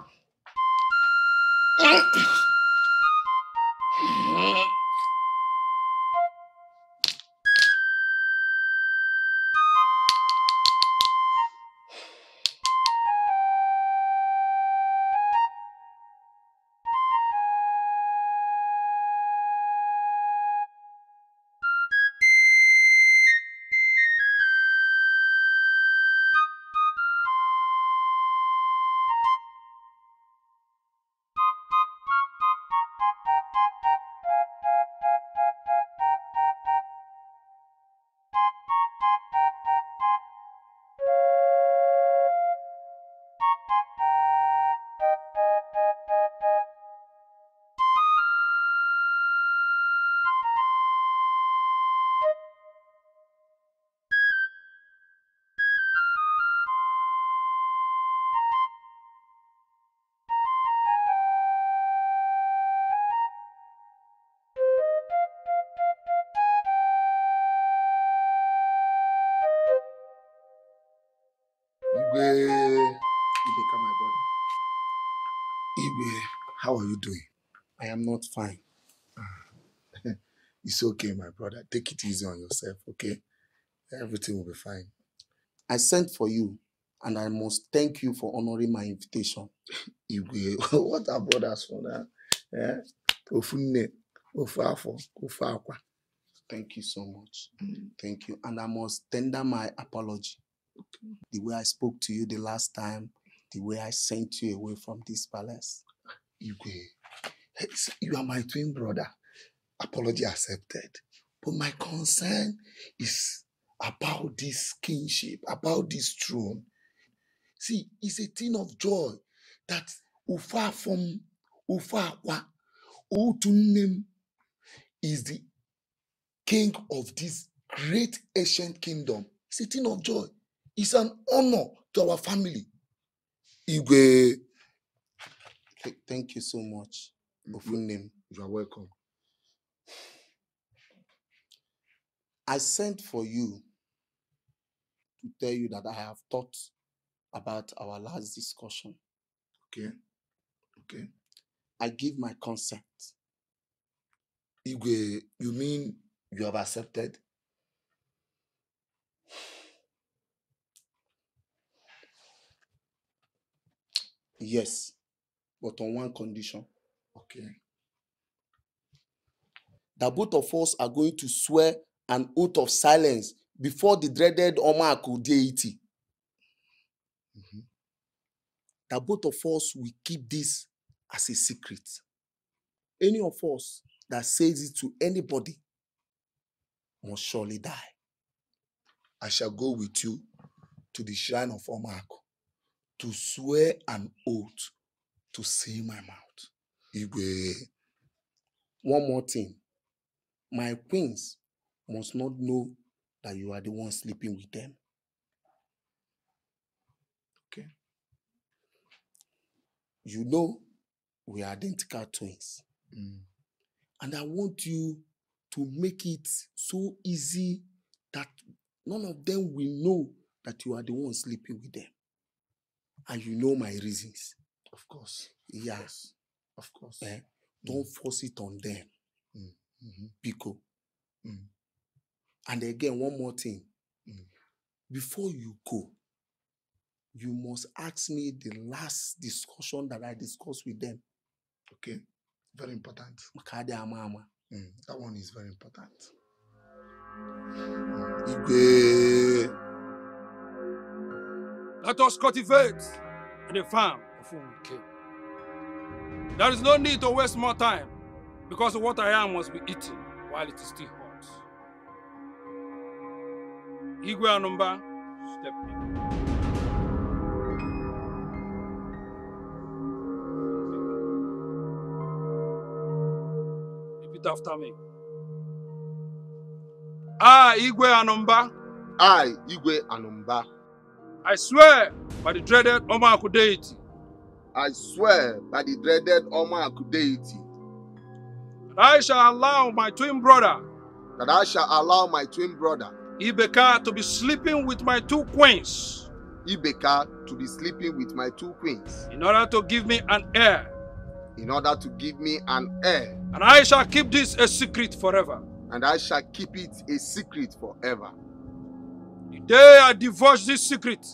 Speaker 27: Take it easy on yourself, okay? Everything will be fine. I sent for you, and I must thank you for honoring my invitation. Igwe, what are brothers for that? Eh? Ofunne, Ofafo, Ofakwa. Thank you so much. Thank you. And I must tender my apology. The way I spoke to you the last time, the way I sent you away from this palace. Igwe, you are my twin brother. Apology accepted. But my concern is about this kingship, about this throne. See, it's a thing of joy that Ufa from Ufa Akwa, Utunem is the king of this great ancient kingdom. It's a thing of joy. It's an honor to our family. Igwe. Th- Thank you so much. Ofunem. You are welcome. I sent for you to tell you that I have thought about our last discussion. Okay. Okay. I give my consent. Igwe, you mean you have accepted? Yes, but on one condition. Okay. That both of us are going to swear an oath of silence before the dreaded Omaku deity. That both of us will keep this as a secret. Any of us that says it to anybody must surely die. I shall go with you to the shrine of Omaku to swear an oath to seal my mouth. Igwe. One more thing. My queens must not know that you are the one sleeping with them. Okay. You know we are identical twins. And I want you to make it so easy that none of them will know that you are the one sleeping with them. And you know my reasons. Of course. Yeah. Of course. Eh? Don't force it on them. Pico. And again, one more thing. Before you go, you must ask me the last discussion that I discussed with them.
Speaker 12: Okay, very important.
Speaker 27: Maka adị ama ama.
Speaker 12: Mm, that one is very important.
Speaker 27: Igwe.
Speaker 40: Let us cultivate in the farm of whom we came. There is no need to waste more time because what I am must be eaten while it is still Igwe Anumba, step in. Repeat after me. I, Igwe Anumba.
Speaker 12: I, Igwe Anumba.
Speaker 40: I swear by the dreaded Omaku deity
Speaker 12: I swear by the dreaded Omaku deity
Speaker 40: that I shall allow my twin brother
Speaker 12: that I shall allow my twin brother
Speaker 40: Ibeka to be sleeping with my two queens
Speaker 12: Ibeka to be sleeping with my two queens
Speaker 40: in order to give me an heir.
Speaker 12: in order to give me an heir,
Speaker 40: And I shall keep this a secret forever.
Speaker 12: and I shall keep it a secret forever.
Speaker 40: The day I divulge this secret,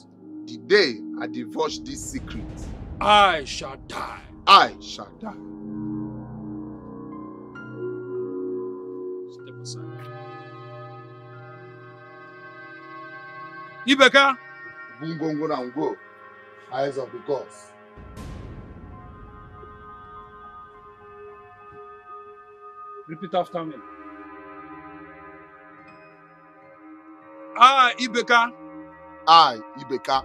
Speaker 12: The day I divulge this secret,
Speaker 40: I shall die.
Speaker 12: I shall die.
Speaker 40: Ibeka,
Speaker 12: Bungongo na Ngo, eyes of the gods.
Speaker 40: repeat after me. I, Ibeka,
Speaker 12: I, Ibeka,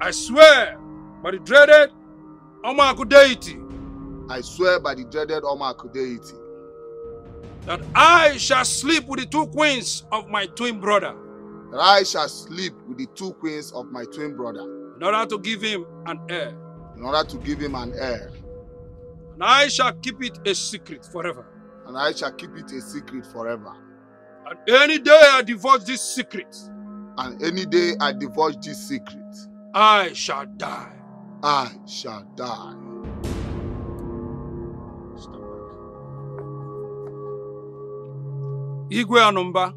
Speaker 40: I swear by the dreaded Omaku deity.
Speaker 12: I swear by the dreaded Omaku deity.
Speaker 40: That I shall sleep with the two queens of my twin brother
Speaker 12: that I shall sleep with the two queens of my twin brother
Speaker 40: in order to give him an heir.
Speaker 12: in order to give him an heir,
Speaker 40: And I shall keep it a secret forever.
Speaker 12: and I shall keep it a secret forever.
Speaker 40: And any day I divulge this secret,
Speaker 12: And any day I divulge this secret,
Speaker 40: I shall die.
Speaker 12: I shall die.
Speaker 40: Igwe Anumba,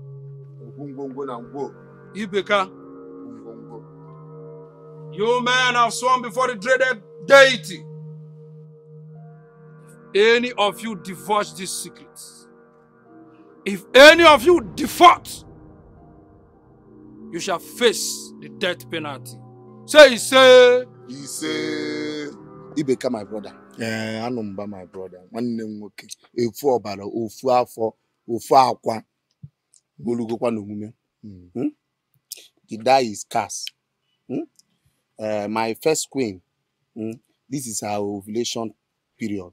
Speaker 12: Bungongo na Ngo,
Speaker 40: Ibeka, you men have sworn before the dreaded deity. If any of you divulge this secret, if any of you default, you shall face the death penalty. Say, say,
Speaker 12: He say, Ibeka my brother. Eh, Anumba my brother. Nwanne m nwoke. Efu ọbara, ofu afọ, ofu akwa. Golugokwa n'omume.
Speaker 27: The die is cast. Hmm? Uh, my first queen, hmm? this is her ovulation period.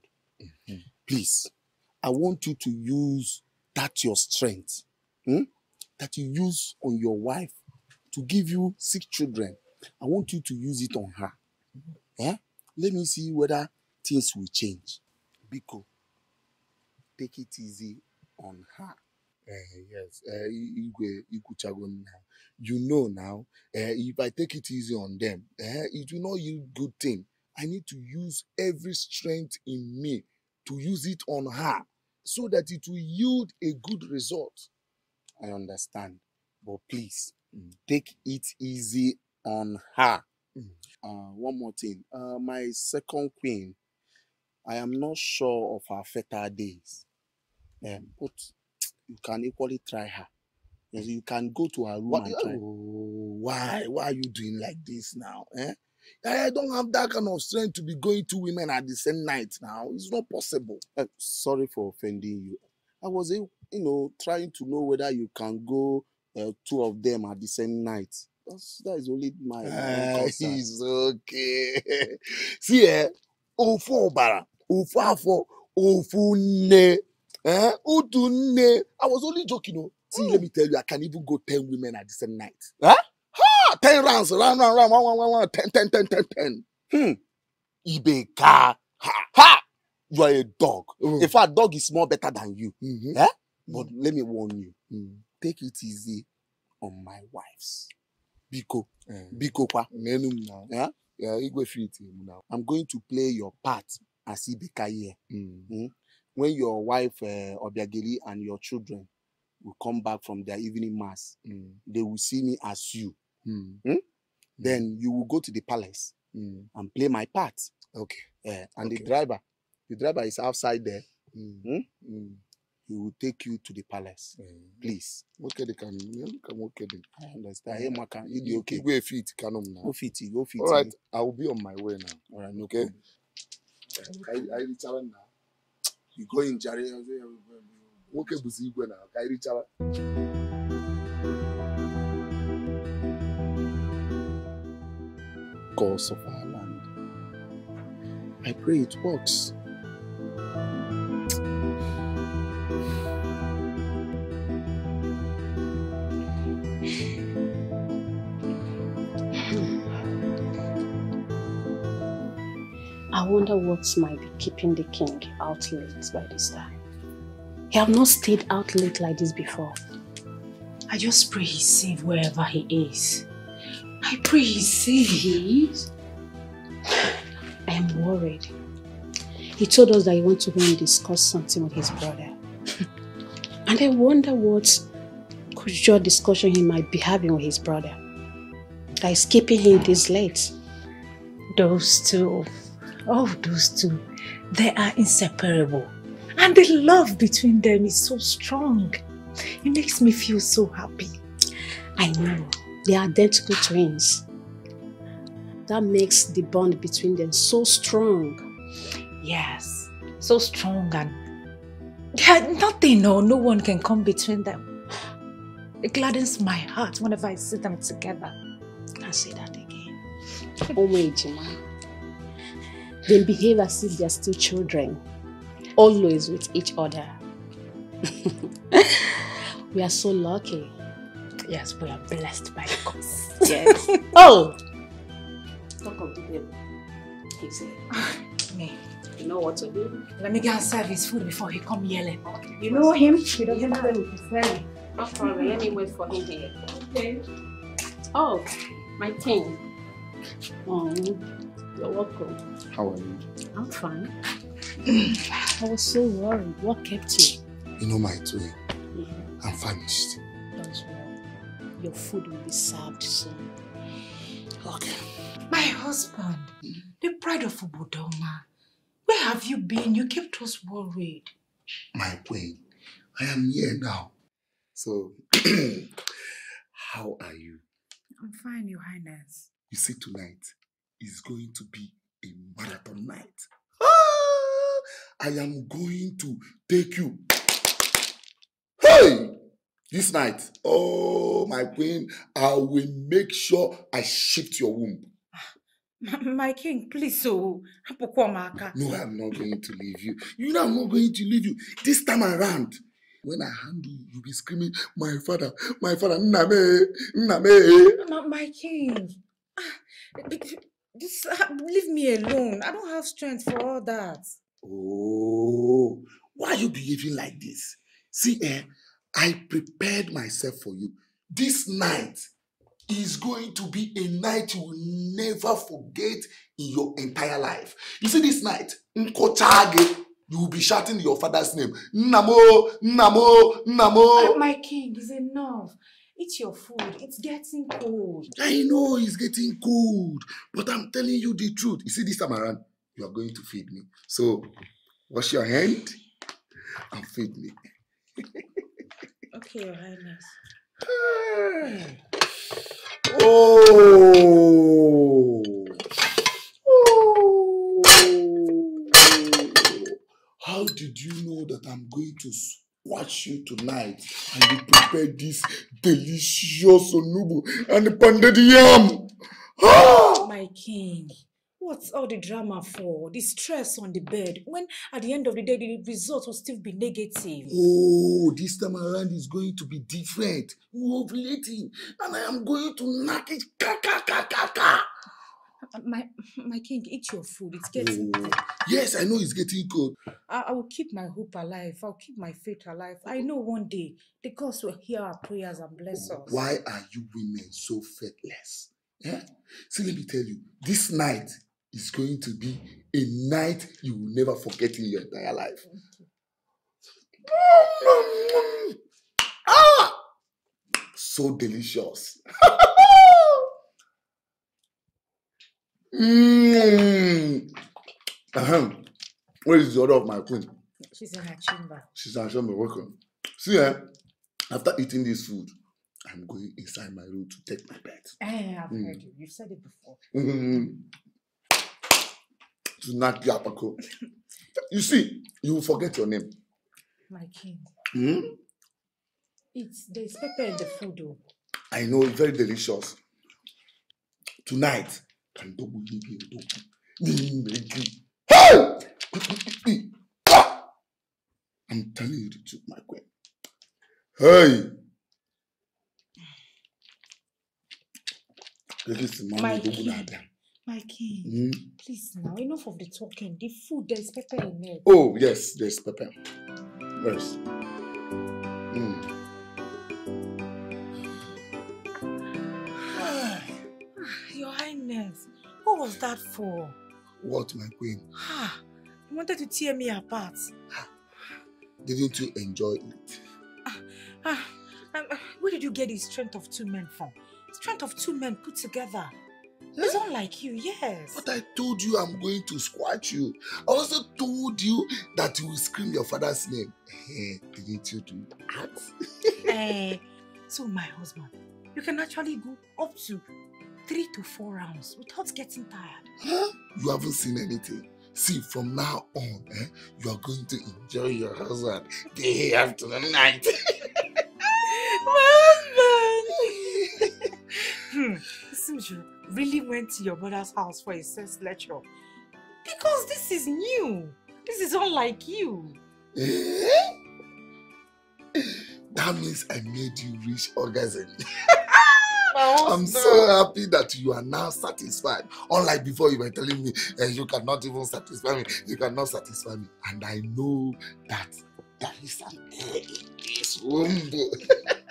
Speaker 27: Please, I want you to use that your strength hmm? that you use on your wife to give you six children. I want you to use it on her. Eh? Let me see whether things will change. Biko, take it easy on her.
Speaker 12: Eh, yes, eh, I- Igwe Ikwuchago now. You know now, eh, if I take it easy on them, eh, it will not yield good thing. I need to use every strength in me to use it on her so that it will yield a good result.
Speaker 27: I understand. But please, take it easy on her. Uh, one more thing. Uh, my second queen, I am not sure of her fertile days. Um, but you can equally try her. Yes, You can go to her room
Speaker 12: Why,
Speaker 27: and try.
Speaker 12: oh, why, why are you doing like this now? Eh? I don't have that kind of strength to be going to women at the same night now. It's not possible.
Speaker 27: Uh, sorry for offending you. I was, you know, trying to know whether you can go uh, two of them at the same night. That's, that is only my, concern.
Speaker 12: it's okay. See, eh, ofu ọbara, ofu afọ, ofu nne, eh, otu nne. I was only joking, oh. See, let me tell you, I can even go 10 women at the same night.
Speaker 27: Huh?
Speaker 12: Ha! 10 rounds, round, round, round, one, one, one, one, 10, 10, 10, 10, 10.
Speaker 27: Hmm. Ibeka. Ha! Ha! You are a dog. In fact, dog is more better than you.
Speaker 12: Mhm.
Speaker 27: Eh? But let me warn you. Take it easy on my wives. Biko. Biko kwa.
Speaker 12: Nenu m now.
Speaker 27: Yeah?
Speaker 12: Yeah, Igwe fit him now.
Speaker 27: I'm going to play your part as Ibeka here. Hmm? When your wife, uh, Obiageli, and your children will come back from their evening mass, they will see me as you. Hmm?
Speaker 12: Then you will go to the palace and play my part.
Speaker 27: Okay.
Speaker 12: Yeah, and the driver, the driver is outside there. Hmm? He will take you to the palace. Please.
Speaker 27: Okay, they can, they can okay. Then.
Speaker 12: I understand. Hey, Maka, you dey okay.
Speaker 27: Go fit, canom now.
Speaker 12: Go fit, go fit.
Speaker 27: All right, I will be on my way now.
Speaker 12: All right,
Speaker 27: okay. I I reach out now. You go in Jare. Okay, buzi igwe out.
Speaker 12: Gods of our land. I pray it works.
Speaker 5: I wonder what might be keeping the king out late by this time. He have not stayed out late like this before. I just pray he's safe wherever he is. I pray he's safe. He is? I am worried. He told us that he wants to go and discuss something with his brother. and I wonder what crucial discussion he might be having with his brother. That is keeping him this late.
Speaker 41: Those two, oh, those two, they are inseparable. And the love between them is so strong. It makes me feel so happy.
Speaker 5: I know. They are identical twins. That makes the bond between them so strong.
Speaker 41: Yes, so strong and yeah, nothing or no one can come between them. It gladdens my heart whenever I see them together.
Speaker 5: Can't say that again. Oh wait, Jima. They behave as if they're still children, always with each other. we are so lucky.
Speaker 41: Yes, we are blessed by gods.
Speaker 5: Yes. oh! Talk of the babe. He said,
Speaker 41: Me.
Speaker 5: You know what to do?
Speaker 41: Let me go and serve his food before he come yelling.
Speaker 5: You know him? He doesn't have any to say. No problem. Let me wait for him here. Okay. Oh, my king. Oh, you're welcome.
Speaker 27: How are you?
Speaker 5: I'm fine. I was so worried. What kept you?
Speaker 27: You know my twin. I'm famished.
Speaker 5: Don't worry. Your food will be served soon.
Speaker 27: Okay.
Speaker 41: My husband, the pride of Obodoma. Where have you been? You kept us worried.
Speaker 27: My queen, I am here now. So, how are you?
Speaker 41: I'm fine, Your Highness.
Speaker 27: You see, tonight is going to be a marathon night. Ah, I am going to take you. Hey! This night, oh, my queen, I will make sure I shift your womb.
Speaker 41: My, my king, please, so Apokwamaka.
Speaker 27: No, I'm not going to leave you. You know, I'm not going to leave you. This time around, when I handle you, you'll be screaming, My father, my father, Name, Name.
Speaker 41: My, my king, ah, just ah, leave me alone. I don't have strength for all that.
Speaker 27: Oh, why are you behaving like this? See, eh, I prepared myself for you. This night is going to be a night you will never forget in your entire life. You see, this night, Nkochage, you will be shouting your father's name. Namo, Namo, Namo.
Speaker 41: Ah, my king, is enough. Eat your food. It's getting cold.
Speaker 27: I know it's getting cold, but I'm telling you the truth. You see, this time around, you are going to feed me. So, wash your hand and feed me.
Speaker 41: Okay, Your Highness.
Speaker 27: Oh! How did you know that I'm going to watch you tonight and you prepared this delicious onubu and the pounded yam? Ah!
Speaker 41: My king, what's all the drama for? The stress on the bed when at the end of the day the result will still be negative.
Speaker 27: Oh, this time around is going to be different. You ovulating, and I am going to knock it. Ka, ka, ka, ka, ka.
Speaker 41: Uh, My my king, eat your food. It's getting
Speaker 27: Oh,
Speaker 41: cold.
Speaker 27: yes, I know it's getting cold.
Speaker 41: I, I will keep my hope alive. I'll keep my faith alive. I know one day the gods will hear our prayers and bless us.
Speaker 27: Why are you women so faithless? Yeah? See, let me tell you, this night is going to be a night you will never forget in your entire life. Ah! So delicious. Mm. Ahem. Where is the order of my queen?
Speaker 41: She's in her chamber.
Speaker 27: She's an Ashome, welcome. See, eh, after eating this food, I'm going inside my room to take my bed.
Speaker 41: Eh, I've
Speaker 27: Mm.
Speaker 41: heard you. You've said it before.
Speaker 27: Mm. To knock you up, You see, you will forget your name.
Speaker 41: My king.
Speaker 27: Hmm?
Speaker 41: It's there's pepper in the food though.
Speaker 27: I know it's very delicious. Tonight, can double double. Hey! I'm telling you the truth, my queen. Hey! This is
Speaker 41: My
Speaker 27: mommy double
Speaker 41: king.
Speaker 27: na them.
Speaker 41: My king.
Speaker 27: Hmm?
Speaker 41: Please now, enough of the talking. The food, there's pepper in it.
Speaker 27: Oh, yes, there's pepper. Yes. Mm.
Speaker 41: Your Highness, what was that for?
Speaker 27: What, my queen?
Speaker 41: Ah, you wanted to tear me apart.
Speaker 27: Didn't you enjoy it?
Speaker 41: Ah, um, uh, where did you get the strength of two men from? Strength of two men put together. It's like you, yes.
Speaker 27: But I told you I'm going to squash you. I also told you that you will scream your father's name. Didn't you do that?
Speaker 41: Eh, so my husband, you can actually go up to three to four rounds without getting tired.
Speaker 27: You haven't seen anything. See, from now on, eh, you are going to enjoy your husband day after night.
Speaker 41: seems you really went to your mother's house for a sex lecture. Because this is new. This is unlike you.
Speaker 27: Eh? That means I made you reach orgasm. I'm so happy that you are now satisfied. Unlike before, you were telling me eh, you cannot even satisfy me. You cannot satisfy me. And I know that there is an in this womb.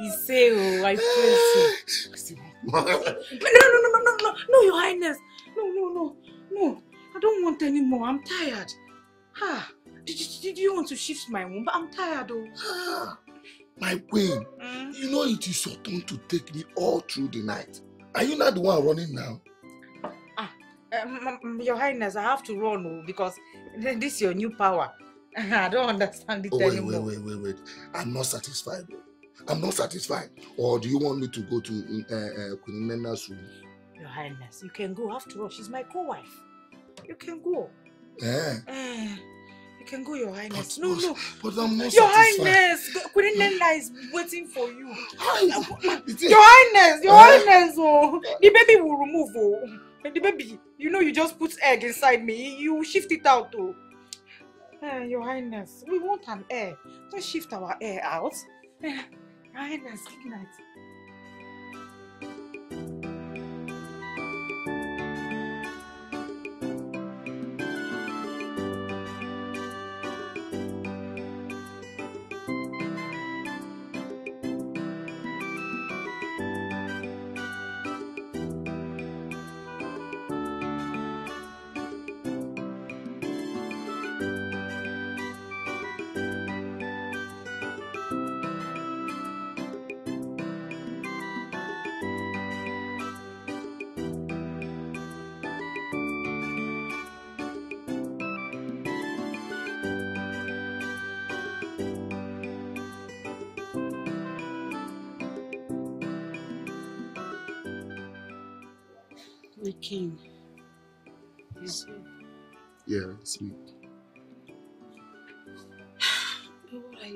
Speaker 41: You say, oh, I praise you. no, no, no, no, no, no, no, your highness. No, no, no, no. I don't want any more. I'm tired. Ah, did, did, did you want to shift my womb? I'm tired, oh.
Speaker 27: My queen, you know it is your turn to take me all through the night. Are you not the one running now?
Speaker 41: Ah, um, your highness, I have to run oh, because this is your new power. I don't understand it
Speaker 27: Oh, wait,
Speaker 41: anymore.
Speaker 27: wait, wait, wait, wait. I'm not satisfied. though. I'm not satisfied. Or do you want me to go to uh, uh, Queen Nena's room?
Speaker 41: Your highness, you can go. After all, she's my co-wife. You can go.
Speaker 27: Eh?
Speaker 41: Eh, you can go, your highness. no, no.
Speaker 27: But I'm not
Speaker 41: Your
Speaker 27: satisfied.
Speaker 41: highness, Queen Nella is waiting for you.
Speaker 27: it-
Speaker 41: your highness, your
Speaker 27: Eh?
Speaker 41: highness, oh, the baby will remove, oh. The baby, you know, you just put egg inside me. You shift it out, oh. Eh, your highness, we want an air. Don't shift our air out. Eh, your highness, good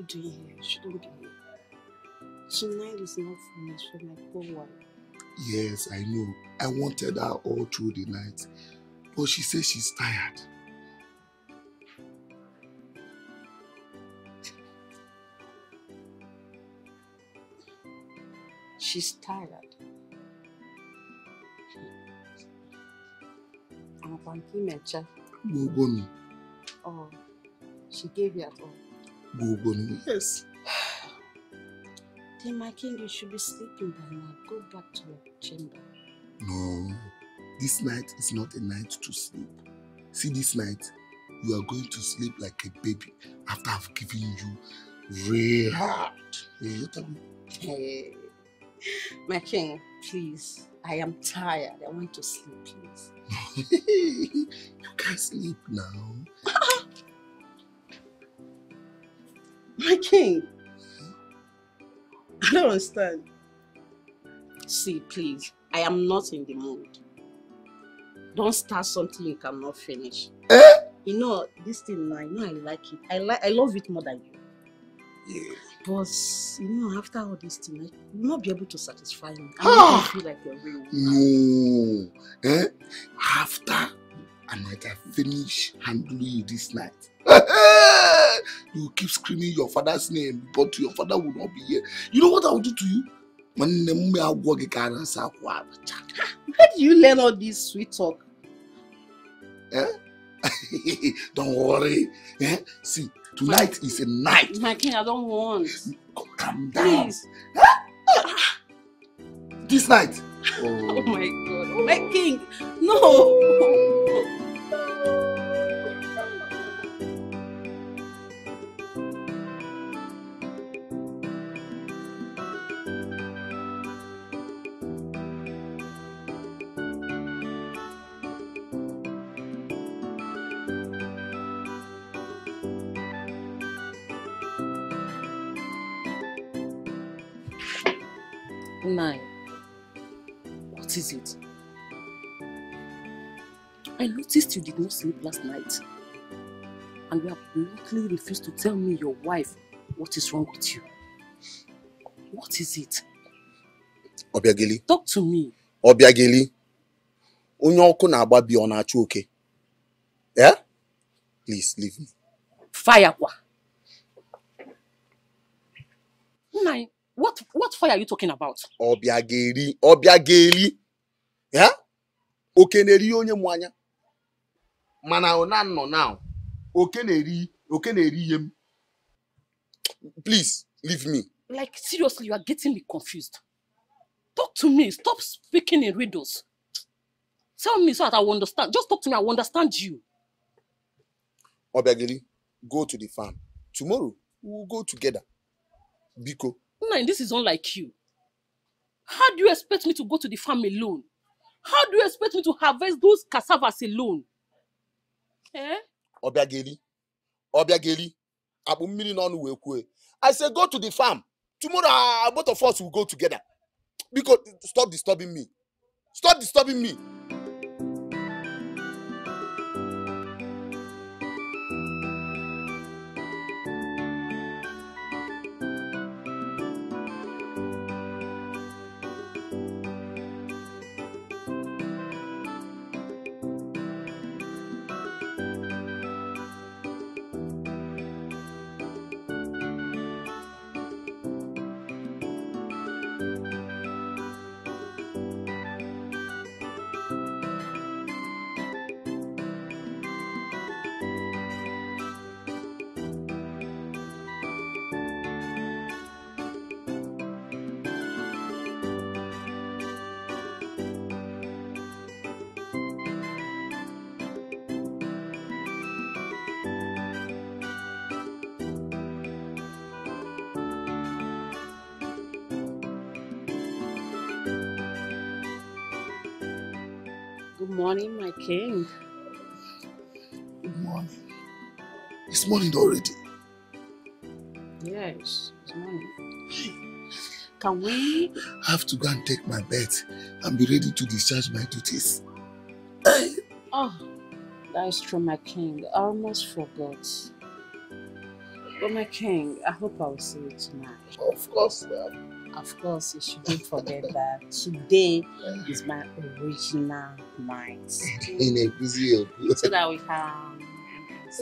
Speaker 19: But what are you doing here? You shouldn't be here. Tonight is not for me, it's for my poor wife.
Speaker 27: Yes, I know. I wanted her all through the night. But she says she's tired.
Speaker 19: She's tired. And Panki Mecha.
Speaker 27: Gogoni.
Speaker 19: Oh, she gave you at
Speaker 27: Gogoni. Yes.
Speaker 19: Then my king, you should be sleeping by now. Go back to your chamber.
Speaker 27: No. This night is not a night to sleep. See, this night, you are going to sleep like a baby after I've given you real hard. You hear me?
Speaker 19: Hey. My king, please.
Speaker 5: I am tired. I want to sleep, please.
Speaker 27: you can't sleep now.
Speaker 5: My king. I don't understand. See, please. I am not in the mood. Don't start something you cannot finish.
Speaker 27: Eh?
Speaker 5: You know, this thing, I know I like it. I like I love it more than you.
Speaker 27: Yeah.
Speaker 5: But you know, after all this thing, I will not be able to satisfy me. I
Speaker 27: Ah!
Speaker 5: don't feel like a real.
Speaker 27: No. Eh? After I might have finished handling you this night. you keep screaming your father's name, but your father will not be here. You know what I will do to you?
Speaker 5: Where do you learn all this sweet talk?
Speaker 27: Eh? Don't worry. Eh? See, tonight is a night.
Speaker 5: My king, I don't want.
Speaker 27: Calm down.
Speaker 5: Please.
Speaker 27: This night.
Speaker 5: Oh my god. Oh my king. No. Noticed you did not sleep last night. And you have bluntly refused to tell me, your wife, what is wrong with you. What is it?
Speaker 27: Obiageli.
Speaker 5: Talk to me.
Speaker 27: Obiageli. Onye ọkụ na-agba bi ọ na-achụ oke. Yeah? Please leave me.
Speaker 5: Fire kwa. Nine. What, what fire are you talking about?
Speaker 27: Obiageli. Obiageli. Yeah? Oke na-eri onye mụ anya. Mana ọ na nọ now. Oke na-eri oke na-eri ihe m. Please leave me.
Speaker 5: Like, seriously, you are getting me confused. Talk to me. Stop speaking in riddles. Tell me so that I will understand. Just talk to me. I will understand you.
Speaker 27: Obiageli, go to the farm. Tomorrow, we will go together. Biko.
Speaker 5: Nine, this is unlike you. How do you expect me to go to the farm alone? How do you expect me to harvest those cassavas alone? Eh?
Speaker 27: Obiageli. Obiageli. Akpụ mmiri n'ọnụ wee kwue. I say go to the farm. Tomorrow, uh, both of us will go together. Biko, stop disturbing me. Stop disturbing me.
Speaker 5: Good morning, my king.
Speaker 27: Good morning. It's morning already.
Speaker 5: Yes, it's morning. Can we?
Speaker 27: I have to go and take my bet and be ready to discharge my duties.
Speaker 5: Oh, that is true, my king. I almost forgot. But my king, I hope I will see you tonight.
Speaker 27: Of course,
Speaker 5: Of course, you shouldn't forget that today is my original night.
Speaker 27: In a busy
Speaker 5: so that we can.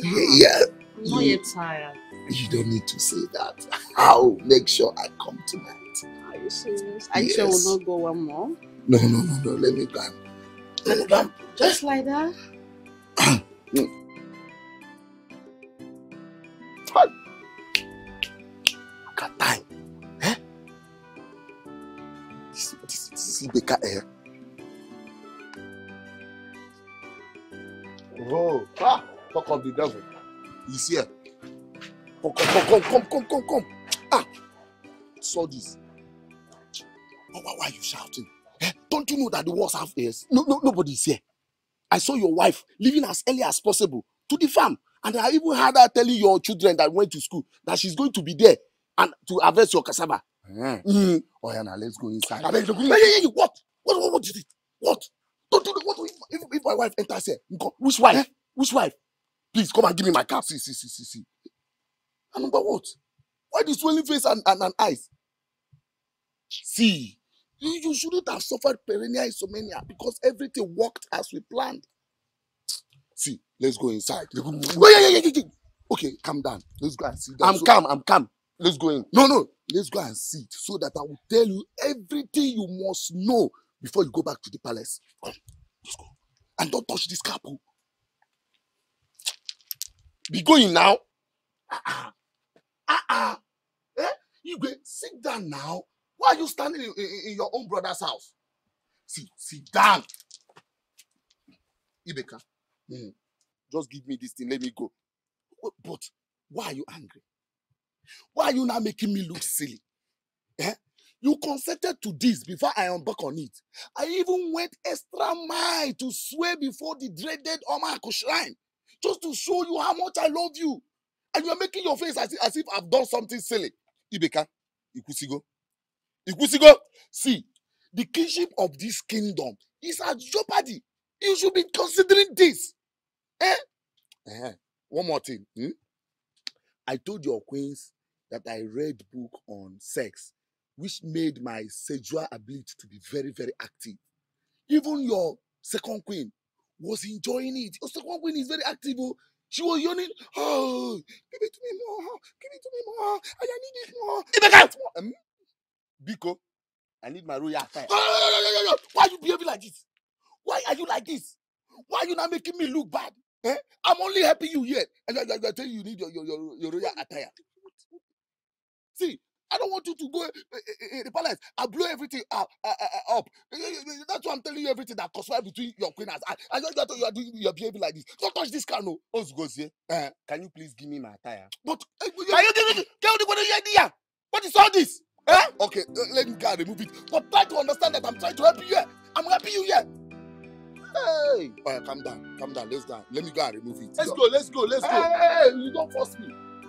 Speaker 27: Yeah,
Speaker 5: I'm not
Speaker 27: you-
Speaker 5: yet tired.
Speaker 27: You don't need to say that. I'll make sure I come tonight.
Speaker 5: Are you serious? Are you sure we'll not go one more?
Speaker 27: No, no, no, no. Let me plan. Let me plan.
Speaker 5: Just like that?
Speaker 27: Mm. Air. Oh, ah, talk of the devil. He's here. Come, come, come, come, come, come, come. Ah, saw this. Why, why, why are you shouting? Eh? Don't don't you know that the walls have ears? No, no, nobody's here. I saw your wife leaving as early as possible to the farm. And I even heard her telling your children that went to school that she's going to be there and to harvest your cassava. Mm. Oh, yeah, now let's go inside. I beg you, hey, hey, hey, what? What, what, what did it? What? Don't do that. What if, if, if my wife enters here? Nko, Which wife? Which wife? Please come and give me my cap. See, see, see, see, see. And number what? Why the swelling face and, and, and eyes? See, you, you shouldn't have suffered perennial insomnia because everything worked as we planned. See, let's go inside. Oh, yeah, yeah, yeah, yeah. Okay, calm down. Let's go and see. that. I'm
Speaker 6: So-
Speaker 27: calm. I'm calm. Let's go in. No, no. Let's go and see it so that I will tell you everything you must know before you go back to the palace. Come, let's go. And don't touch this cap. oh. Be going now. Ah, ah, ah. Eh? You go sit down now. Why are you standing in, in, in your own brother's house? See, sit down. Ibeka, mm, just give me this thing. Let me go. But- But why are you angry? Why are you now making me look silly? Eh? You consented to this before I embark on it. I even went extra mile to swear before the dreaded Omako shrine just to show you how much I love you. And you are making your face as if, as if I've done something silly. Ibeka, Ikusigo. Ikusigo, see, the kingship of this kingdom is at jeopardy. You should be considering this. Eh? Eh, One more thing. hmm? I told your queens that I read book on sex, which made my sexual ability to be very, very active. Even your second queen was enjoying it. Your second queen is very active. Oh. She was yawning. Oh, give it to me more. Give it to me more. I need it more. Ibeka! Um, Biko, I need my royal attire. Why are you behaving like this? Why are you like this? Why are you not making me look bad? Eh? I'm only helping you here. And you're, you're telling you you need your, your, your, your royal attire. See, I don't want you to go eh, eh, eh, in the palace and blow everything up. Uh, uh, uh, up. Eh, eh, eh, That's why I'm telling you everything that conspires between your queen and I. And you're, you're, you're, doing, you're behaving like this. Don't touch this car, no. Ozugozie, uh, can you please give me my attire? But eh, can you give me? Can you give me What is all this? Eh? Okay, uh, let me go and remove it. But try to understand that I'm trying to help you here. I'm helping you here. Hey, oh, yeah, calm down, calm down. Let's go. Let me go and remove it.
Speaker 6: Let's go, let's go, let's go.
Speaker 27: Hey, hey, hey, you don't force me.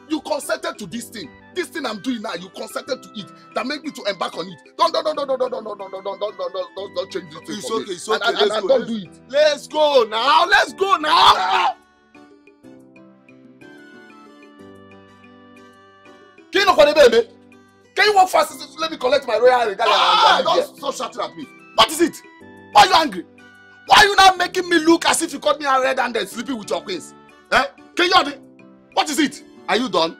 Speaker 27: You consented to this thing. This thing I'm doing now, you consented to it. That make me to embark on it. Don't, don't, don't, don't, don't, don't, don't, don't, don't, don't, don't, don't, don't, don't, don't change this thing
Speaker 6: It's okay, it's okay.
Speaker 27: and- and
Speaker 6: go.
Speaker 27: don't do it.
Speaker 6: Let's go now. Let's go now.
Speaker 27: Can you not connect me? Can you walk fast? Let me collect my royal regalia.
Speaker 6: Ah,
Speaker 27: and- and here. stop shouting at me. What is it? Why are you angry? Why are you now making me look as if you caught me red-handed sleeping with your queens? Eh? Can you What is it? Are you done?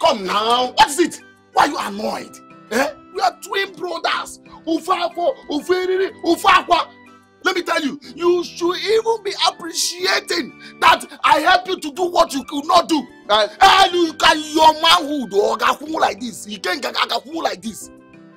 Speaker 27: Come now. What is it? Why are you annoyed? Eh? We are twin brothers. Ufafo, Uferiri, Ufakwa. Let me tell you, you should even be appreciating that I help you to do what you could not do. Uh, and you can your manhood or gakumu like this. You can't like this.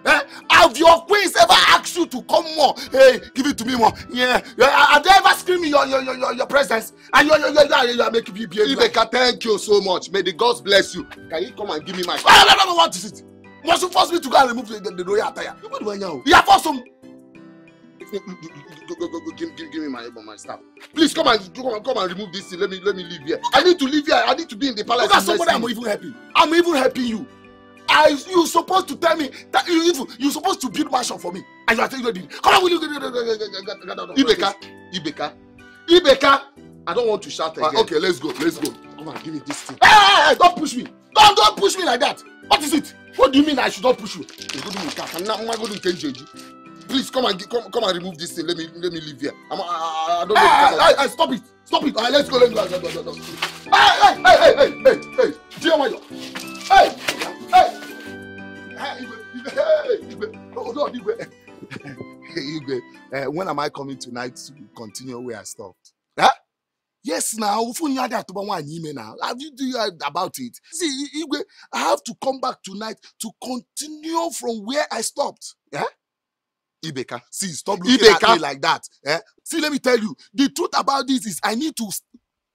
Speaker 27: Eh? Have your queens ever asked you to come more? Hey, give it to me more. Yeah. yeah. Have they ever screamed in your your your, your, presence? And you you you you you are making me behave.
Speaker 6: Ibeka, thank you so much. May the gods bless you. Can you come and give me my
Speaker 27: Ah, no, no, no, what is it? Must you force me to go and remove the, the, the royal attire?
Speaker 6: What do I know?
Speaker 27: You are forced to.
Speaker 6: Go, go, go, go, give, give, give me my, my stuff. Please come and come and come and remove this thing. Let me let me leave here. I need to leave here. I need to be in the palace.
Speaker 27: Look at somebody I'm even helping. I'm even helping you. I you supposed to tell me that you even you supposed to build mansion for me. And you are telling me, come on, will you
Speaker 6: Ibeka, Ibeka, Ibeka. I don't want to shout
Speaker 27: Ah,
Speaker 6: again.
Speaker 27: okay, let's go, let's go.
Speaker 6: Come on, give me this thing.
Speaker 27: Hey, hey, hey, don't push me. Don't don't push me like that. What is it? What do you mean I should not push you?
Speaker 6: Please come and come come and remove this thing. Let me let me leave here. I'm, I, I, don't know.
Speaker 27: Hey, hey, hey, stop it. Stop it. All right, let's go. Let's go. Let's go. Let's go. Hey, hey, hey, hey, hey, hey, hey. Dear Mayo. Hey, hey. Hey, hey,
Speaker 6: uh, when am I coming tonight to continue where I stopped?
Speaker 27: Huh? Yes, now. Have you do about it? See, Igwe, I have to come back tonight to continue from where I stopped. Yeah?
Speaker 6: Ibeka.
Speaker 27: See, stop looking at
Speaker 6: Ibeka.
Speaker 27: me like that. Eh? See, let me tell you, the truth about this is I need to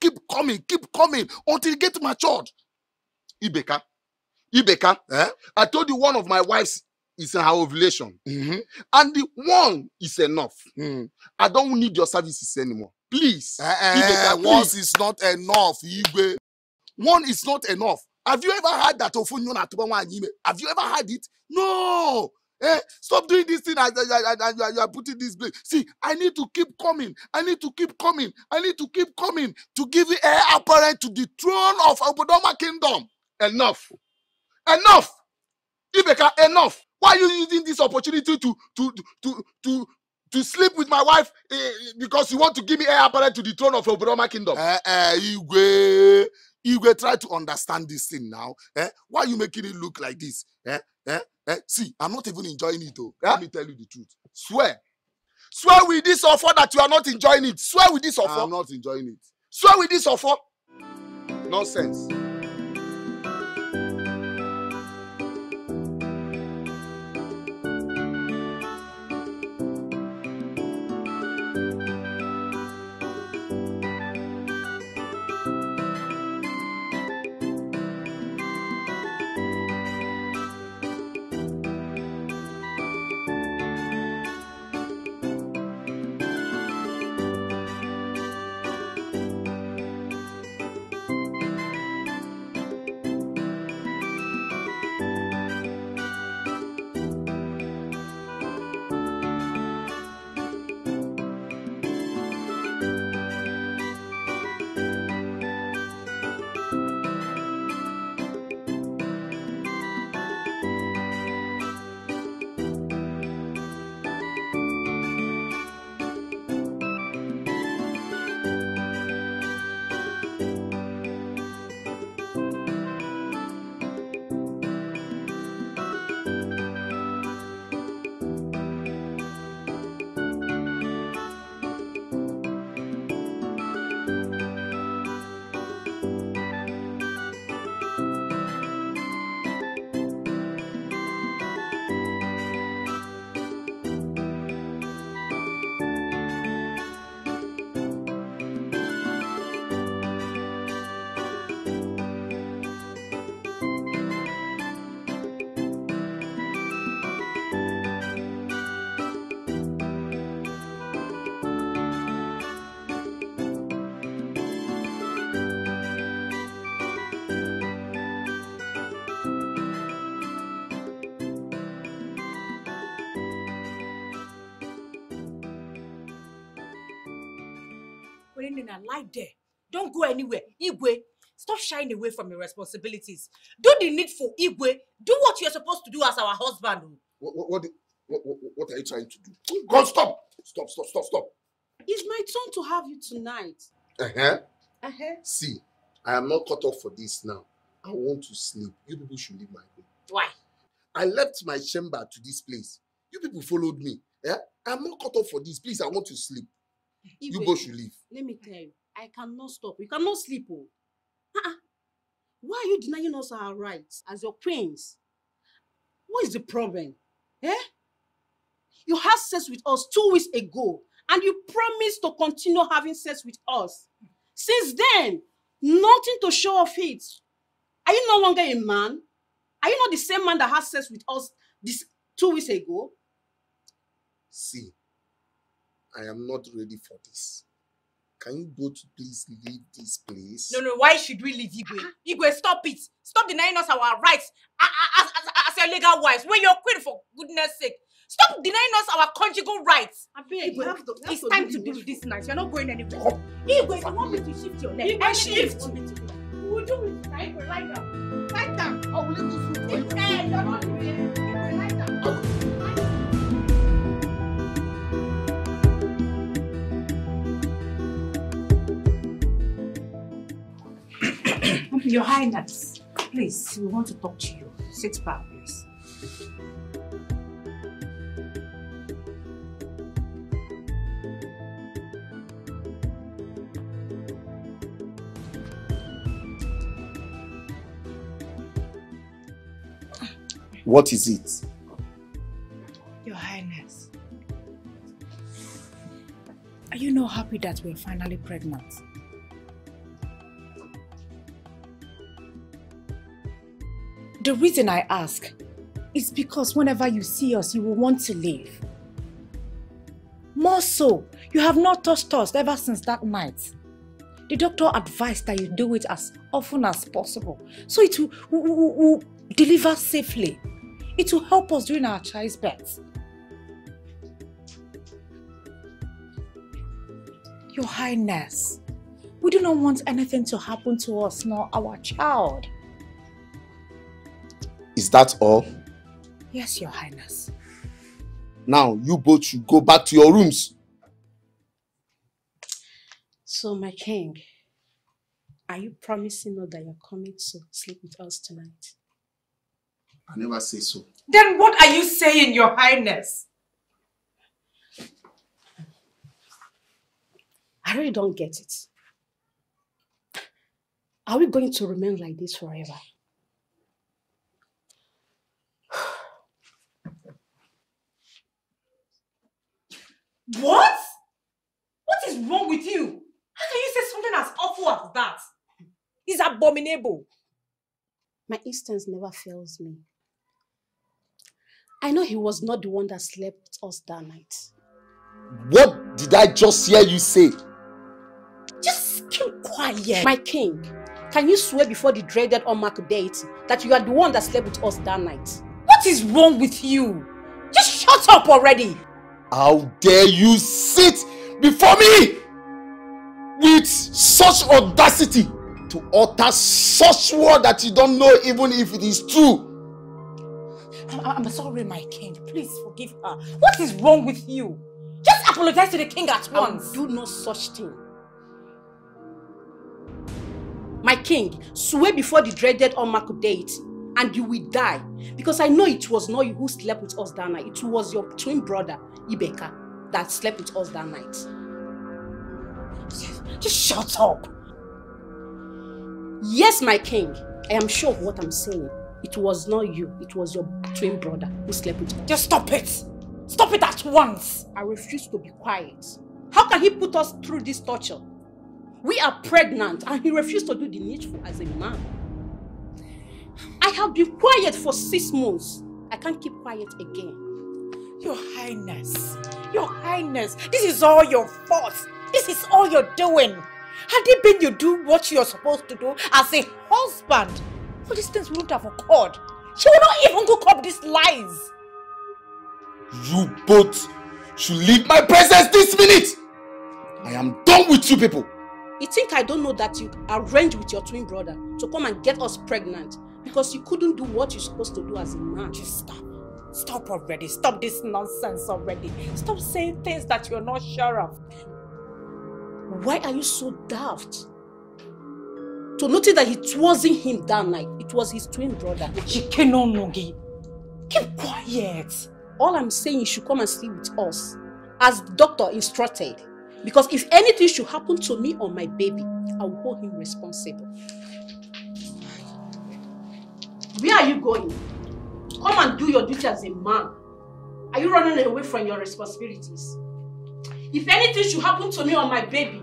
Speaker 27: keep coming, keep coming until it get matured.
Speaker 6: Ibeka. Ibeka.
Speaker 27: Eh?
Speaker 6: I told you one of my wives
Speaker 27: is in her ovulation. And the one is enough. I don't need your services anymore. Please.
Speaker 42: Eh,
Speaker 27: Ibeka,
Speaker 42: once
Speaker 27: please.
Speaker 42: is not enough, Igwe.
Speaker 27: One is not enough. Have you ever heard that Ofunyo na tuba nwanyi ime? Have you ever heard it? No. Eh, stop doing this thing and, and- and- and you, are, you are putting this blame. See, I need to keep coming. I need to keep coming. I need to keep coming to give the heir apparent to the throne of Obodoma kingdom. Enough. Enough. Ibeka, enough. Why are you using this opportunity to to to to to sleep with my wife eh, because you want to give me heir apparent to the throne of Obodoma kingdom?
Speaker 42: Eh, eh, Igwe, Igwe, try to understand this thing now. Eh? Why you making it look like this? Eh? Eh? Eh? See, I'm not even enjoying it, though. Let me tell you the truth.
Speaker 27: Swear. Swear with this offer that you are not enjoying it. Swear with this offer.
Speaker 42: I'm not enjoying it.
Speaker 27: Swear with this offer. Nonsense.
Speaker 41: Stop shying away from your responsibilities. Do the needful, Igwe. Do what you're supposed to do as our husband. oh.
Speaker 42: What, what, what, what, what, what are you trying to do? God, stop! Stop, stop, stop, stop.
Speaker 5: It's my turn to have you tonight.
Speaker 42: Uh-huh.
Speaker 5: Uh-huh.
Speaker 42: See, I am not cut off for this now. I want to sleep. You people should leave my home.
Speaker 41: Why?
Speaker 42: I left my chamber to this place. You people followed me. Yeah? I'm not cut off for this. Please, I want to sleep. You both should leave.
Speaker 5: Let me tell you, I cannot stop. You cannot sleep. Oh. Uh-uh. Why are you denying us our rights as your queens? What is the problem? Eh? You had sex with us two weeks ago, and you promised to continue having sex with us. Since then, nothing to show of it. Are you no longer a man? Are you not the same man that had sex with us this two weeks ago?
Speaker 42: See, I am not ready for this. Can you both please leave this place?
Speaker 41: No, no, why should we leave Igwe? Igwe, stop it. Stop denying us our rights as, as, as your legal wives. We're your queen, for goodness sake. Stop denying us our conjugal rights.
Speaker 5: beg, you
Speaker 41: Igwe,
Speaker 5: have to- you have
Speaker 41: it's
Speaker 5: to
Speaker 41: time to do
Speaker 5: needful.
Speaker 41: this night. You're not going anywhere. Igwe, if you want me to shift your neck,
Speaker 5: Igwe,
Speaker 41: I
Speaker 5: shift.
Speaker 41: We'll do it. Now, Igwe, lie down. Lie down. I will leave this room. Igwe, you're not doing it. Your Highness, please, we want to talk to you. Sit back, please.
Speaker 42: What is it?
Speaker 41: Your Highness, are you not happy that we're finally pregnant? The reason I ask
Speaker 43: is because whenever you see us, you will want to leave. More so, you have not touched us ever since that night. The doctor advised that you do it as often as possible so it will, will, will- deliver safely. It will help us during our child's birth. Your Highness, we do not want anything to happen to us nor our child.
Speaker 27: Is that all?
Speaker 43: Yes, Your Highness.
Speaker 27: Now you both should go back to your rooms.
Speaker 5: So, my king, are you promising us that you're coming to sleep with us tonight?
Speaker 27: I never say so.
Speaker 41: Then what are you saying, Your Highness?
Speaker 5: I really don't get it. Are we going to remain like this forever?
Speaker 41: What? What is wrong with you? How can you say something as awful as that? It's abominable.
Speaker 5: My instance never fails me. I know he was not the one that slept with us that night.
Speaker 27: What did I just hear you say?
Speaker 5: Just keep quiet. My king, can you swear before the dreaded Omaku deity that you are the one that slept with us that night?
Speaker 41: What is wrong with you? Just shut up already.
Speaker 27: How dare you sit before me with such audacity to utter such word that you don't know even if it is true?
Speaker 41: I'm, I'm sorry, my king. Please forgive her. What is wrong with you? Just apologize to the king at
Speaker 5: I
Speaker 41: once.
Speaker 5: do no such thing. My king, swear before the dreaded Omaku deity and you will die. Because I know it was not you who slept with us that night. It was your twin brother, Ibeka, that slept with us that night.
Speaker 41: Just shut up.
Speaker 5: Yes, my king. I am sure of what I'm saying. It was not you. It was your twin brother who slept with us.
Speaker 41: Just stop it. Stop it at once.
Speaker 5: I refuse to be quiet. How can he put us through this torture? We are pregnant and he refused to do the needful as a man. I have been quiet for six months. I can't keep quiet again.
Speaker 41: Your Highness, Your Highness, this is all your fault. This is all you're doing. Had it been you do what you're supposed to do as a husband, all these things wouldn't have occurred. She would not even cook up these lies.
Speaker 27: You both should leave my presence this minute. I am done with you people.
Speaker 5: You think I don't know that you arranged with your twin brother to come and get us pregnant because you couldn't do what you're supposed to do as a man?
Speaker 41: Just stop. Stop already. Stop this nonsense already. Stop saying things that you're not sure of.
Speaker 5: Why are you so daft? To notice that it wasn't him that night, it was his twin brother.
Speaker 41: Chikeno Nogi. Keep quiet.
Speaker 5: All I'm saying, is you should come and sleep with us, as doctor instructed. Because if anything should happen to me or my baby, I will hold him responsible. Where are you going? Come and do your duty as a man. Are you running away from your responsibilities? If anything should happen to me or my baby,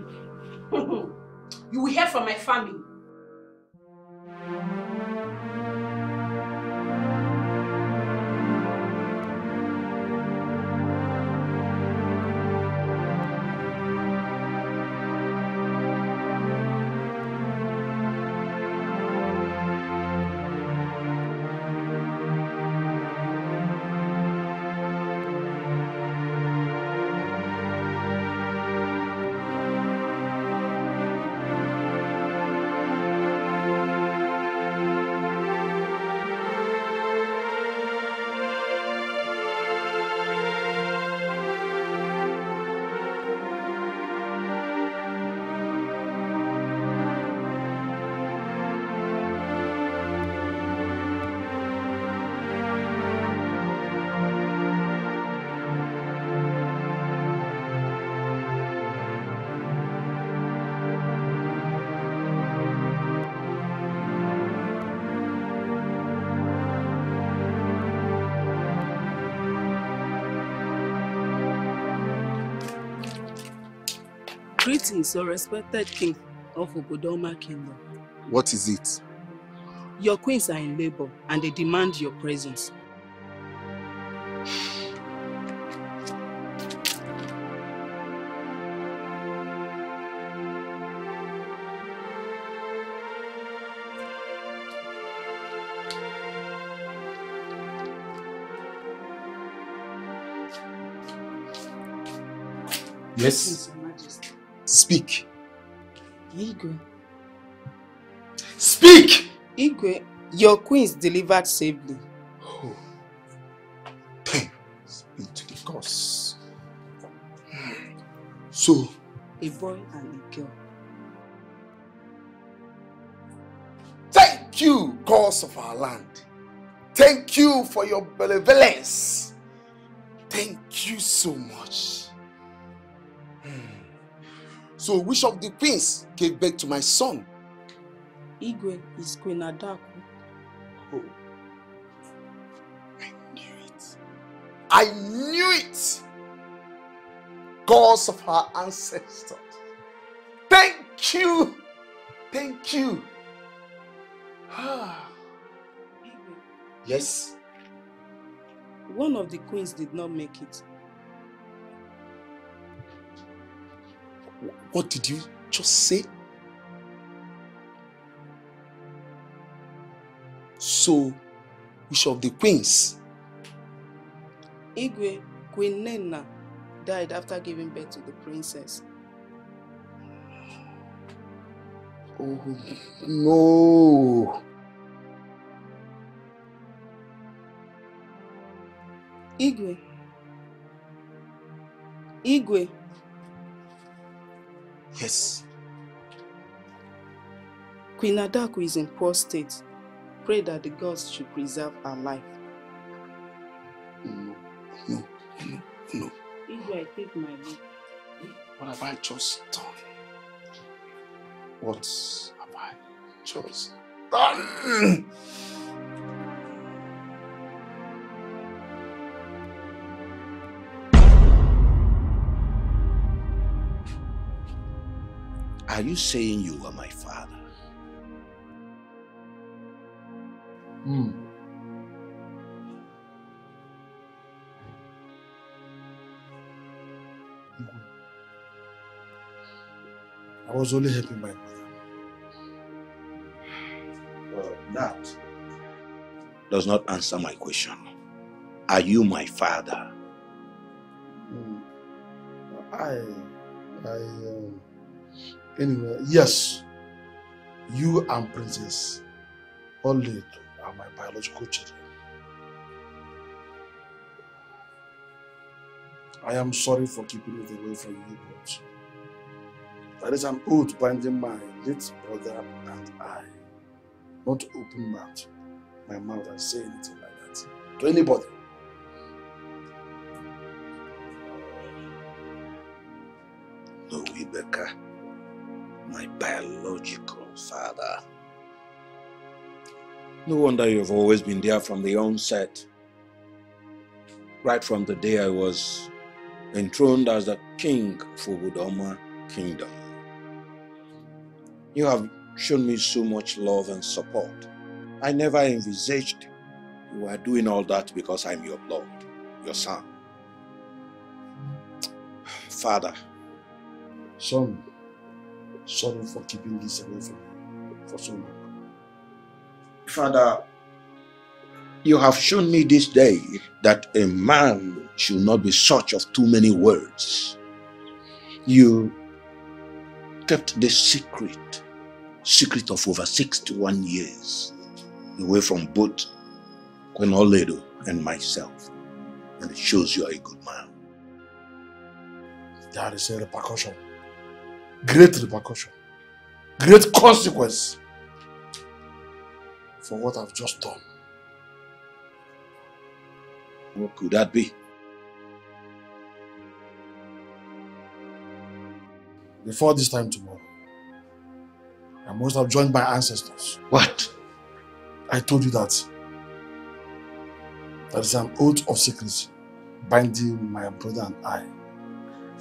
Speaker 5: you will hear from my family.
Speaker 44: greeting, so respected king of Obodoma kingdom.
Speaker 27: What is it?
Speaker 44: Your queens are in labor and they demand your presence.
Speaker 27: Yes. Speak.
Speaker 44: Igwe.
Speaker 27: Speak!
Speaker 44: Igwe, your queen is delivered safely. Oh.
Speaker 27: Speak to the gods. So,
Speaker 44: A boy and a girl.
Speaker 27: thank you, gods of our land. Thank you for your benevolence. Thank you so much. So, which of the queens gave birth to my son?
Speaker 44: Igwe is Queen Adaku.
Speaker 27: Oh. I knew it. Gods of our ancestors. Thank you. Thank you. Ah. Yes.
Speaker 44: One of the queens did not make it.
Speaker 27: What did you just say? So, which of the queens?
Speaker 44: Igwe, Queen Nenna, died after giving birth to the princess.
Speaker 27: Oh, no.
Speaker 44: Igwe. Igwe.
Speaker 27: Yes.
Speaker 44: Queen Adaku is in poor state. Pray that the gods should preserve her life.
Speaker 27: No, no, no, no.
Speaker 44: Igwe, I take my leave.
Speaker 27: What have I just done? What have I just done?
Speaker 7: Are you saying you are my father?
Speaker 16: Hmm. I was only helping my mother.
Speaker 7: Well, that does not answer my question. Are you my father?
Speaker 16: Hmm. I, I, um, anyway, yes, you and Princess Oledo are my biological children. I am sorry for keeping it away from you both. That is an oath binding my late brother and I not open mouth, my mouth and say anything like that to anybody.
Speaker 7: Biological father. No wonder you've always been there from the onset. Right from the day I was enthroned as the king for Budoma Kingdom. You have shown me so much love and support. I never envisaged you are doing all that because I'm your blood, your son. Father,
Speaker 16: Son, sorry for keeping this away from you for so long.
Speaker 7: Father, you have shown me this day that a man should not be such of too many words. You kept the secret, secret of over 61 years, away from both Queen Oledo and myself. And it shows you are a good man.
Speaker 16: There is a repercussion, great repercussion, great consequence for what I've just done.
Speaker 7: What could that be?
Speaker 16: Before this time tomorrow, I must have joined my ancestors.
Speaker 7: What?
Speaker 16: I told you that. That is an oath of secrecy binding my brother and I.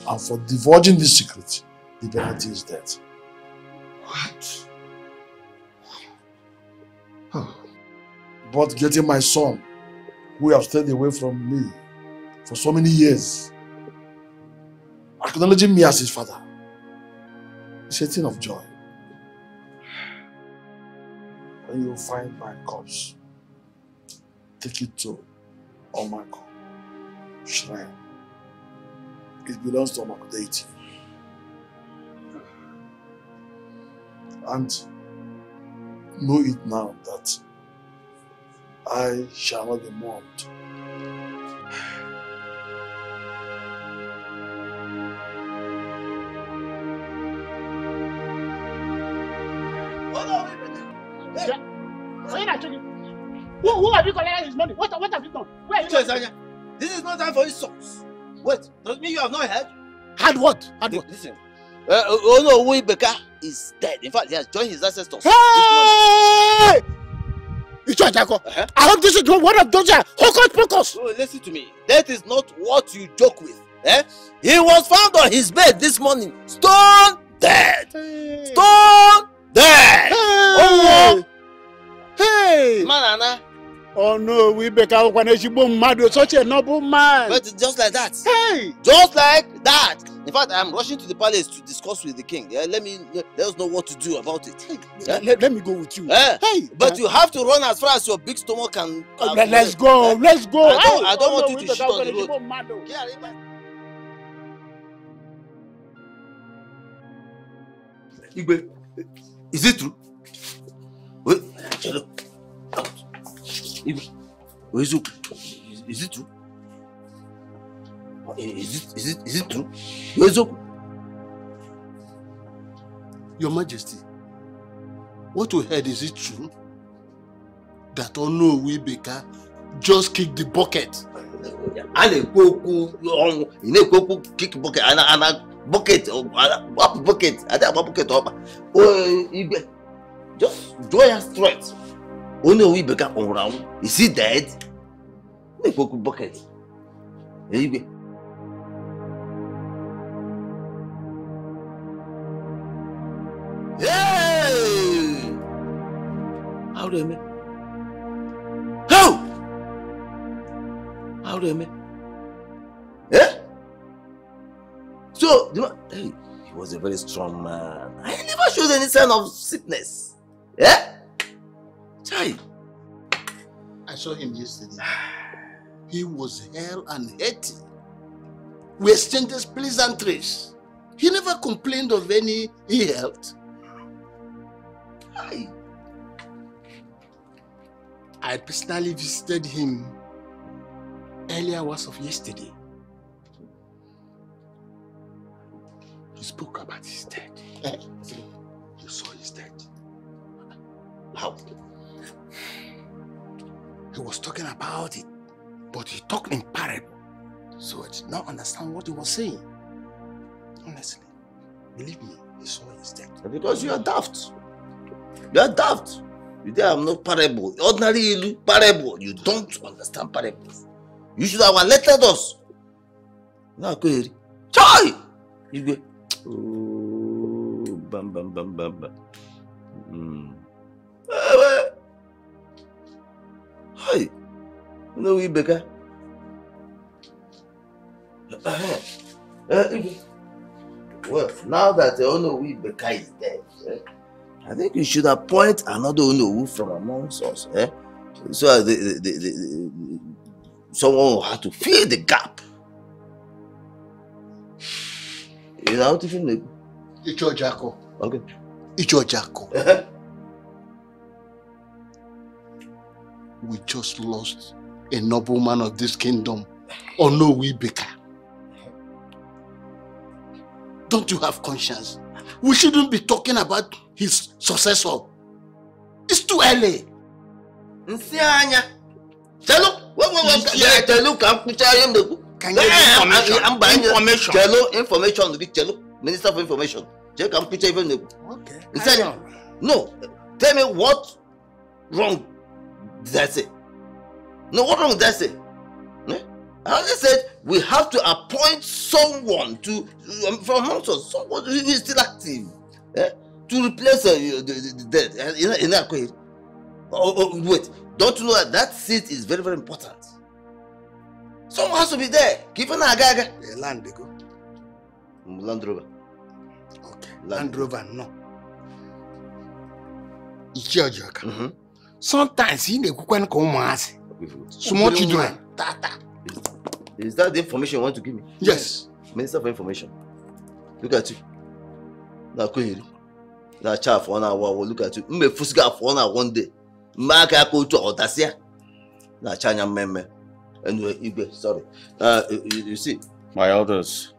Speaker 16: And for divulging this secret, the penalty is death.
Speaker 7: What?
Speaker 16: But getting my son, who have stayed away from me for so many years, acknowledging me as his father, is a thing of joy. When you find my corpse, take it to Omaku Shrine
Speaker 27: it belongs to Omaku deity. And know it now that I shall not be mourned.
Speaker 26: Who, who have you collected his money? What, what have you done? Where are you
Speaker 24: Choice, This is not time for insults. Wait, does it mean you have not heard?
Speaker 26: Heard what? Heard
Speaker 24: what? Listen. Uh, oh no, Wibeka is dead. In fact, he has joined his ancestors.
Speaker 26: Hey! Icho Ajako, I hope this is not one of those hocus pocus.
Speaker 24: Oh, listen to me. That is not what you joke with. Eh? He was found on his bed this morning, stone dead. Stone dead. Oh,
Speaker 26: Hey!
Speaker 24: Manana.
Speaker 26: Oh no, we beka okwana ezigbo mmadụ, such a noble man.
Speaker 24: But just like that.
Speaker 26: Hey!
Speaker 24: Just like that. In fact, I'm rushing to the palace to discuss with the king. Yeah, let me let us know what to do about it. Yeah?
Speaker 26: Let, let me go with you.
Speaker 24: Eh?
Speaker 26: Hey!
Speaker 24: But you have to run as far as your big stomach can.
Speaker 26: Uh, let, let's go, let's go.
Speaker 24: I don't,
Speaker 26: Hey!
Speaker 24: I don't
Speaker 26: Oh,
Speaker 24: want
Speaker 26: no,
Speaker 24: you to shit on the road.
Speaker 26: ezigbo mmadụ.
Speaker 24: Igwe, is it true? Wait, Chelo. Igwe, is it true? Is it, is it, is it true? It?
Speaker 26: Your Majesty, what we heard, is it true? That Ono Wibeka just kicked the bucket.
Speaker 24: a na-ekwu okwu ọnwụ ị na-ekwu okwu kick bucket ana ana bucket gbapụ bucket adị agba bucket ọkpa igwe just jụọ ya straight onye owu nwụrụ anwụ is he dead na-ekwu okwu bucket igwe How do I make? How? How do I make? Eh? So, the man, hey, he was a very strong man. I never showed any sign of sickness. Eh? Chai.
Speaker 26: I saw him yesterday. He was hell and hearty. We exchanged pleasantries. He never complained of any ill health.
Speaker 24: Aye.
Speaker 26: I personally visited him earlier hours of yesterday. He spoke about his death. Eh, You saw his death.
Speaker 24: How?
Speaker 26: He was talking about it, but he talked in parable. So I did not understand what he was saying. Honestly, believe me, he saw his death.
Speaker 24: Because you are daft. You are daft. You think I'm not parable. Ordinary ilu, parable. You don't understand parables. You should have alerted us. Now, go ahead. Chai! Igwe. Oh, bam, bam, bam, bam, bam. Mm. Eh, eh. Hi. You know, we bega. Eh, eh, Igwe. Well, now that the Ono Beka is dead, eh, I think you should appoint another Ono from amongst us. Eh? So the, the, the, the, someone will have to fill the gap. You know, to fill the
Speaker 26: Ichie Ojiako.
Speaker 24: Okay.
Speaker 26: Ichie Ojiako. We just lost a nobleman of this kingdom. Onowu Ibeka. Don't you have conscience? We shouldn't be talking about his successor. It's too early.
Speaker 24: Nsị anya. Chelu, wait, wait, wait. Chelu ka m na-ekwu.
Speaker 26: Can you information? Information.
Speaker 24: Chelu, information gị, Chelu, Minister of Information. Chee ka m na-ekwu.
Speaker 26: Okay.
Speaker 24: Nsị anya. No, tell me what wrong did I say? No, what wrong did I say? Eh? I said we have to appoint someone to um, from amongst us, someone who is still active, eh? to replace uh, the, the, dead. In, in that way. Oh, oh, wait, don't you know that that seat is very, very important? Someone has to be there. Given a gaga.
Speaker 26: The land they go.
Speaker 24: Land Rover.
Speaker 26: Okay. Land Rover, no. Ichie Ojiako. Sometimes he na-ekwukwe ka ụmụazị. Small children.
Speaker 24: Is that the information you want to give me?
Speaker 26: Yes.
Speaker 24: Minister for Information. Look at you. Na kwehiri. Na cha afọ na-awụ awụ. Look at you. Mmefusiga afọ na one day. Mma aka aka otu ọtasịa. Na-acha anya mmemme. Anyway, Igwe, sorry. Uh, you, you see,
Speaker 1: My elders,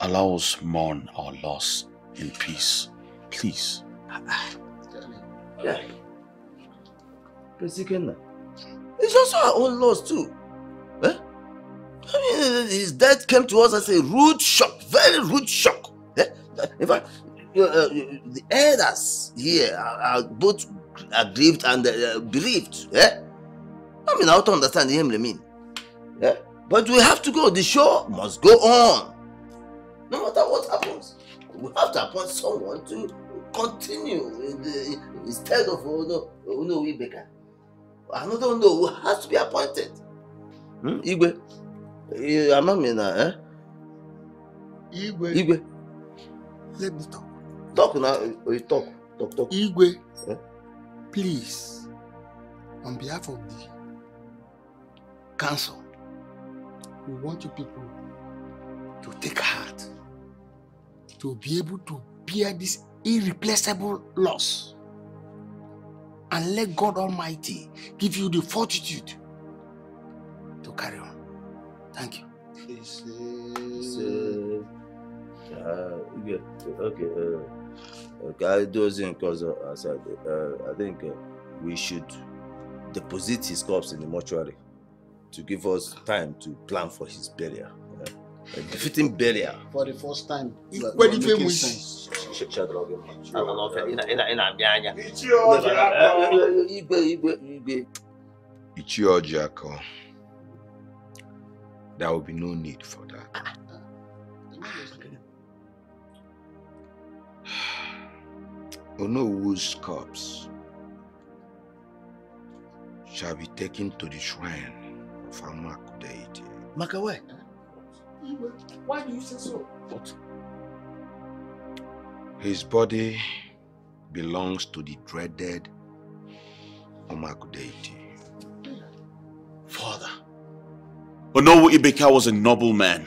Speaker 1: allow us mourn our loss in peace. Please.
Speaker 24: Yeah. It's also our own loss too. Eh? I mean, his death came to us as a rude shock, very rude shock. Eh? In fact, uh, the elders here are, are both aggrieved and uh, bereaved. Eh? I mean, I don't understand him, I mean. Yeah? But we have to go. The show must go on. No matter what happens, we have to appoint someone to continue in the, instead of Ono Ono Ibeka. Another Ono who has to be appointed. Hmm? Igwe, eh, amaghị na eh?
Speaker 6: Igwe.
Speaker 24: Igwe,
Speaker 6: Let me talk.
Speaker 24: talk na you talk, talk, talk.
Speaker 6: Igwe,
Speaker 24: Eh?
Speaker 6: please, on behalf of the council, we want you people to take heart, to be able to bear this irreplaceable loss, and let God Almighty give you the fortitude to carry on. Thank you.
Speaker 24: So, uh, Igwe, okay, uh, okay, I do think because uh, as uh, I think uh, we should deposit his corpse in the mortuary to give us time to plan for his burial. Uh, a.
Speaker 26: For the first time.
Speaker 24: But-
Speaker 26: When
Speaker 24: don't know if ị na-abịa anya. Igwe, Igwe.
Speaker 7: There will be no need for that. Onowu's corpse shall be taken to the shrine of Omaku deity.
Speaker 24: Maka why?
Speaker 26: Why do you say so?
Speaker 7: What? His body belongs to the dreaded Omaku deity.
Speaker 1: Father, Onowu Ibeka was a noble man.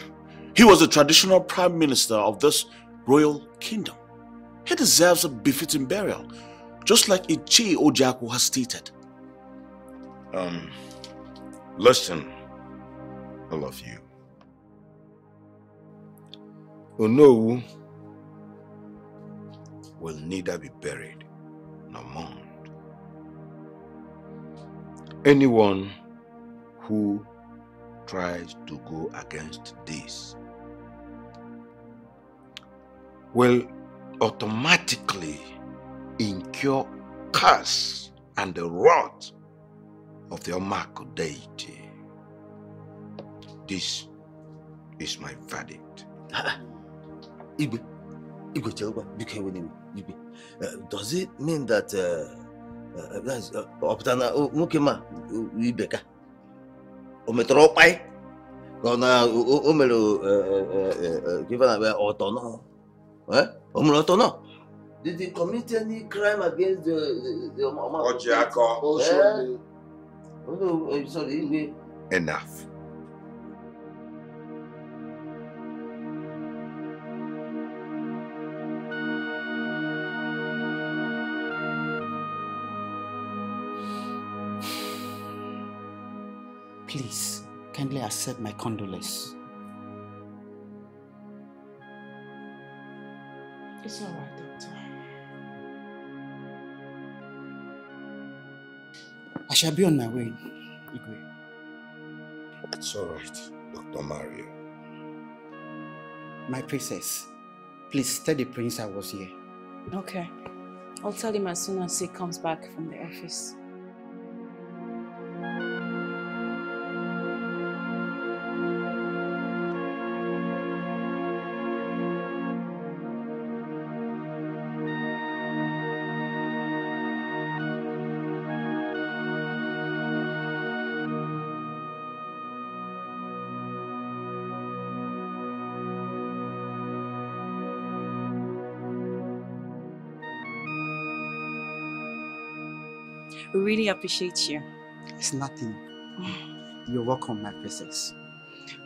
Speaker 1: He was the traditional prime minister of this royal kingdom. He deserves a befitting burial, just like Ichie Ojiako has stated.
Speaker 7: Um, listen, all of you. Onowu will neither be buried nor mourned. Anyone who tries to go against this will automatically incur curse and the wrath of the Omaku deity. This is my verdict.
Speaker 24: Igwe, Igwe Chelba, biko ewe n'iwe, Igwe. Uh, Does it mean that uh, uh, that's, uh, ọ pụtara na o- nwoke ma o- Ibeka o metụrụ ọkpai ka ọ na o o- o mere uh, uh, uh, uh, give na ọtọ nọ? Eh? o mere ọtọ nọ? Did he commit any crime against the, the, the Omaku deity?
Speaker 33: Kindly accept my condolence.
Speaker 2: It's all right, doctor.
Speaker 33: I shall be on my way, Igwe.
Speaker 7: It's all right, Dr. Mario.
Speaker 33: My princess, please tell the prince I was here.
Speaker 15: Okay. I'll tell him as soon as he comes back from the office. Really appreciate you.
Speaker 33: It's nothing. You're welcome, my princess.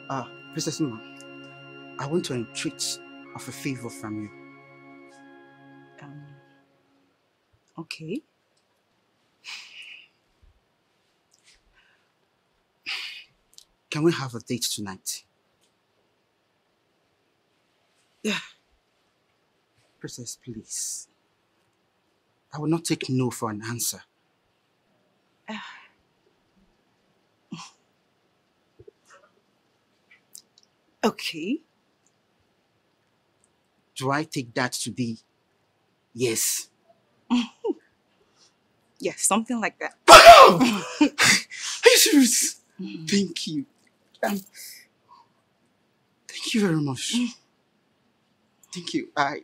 Speaker 33: Uh, Princess Mma, I want to entreat of a favor from you.
Speaker 15: Um, okay.
Speaker 33: Can we have a date tonight?
Speaker 15: Yeah.
Speaker 33: Princess, please. I will not take no for an answer.
Speaker 15: Okay.
Speaker 33: Do I take that to be yes?
Speaker 15: Yes, something like that.
Speaker 33: Are you serious? Thank you. Um, thank you very much. Thank you. I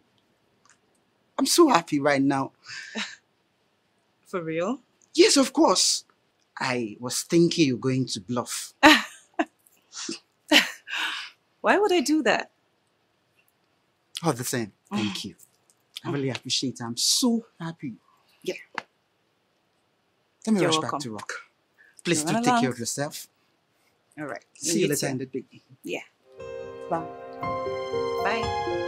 Speaker 33: I'm so happy right now.
Speaker 15: For real?
Speaker 33: Yes, of course. I was thinking you're going to bluff.
Speaker 15: Why would I do that?
Speaker 33: All the same, thank you. I really appreciate it. I'm so happy. Yeah. Let me
Speaker 15: You're
Speaker 33: rush
Speaker 15: welcome.
Speaker 33: back to work. Please
Speaker 15: Run
Speaker 33: do take care of yourself.
Speaker 15: All right.
Speaker 33: See you later in the day.
Speaker 15: Yeah. Bye. Bye.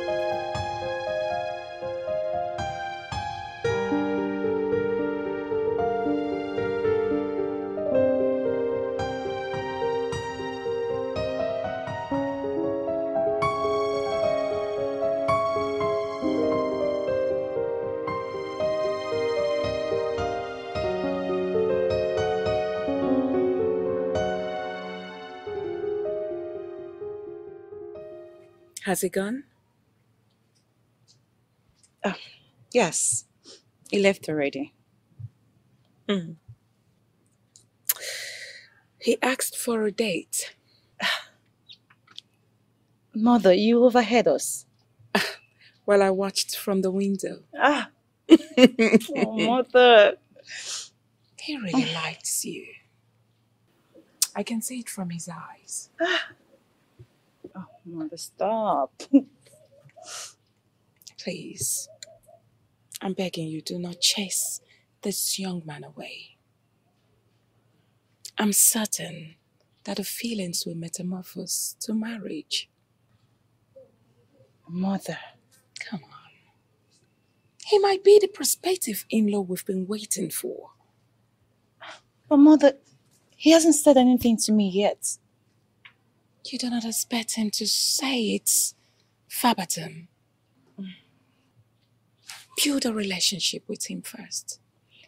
Speaker 2: Has he gone?
Speaker 15: Yes. He left already.
Speaker 2: Mm. He asked for a date.
Speaker 15: Mother, you overheard us.
Speaker 2: Well, I watched from the window.
Speaker 15: Ah. oh, mother.
Speaker 2: He really likes you. I can see it from his eyes.
Speaker 15: Oh, mother, stop.
Speaker 2: Please, I'm begging you, do not chase this young man away. I'm certain that the feelings will metamorphose to marriage.
Speaker 15: Mother.
Speaker 2: Come on. He might be the prospective in law we've been waiting for.
Speaker 15: But mother, he hasn't said anything to me yet.
Speaker 2: You do not expect him to say it verbatim. Build a relationship with him first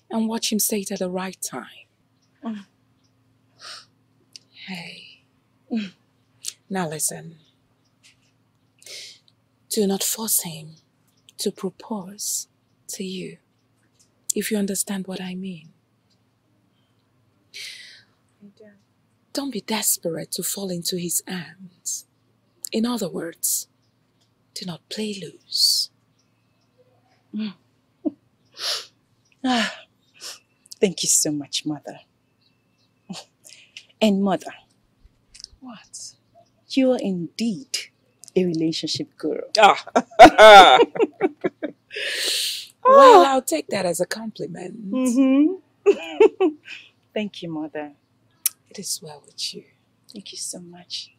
Speaker 2: and watch him say it at the right time.
Speaker 15: Mm.
Speaker 2: Hey. Now listen. Do not force him to propose to you, if you understand what I mean. Don't be desperate to fall into his hands. In other words, do not play loose.
Speaker 15: Ah, thank you so much, mother. And mother,
Speaker 2: What?
Speaker 15: you are indeed a relationship girl.
Speaker 2: Ah. well, I'll take that as a compliment.
Speaker 15: Mm-hmm. Thank you, mother.
Speaker 2: It is well with you.
Speaker 15: Thank you so much.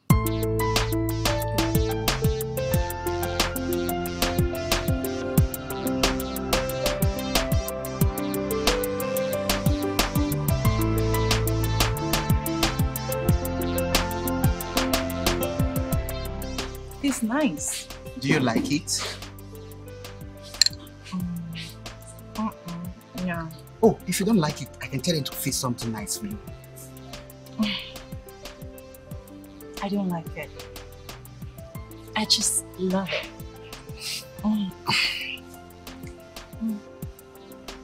Speaker 15: It's nice.
Speaker 33: Do you like it? Uh uh.
Speaker 15: Yeah.
Speaker 33: Oh, if you don't like it, I can tell him to fix something nice for you.
Speaker 15: I don't like it. I just love it. Mm.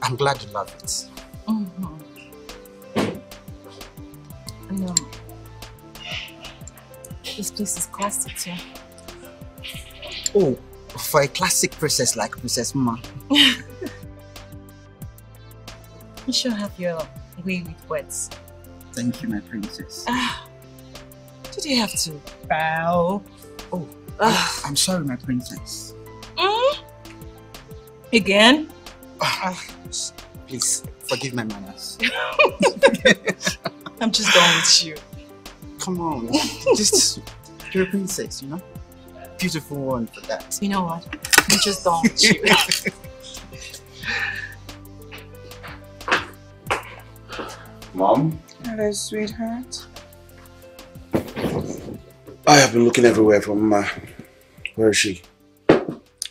Speaker 33: I'm glad you love it.
Speaker 15: Mhm. No. This place is classic too.
Speaker 33: Oh, for a classic princess like Princess Mma.
Speaker 15: You sure have your way with words.
Speaker 33: Thank you, my princess.
Speaker 15: Ah, did you have to bow?
Speaker 33: Oh,
Speaker 15: Ah.
Speaker 33: I'm sorry, my princess.
Speaker 15: Mm? Again?
Speaker 33: Please, forgive my manners.
Speaker 15: I'm I'm just done with you.
Speaker 33: Come on. Just, you're a princess, you know? Beautiful one for that.
Speaker 15: You know what? I'm just done with you.
Speaker 45: Mom?
Speaker 2: Hello, sweetheart.
Speaker 1: I have been looking everywhere for Mama. Where is she?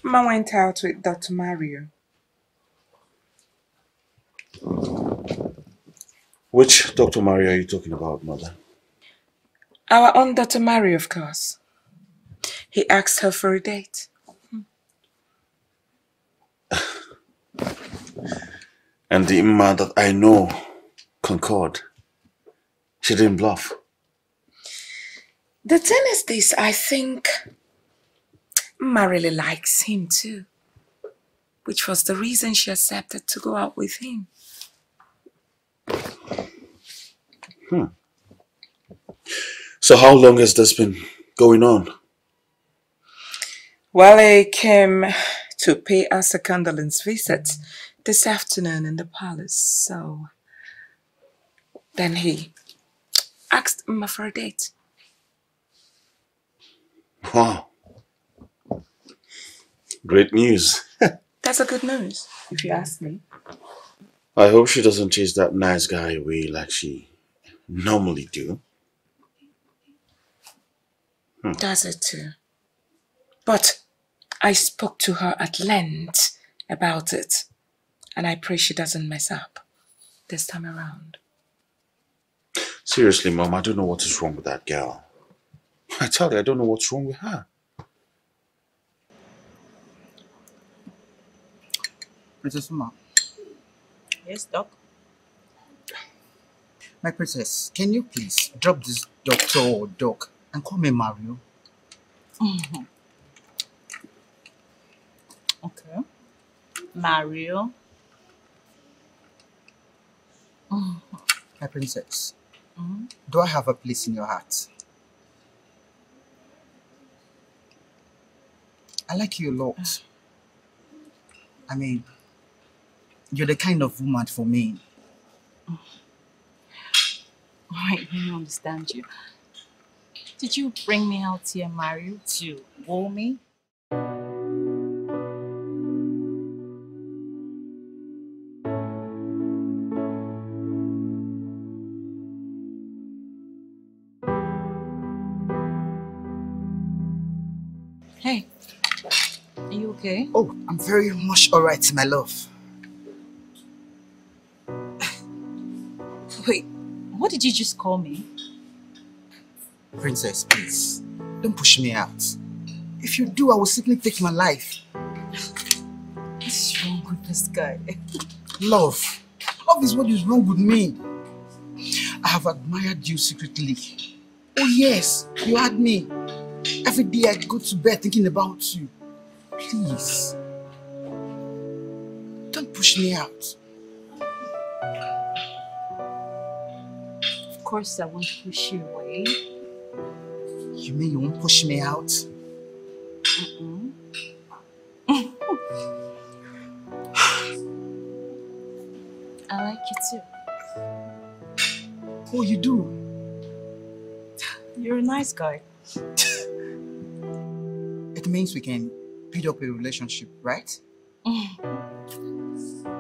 Speaker 2: Ma went out with Dr. Mario.
Speaker 1: Which Dr. Mario are you talking about, Mother?
Speaker 2: Our own Dr. Mario, of course. He asked her for a date.
Speaker 1: And the Imma that I know, Concord, she didn't bluff.
Speaker 2: The thing is this, I think Ma really likes him too. Which was the reason she accepted to go out with him.
Speaker 1: Hmm. So how long has this been going on?
Speaker 2: Well, I came to pay us a condolence visit this afternoon in the palace, so then he asked Ma for a date.
Speaker 1: Wow. Great news.
Speaker 2: That's a good news, if you ask me.
Speaker 1: I hope she doesn't chase that nice guy away like she normally do. Hmm.
Speaker 2: Does it too. But I spoke to her at length about it, and I pray she doesn't mess up this time around.
Speaker 1: Seriously, Mom, I don't know what is wrong with that girl. I tell you, I don't know what's wrong with her.
Speaker 33: Princess Mma,
Speaker 15: Yes, Doc.
Speaker 33: my princess, can you please drop this doctor or doc and call me Mario?
Speaker 15: Mhm. Okay. Mario. Mhm.
Speaker 33: My princess,
Speaker 15: Mhm.
Speaker 33: do I have a place in your heart? I like you a lot. I mean, you're the kind of woman for me.
Speaker 15: I don't understand you. Did you bring me out here, Mario, to woo me? Okay?
Speaker 33: Oh, I'm very much alright, my love.
Speaker 15: Wait, what did you just call me?
Speaker 33: Princess, please, don't push me out. If you do, I will simply take my life.
Speaker 15: What's wrong with this guy?
Speaker 33: Love. Love is what is wrong with me. I have admired you secretly. Oh yes, you had me. Every day I go to bed thinking about you. Please. Don't push me out.
Speaker 15: Of course, I won't push you away.
Speaker 33: You mean you won't push me out?
Speaker 15: Mm-mm. I like you too.
Speaker 33: Oh, you do?
Speaker 15: You're a nice guy.
Speaker 33: It means we can build up a relationship, right?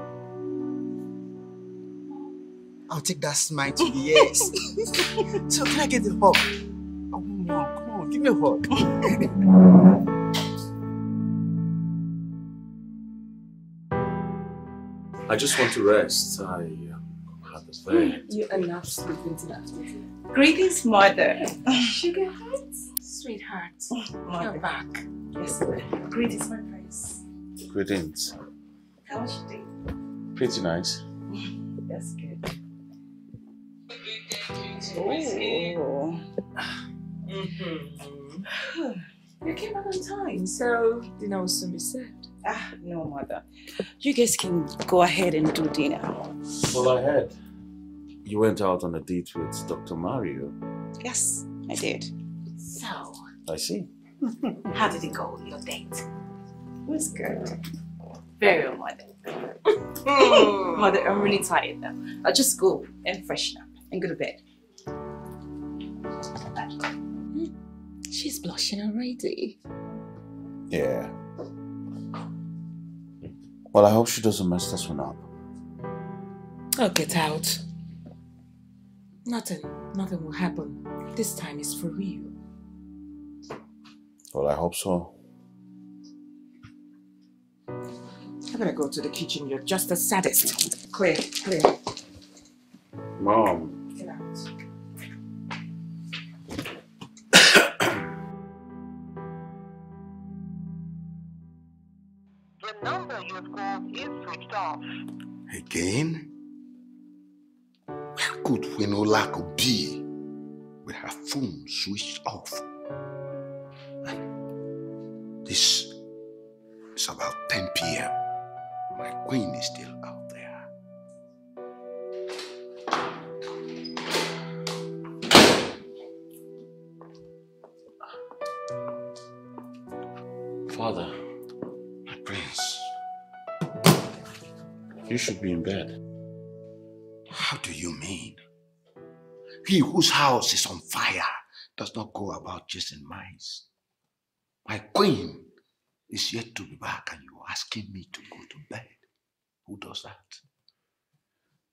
Speaker 33: I'll take that smile to the yes. so can I get the hug? Oh no, come on, give me a hug.
Speaker 46: I just want to rest. I um, had a very
Speaker 2: You enough sleeping tonight.
Speaker 4: Greetings, mother.
Speaker 2: Sugar hearts? Sweetheart, you're back.
Speaker 4: Yes, greetings, my prince.
Speaker 1: Greetings.
Speaker 4: How was your day?
Speaker 1: Pretty nice.
Speaker 4: That's good.
Speaker 2: Oh. You came back on time, so dinner will soon be served.
Speaker 15: Ah, no, mother. You guys can go ahead and do dinner.
Speaker 1: Well, I heard. You went out on a date with Dr. Mario.
Speaker 15: Yes, I did.
Speaker 4: So,
Speaker 1: I see.
Speaker 4: how did it go, your date?
Speaker 15: It was good.
Speaker 4: Very well, mother.
Speaker 15: Mother, I'm really tired now. I'll just go and freshen up and go to bed.
Speaker 2: She's blushing already.
Speaker 1: Yeah. Well, I hope she doesn't mess this one up.
Speaker 2: Oh, get out. Nothing, nothing will happen. This time is for real.
Speaker 1: Well, I hope so.
Speaker 2: I'm gonna go to the kitchen. You're just a saddest. Clear, clear.
Speaker 1: Mom.
Speaker 2: Get out.
Speaker 47: The number you have called is switched off.
Speaker 6: Again? Where could Queen Olako be with her phone switched off? This is about 10 p.m. My queen is still out there.
Speaker 1: Father.
Speaker 6: My prince.
Speaker 1: You should be in bed.
Speaker 6: How do you mean? He whose house is on fire does not go about chasing mice. My queen is yet to be back and you're asking me to go to bed. Who does that?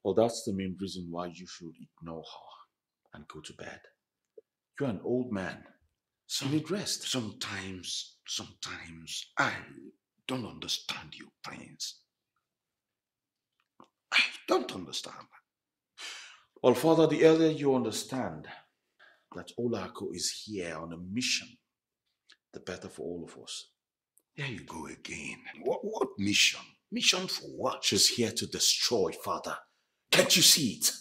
Speaker 1: Well, that's the main reason why you should ignore her and go to bed. You're an old man.
Speaker 6: Some,
Speaker 1: need rest.
Speaker 6: Sometimes, sometimes I don't understand you, Prince. I don't understand.
Speaker 1: Well, Father, the earlier you understand that Olako is here on a mission, the better for all of us.
Speaker 6: There you go again. What, what mission? Mission for what?
Speaker 1: She's here to destroy, Father. Can't you see it?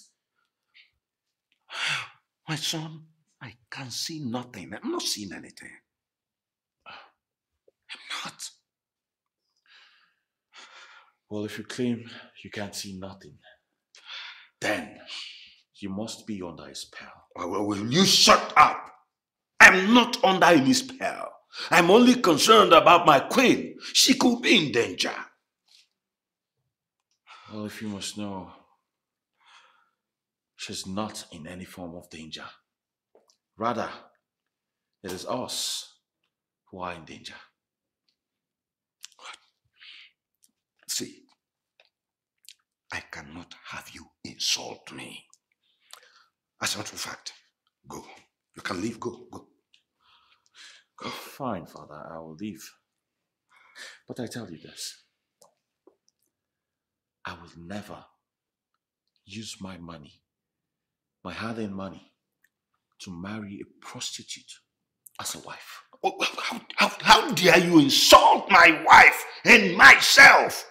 Speaker 6: My son, I can't see nothing. I'm not seeing anything. I'm not.
Speaker 1: Well, if you claim you can't see nothing, then you must be under a spell.
Speaker 6: Well, will you shut up? I'm not under any spell. I'm only concerned about my queen. She could be in danger.
Speaker 1: Well, if you must know, she's not in any form of danger. Rather, it is us who are in danger.
Speaker 6: See, I cannot have you insult me. As a matter of fact, go. You can leave. Go, go.
Speaker 1: Fine, Father, I will leave. But I tell you this I will never use my money, my hard earned money, to marry a prostitute as a wife.
Speaker 6: Oh, How, how, how dare you insult my wife and myself?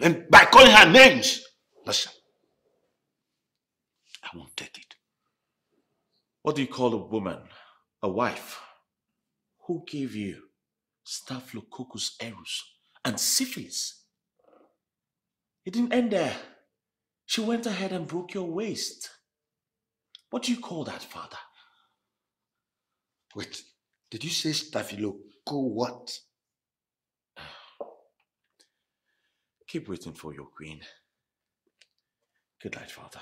Speaker 6: And by calling her names. Listen, I won't take it.
Speaker 1: What do you call a woman, a wife? Who gave you Staphylococcus aureus and syphilis? It didn't end there. She went ahead and broke your waist. What do you call that, father?
Speaker 6: Wait, did you say staphyloco what?
Speaker 1: Keep waiting for your queen. Good night, father.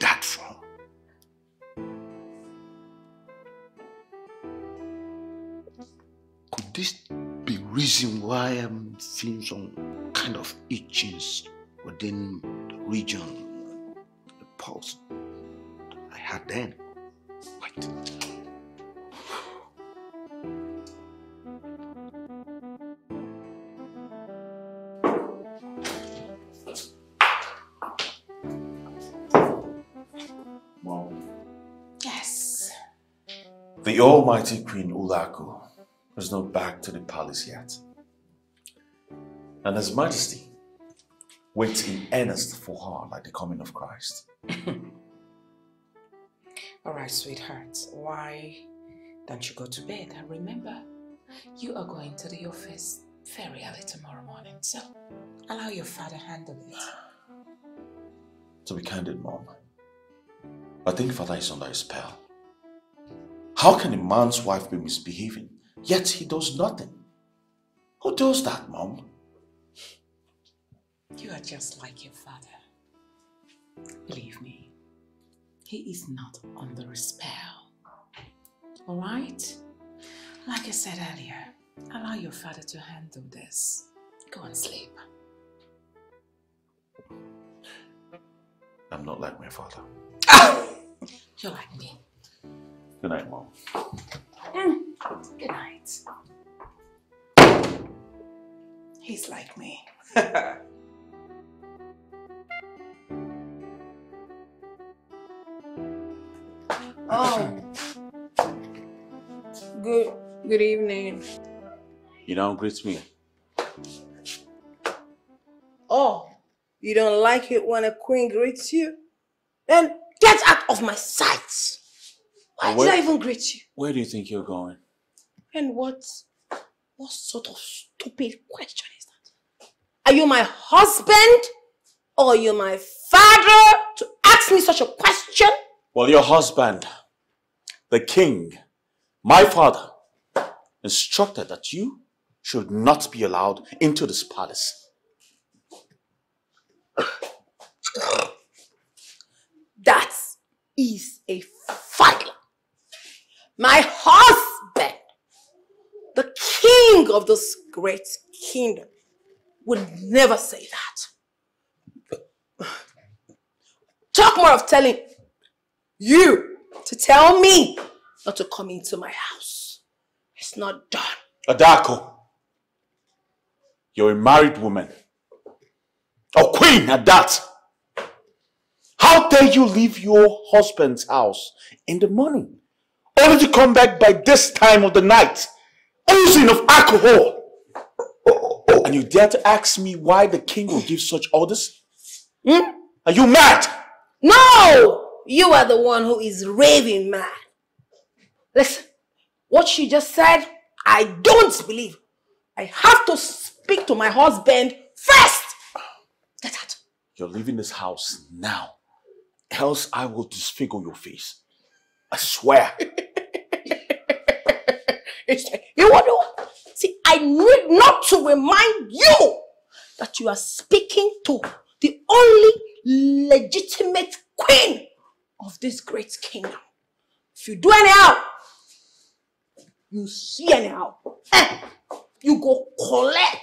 Speaker 6: That from? Could this be reason why I'm feeling some kind of itchings within the region, the pulse I had then? Wait.
Speaker 1: The almighty Queen Olako is not back to the palace yet. And His Majesty waits in earnest for her like the coming of Christ.
Speaker 2: All right, sweetheart. Why don't you go to bed? And remember, you are going to the office very early tomorrow morning. So allow your father handle it.
Speaker 1: To be candid, Mom, I think Father is under a spell. How can a man's wife be misbehaving
Speaker 48: Yet he does nothing. Who does that, Mom?
Speaker 14: You are just like your father. Believe me, he is not under a spell. Alright? Like I said earlier, allow your father to handle this. Go and sleep.
Speaker 48: I'm not like my father.
Speaker 14: You're like me.
Speaker 48: Good night, Mom.
Speaker 14: Mm. Good night. He's like me.
Speaker 13: Oh. Good good evening.
Speaker 1: You don't greet me.
Speaker 13: Oh, you don't like it when a queen greets you? Then get out of my sight. Why
Speaker 1: Where-
Speaker 13: did I even greet you?
Speaker 1: Where do you think you're going?
Speaker 13: And what what sort of stupid question is that? Are you my husband? Or are you my father to ask me such a question?
Speaker 1: Well, your husband, the king, my father, instructed that you should not be allowed into this palace.
Speaker 13: That is a file. My husband, the king of this great kingdom, would never say that. Talk more of telling you to tell me not to come into my house. It's not done.
Speaker 1: Olako, you're a married woman. A queen at that. How dare you leave your husband's house in the morning, only to come back by this time of the night, oozing of alcohol? And you dare to ask me why the king will give such orders?
Speaker 13: Hmm?
Speaker 1: Are you mad?
Speaker 13: No! You are the one who is raving mad. Listen, what she just said, I don't believe. I have to speak to my husband first. Get out.
Speaker 1: You're leaving this house now, else I will disfigure your face. I swear.
Speaker 13: You want to see? I need not to remind you that you are speaking to the only legitimate queen of this great kingdom. If you do anyhow, you see anyhow, eh, you go collect.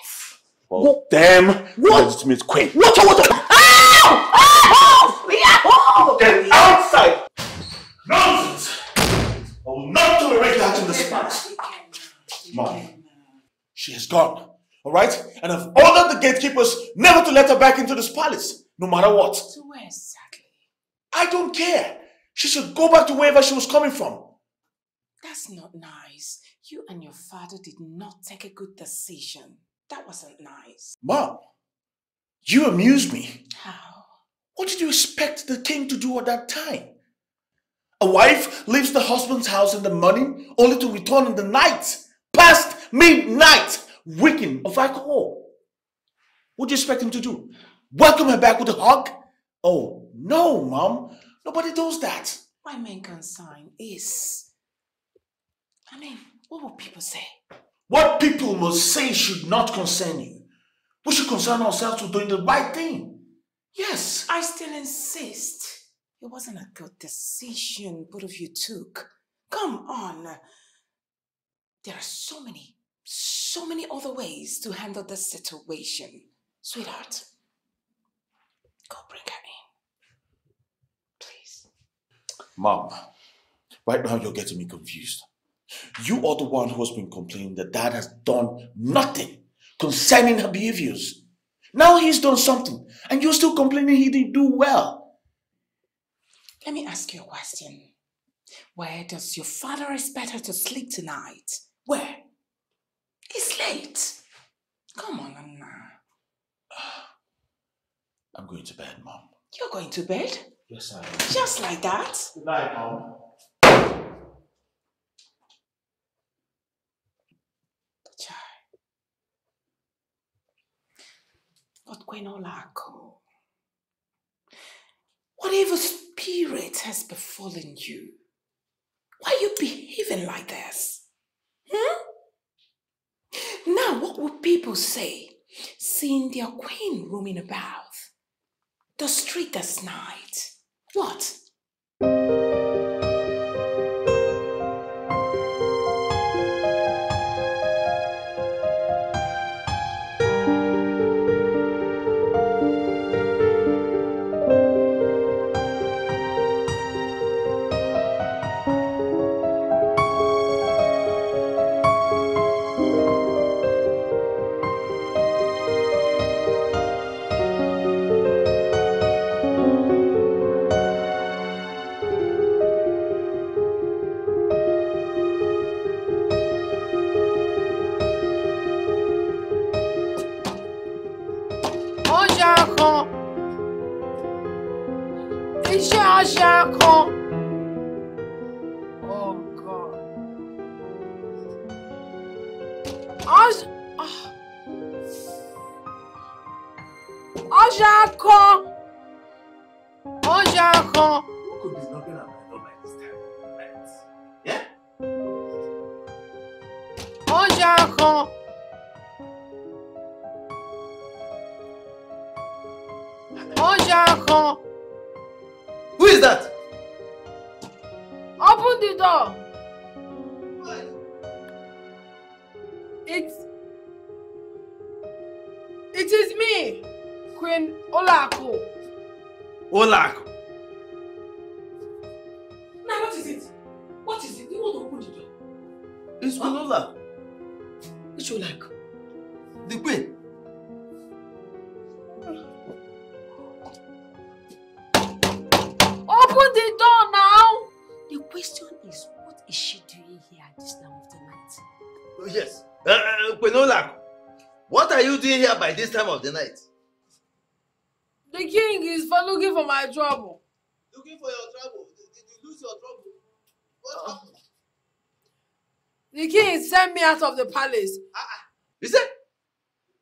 Speaker 1: Well, damn legitimate queen.
Speaker 13: What? What? What? Ow! Ow! Ow!
Speaker 1: Get outside! Nonsense! I will not tolerate that in this palace. Uh, uh, Mom, uh, she is gone, alright? And I've ordered the gatekeepers never to let her back into this palace, no matter what.
Speaker 14: So where exactly?
Speaker 1: I don't care. She should go back to wherever she was coming from.
Speaker 14: That's not nice. You and your father did not take a good decision. That wasn't nice.
Speaker 1: Mom, you amuse me.
Speaker 14: How?
Speaker 1: What did you expect the king to do at that time? A wife leaves the husband's house in the morning only to return in the night, past midnight, reeking of alcohol. What do you expect him to do? Welcome her back with a hug? Oh, no, Mom. Nobody does that.
Speaker 14: My main concern is. I mean, what will people say?
Speaker 1: What people must say should not concern you. We should concern ourselves with doing the right thing. Yes.
Speaker 14: I still insist. It wasn't a good decision both of you took. Come on. There are so many, so many other ways to handle this situation. Sweetheart, go bring her in. Please.
Speaker 1: Mom, right now you're getting me confused. You are the one who has been complaining that dad has done nothing concerning her behaviors. Now he's done something, and you're still complaining he didn't do well.
Speaker 14: Let me ask you a question. Where does your father expect her to sleep tonight? Where? It's late. Come on, Anna.
Speaker 1: I'm going to bed, Mom.
Speaker 14: You're going to bed?
Speaker 1: Yes, I am.
Speaker 14: Just like that?
Speaker 1: Good night, Mom.
Speaker 14: But Queen Olako, Whatever spirit has befallen you, why are you behaving like this? Hmm? Now, what would people say seeing their queen roaming about the street this night? What?
Speaker 20: Of the night?
Speaker 24: The
Speaker 13: king is for looking for my trouble.
Speaker 24: Looking for your trouble. Did, did you lose your trouble? What happened?
Speaker 13: The king sent me out of the palace.
Speaker 24: You said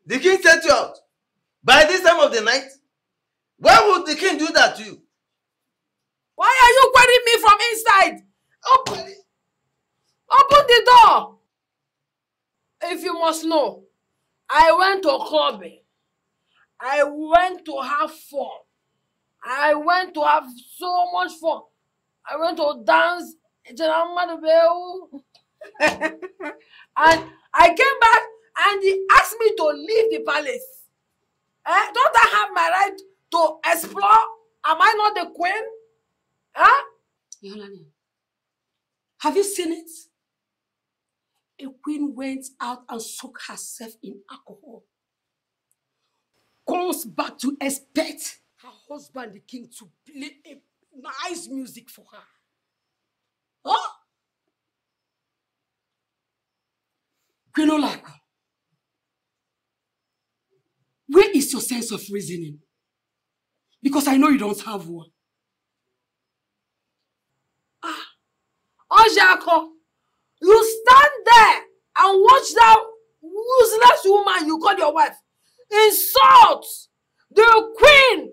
Speaker 24: the king sent you out by this time of the night? Why would the king do that to you?
Speaker 13: Why are you querying me from inside? Open, open the door. If you must know, I went to clubbing. I went to have fun. I went to have so much fun. I went to dance. and I came back and he asked me to leave the palace. Eh? Don't I have my right to explore? Am I not the queen? Huh?
Speaker 20: Yolani, have you seen it? A queen went out and soaked herself in alcohol. Comes back to expect her husband, the king, to play a nice music for her. Huh? Queen Olako, where is your sense of reasoning? Because I know you don't have one.
Speaker 13: Ojako, you stand there and watch that useless woman you call your wife insult the queen,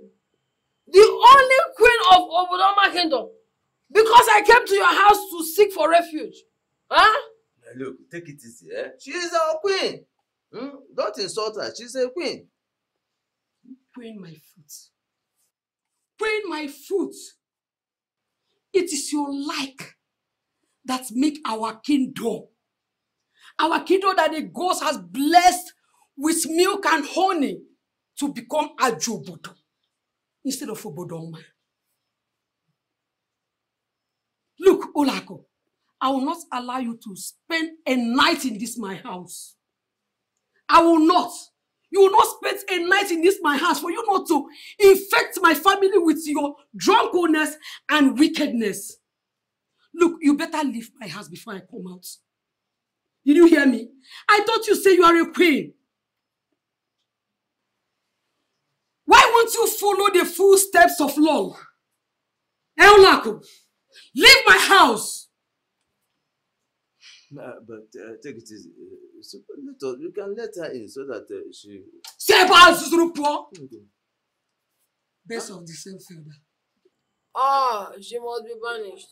Speaker 13: the only queen of Obodoma Kingdom, because I came to your house to seek for refuge. Huh?
Speaker 24: Now look, take it easy. Eh? She is our queen. Hmm? Don't insult her. She's a queen.
Speaker 20: Queen my foot. Queen my foot. It is your like that make our kingdom. Our kingdom that the ghost has blessed with milk and honey to become Ajobodo instead of Obodoma. Look, Olako, I will not allow you to spend a night in this my house. I will not. You will not spend a night in this my house for you not to infect my family with your drunkenness and wickedness. Look, you better leave my house before I come out. Did you hear me? I thought you say you are a queen. Won't you follow the full steps of law? Eulako, leave my house.
Speaker 24: Nah, but uh, take it easy. Uh, so let us, you can let her in so that uh, she.
Speaker 20: Seba Zuzurupo. Best of the same feather.
Speaker 13: Ah, she must be banished.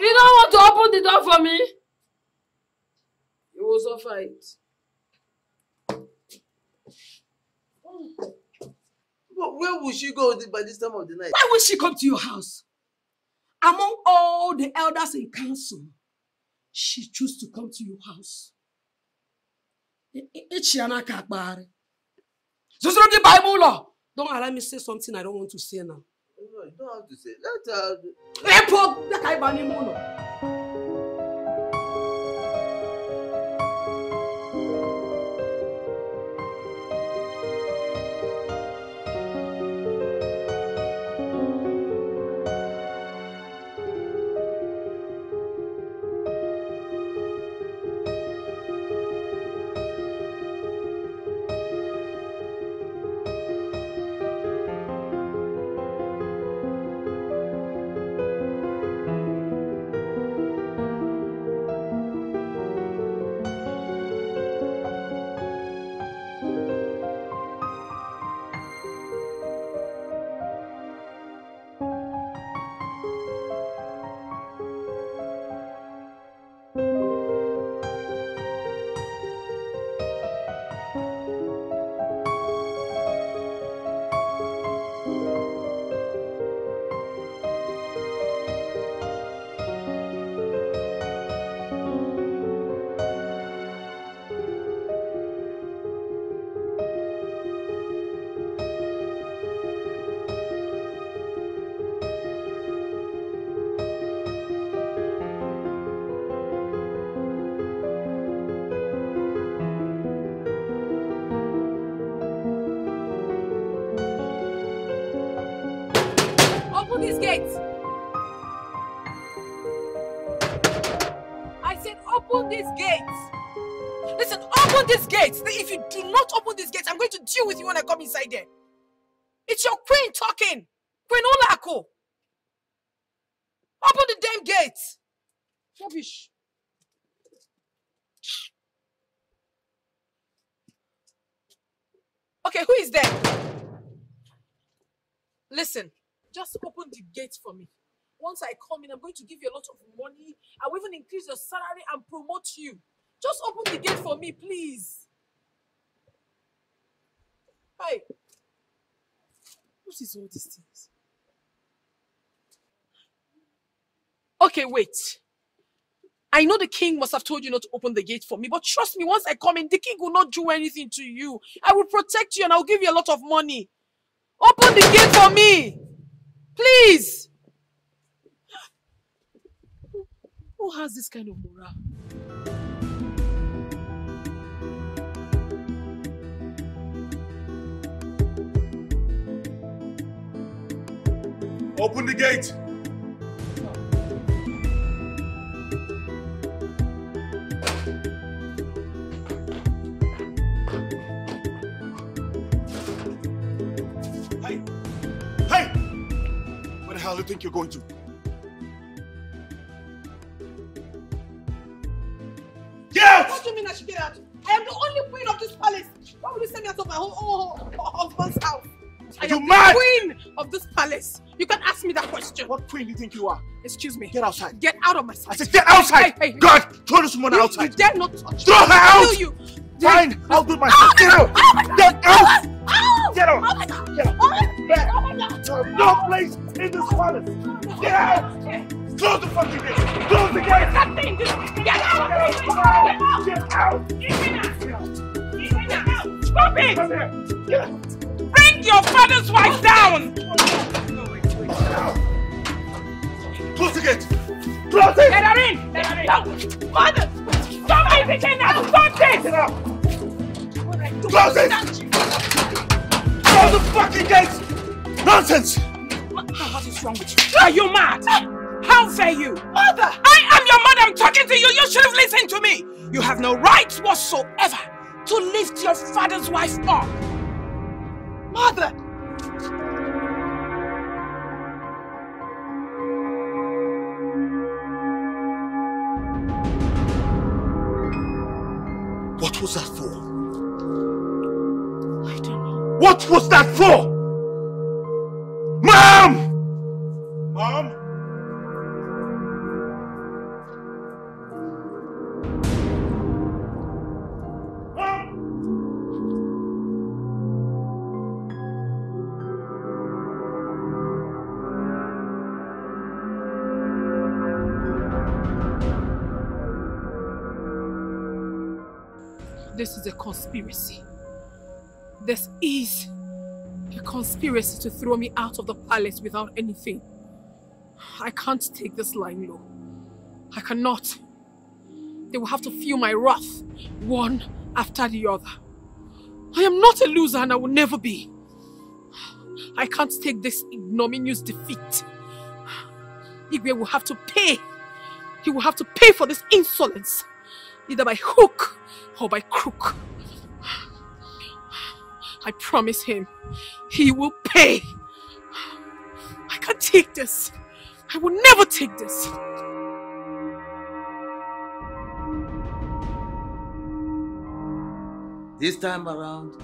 Speaker 13: You don't want to open the door for me? You will suffer it.
Speaker 24: But where will she go by this time of the night?
Speaker 13: Why would she come to your house? Among all the elders in council, she choose to come to your house. Ichiana Kakbari. Zuzuru the Bible law. Don't allow me say something I don't want to say now.
Speaker 24: No, you don't have to say. Let her.
Speaker 13: Epo, that I ban him Listen, just open the gate for me. Once I come in, I'm going to give you a lot of money. I will even increase your salary and promote you. Just open the gate for me, please. Hey. What is all these things? Okay, wait. I know the king must have told you not to open the gate for me, but trust me, once I come in, the king will not do anything to you. I will protect you and I'll give you a lot of money. Open the gate for me. Please. Who- has this kind of morale?
Speaker 18: Open the gate. Hell do you think you're going to? Get out!
Speaker 13: What do you mean I should get out? I am the only queen of this palace. Why would you send me out of my whole husband's house? I
Speaker 18: You
Speaker 13: am
Speaker 18: mad?
Speaker 13: the queen of this palace. You can ask me that question.
Speaker 18: What queen do you think you are?
Speaker 13: Excuse me.
Speaker 18: Get outside.
Speaker 13: Get out of my sight.
Speaker 18: I said get outside!
Speaker 13: Hey, hey,
Speaker 18: God! Throw this woman
Speaker 13: you,
Speaker 18: outside!
Speaker 13: You dare not touch
Speaker 18: Throw her out!
Speaker 13: kill you.
Speaker 18: Fine! I'll do it myself! Get out! Get out! Get out!
Speaker 13: Oh my god!
Speaker 18: Get out!
Speaker 13: Back. Oh my god!
Speaker 18: No place in this palace! Get out! Close the fucking gate! Close the gate!
Speaker 13: Nothing! Get out!
Speaker 18: Get out!
Speaker 13: Get out! Stop it!
Speaker 18: Come here! Get out!
Speaker 13: Bring your father's wife down!
Speaker 18: Close the gate! Close it!
Speaker 13: Let her in! Let her in! No! Mother! Stop now! Stop this!
Speaker 18: Get out! Close it! Close the fucking gate! Nonsense!
Speaker 13: What is wrong with you? Are you mad? How dare you? Mother! I am your mother! I'm talking to you! You should have listened to me! You have no right whatsoever to lift your father's wife up! Mother!
Speaker 18: What was that for? I don't know. What was that for?
Speaker 13: Conspiracy. This is a conspiracy to throw me out of the palace without anything. I can't take this lying low. I cannot. They will have to feel my wrath, one after the other. I am not a loser and I will never be. I can't take this ignominious defeat. Igwe will have to pay. He will have to pay for this insolence, either by hook or by crook. I promise him, he will pay. I can't take this. I will never take this.
Speaker 24: This time around,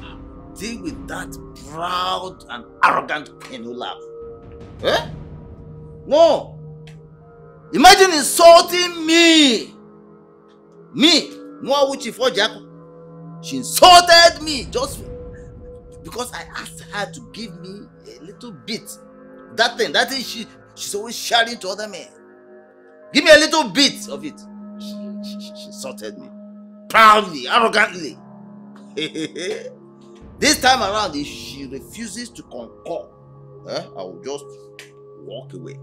Speaker 24: deal with that proud and arrogant queen who laugh. Eh? No! Imagine insulting me! Me, Nwawuchi Fojaku. She insulted me just because I asked her to give me a little bit. That thing, that thing she, she's always sharing to other men. Give me a little bit of it. She, she, she insulted me. Proudly, arrogantly. this time around, if she refuses to concur, eh, I will just walk away.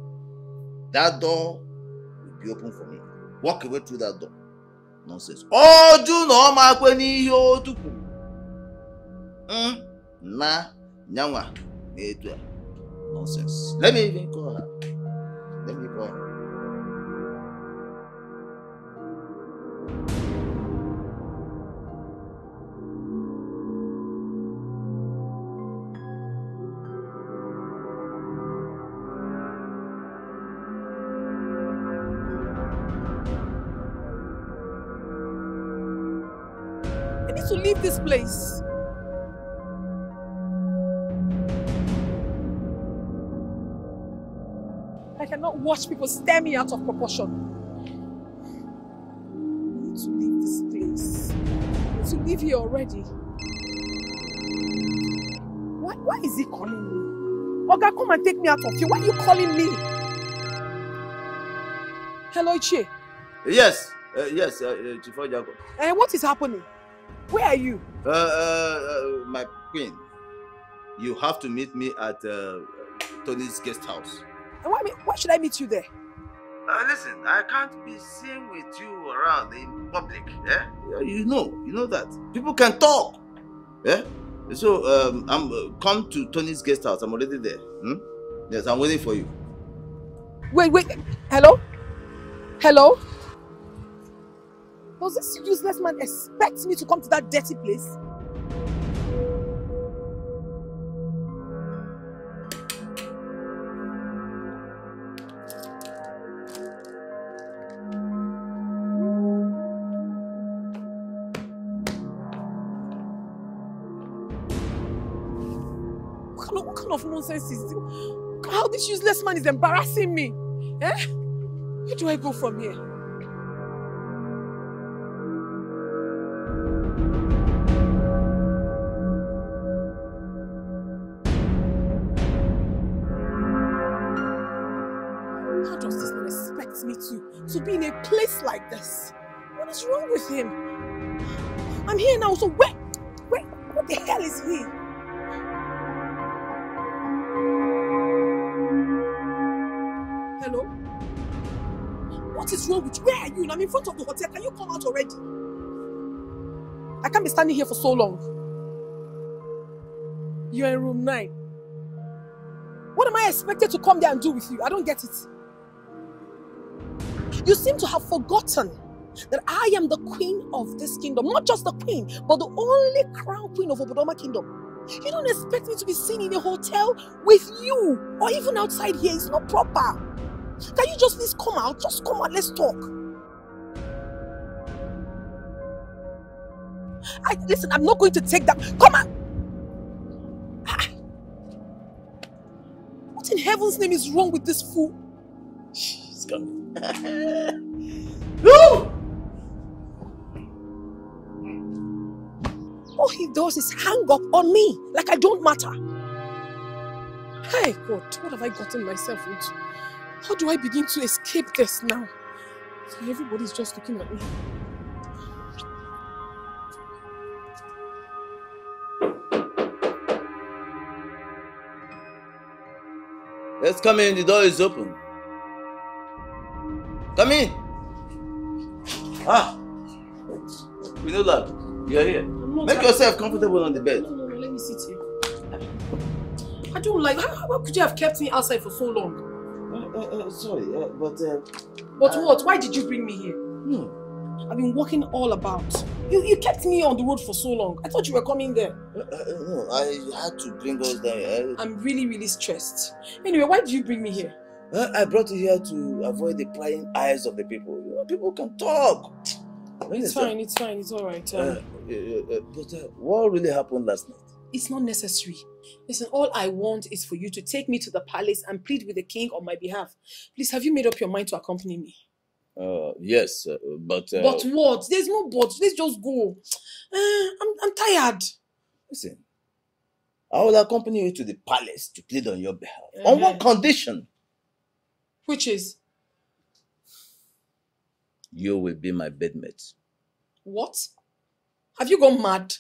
Speaker 24: That door will be open for me. Walk away through that door. Nonsense. Oju na ọ ma kwe n'ihe o tukwu. Na nyanwa na-etu a. Nonsense. Let me even call her. Let me call
Speaker 13: leave this place. Watch people stare me out of proportion. I need to leave this place. I need to leave here already. Why, why is he calling me? Oga, come and take me out of here. Why are you calling me? Hello, Ichie.
Speaker 24: Yes, uh, yes, uh, uh, Chief Ojiako.
Speaker 13: Eh, what is happening? Where are you?
Speaker 24: Uh, uh, uh, my queen, you have to meet me at uh, Tony's guest house.
Speaker 13: Why, why should I meet you there?
Speaker 24: Uh, listen, I can't be seen with you around in public. Yeah, You know, you know that. People can talk. Yeah? So, um, I'm uh, come to Tony's guest house. I'm already there. Hmm? Yes, I'm waiting for you.
Speaker 13: Wait, wait. Hello? Hello? Does this useless man expect me to come to that dirty place? Of, nonsense is? How this useless man is embarrassing me? Eh? Where do I go from here? How does this expect me to, to be in a place like this? What is wrong with him? I'm here now, so where, where, what the hell is he? Is wrong with you? Where are you? I'm in front of the hotel. Can you come out already? I can't be standing here for so long. You're in room 9. What am I expected to come there and do with you? I don't get it. You seem to have forgotten that I am the queen of this kingdom. Not just the queen, but the only crown queen of Obodoma kingdom. You don't expect me to be seen in a hotel with you or even outside here. It's not proper. Can you just please come out? Just come out. Let's talk. I listen, I'm not going to take that. Come on. Ah. What in heaven's name is wrong with this fool?
Speaker 24: She's gone. no!
Speaker 13: All he does is hang up on me like I don't matter. Hey God, what have I gotten myself into? How do I begin to escape this now? Everybody's just looking at me.
Speaker 24: Let's come in, the door is open. Come in. Ah, we know that. You're here. Make yourself comfortable on the bed.
Speaker 13: No, no, no, let me sit here. I don't like, how, how could you have kept me outside for so long?
Speaker 24: Uh, uh, uh, sorry, uh, but. Uh,
Speaker 13: But what? Why did you bring me here? I've been walking all about. You, you kept me on the road for so long. I thought you were coming there.
Speaker 24: Uh, uh, no, I had to bring us there. here.
Speaker 13: I'm really, really stressed. Anyway, why did you bring me here?
Speaker 24: Uh, I brought you here to avoid the prying eyes of the people. You know, people can talk.
Speaker 13: It's fine, it's fine, it's alright.
Speaker 24: Uh,
Speaker 13: Um,
Speaker 24: but uh, what really happened last night?
Speaker 13: It's not necessary. Listen, all I want is for you to take me to the palace and plead with the king on my behalf. Please, have you made up your mind to accompany me?
Speaker 24: Uh, yes, uh, but. Uh,
Speaker 13: but what? There's no but. Let's just go. Uh, I'm, I'm tired.
Speaker 24: Listen, I will accompany you to the palace to plead on your behalf. On one condition
Speaker 13: Which is
Speaker 24: you will be my bedmate.
Speaker 13: what? Have you gone mad?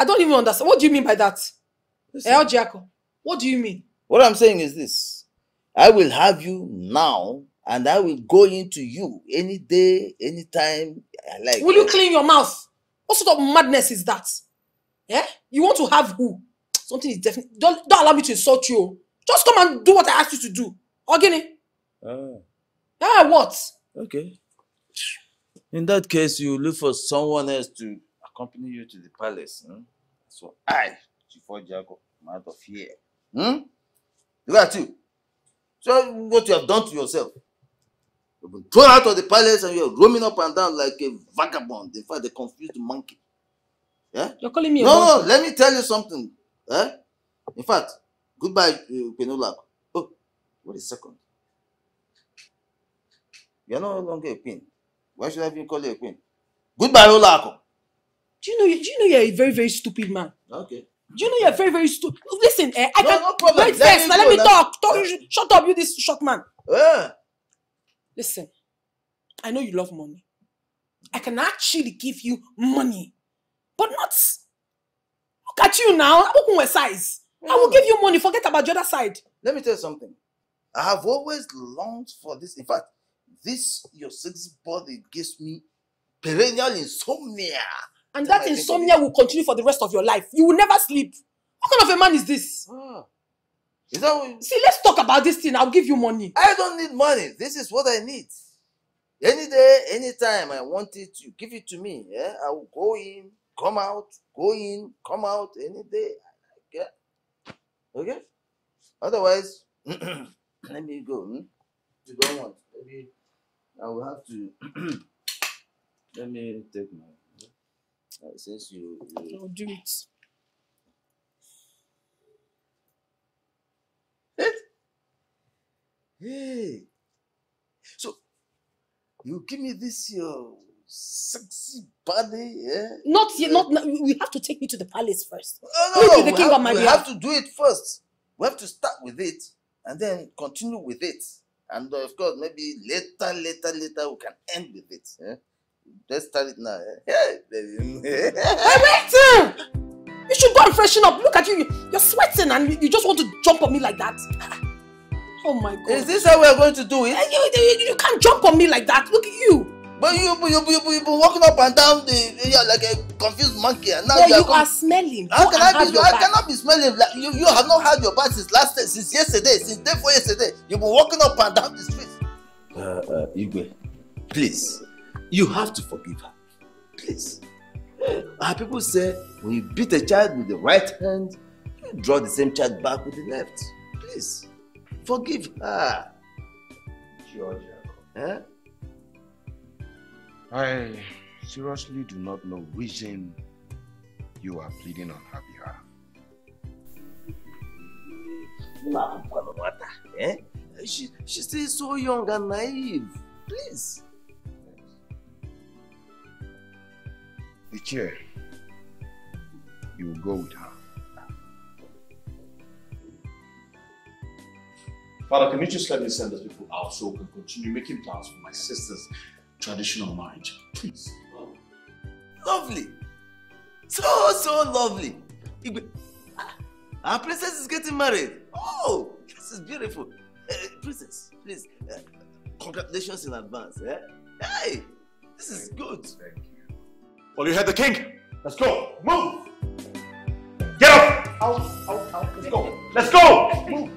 Speaker 13: I don't even understand. What do you mean by that? El Giaco, what do you mean?
Speaker 24: What I'm saying is this I will have you now, and I will go into you any day, anytime I like.
Speaker 13: Will you clean your mouth? What sort of madness is that? Yeah? You want to have who? Something is definitely. Don't, don't allow me to insult you. Just come and do what I asked you to do. Ogini?
Speaker 24: Oh,
Speaker 13: Yeah, what?
Speaker 24: okay. In that case, you look for someone else to accompany you to the palace. Hmm? So I, Chifor Jacob, am out of here. Hmm? Look at you. So what you have done to yourself. You've been thrown out of the palace and you're roaming up and down like a vagabond. In fact, the confused monkey. Yeah?
Speaker 13: You're calling me a
Speaker 24: No, no,
Speaker 13: monkey.
Speaker 24: let me tell you something. Eh? In fact, goodbye, uh, Penolak. Oh, wait a second. You're no longer a queen. Why should I even call you a queen? Goodbye, Olako.
Speaker 13: Do you know? Do you know you're a very, very stupid man?
Speaker 24: Okay.
Speaker 13: Do you know you're very, very stupid? Listen, eh, I
Speaker 24: No,
Speaker 13: can.
Speaker 24: no problem.
Speaker 13: Wait
Speaker 24: Let
Speaker 13: first.
Speaker 24: me
Speaker 13: Now let me talk. talk. you- Shut up, you this short man.
Speaker 24: Yeah.
Speaker 13: Listen, I know you love money. I can actually give you money, but not. Look at you now. I'm with size. I will give you money. Forget about the other side.
Speaker 24: Let me tell you something. I have always longed for this. In fact, this your sexy body gives me perennial insomnia.
Speaker 13: And that insomnia will continue for the rest of your life. You will never sleep. What kind of a man is this?
Speaker 24: Is that what
Speaker 13: See, let's talk about this thing. I'll give you money.
Speaker 24: I don't need money. This is what I need. Any day, anytime I want it, you give it to me. Yeah, I will go in, come out, go in, come out any day. Yeah. Okay. Otherwise, let me go. Hmm? You don't want. Maybe I will have to. let me take my. Uh, since you. you
Speaker 13: I'll do it.
Speaker 24: Hey. So you give me this your sexy body, yeah?
Speaker 13: Not yet. Not. now. We have to take me to the palace first.
Speaker 24: No,
Speaker 13: Plead
Speaker 24: no,
Speaker 13: the
Speaker 24: we,
Speaker 13: king
Speaker 24: have,
Speaker 13: my
Speaker 24: we have to do it first. We have to start with it and then continue with it. And uh, of course, maybe later, later, later, we can end with it. Yeah? Let's start it now. Yeah, yeah baby.
Speaker 13: Hey, wait! You should go and freshen up. Look at you. You're sweating and you- you just want to jump on me like that. Oh my god.
Speaker 24: Is this how we are going to do it?
Speaker 13: You, you, you can't jump on me like that. Look at you.
Speaker 24: But you, you, you, you, you've been walking up and down the area like a confused monkey, and now
Speaker 13: Boy,
Speaker 24: you are,
Speaker 13: you
Speaker 24: going-
Speaker 13: are smelling.
Speaker 24: How
Speaker 13: Go
Speaker 24: can I be?
Speaker 13: your
Speaker 24: I
Speaker 13: bath.
Speaker 24: cannot be smelling like you. You have not had your bath since last since yesterday, since day before yesterday. You've been walking up and down the street. Uh, uh, Igwe, please, you have to forgive her. Please. Our people say when you beat a child with the right hand, you draw the same child back with the left. Please, forgive her.
Speaker 49: Georgia.
Speaker 24: Eh?
Speaker 49: I seriously do not know reason you are pleading on her behalf.
Speaker 24: Eh? She, she's still so young and naive. Please.
Speaker 49: The chair, you will go with her.
Speaker 1: Father, can you just let me send those people out so we can continue making plans for my sister's traditional marriage? Please.
Speaker 24: Lovely. So, so lovely. Our princess is getting married. Oh, This is beautiful. Uh, princess, please, uh, congratulations in advance. Eh? Hey, this is good.
Speaker 18: Well, you heard the king. Let's go. Move. Get up. Out, out, out. Let's go. Let's go. Move.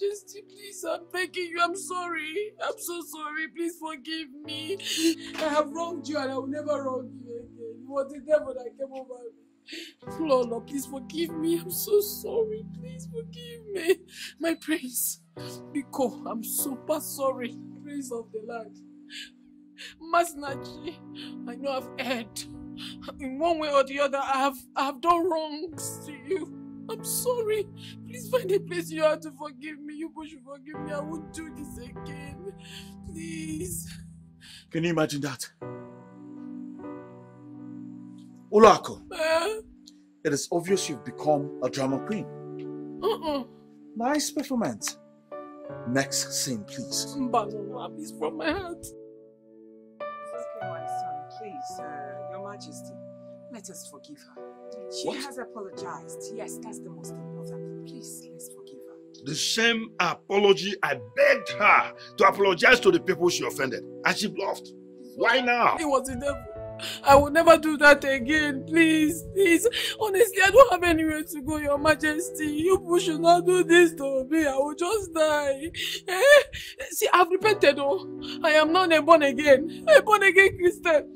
Speaker 30: Majesty, please, I'm begging you. I'm sorry. I'm so sorry. Please forgive me. I have wronged you and I will never wrong you again. It was the devil that came over me. Lord, please forgive me. I'm so sorry. Please forgive me. My prince, Biko, I'm super sorry. Prince of the land. Masnachi, I know I've erred. In one way or the other, I have, I have done wrongs to you. I'm sorry. Please find a place you have to forgive me. You both should forgive me. I won't do this again. Please.
Speaker 18: Can you imagine that? Olako,
Speaker 30: Uh,
Speaker 18: it is obvious you've become a drama queen.
Speaker 30: uh-uh.
Speaker 18: Nice performance. Next scene, please.
Speaker 30: Mbanwa, please from my heart.
Speaker 2: Okay, my son, please, uh, Your Majesty, let us forgive her. She
Speaker 7: What?
Speaker 2: has apologized. Yes, that's the most important. Please, let's forgive her.
Speaker 7: The same apology I begged her to apologize to the people she offended, and she bluffed. Why now?
Speaker 30: It was the devil. I will never do that again. Please, please. Honestly, I don't have anywhere to go, Your Majesty. You should not do this to me. I will just die. Eh? See, I've repented, oh. I am not a born again. A born again Christian.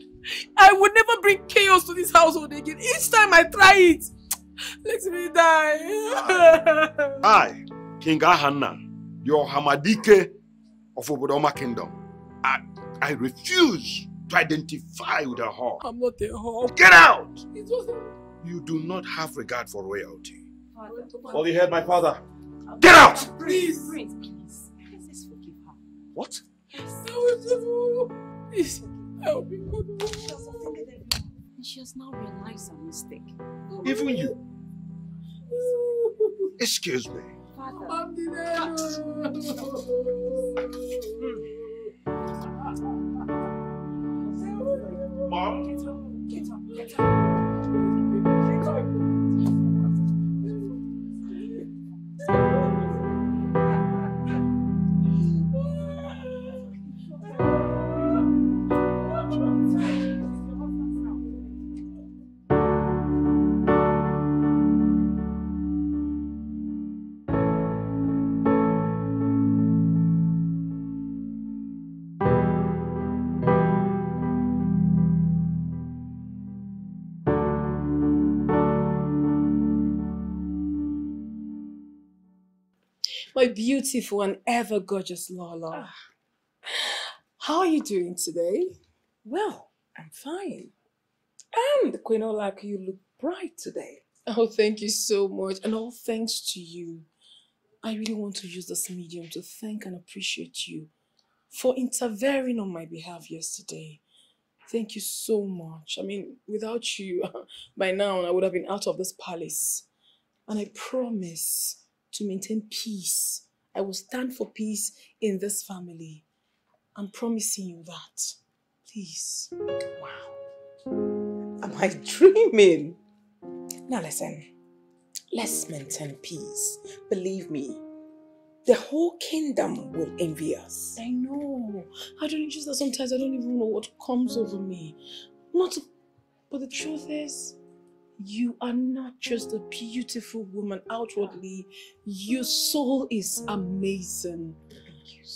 Speaker 30: I will never bring chaos to this household again. Each time I try it, let me die.
Speaker 7: I, King Ahanna, your Hamadike of Obodoma Kingdom, I, I refuse to identify with a whore.
Speaker 30: I'm not a whore.
Speaker 7: Get out!
Speaker 30: It was
Speaker 7: You do not have regard for royalty.
Speaker 18: Well, you heard my father.
Speaker 7: Get out!
Speaker 30: Please.
Speaker 2: Prince, please. Let's forgive her.
Speaker 18: What?
Speaker 30: Please, help me.
Speaker 2: And she has now realized her mistake.
Speaker 7: Even you. Excuse me.
Speaker 30: I'm the
Speaker 7: Mom?
Speaker 2: Get up, get up.
Speaker 13: My beautiful and ever gorgeous Lolo. Ah. How are you doing today? Well, I'm fine. And Queen Olako, you look bright today. Oh, thank you so much. And all thanks to you. I really want to use this medium to thank and appreciate you for interfering on my behalf yesterday. Thank you so much. I mean, without you, by now I would have been out of this palace. And I promise to maintain peace. I will stand for peace in this family. I'm promising you that. Please. Wow. Am I dreaming? Now listen. Let's maintain peace. Believe me. The whole kingdom will envy us. I know. I don't just that sometimes I don't even know what comes over me. Not but the truth is, you are not just a beautiful woman outwardly. Your soul is amazing.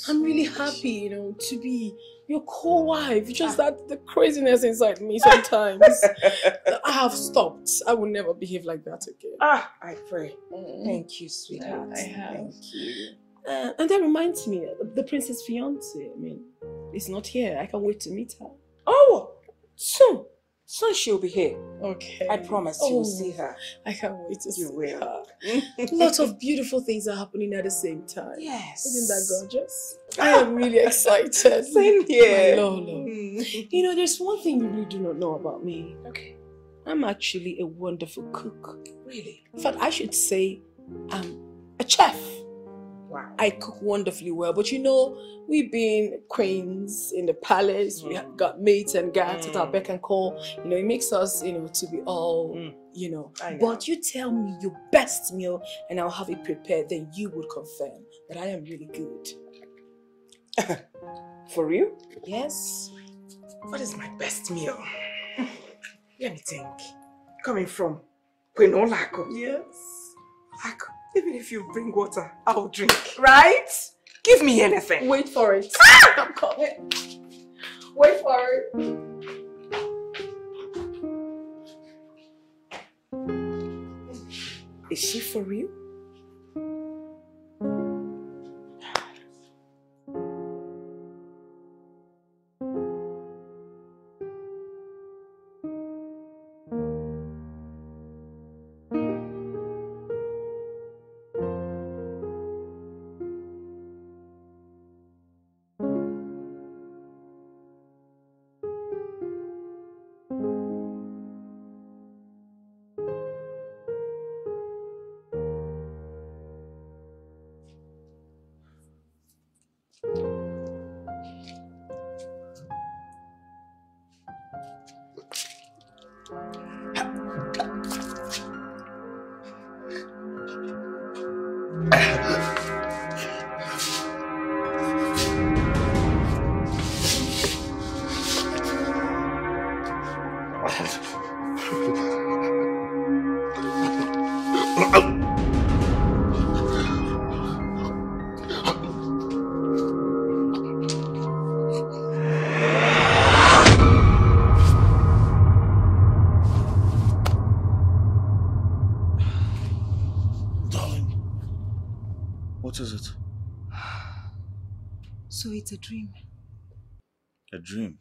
Speaker 13: I'm really happy, you know, to be your co-wife. Just that the craziness inside me sometimes. I have stopped. I will never behave like that again. Ah, I pray. Thank you, sweetheart. I have. Thank you. Uh, and that reminds me, the princess fiance. I mean, is not here. I can't wait to meet her. Oh, soon. Soon she'll be here. Okay. I promise you will see oh, her. I can't wait to see her. Lots of beautiful things are happening at the same time. Yes. Isn't that gorgeous? I am really excited.
Speaker 19: Same here.
Speaker 13: My Lolo. Mm. You know, there's one thing you really do not know about me.
Speaker 19: Okay.
Speaker 13: I'm actually a wonderful cook.
Speaker 19: Really?
Speaker 13: In fact, I should say I'm a chef.
Speaker 19: Wow.
Speaker 13: I cook wonderfully well, but you know, we've been queens in the palace. We have got mates and guards at our mm. beck and call. You know, it makes us, you know, to be all, mm. you know.
Speaker 19: Know.
Speaker 13: But you tell me your best meal, and I'll have it prepared. Then you would confirm that I am really good.
Speaker 19: For real?
Speaker 13: Yes.
Speaker 19: What is my best meal? Let me think. Coming from Queen Olako.
Speaker 13: Yes.
Speaker 19: Olako, even if you bring water, I'll drink. Right? Give me anything.
Speaker 13: Wait for it. Ah!
Speaker 19: I'm coming.
Speaker 13: Wait for it.
Speaker 19: Is she for real? It's a dream.
Speaker 1: A dream?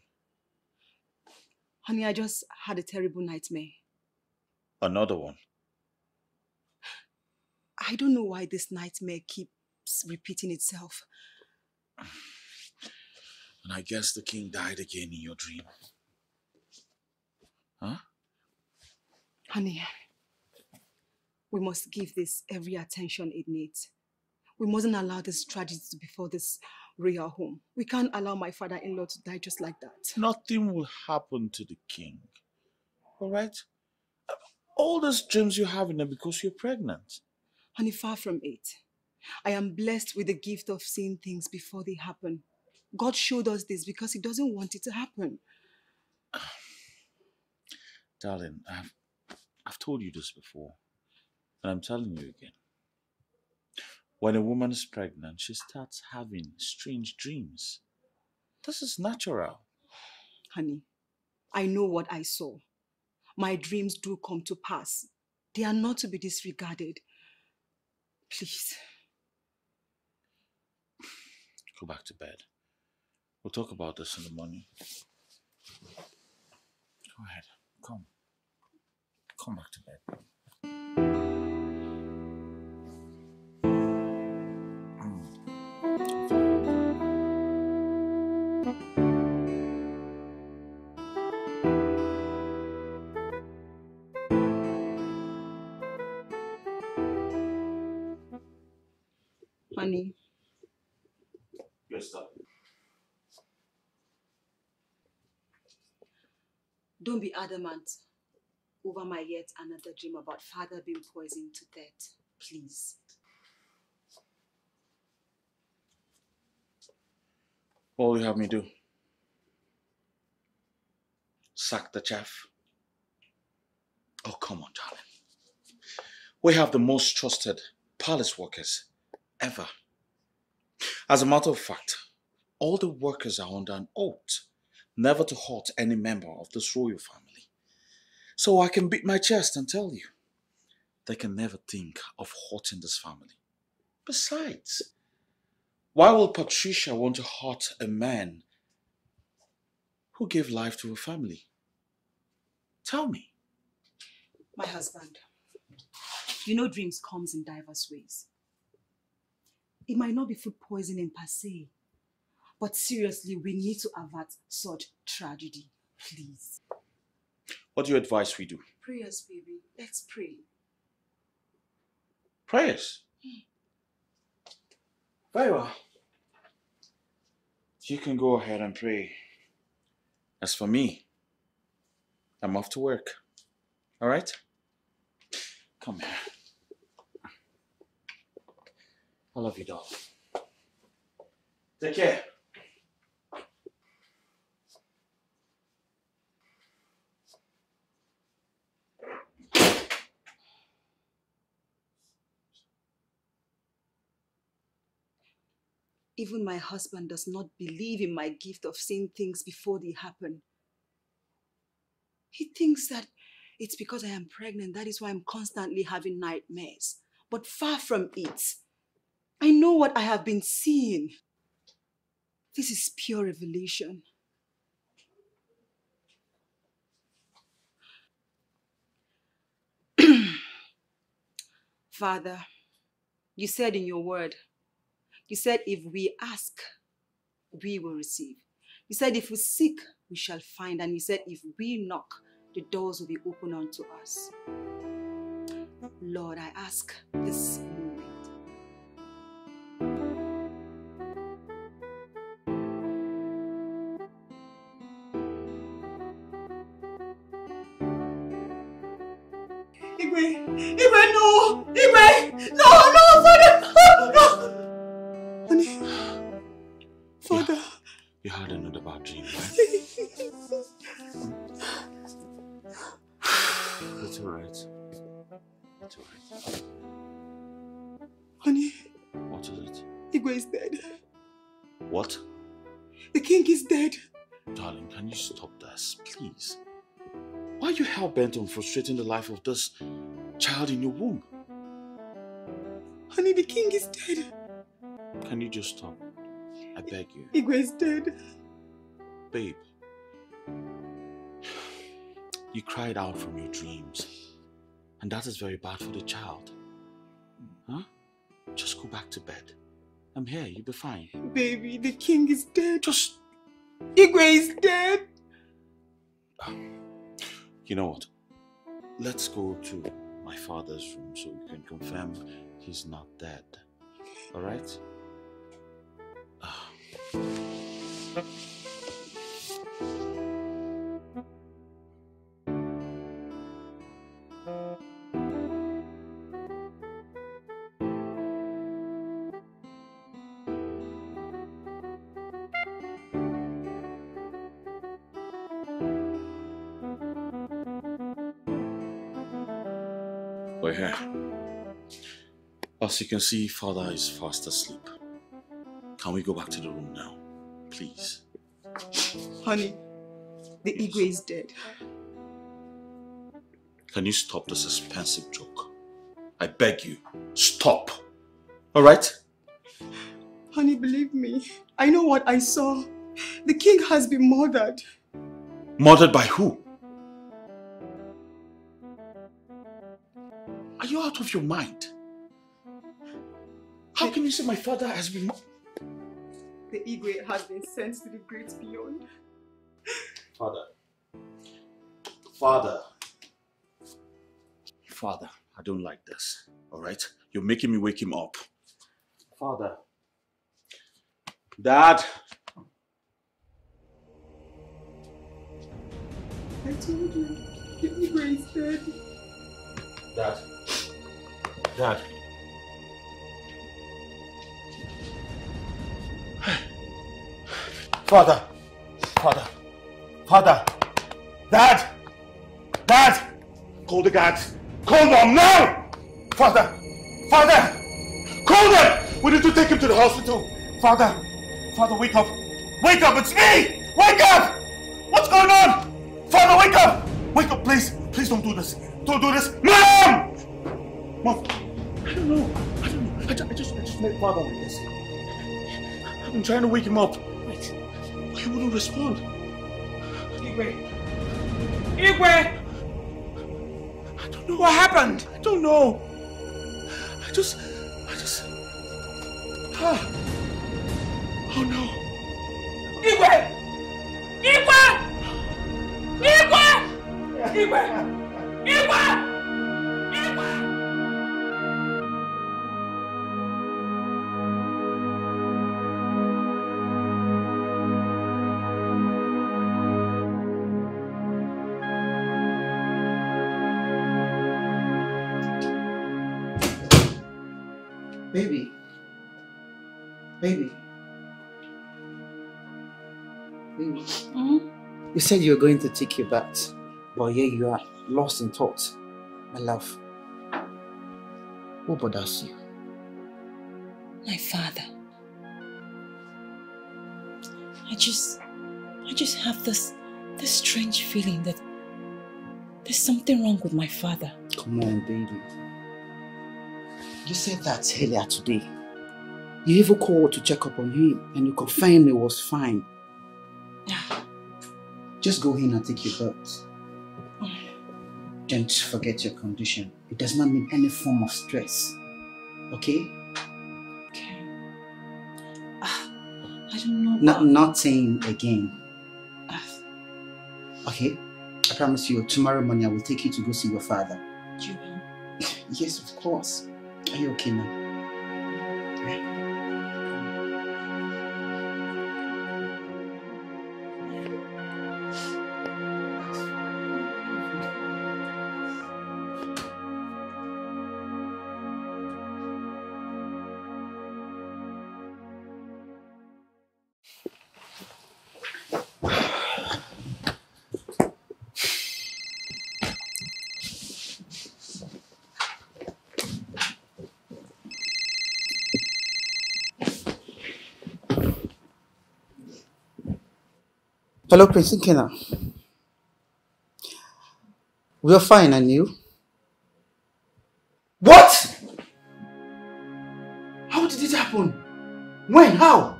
Speaker 19: Honey, I just had a terrible nightmare.
Speaker 1: Another one?
Speaker 19: I don't know why this nightmare keeps repeating itself.
Speaker 1: And I guess the king died again in your dream. Huh?
Speaker 19: Honey, we must give this every attention it needs. We mustn't allow this tragedy to befall this royal home. We can't allow my father-in-law to die just like that.
Speaker 1: Nothing will happen to the king. All right? All those dreams you're having are because you're pregnant.
Speaker 19: Honey, far from it. I am blessed with the gift of seeing things before they happen. God showed us this because he doesn't want it to happen.
Speaker 1: Darling, I've, I've told you this before, and I'm telling you again. When a woman is pregnant, she starts having strange dreams. This is natural.
Speaker 19: Honey, I know what I saw. My dreams do come to pass. They are not to be disregarded. Please.
Speaker 1: Go back to bed. We'll talk about this in the morning. Go ahead. Come. Come back to bed.
Speaker 19: Don't be adamant over my yet another dream about father being poisoned to death. Please.
Speaker 1: What will you have me do? Sack the chef? Oh, come on, darling. We have the most trusted palace workers ever. As a matter of fact, all the workers are under an oath never to hurt any member of this royal family. So I can beat my chest and tell you, they can never think of hurting this family. Besides, why will Patricia want to hurt a man who gave life to a family? Tell me.
Speaker 19: My husband, you know dreams comes in diverse ways. It might not be food poisoning per se, But seriously, we need to avert such tragedy. Please.
Speaker 1: What do you advise we do?
Speaker 19: Prayers, baby. Let's pray.
Speaker 1: Prayers. Very well. You can go ahead and pray. As for me, I'm off to work. All right? Come here. I love you, doll. Take care.
Speaker 19: Even my husband does not believe in my gift of seeing things before they happen. He thinks that it's because I am pregnant, that is why I'm constantly having nightmares. But far from it. I know what I have been seeing. This is pure revelation. Father, you said in your word, you said if we ask, we will receive. You said if we seek, we shall find. And you said if we knock, the doors will be open unto us. Lord, I ask this moment.
Speaker 50: Igwe, Igwe, no! Igwe! No, no, Father! No, no!
Speaker 1: You had another bad dream, right? It's alright. It's alright.
Speaker 50: Honey,
Speaker 1: What is it?
Speaker 50: Igwe is dead.
Speaker 1: What?
Speaker 50: The king is dead.
Speaker 1: Darling, can you stop this, please? Why are you hell bent on frustrating the life of this child in your womb?
Speaker 50: Honey, the king is dead.
Speaker 1: Can you just stop? I beg you.
Speaker 50: Igwe is dead.
Speaker 1: Babe, you cried out from your dreams, and that is very bad for the child. Huh? Just go back to bed. I'm here, you'll be fine.
Speaker 50: Baby, the king is dead.
Speaker 1: Just.
Speaker 50: Igwe is dead.
Speaker 1: You know what? Let's go to my father's room so we can confirm he's not dead. Alright? As you can see, father is fast asleep. Can we go back to the room now? Please.
Speaker 50: Honey, the Igwe is dead.
Speaker 1: Can you stop this expensive joke? I beg you, stop. Alright?
Speaker 50: Honey, believe me. I know what I saw. The king has been murdered.
Speaker 1: Murdered by who? Are you out of your mind? How can you say my father has been murdered?
Speaker 50: The Igwe has been sent to the great beyond.
Speaker 1: Father. Father. Father, I don't like this. Alright? You're making me wake him up. Father. Dad.
Speaker 50: I told you, the Igwe is dead.
Speaker 1: Dad. Dad.
Speaker 51: Father! Father! Father! Dad! Dad! Call the guards! Call them now! Father! Father! Call them! We need to take him to the hospital! Father! Father, wake up! Wake up! It's me! Wake up! What's going on? Father, wake up! Wake up, please! Please don't do this! Don't do this! Mom! Mom!
Speaker 1: I don't know. I don't know. I just, I just, I just met father like this. I've been trying to wake him up. Wait. He wouldn't respond.
Speaker 50: Igwe. Igwe! I don't know what happened.
Speaker 1: I don't know. I just, I just. Ah. Oh no.
Speaker 33: Said you were going to take your bath, but here you are, lost in thought. My love. What bothers you?
Speaker 15: My father. I just, I just have this, this strange feeling that there's something wrong with my father.
Speaker 33: Come on, baby. You said that earlier today. You even called to check up on him and you confirmed he was fine. Ah. Just go in and take your bath. Don't forget your condition. It does not need any form of stress. Okay? Okay.
Speaker 15: I don't know.
Speaker 33: Not nothing again. Okay? I promise you, tomorrow morning I will take you to go see your father.
Speaker 15: You will?
Speaker 33: Yes, of course. Are you okay now? Hello, Prince Ikenna. We are fine, and you? What? How did it happen? When? How?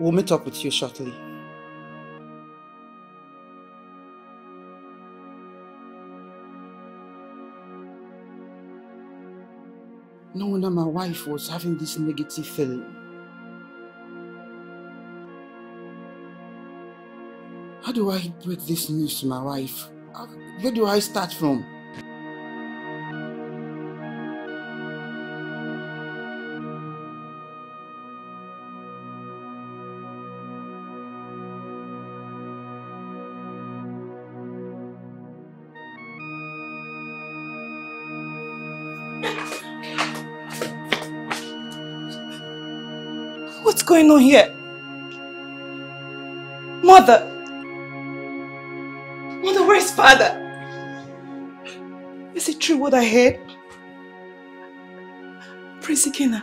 Speaker 33: We'll meet up with you shortly. No wonder my wife was having this negative feeling. Do I break this news to my wife? Where do I start from?
Speaker 52: What's going on here? Mother! Father? Is it true what I heard? Prince Ikenna.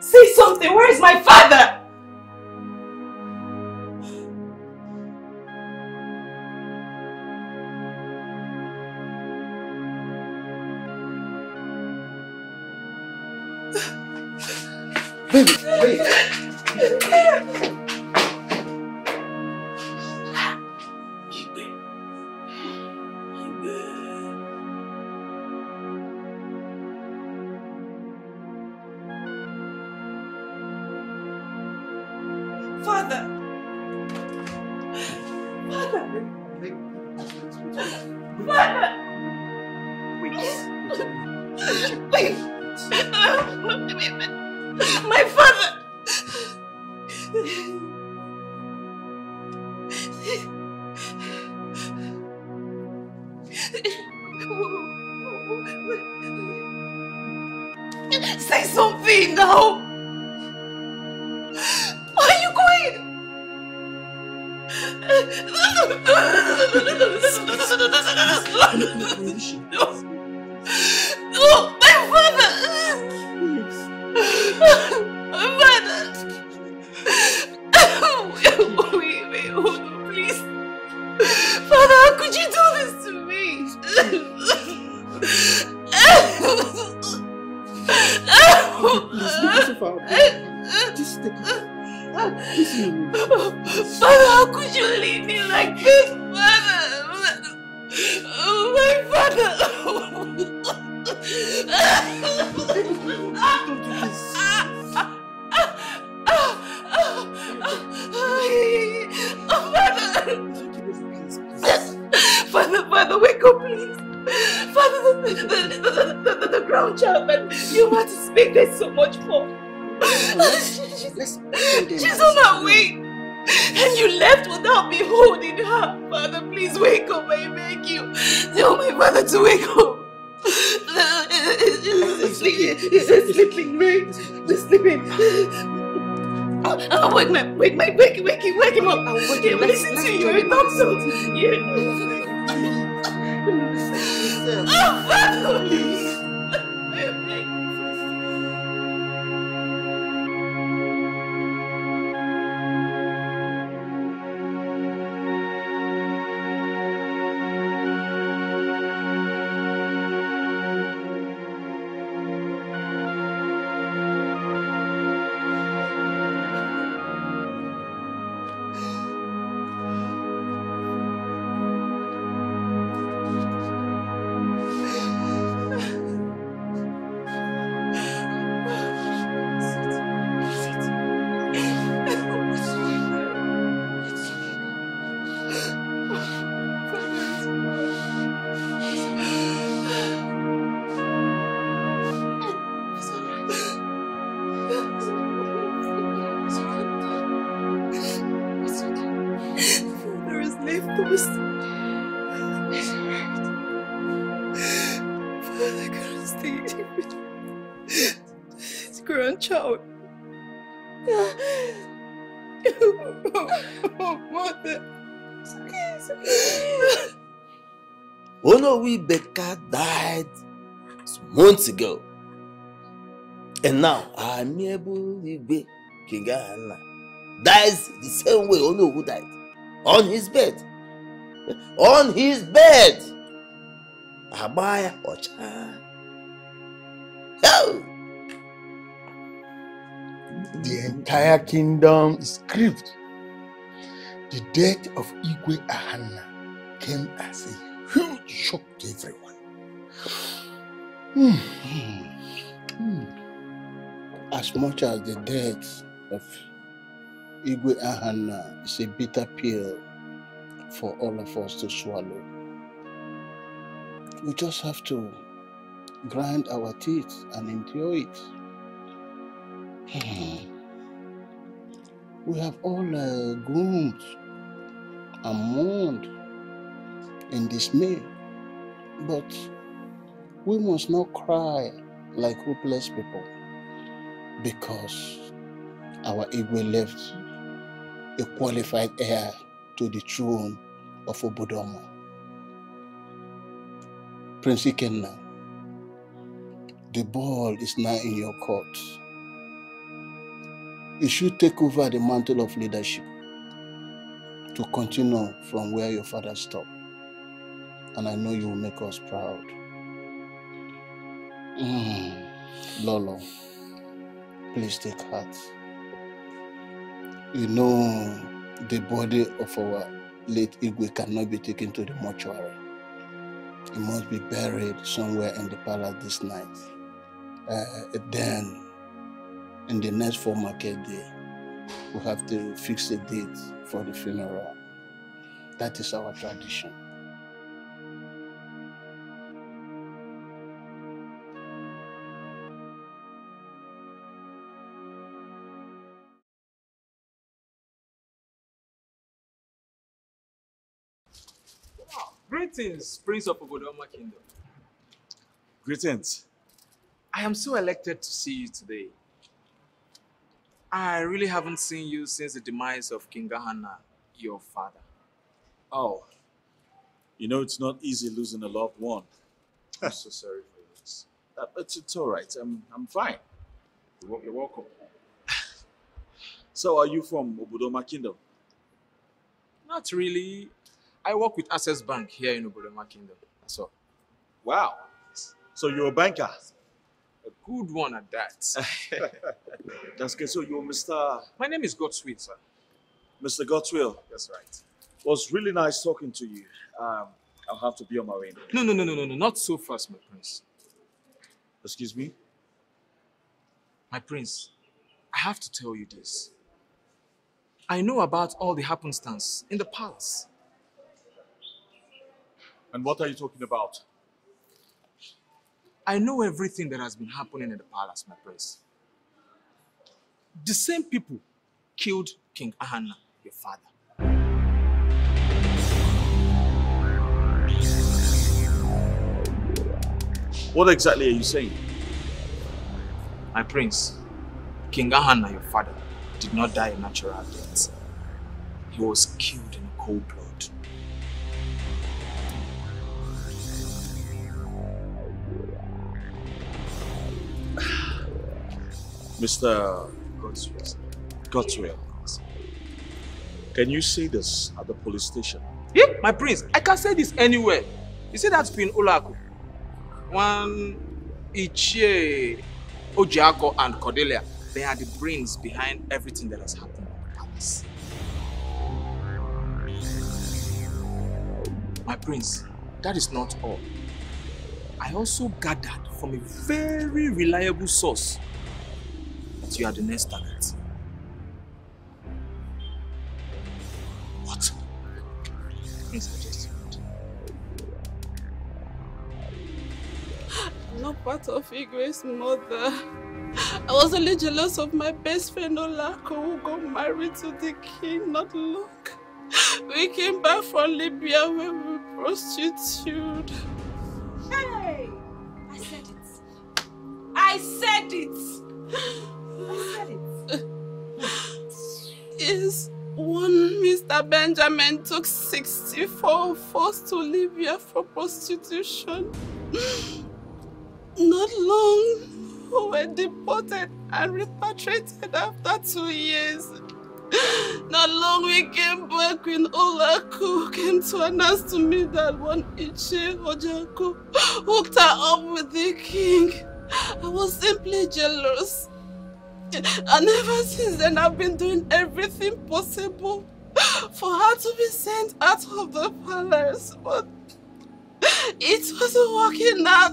Speaker 52: Say something, where is my father?
Speaker 24: Onowu Ibeka died months ago. And now Amiable Igwe Kingana dies the same way Onowu died. On his bed. On his bed. Abaya Ocha.
Speaker 44: The entire kingdom is grieved. The death of Igwe Ahana came as a huge shock to everyone.
Speaker 26: Hmm. Hmm. As much as the death of Igwe Ahana is a bitter pill for all of us to swallow, we just have to grind our teeth and endure it. Hmm. We have all uh, groomed and mourned in dismay, but we must not cry like hopeless people because our Igwe left a qualified heir to the throne of Obodoma. Prince Ikenna, the ball is now in your court. You should take over the mantle of leadership to continue from where your father stopped. And I know you will make us proud. Mm. Lolo, please take heart. You know the body of our late Igwe cannot be taken to the mortuary. It must be buried somewhere in the palace this night. Uh, then, in the next four market day, we have to fix a date for the funeral. That is our tradition.
Speaker 53: Greetings, Prince of Obodoma Kingdom.
Speaker 18: Greetings.
Speaker 53: I am so elected to see you today. I really haven't seen you since the demise of King Gahana, your father.
Speaker 18: Oh, you know it's not easy losing a loved one.
Speaker 53: I'm so sorry for this.
Speaker 18: Uh, but it's all right. I'm I'm fine.
Speaker 53: You're you're welcome.
Speaker 18: So, are you from Obodoma Kingdom?
Speaker 53: Not really. I work with Access Bank here in Obodoma Kingdom. That's all.
Speaker 18: Wow. So you're a banker.
Speaker 53: A good one at that.
Speaker 18: That's good. So you're Mr.
Speaker 53: My name is Godsweet, sir.
Speaker 18: Mr. Godswill.
Speaker 53: That's right.
Speaker 18: It was really nice talking to you. Um, I'll have to be on my way.
Speaker 53: No, no, no, no, no, no. Not so fast, my prince.
Speaker 18: Excuse me?
Speaker 53: My prince, I have to tell you this. I know about all the happenstance in the palace.
Speaker 18: And what are you talking about?
Speaker 53: I know everything that has been happening in the palace, my prince. The same people killed King Ahana your father.
Speaker 1: What exactly are you saying?
Speaker 53: My prince, King Ahana, your father, did not die a natural death. He was killed in cold blood.
Speaker 1: Mr.
Speaker 53: Godswill.
Speaker 1: Godswill, can you say this at the police station?
Speaker 53: Yeah, my prince, I can say this anywhere. You see that Queen Olako? One Ichie, Ojiako, and Cordelia, they are the brains behind everything that has happened in the palace. My prince, that is not all. I also gathered from a very reliable source that you are the next target.
Speaker 1: What?
Speaker 53: Prince, I just
Speaker 54: I'm not part of Igwe's mother. I was only jealous of my best friend Olako who got married to the king not long. We came back from Libya where we prostituted.
Speaker 55: Hey! I said it. I said it. I said it.
Speaker 54: Yes, one Mr. Benjamin took 64 of us to Libya for prostitution. Not long, we were deported and repatriated after two years. Not long we came back when Olako came to announce to me that one Ichie Ojiako hooked her up with the king. I was simply jealous. And ever since then, I've been doing everything possible for her to be sent out of the palace. But it wasn't working out.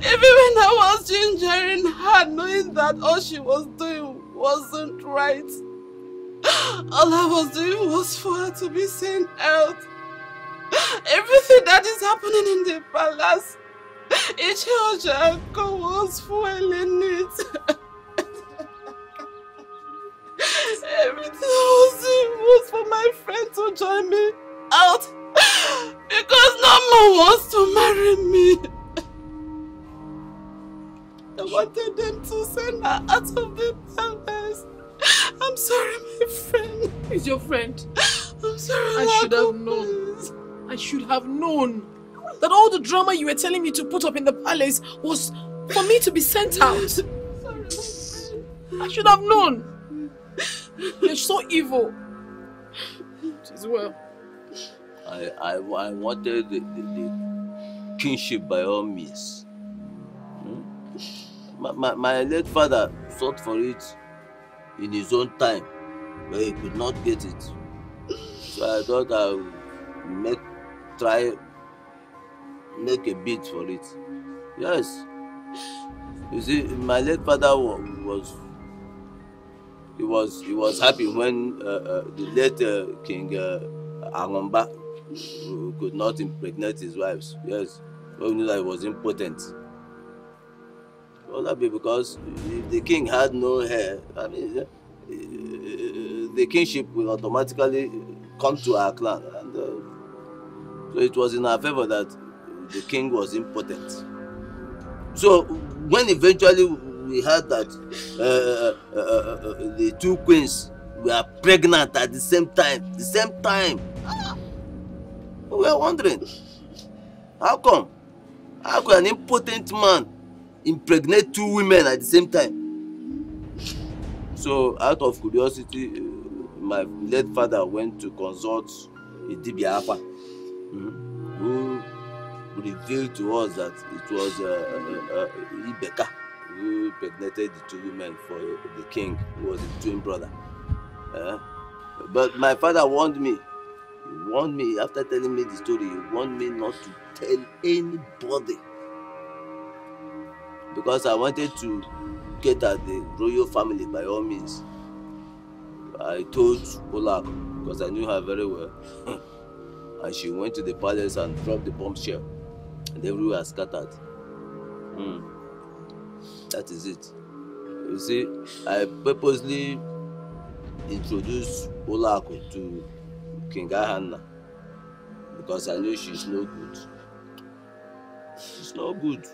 Speaker 54: Even when I was gingering her, knowing that all she was doing wasn't right. All I was doing was for her to be sent out. Everything that is happening in the palace, Ichie Ojiako was fueling it. Everything I was was for my friend to join me out because no man wants to marry me. I wanted them to send her out of the palace. I'm sorry, my friend.
Speaker 30: He's your friend.
Speaker 54: I'm sorry.
Speaker 30: I should have known. I should have known that all the drama you were telling me to put up in the palace was for me to be sent out. I should have known. You're so evil. As well.
Speaker 24: I, I, I wanted the, the, the kingship by all means. Hmm? My, my, my late father sought for it in his own time, but he could not get it. So I thought I would make try make a bid for it. Yes. You see, my late father wa- was he was he was happy when uh, uh, the late uh, King uh, uh, could not impregnate his wives. Yes, he knew that he was impotent. Well, that be because if the king had no hair, I mean, uh, the kingship will automatically come to our clan, and uh, so it was in our favor that the king was impotent. So when eventually we heard that uh, uh, uh, uh, the two queens were pregnant at the same time, the same time, ah, we were wondering, how come? How could an impotent man impregnate two women at the same time? So out of curiosity, uh, my late father went to consult Idibia Afa, mhm, who revealed to us that it was uh, uh, uh, Ibeka who impregnated the two women for the king, who was his twin brother. Eh? but my father warned me. He warned me after telling me the story. He warned me not to tell anybody because I wanted to get at the royal family by all means. I told Olak because I knew her very well. and she went to the palace and dropped the bombshell. And everywhere scattered. Hmm. That is it. You see, I purposely introduce Olaku to King Ahanna because I knew she's no good. She's no good.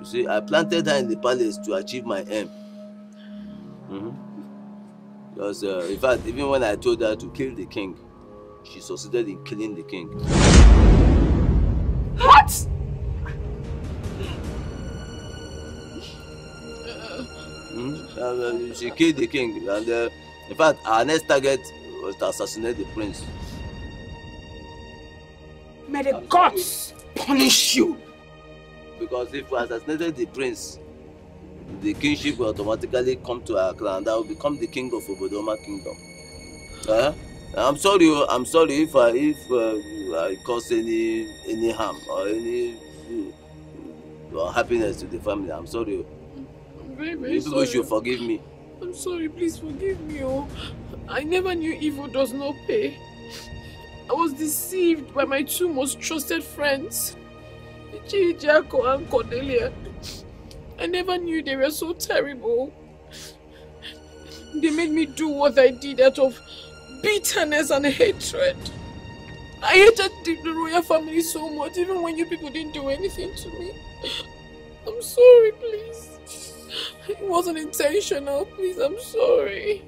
Speaker 24: You see, I planted her in the palace to achieve my aim. Mhm. Because, uh, in fact, even when I told her to kill the king, she succeeded in killing the king.
Speaker 30: What?
Speaker 24: She killed the king, and uh, in fact, our next target was to assassinate the prince.
Speaker 41: May the gods punish you.
Speaker 24: Because if we assassinated the prince, the kingship will automatically come to our clan. I will become the king of Obodoma kingdom. Uh, I'm sorry, oh, I'm sorry if I if uh, I cause any any harm or any uh, unhappiness to the family. I'm sorry.
Speaker 30: Very, very
Speaker 24: You
Speaker 30: sorry.
Speaker 24: should forgive me.
Speaker 30: I'm sorry, please forgive me. Oh, I never knew evil does not pay. I was deceived by my two most trusted friends, Jako and Cordelia. I never knew they were so terrible. They made me do what I did out of bitterness and hatred. I hated the, the royal family so much, even when you people didn't do anything to me. I'm sorry, please. It wasn't intentional. Please, I'm sorry.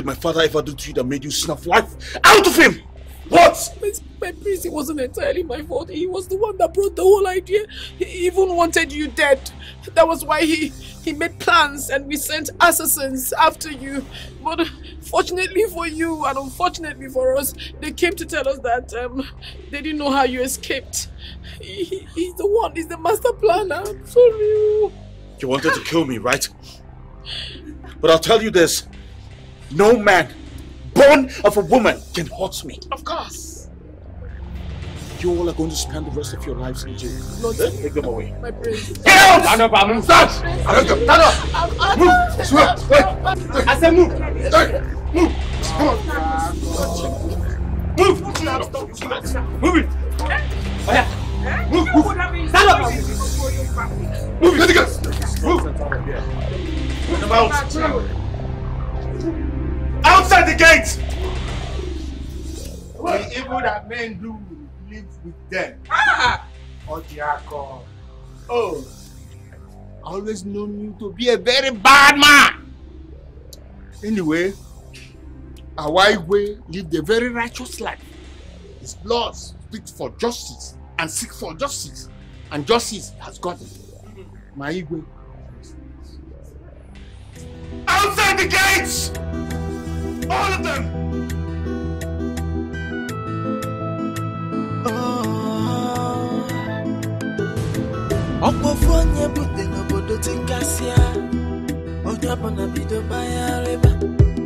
Speaker 1: Did my father ever do to you that made you snuff life out of him? What?
Speaker 30: My, my prince, it wasn't entirely my fault. He was the one that brought the whole idea. He even wanted you dead. That was why he, he made plans and we sent assassins after you. But fortunately for you and unfortunately for us, they came to tell us that um, they didn't know how you escaped. He, he- he's the one, he's the master planner. I'm sorry.
Speaker 1: You wanted to kill me, right? But I'll tell you this no man born of a woman can hurt me.
Speaker 30: Of course.
Speaker 1: You all are going to spend the rest of your lives in jail. Take them away.
Speaker 30: My prince.
Speaker 1: Get out! Stand up, Amu. Stand!
Speaker 30: Stand
Speaker 1: up!
Speaker 30: Move!
Speaker 1: Swear! Wait! I said move! Hey! Move! Come on! Move! Move it! Oh, yeah. Move! Move! Stand up! Move! Let it go! Move! Them out! Outside the gate!
Speaker 25: The evil that men do live with them. Ah! Ojiako. Oh, I always known you to be a very bad man. Anyway, Awaiwe lived a very righteous life. His blood speaks for justice and seeks for justice, and justice has got it. My Igwe.
Speaker 1: Outside the gates! All of them! Ah.
Speaker 17: ọkpọfu onye bute n'obodo tikasịa onye ọbụla bido gbagharịba.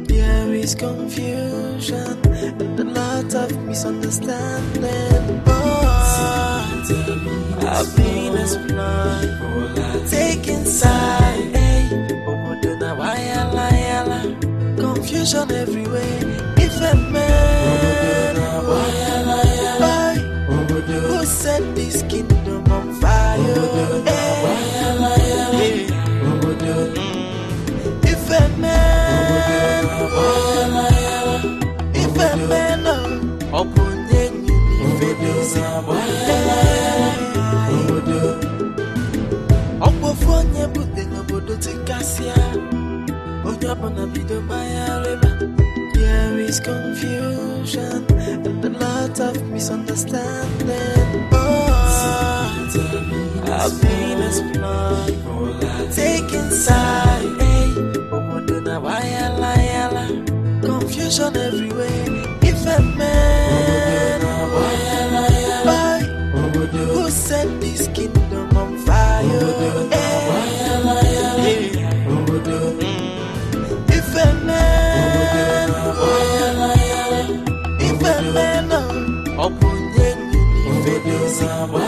Speaker 17: There is confusion and a lot of misunderstanding. Oh, happiness blind taking side confusion everywhere. If a man wayala yala who set this kingdom on fire up on a bit of my river. There is confusion and a lot of misunderstanding. Oh, I've been explored, taken side. Hey, oh, wonder now why yala yala. Confusion everywhere. If a man, why yala yala. Who set this kingdom a